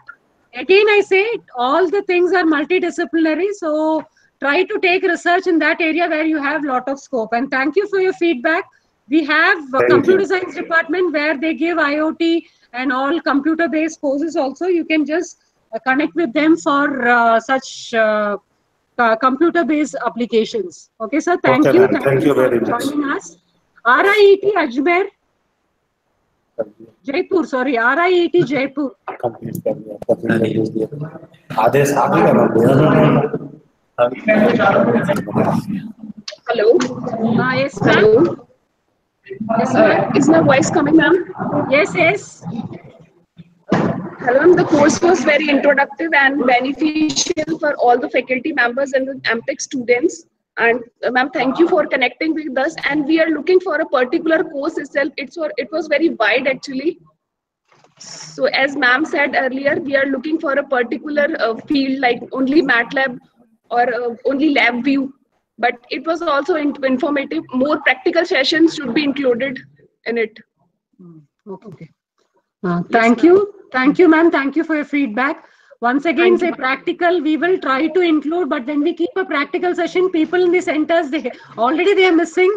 again, I say all the things are multidisciplinary. So try to take research in that area where you have lot of scope. And thank you for your feedback. We have thank computer you. science department where they give iot and all computer based courses also. You can just uh, connect with them for uh, such uh, computer based applications. Okay sir? Thank okay, you. thank, thank you, you very much. joining us. RIET Ajmer. Jaipur sorry. RIET Jaipur. ಆದೇಶ ಆಗಲಿಲ್ಲ Hello. Ah, yes, Hello. Yes, Uh, ma'am. is my voice coming, ma'am? Yes, yes. Hello, ma'am. The course was very introductive and beneficial for all the faculty members and the MTech students. And uh, ma'am, thank you for connecting with us. And we are looking for a particular course itself. It's for, it was very wide actually. So as ma'am said earlier, we are looking for a particular uh, field like only MATLAB or uh, only LabVIEW. But it was also in- informative. More practical sessions should be included in it. Okay. Uh, thank you. Thank you, ma'am. Thank you for your feedback. Once again, Thank say you. practical, we will try to include, but when we keep a practical session, people in the centers, they already they are missing.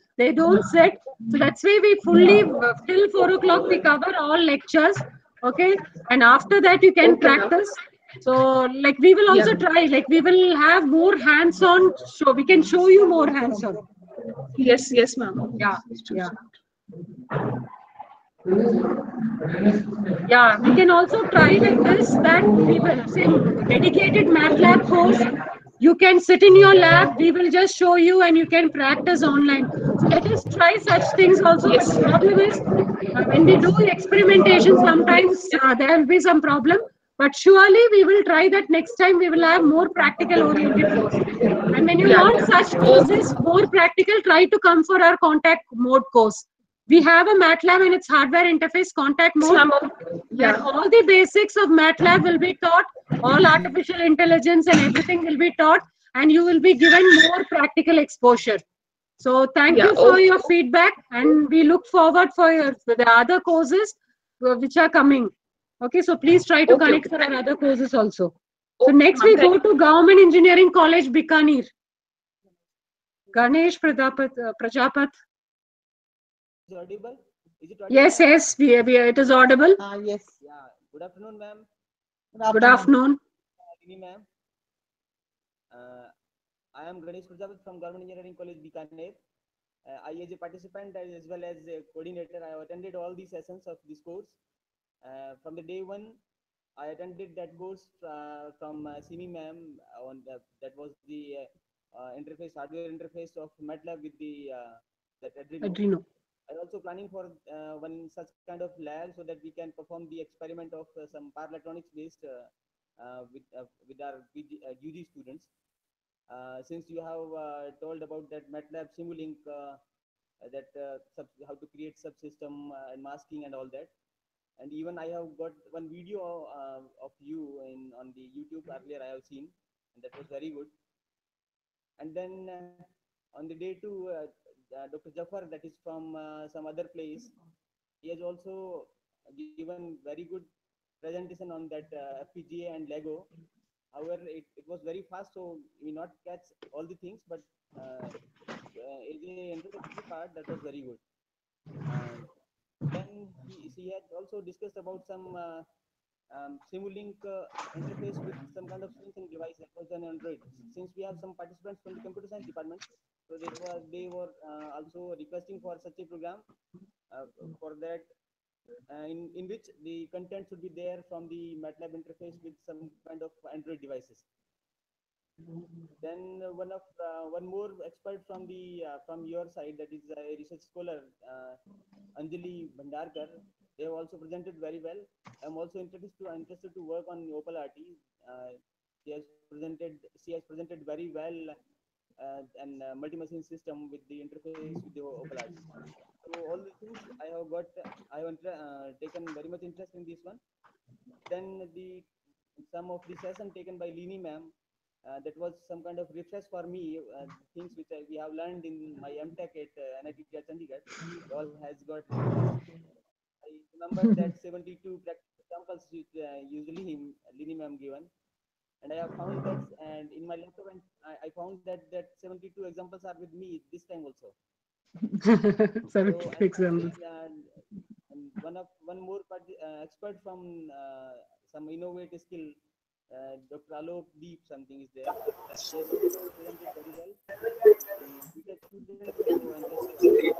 they don't sit. So that's why we fully, uh, till four o'clock, we cover all lectures. Okay. And after that, you can practice. So like we will also Yeah. try, like we will have more hands-on, so we can show you more hands-on. Yes, yes, ma'am. Yeah, yeah. Yeah, we can also try like this that we will say dedicated MATLAB course. You can sit in your lab, we will just show you and you can practice online. So let us try such things also. But the problem is uh, when we do experimentation, sometimes uh, there will be some problem. But surely we will try that next time we will have more practical oriented course. And when you Yeah, want yeah. such courses, more practical, try to come for our contact mode course. We have a MATLAB and its hardware interface contact mode. Yeah. And all the basics of MATLAB will be taught, all artificial intelligence and everything will be taught, and you will be given more practical exposure. So thank Yeah, you for okay. your feedback, and we look forward for your for the other courses uh, which are coming. Okay, so please try to Okay, connect okay. for our other courses also. So Okay, next we go to Government Engineering College, Bikaner. Ganesh Pradapat, uh, Prajapat. Is it audible? Is it audible? Yes, yes, we, we, it is audible. Ah, yes. Yeah. Good afternoon, ma'am. Good afternoon. Rini, ma'am. Uh, I am Ganesh Prajapati from Government Engineering College, Bikaner. Uh, I, as a participant as well as a coordinator, I have attended all the sessions of this course. Uh, from the day one, I attended that course uh, from uh, Simi ma'am on the, that was the uh, uh, interface, hardware interface of MATLAB with the uh, that Arduino. Arduino. I'm also planning for uh, one such kind of lab so that we can perform the experiment of uh, some power electronics based uh, uh, with uh, with our PG, uh, UG students. Uh, since you have uh, told about that MATLAB Simulink, uh, that uh, how to create subsystem uh, and masking and all that, and even I have got one video uh, of you in on the YouTube earlier I have seen, and that was very good. And then uh, on the day two, uh, uh, Dr. Jafar, that is from uh, some other place, he has also given very good presentation on that uh, FPGA and Lego. However, it, it was very fast, so we not catch all the things, but uh, uh, introductory part, that was very good. Then he, he had also discussed about some uh, um, Simulink uh, interface with some kind of sensing device that was on Android. Since we have some participants from the computer science department, so they were they were uh, also requesting for such a program. Uh, for that, uh, in in which the content should be there from the MATLAB interface with some kind of Android devices. Then uh, one of uh, one more expert from the uh, from your side, that is a research scholar, uh, Anjali Bhandarkar. They have also presented very well. I'm also interested to interested to work on Opal RT. Uh, she has presented she has presented very well uh, and uh, multi-machine system with the interface with the Opal RT. So all the things I have got I have uh, taken very much interest in this one. Then the some of the session taken by Lini ma'am uh, that was some kind of refresh for me uh, things which I, we have learned in my MTech at uh, NIT Chandigarh. All has got I remember that 72 practical examples which uh, usually him Lini ma'am given. And I have found that and in my laptop I, I found that that 72 examples are with me this time also. Seventy examples. and, and one of one more parti- uh, expert from uh, some innovative skill uh, Dr. Alok Deep something is there. He has also presented very well. We get students who are interested.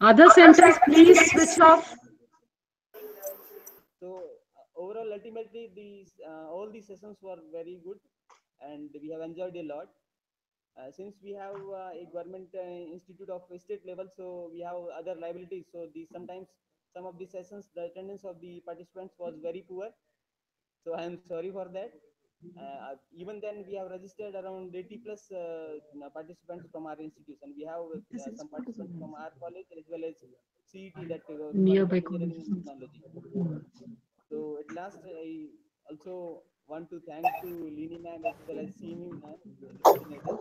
Other centers, please switch off. So uh, overall, ultimately, these uh, all these sessions were very good, and we have enjoyed a lot. Uh, since we have uh, a government uh, institute of state level, so we have other liabilities. So these sometimes some of the sessions, the attendance of the participants was very poor. So I am sorry for that. Uh, even then, we have registered around 80 plus uh, participants from our institution. We have uh, some participants from our college as well as CET that uh, Nearby College of Engineering and Technology. So at last, I also want to thank to Lini ma'am as well as Simi ma'am for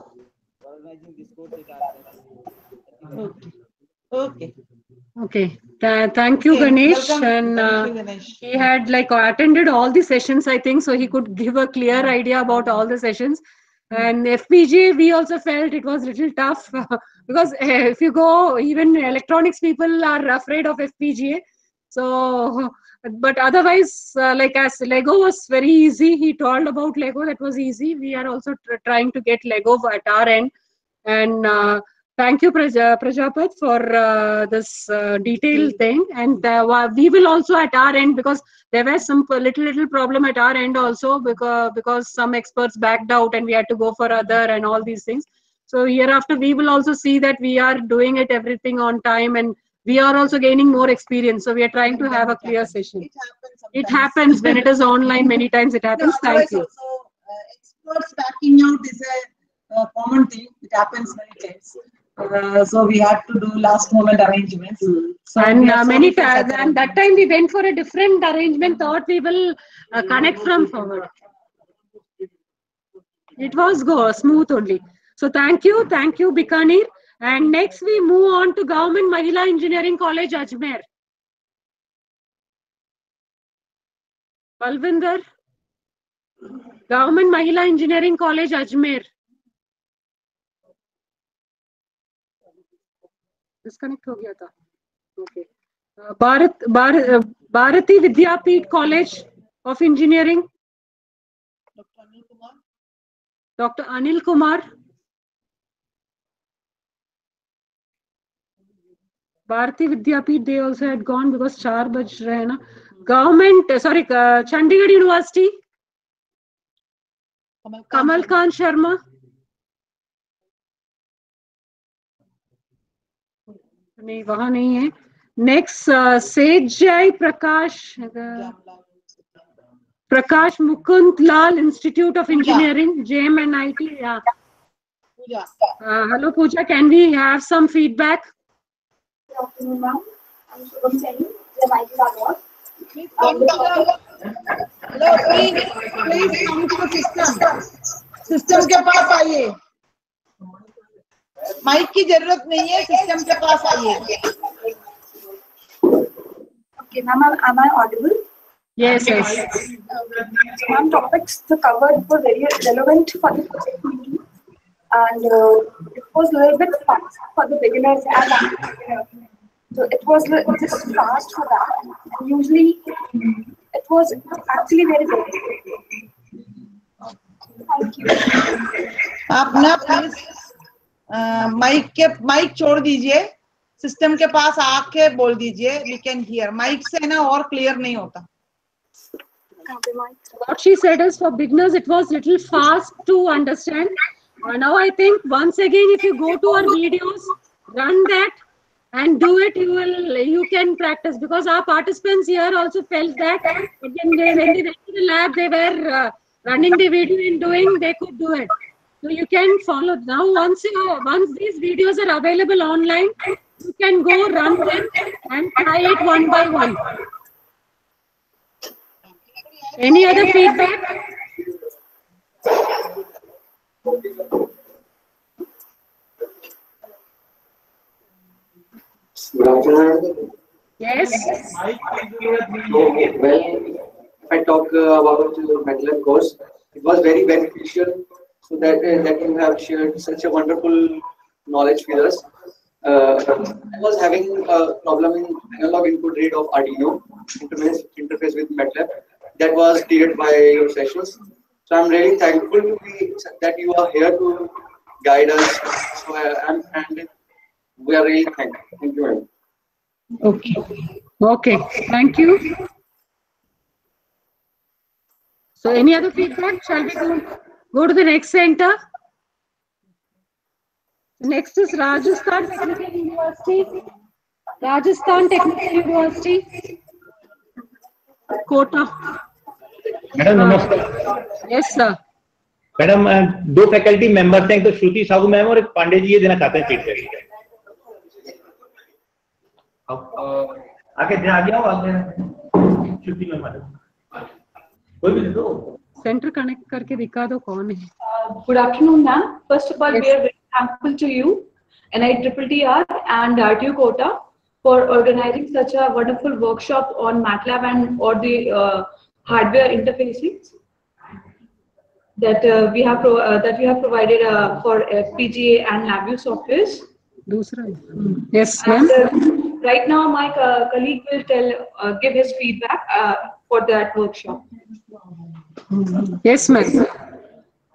organizing this course at our campus. Okay. Okay, Tha- thank you, Okay, Ganesh. welcome. And uh, you, Ganesh. he had like attended all the sessions, I think, so he could give a clear idea about all the sessions. And FPGA, we also felt it was a little tough because uh, if you go, even electronics people are afraid of FPGA. So, but otherwise, uh, like as Lego was very easy, he told about Lego, that was easy. We are also tr- trying to get Lego at our end. And uh, thank you, Praja, Prajapat, for uh, this uh, detailed thing. And uh, we will also at our end, because there was some little, little problem at our end also, because, because some experts backed out and we had to go for other and all these things. So hereafter, we will also see that we are doing it everything on time and we are also gaining more experience. So we are trying to have a clear session. It happens when it is online. Many times it happens. Thank you. also, uh, experts backing out is a uh, common thing. It happens many times. Uh, so we had to do last moment arrangements. So and uh, many times, and that time we went for a different arrangement. Thought we will uh, connect from forward. It was go smooth only. So thank you, thank you, Bikaner. And next we move on to Government Mahila Engineering College, Ajmer. Balvinder. Government Mahila Engineering College, Ajmer. Disconnect हो गया था। Okay Bharat भार- Bharati Vidyapeeth College of Engineering doctor Anil Kumar Bharati Vidyapeeth they also had gone because चार बज रहे हैं ना government sorry Chandigarh University Kamal Kant Sharma नहीं वहाँ नहीं है। Next says Jai Prakash Prakash Mukund Lal Institute of Engineering J M JM and IT hello Pooja can we have some feedback please please system के पास आइए। Mic की ज़रूरत नहीं है सिस्टम के पास आइए Okay, ma'am, am- I audible? Yes, yes. Ma'am, topics covered were very relevant for the project meeting. And uh, it was a little bit fast for the beginners and uh, so it was just fast for that. And usually it was actually very good. Thank you. आप ना please mic के mic छोड़ दीजिए system के पास आके बोल दीजिए we can hear mic से ना और क्लियर नहीं होता what she said is for beginners it was little fast to understand Uh, now i think once again if you go to our videos run that and do it you will you can practice because our participants here also felt that when they, they went to the lab they were uh, running the video and doing they could do it so you can follow now once you once these videos are available online you can go run them and try it one by one any other feedback. Yes. Well, if I talk uh, about the MATLAB course, it was very beneficial so that uh, that you have shared such a wonderful knowledge with us. Uh, I was having a problem in analog input rate of Arduino interface, interface with MATLAB. That was cleared by your sessions. So I'm really thankful to be, that you are here to guide us. So I, and we are really thankful. Thank you. Okay. Okay. Thank you. So any other feedback? Shall we go, go to the next center? Next is Rajasthan Technical University. Rajasthan Technical University. Kota. Madam नमस्कार Yes, sir. Madam uh, दो faculty members हैं एक तो श्रुति Sahu ma'am और एक पांडे जी ये देना चाहते हैं फीडबैक आगे दे आगे आओ आगे श्रुति मैम कोई भी दे दो Uh, good afternoon ma'am first of all we are very thankful to you NITTTR and RTU Kota for organizing such a wonderful workshop on MATLAB and all the uh, hardware interfaces that uh, we have that we have provided for FPGA and LabVIEW office. Mm. Yes, ma'am. right now, my colleague will tell give his feedback for that workshop. Yes, ma'am.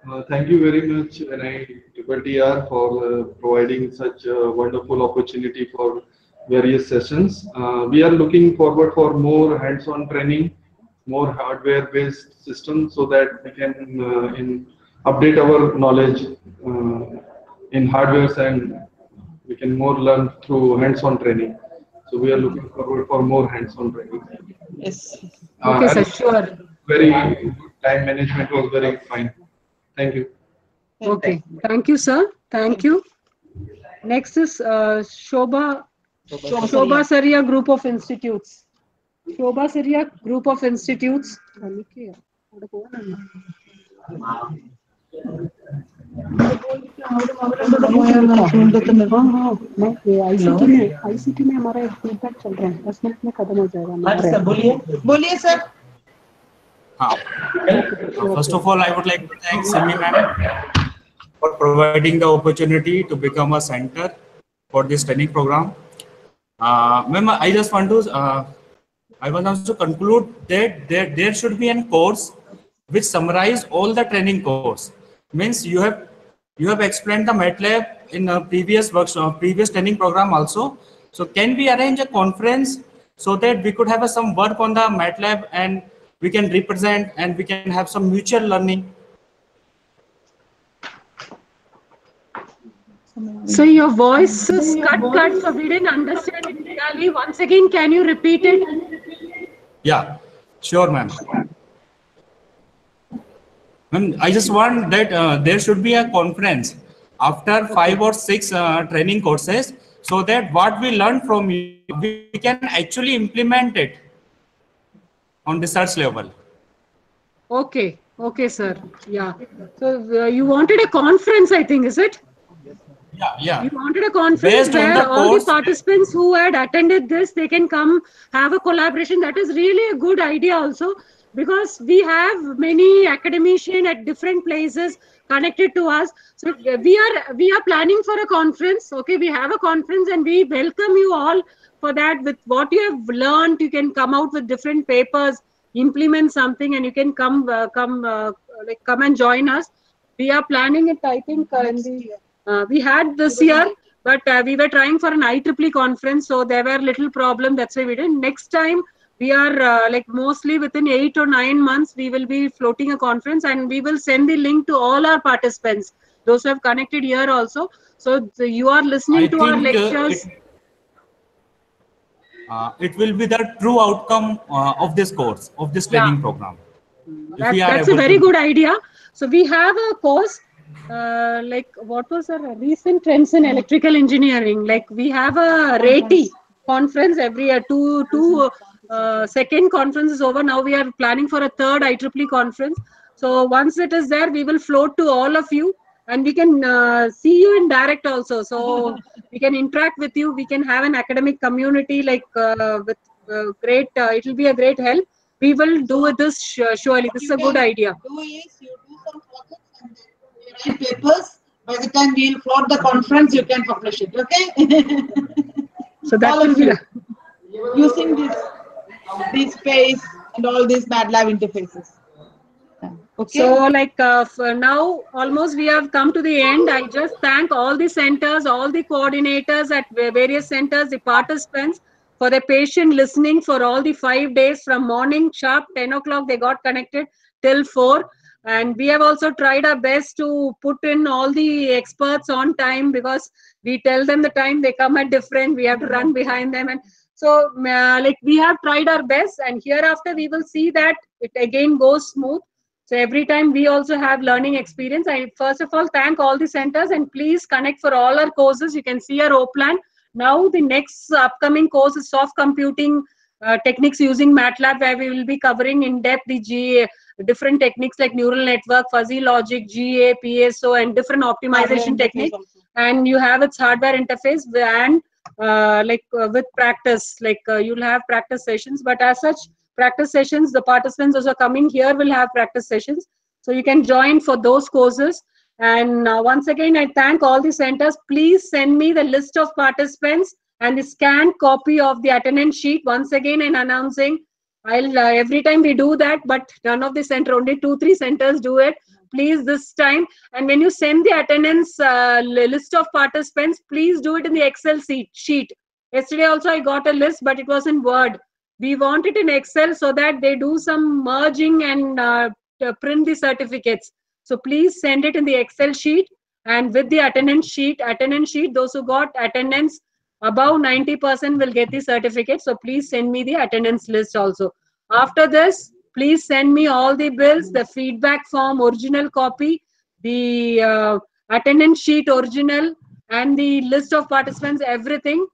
Uh, thank you very much, NITTR Triple R for uh, providing such a wonderful opportunity for various sessions. Uh, we are looking forward for more hands-on training, more hardware-based systems so that we can uh, in update our knowledge uh, in hardwares and we can more learn through hands-on training. So we are looking forward for more hands-on training. Yes. Uh, Okay, sir, sure. Very good time management was very fine. Thank you. Okay, thank you, sir. Thank you. Next is uh, Shobha, Shobha Shobha Saria Group of Institutes. Shobha Saria Group of Institutes. ICT में ICT में हमारा feedback चल रहा है दस minute में खत्म हो जाएगा हमारा। बोलिए sir Uh, First of all, I would like to thank Simi ma'am for providing the opportunity to become a center for this training program. Uh, ma'am, I just want to, uh, I want to conclude that there, there should be a course which summarize all the training course. Means you have, you have explained the MATLAB in a previous workshop, previous training program also. So can we arrange a conference so that we could have a, some work on the MATLAB and we can represent and we can have some mutual learning. So your voice is cut, cut, so we didn't understand it clearly. Once again, can you repeat it? Yeah, sure, ma'am. Ma'am, I just want that uh, there should be a conference after five or six uh, training courses so that what we learn from you, we can actually implement it on research level. Okay, okay, sir. Yeah. So uh, you wanted a conference, I think, is it? Yeah, yeah. You wanted a conference Based where the all course- the participants who had attended this, they can come have a collaboration. That is really a good idea also because we have many academicians at different places connected to us. So we are we are planning for a conference. Okay, we have a conference and we welcome you all for that. With what you have learned, you can come out with different papers, implement something, and you can come uh, come uh, like come and join us. We are planning it. I think uh, in the uh, we had this year, but uh, we were trying for an IEEE conference, so there were little problem. That's why we didn't Next time, we are uh, like mostly within eight or nine months, we will be floating a conference, and we will send the link to all our participants, those who have connected here also. So the, you are listening I to our think, uh, lectures. it- Uh, it will be the true outcome uh, of this course, of this training Yeah. program. That, that's a very to- good idea. So we have a course, uh, like what was our recent trends in electrical engineering? Like we have a RATI conference every year. Two two uh, second conference is over. Now we are planning for a third IEEE conference. So once it is there, we will float to all of you, and we can uh, see you in direct also. So we can interact with you. We can have an academic community like uh, with uh, great. Uh, it will be a great help. We will do this su- surely. This is a good idea. do is you do some projects and you write papers. By the time we'll float the conference, you can publish it. Okay. So that all will be you using this this space and all these MATLAB interfaces. Okay. So, like uh, now, almost we have come to the end. I just thank all the centers, all the coordinators at various centers, the participants for their patient listening for all the five days from morning sharp 10 o'clock they got connected till 4 and we have also tried our best to put in all the experts on time because we tell them the time they come at different we have to run behind them and so uh, like we have tried our best and hereafter we will see that it again goes smooth so every time we also have learning experience. I first of all thank all the centers and please connect for all our courses. You can see our O plan. Now the next upcoming course is soft computing uh, techniques using MATLAB, where we will be covering in depth the GA, different techniques like neural network, fuzzy logic, GA, PSO, and different optimization techniques. And you have its hardware interface and uh, like uh, with practice, like uh, you'll have practice sessions. But as such, practice sessions, the participants also coming here will have practice sessions. So you can join for those courses. And uh, once again, I thank all the centers. Please send me the list of participants and the scanned copy of the attendance sheet. Once again, in announcing, I'll uh, every time we do that, but none of the center, only two, three centers do it. please this time. And when you send the attendance uh, list of participants, please do it in the Excel sheet. sheet. Yesterday also I got a list, but it was in Word. We want it in Excel so that they do some merging and uh, print the certificates. So please send it in the Excel sheet and with the attendance sheet, attendance sheet, those who got attendance above 90% will get the certificate. So please send me the attendance list also. After this, please send me all the bills, the feedback form, original copy, the uh, attendance sheet original, and the list of participants, everything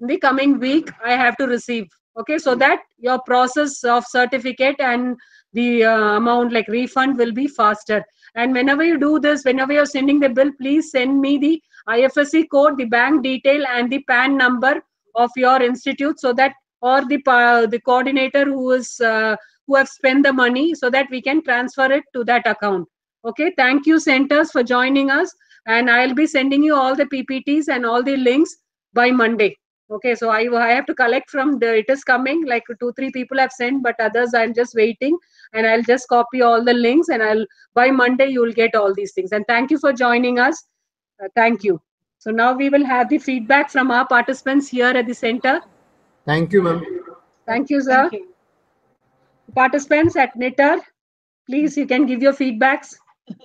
in the coming week I have to receive. Okay, so that your process of certificate and the uh, amount like refund will be faster. And whenever you do this, whenever you're sending the bill, please send me the IFSC code, the bank detail, and the PAN number of your institute so that or the pa- the coordinator who is uh, who have spent the money so that we can transfer it to that account. Okay, thank you centers for joining us, and I'll be sending you all the PPTs and all the links by Monday. Okay, so I, I have to collect from the, it is coming, like two, three people have sent, but others I'm just waiting and I'll just copy all the links and I'll, by Monday, you will get all these things. And thank you for joining us. Uh, thank you. So now we will have the feedback from our participants here at the center. Thank you, ma'am. Thank you, sir. Participants at NITTTR, please, you can give your feedbacks.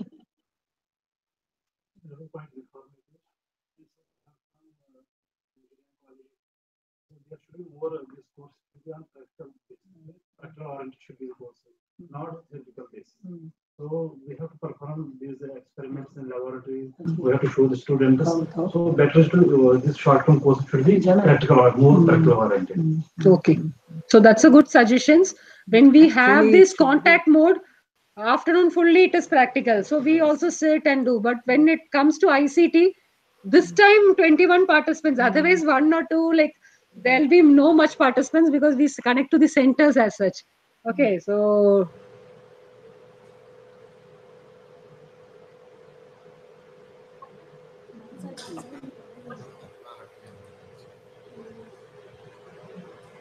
There should be more of this course to be on practical basis. Practical oriented should be the course, not theoretical basis. So we have to perform these experiments in laboratories. We have to show the students. So better to, uh, this short-term course should be practical or more practical oriented. Hmm. Okay. So that's a good suggestions. When we have this contact mode, afternoon fully it is practical. So we also sit and do. But when it comes to ICT, this time 21 participants. Otherwise, one or two, like there'll be no much participants because we connect to the centers as such. Okay, hmm. so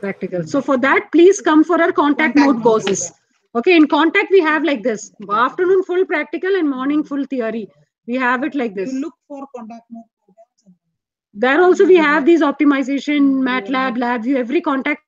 practical. So for that, please come for our contact mode courses. Okay, in contact we have like this: afternoon full practical and morning full theory. We have it like this. look for contact mode There also we mm-hmm. have these optimization, MATLAB, LabVIEW, every contact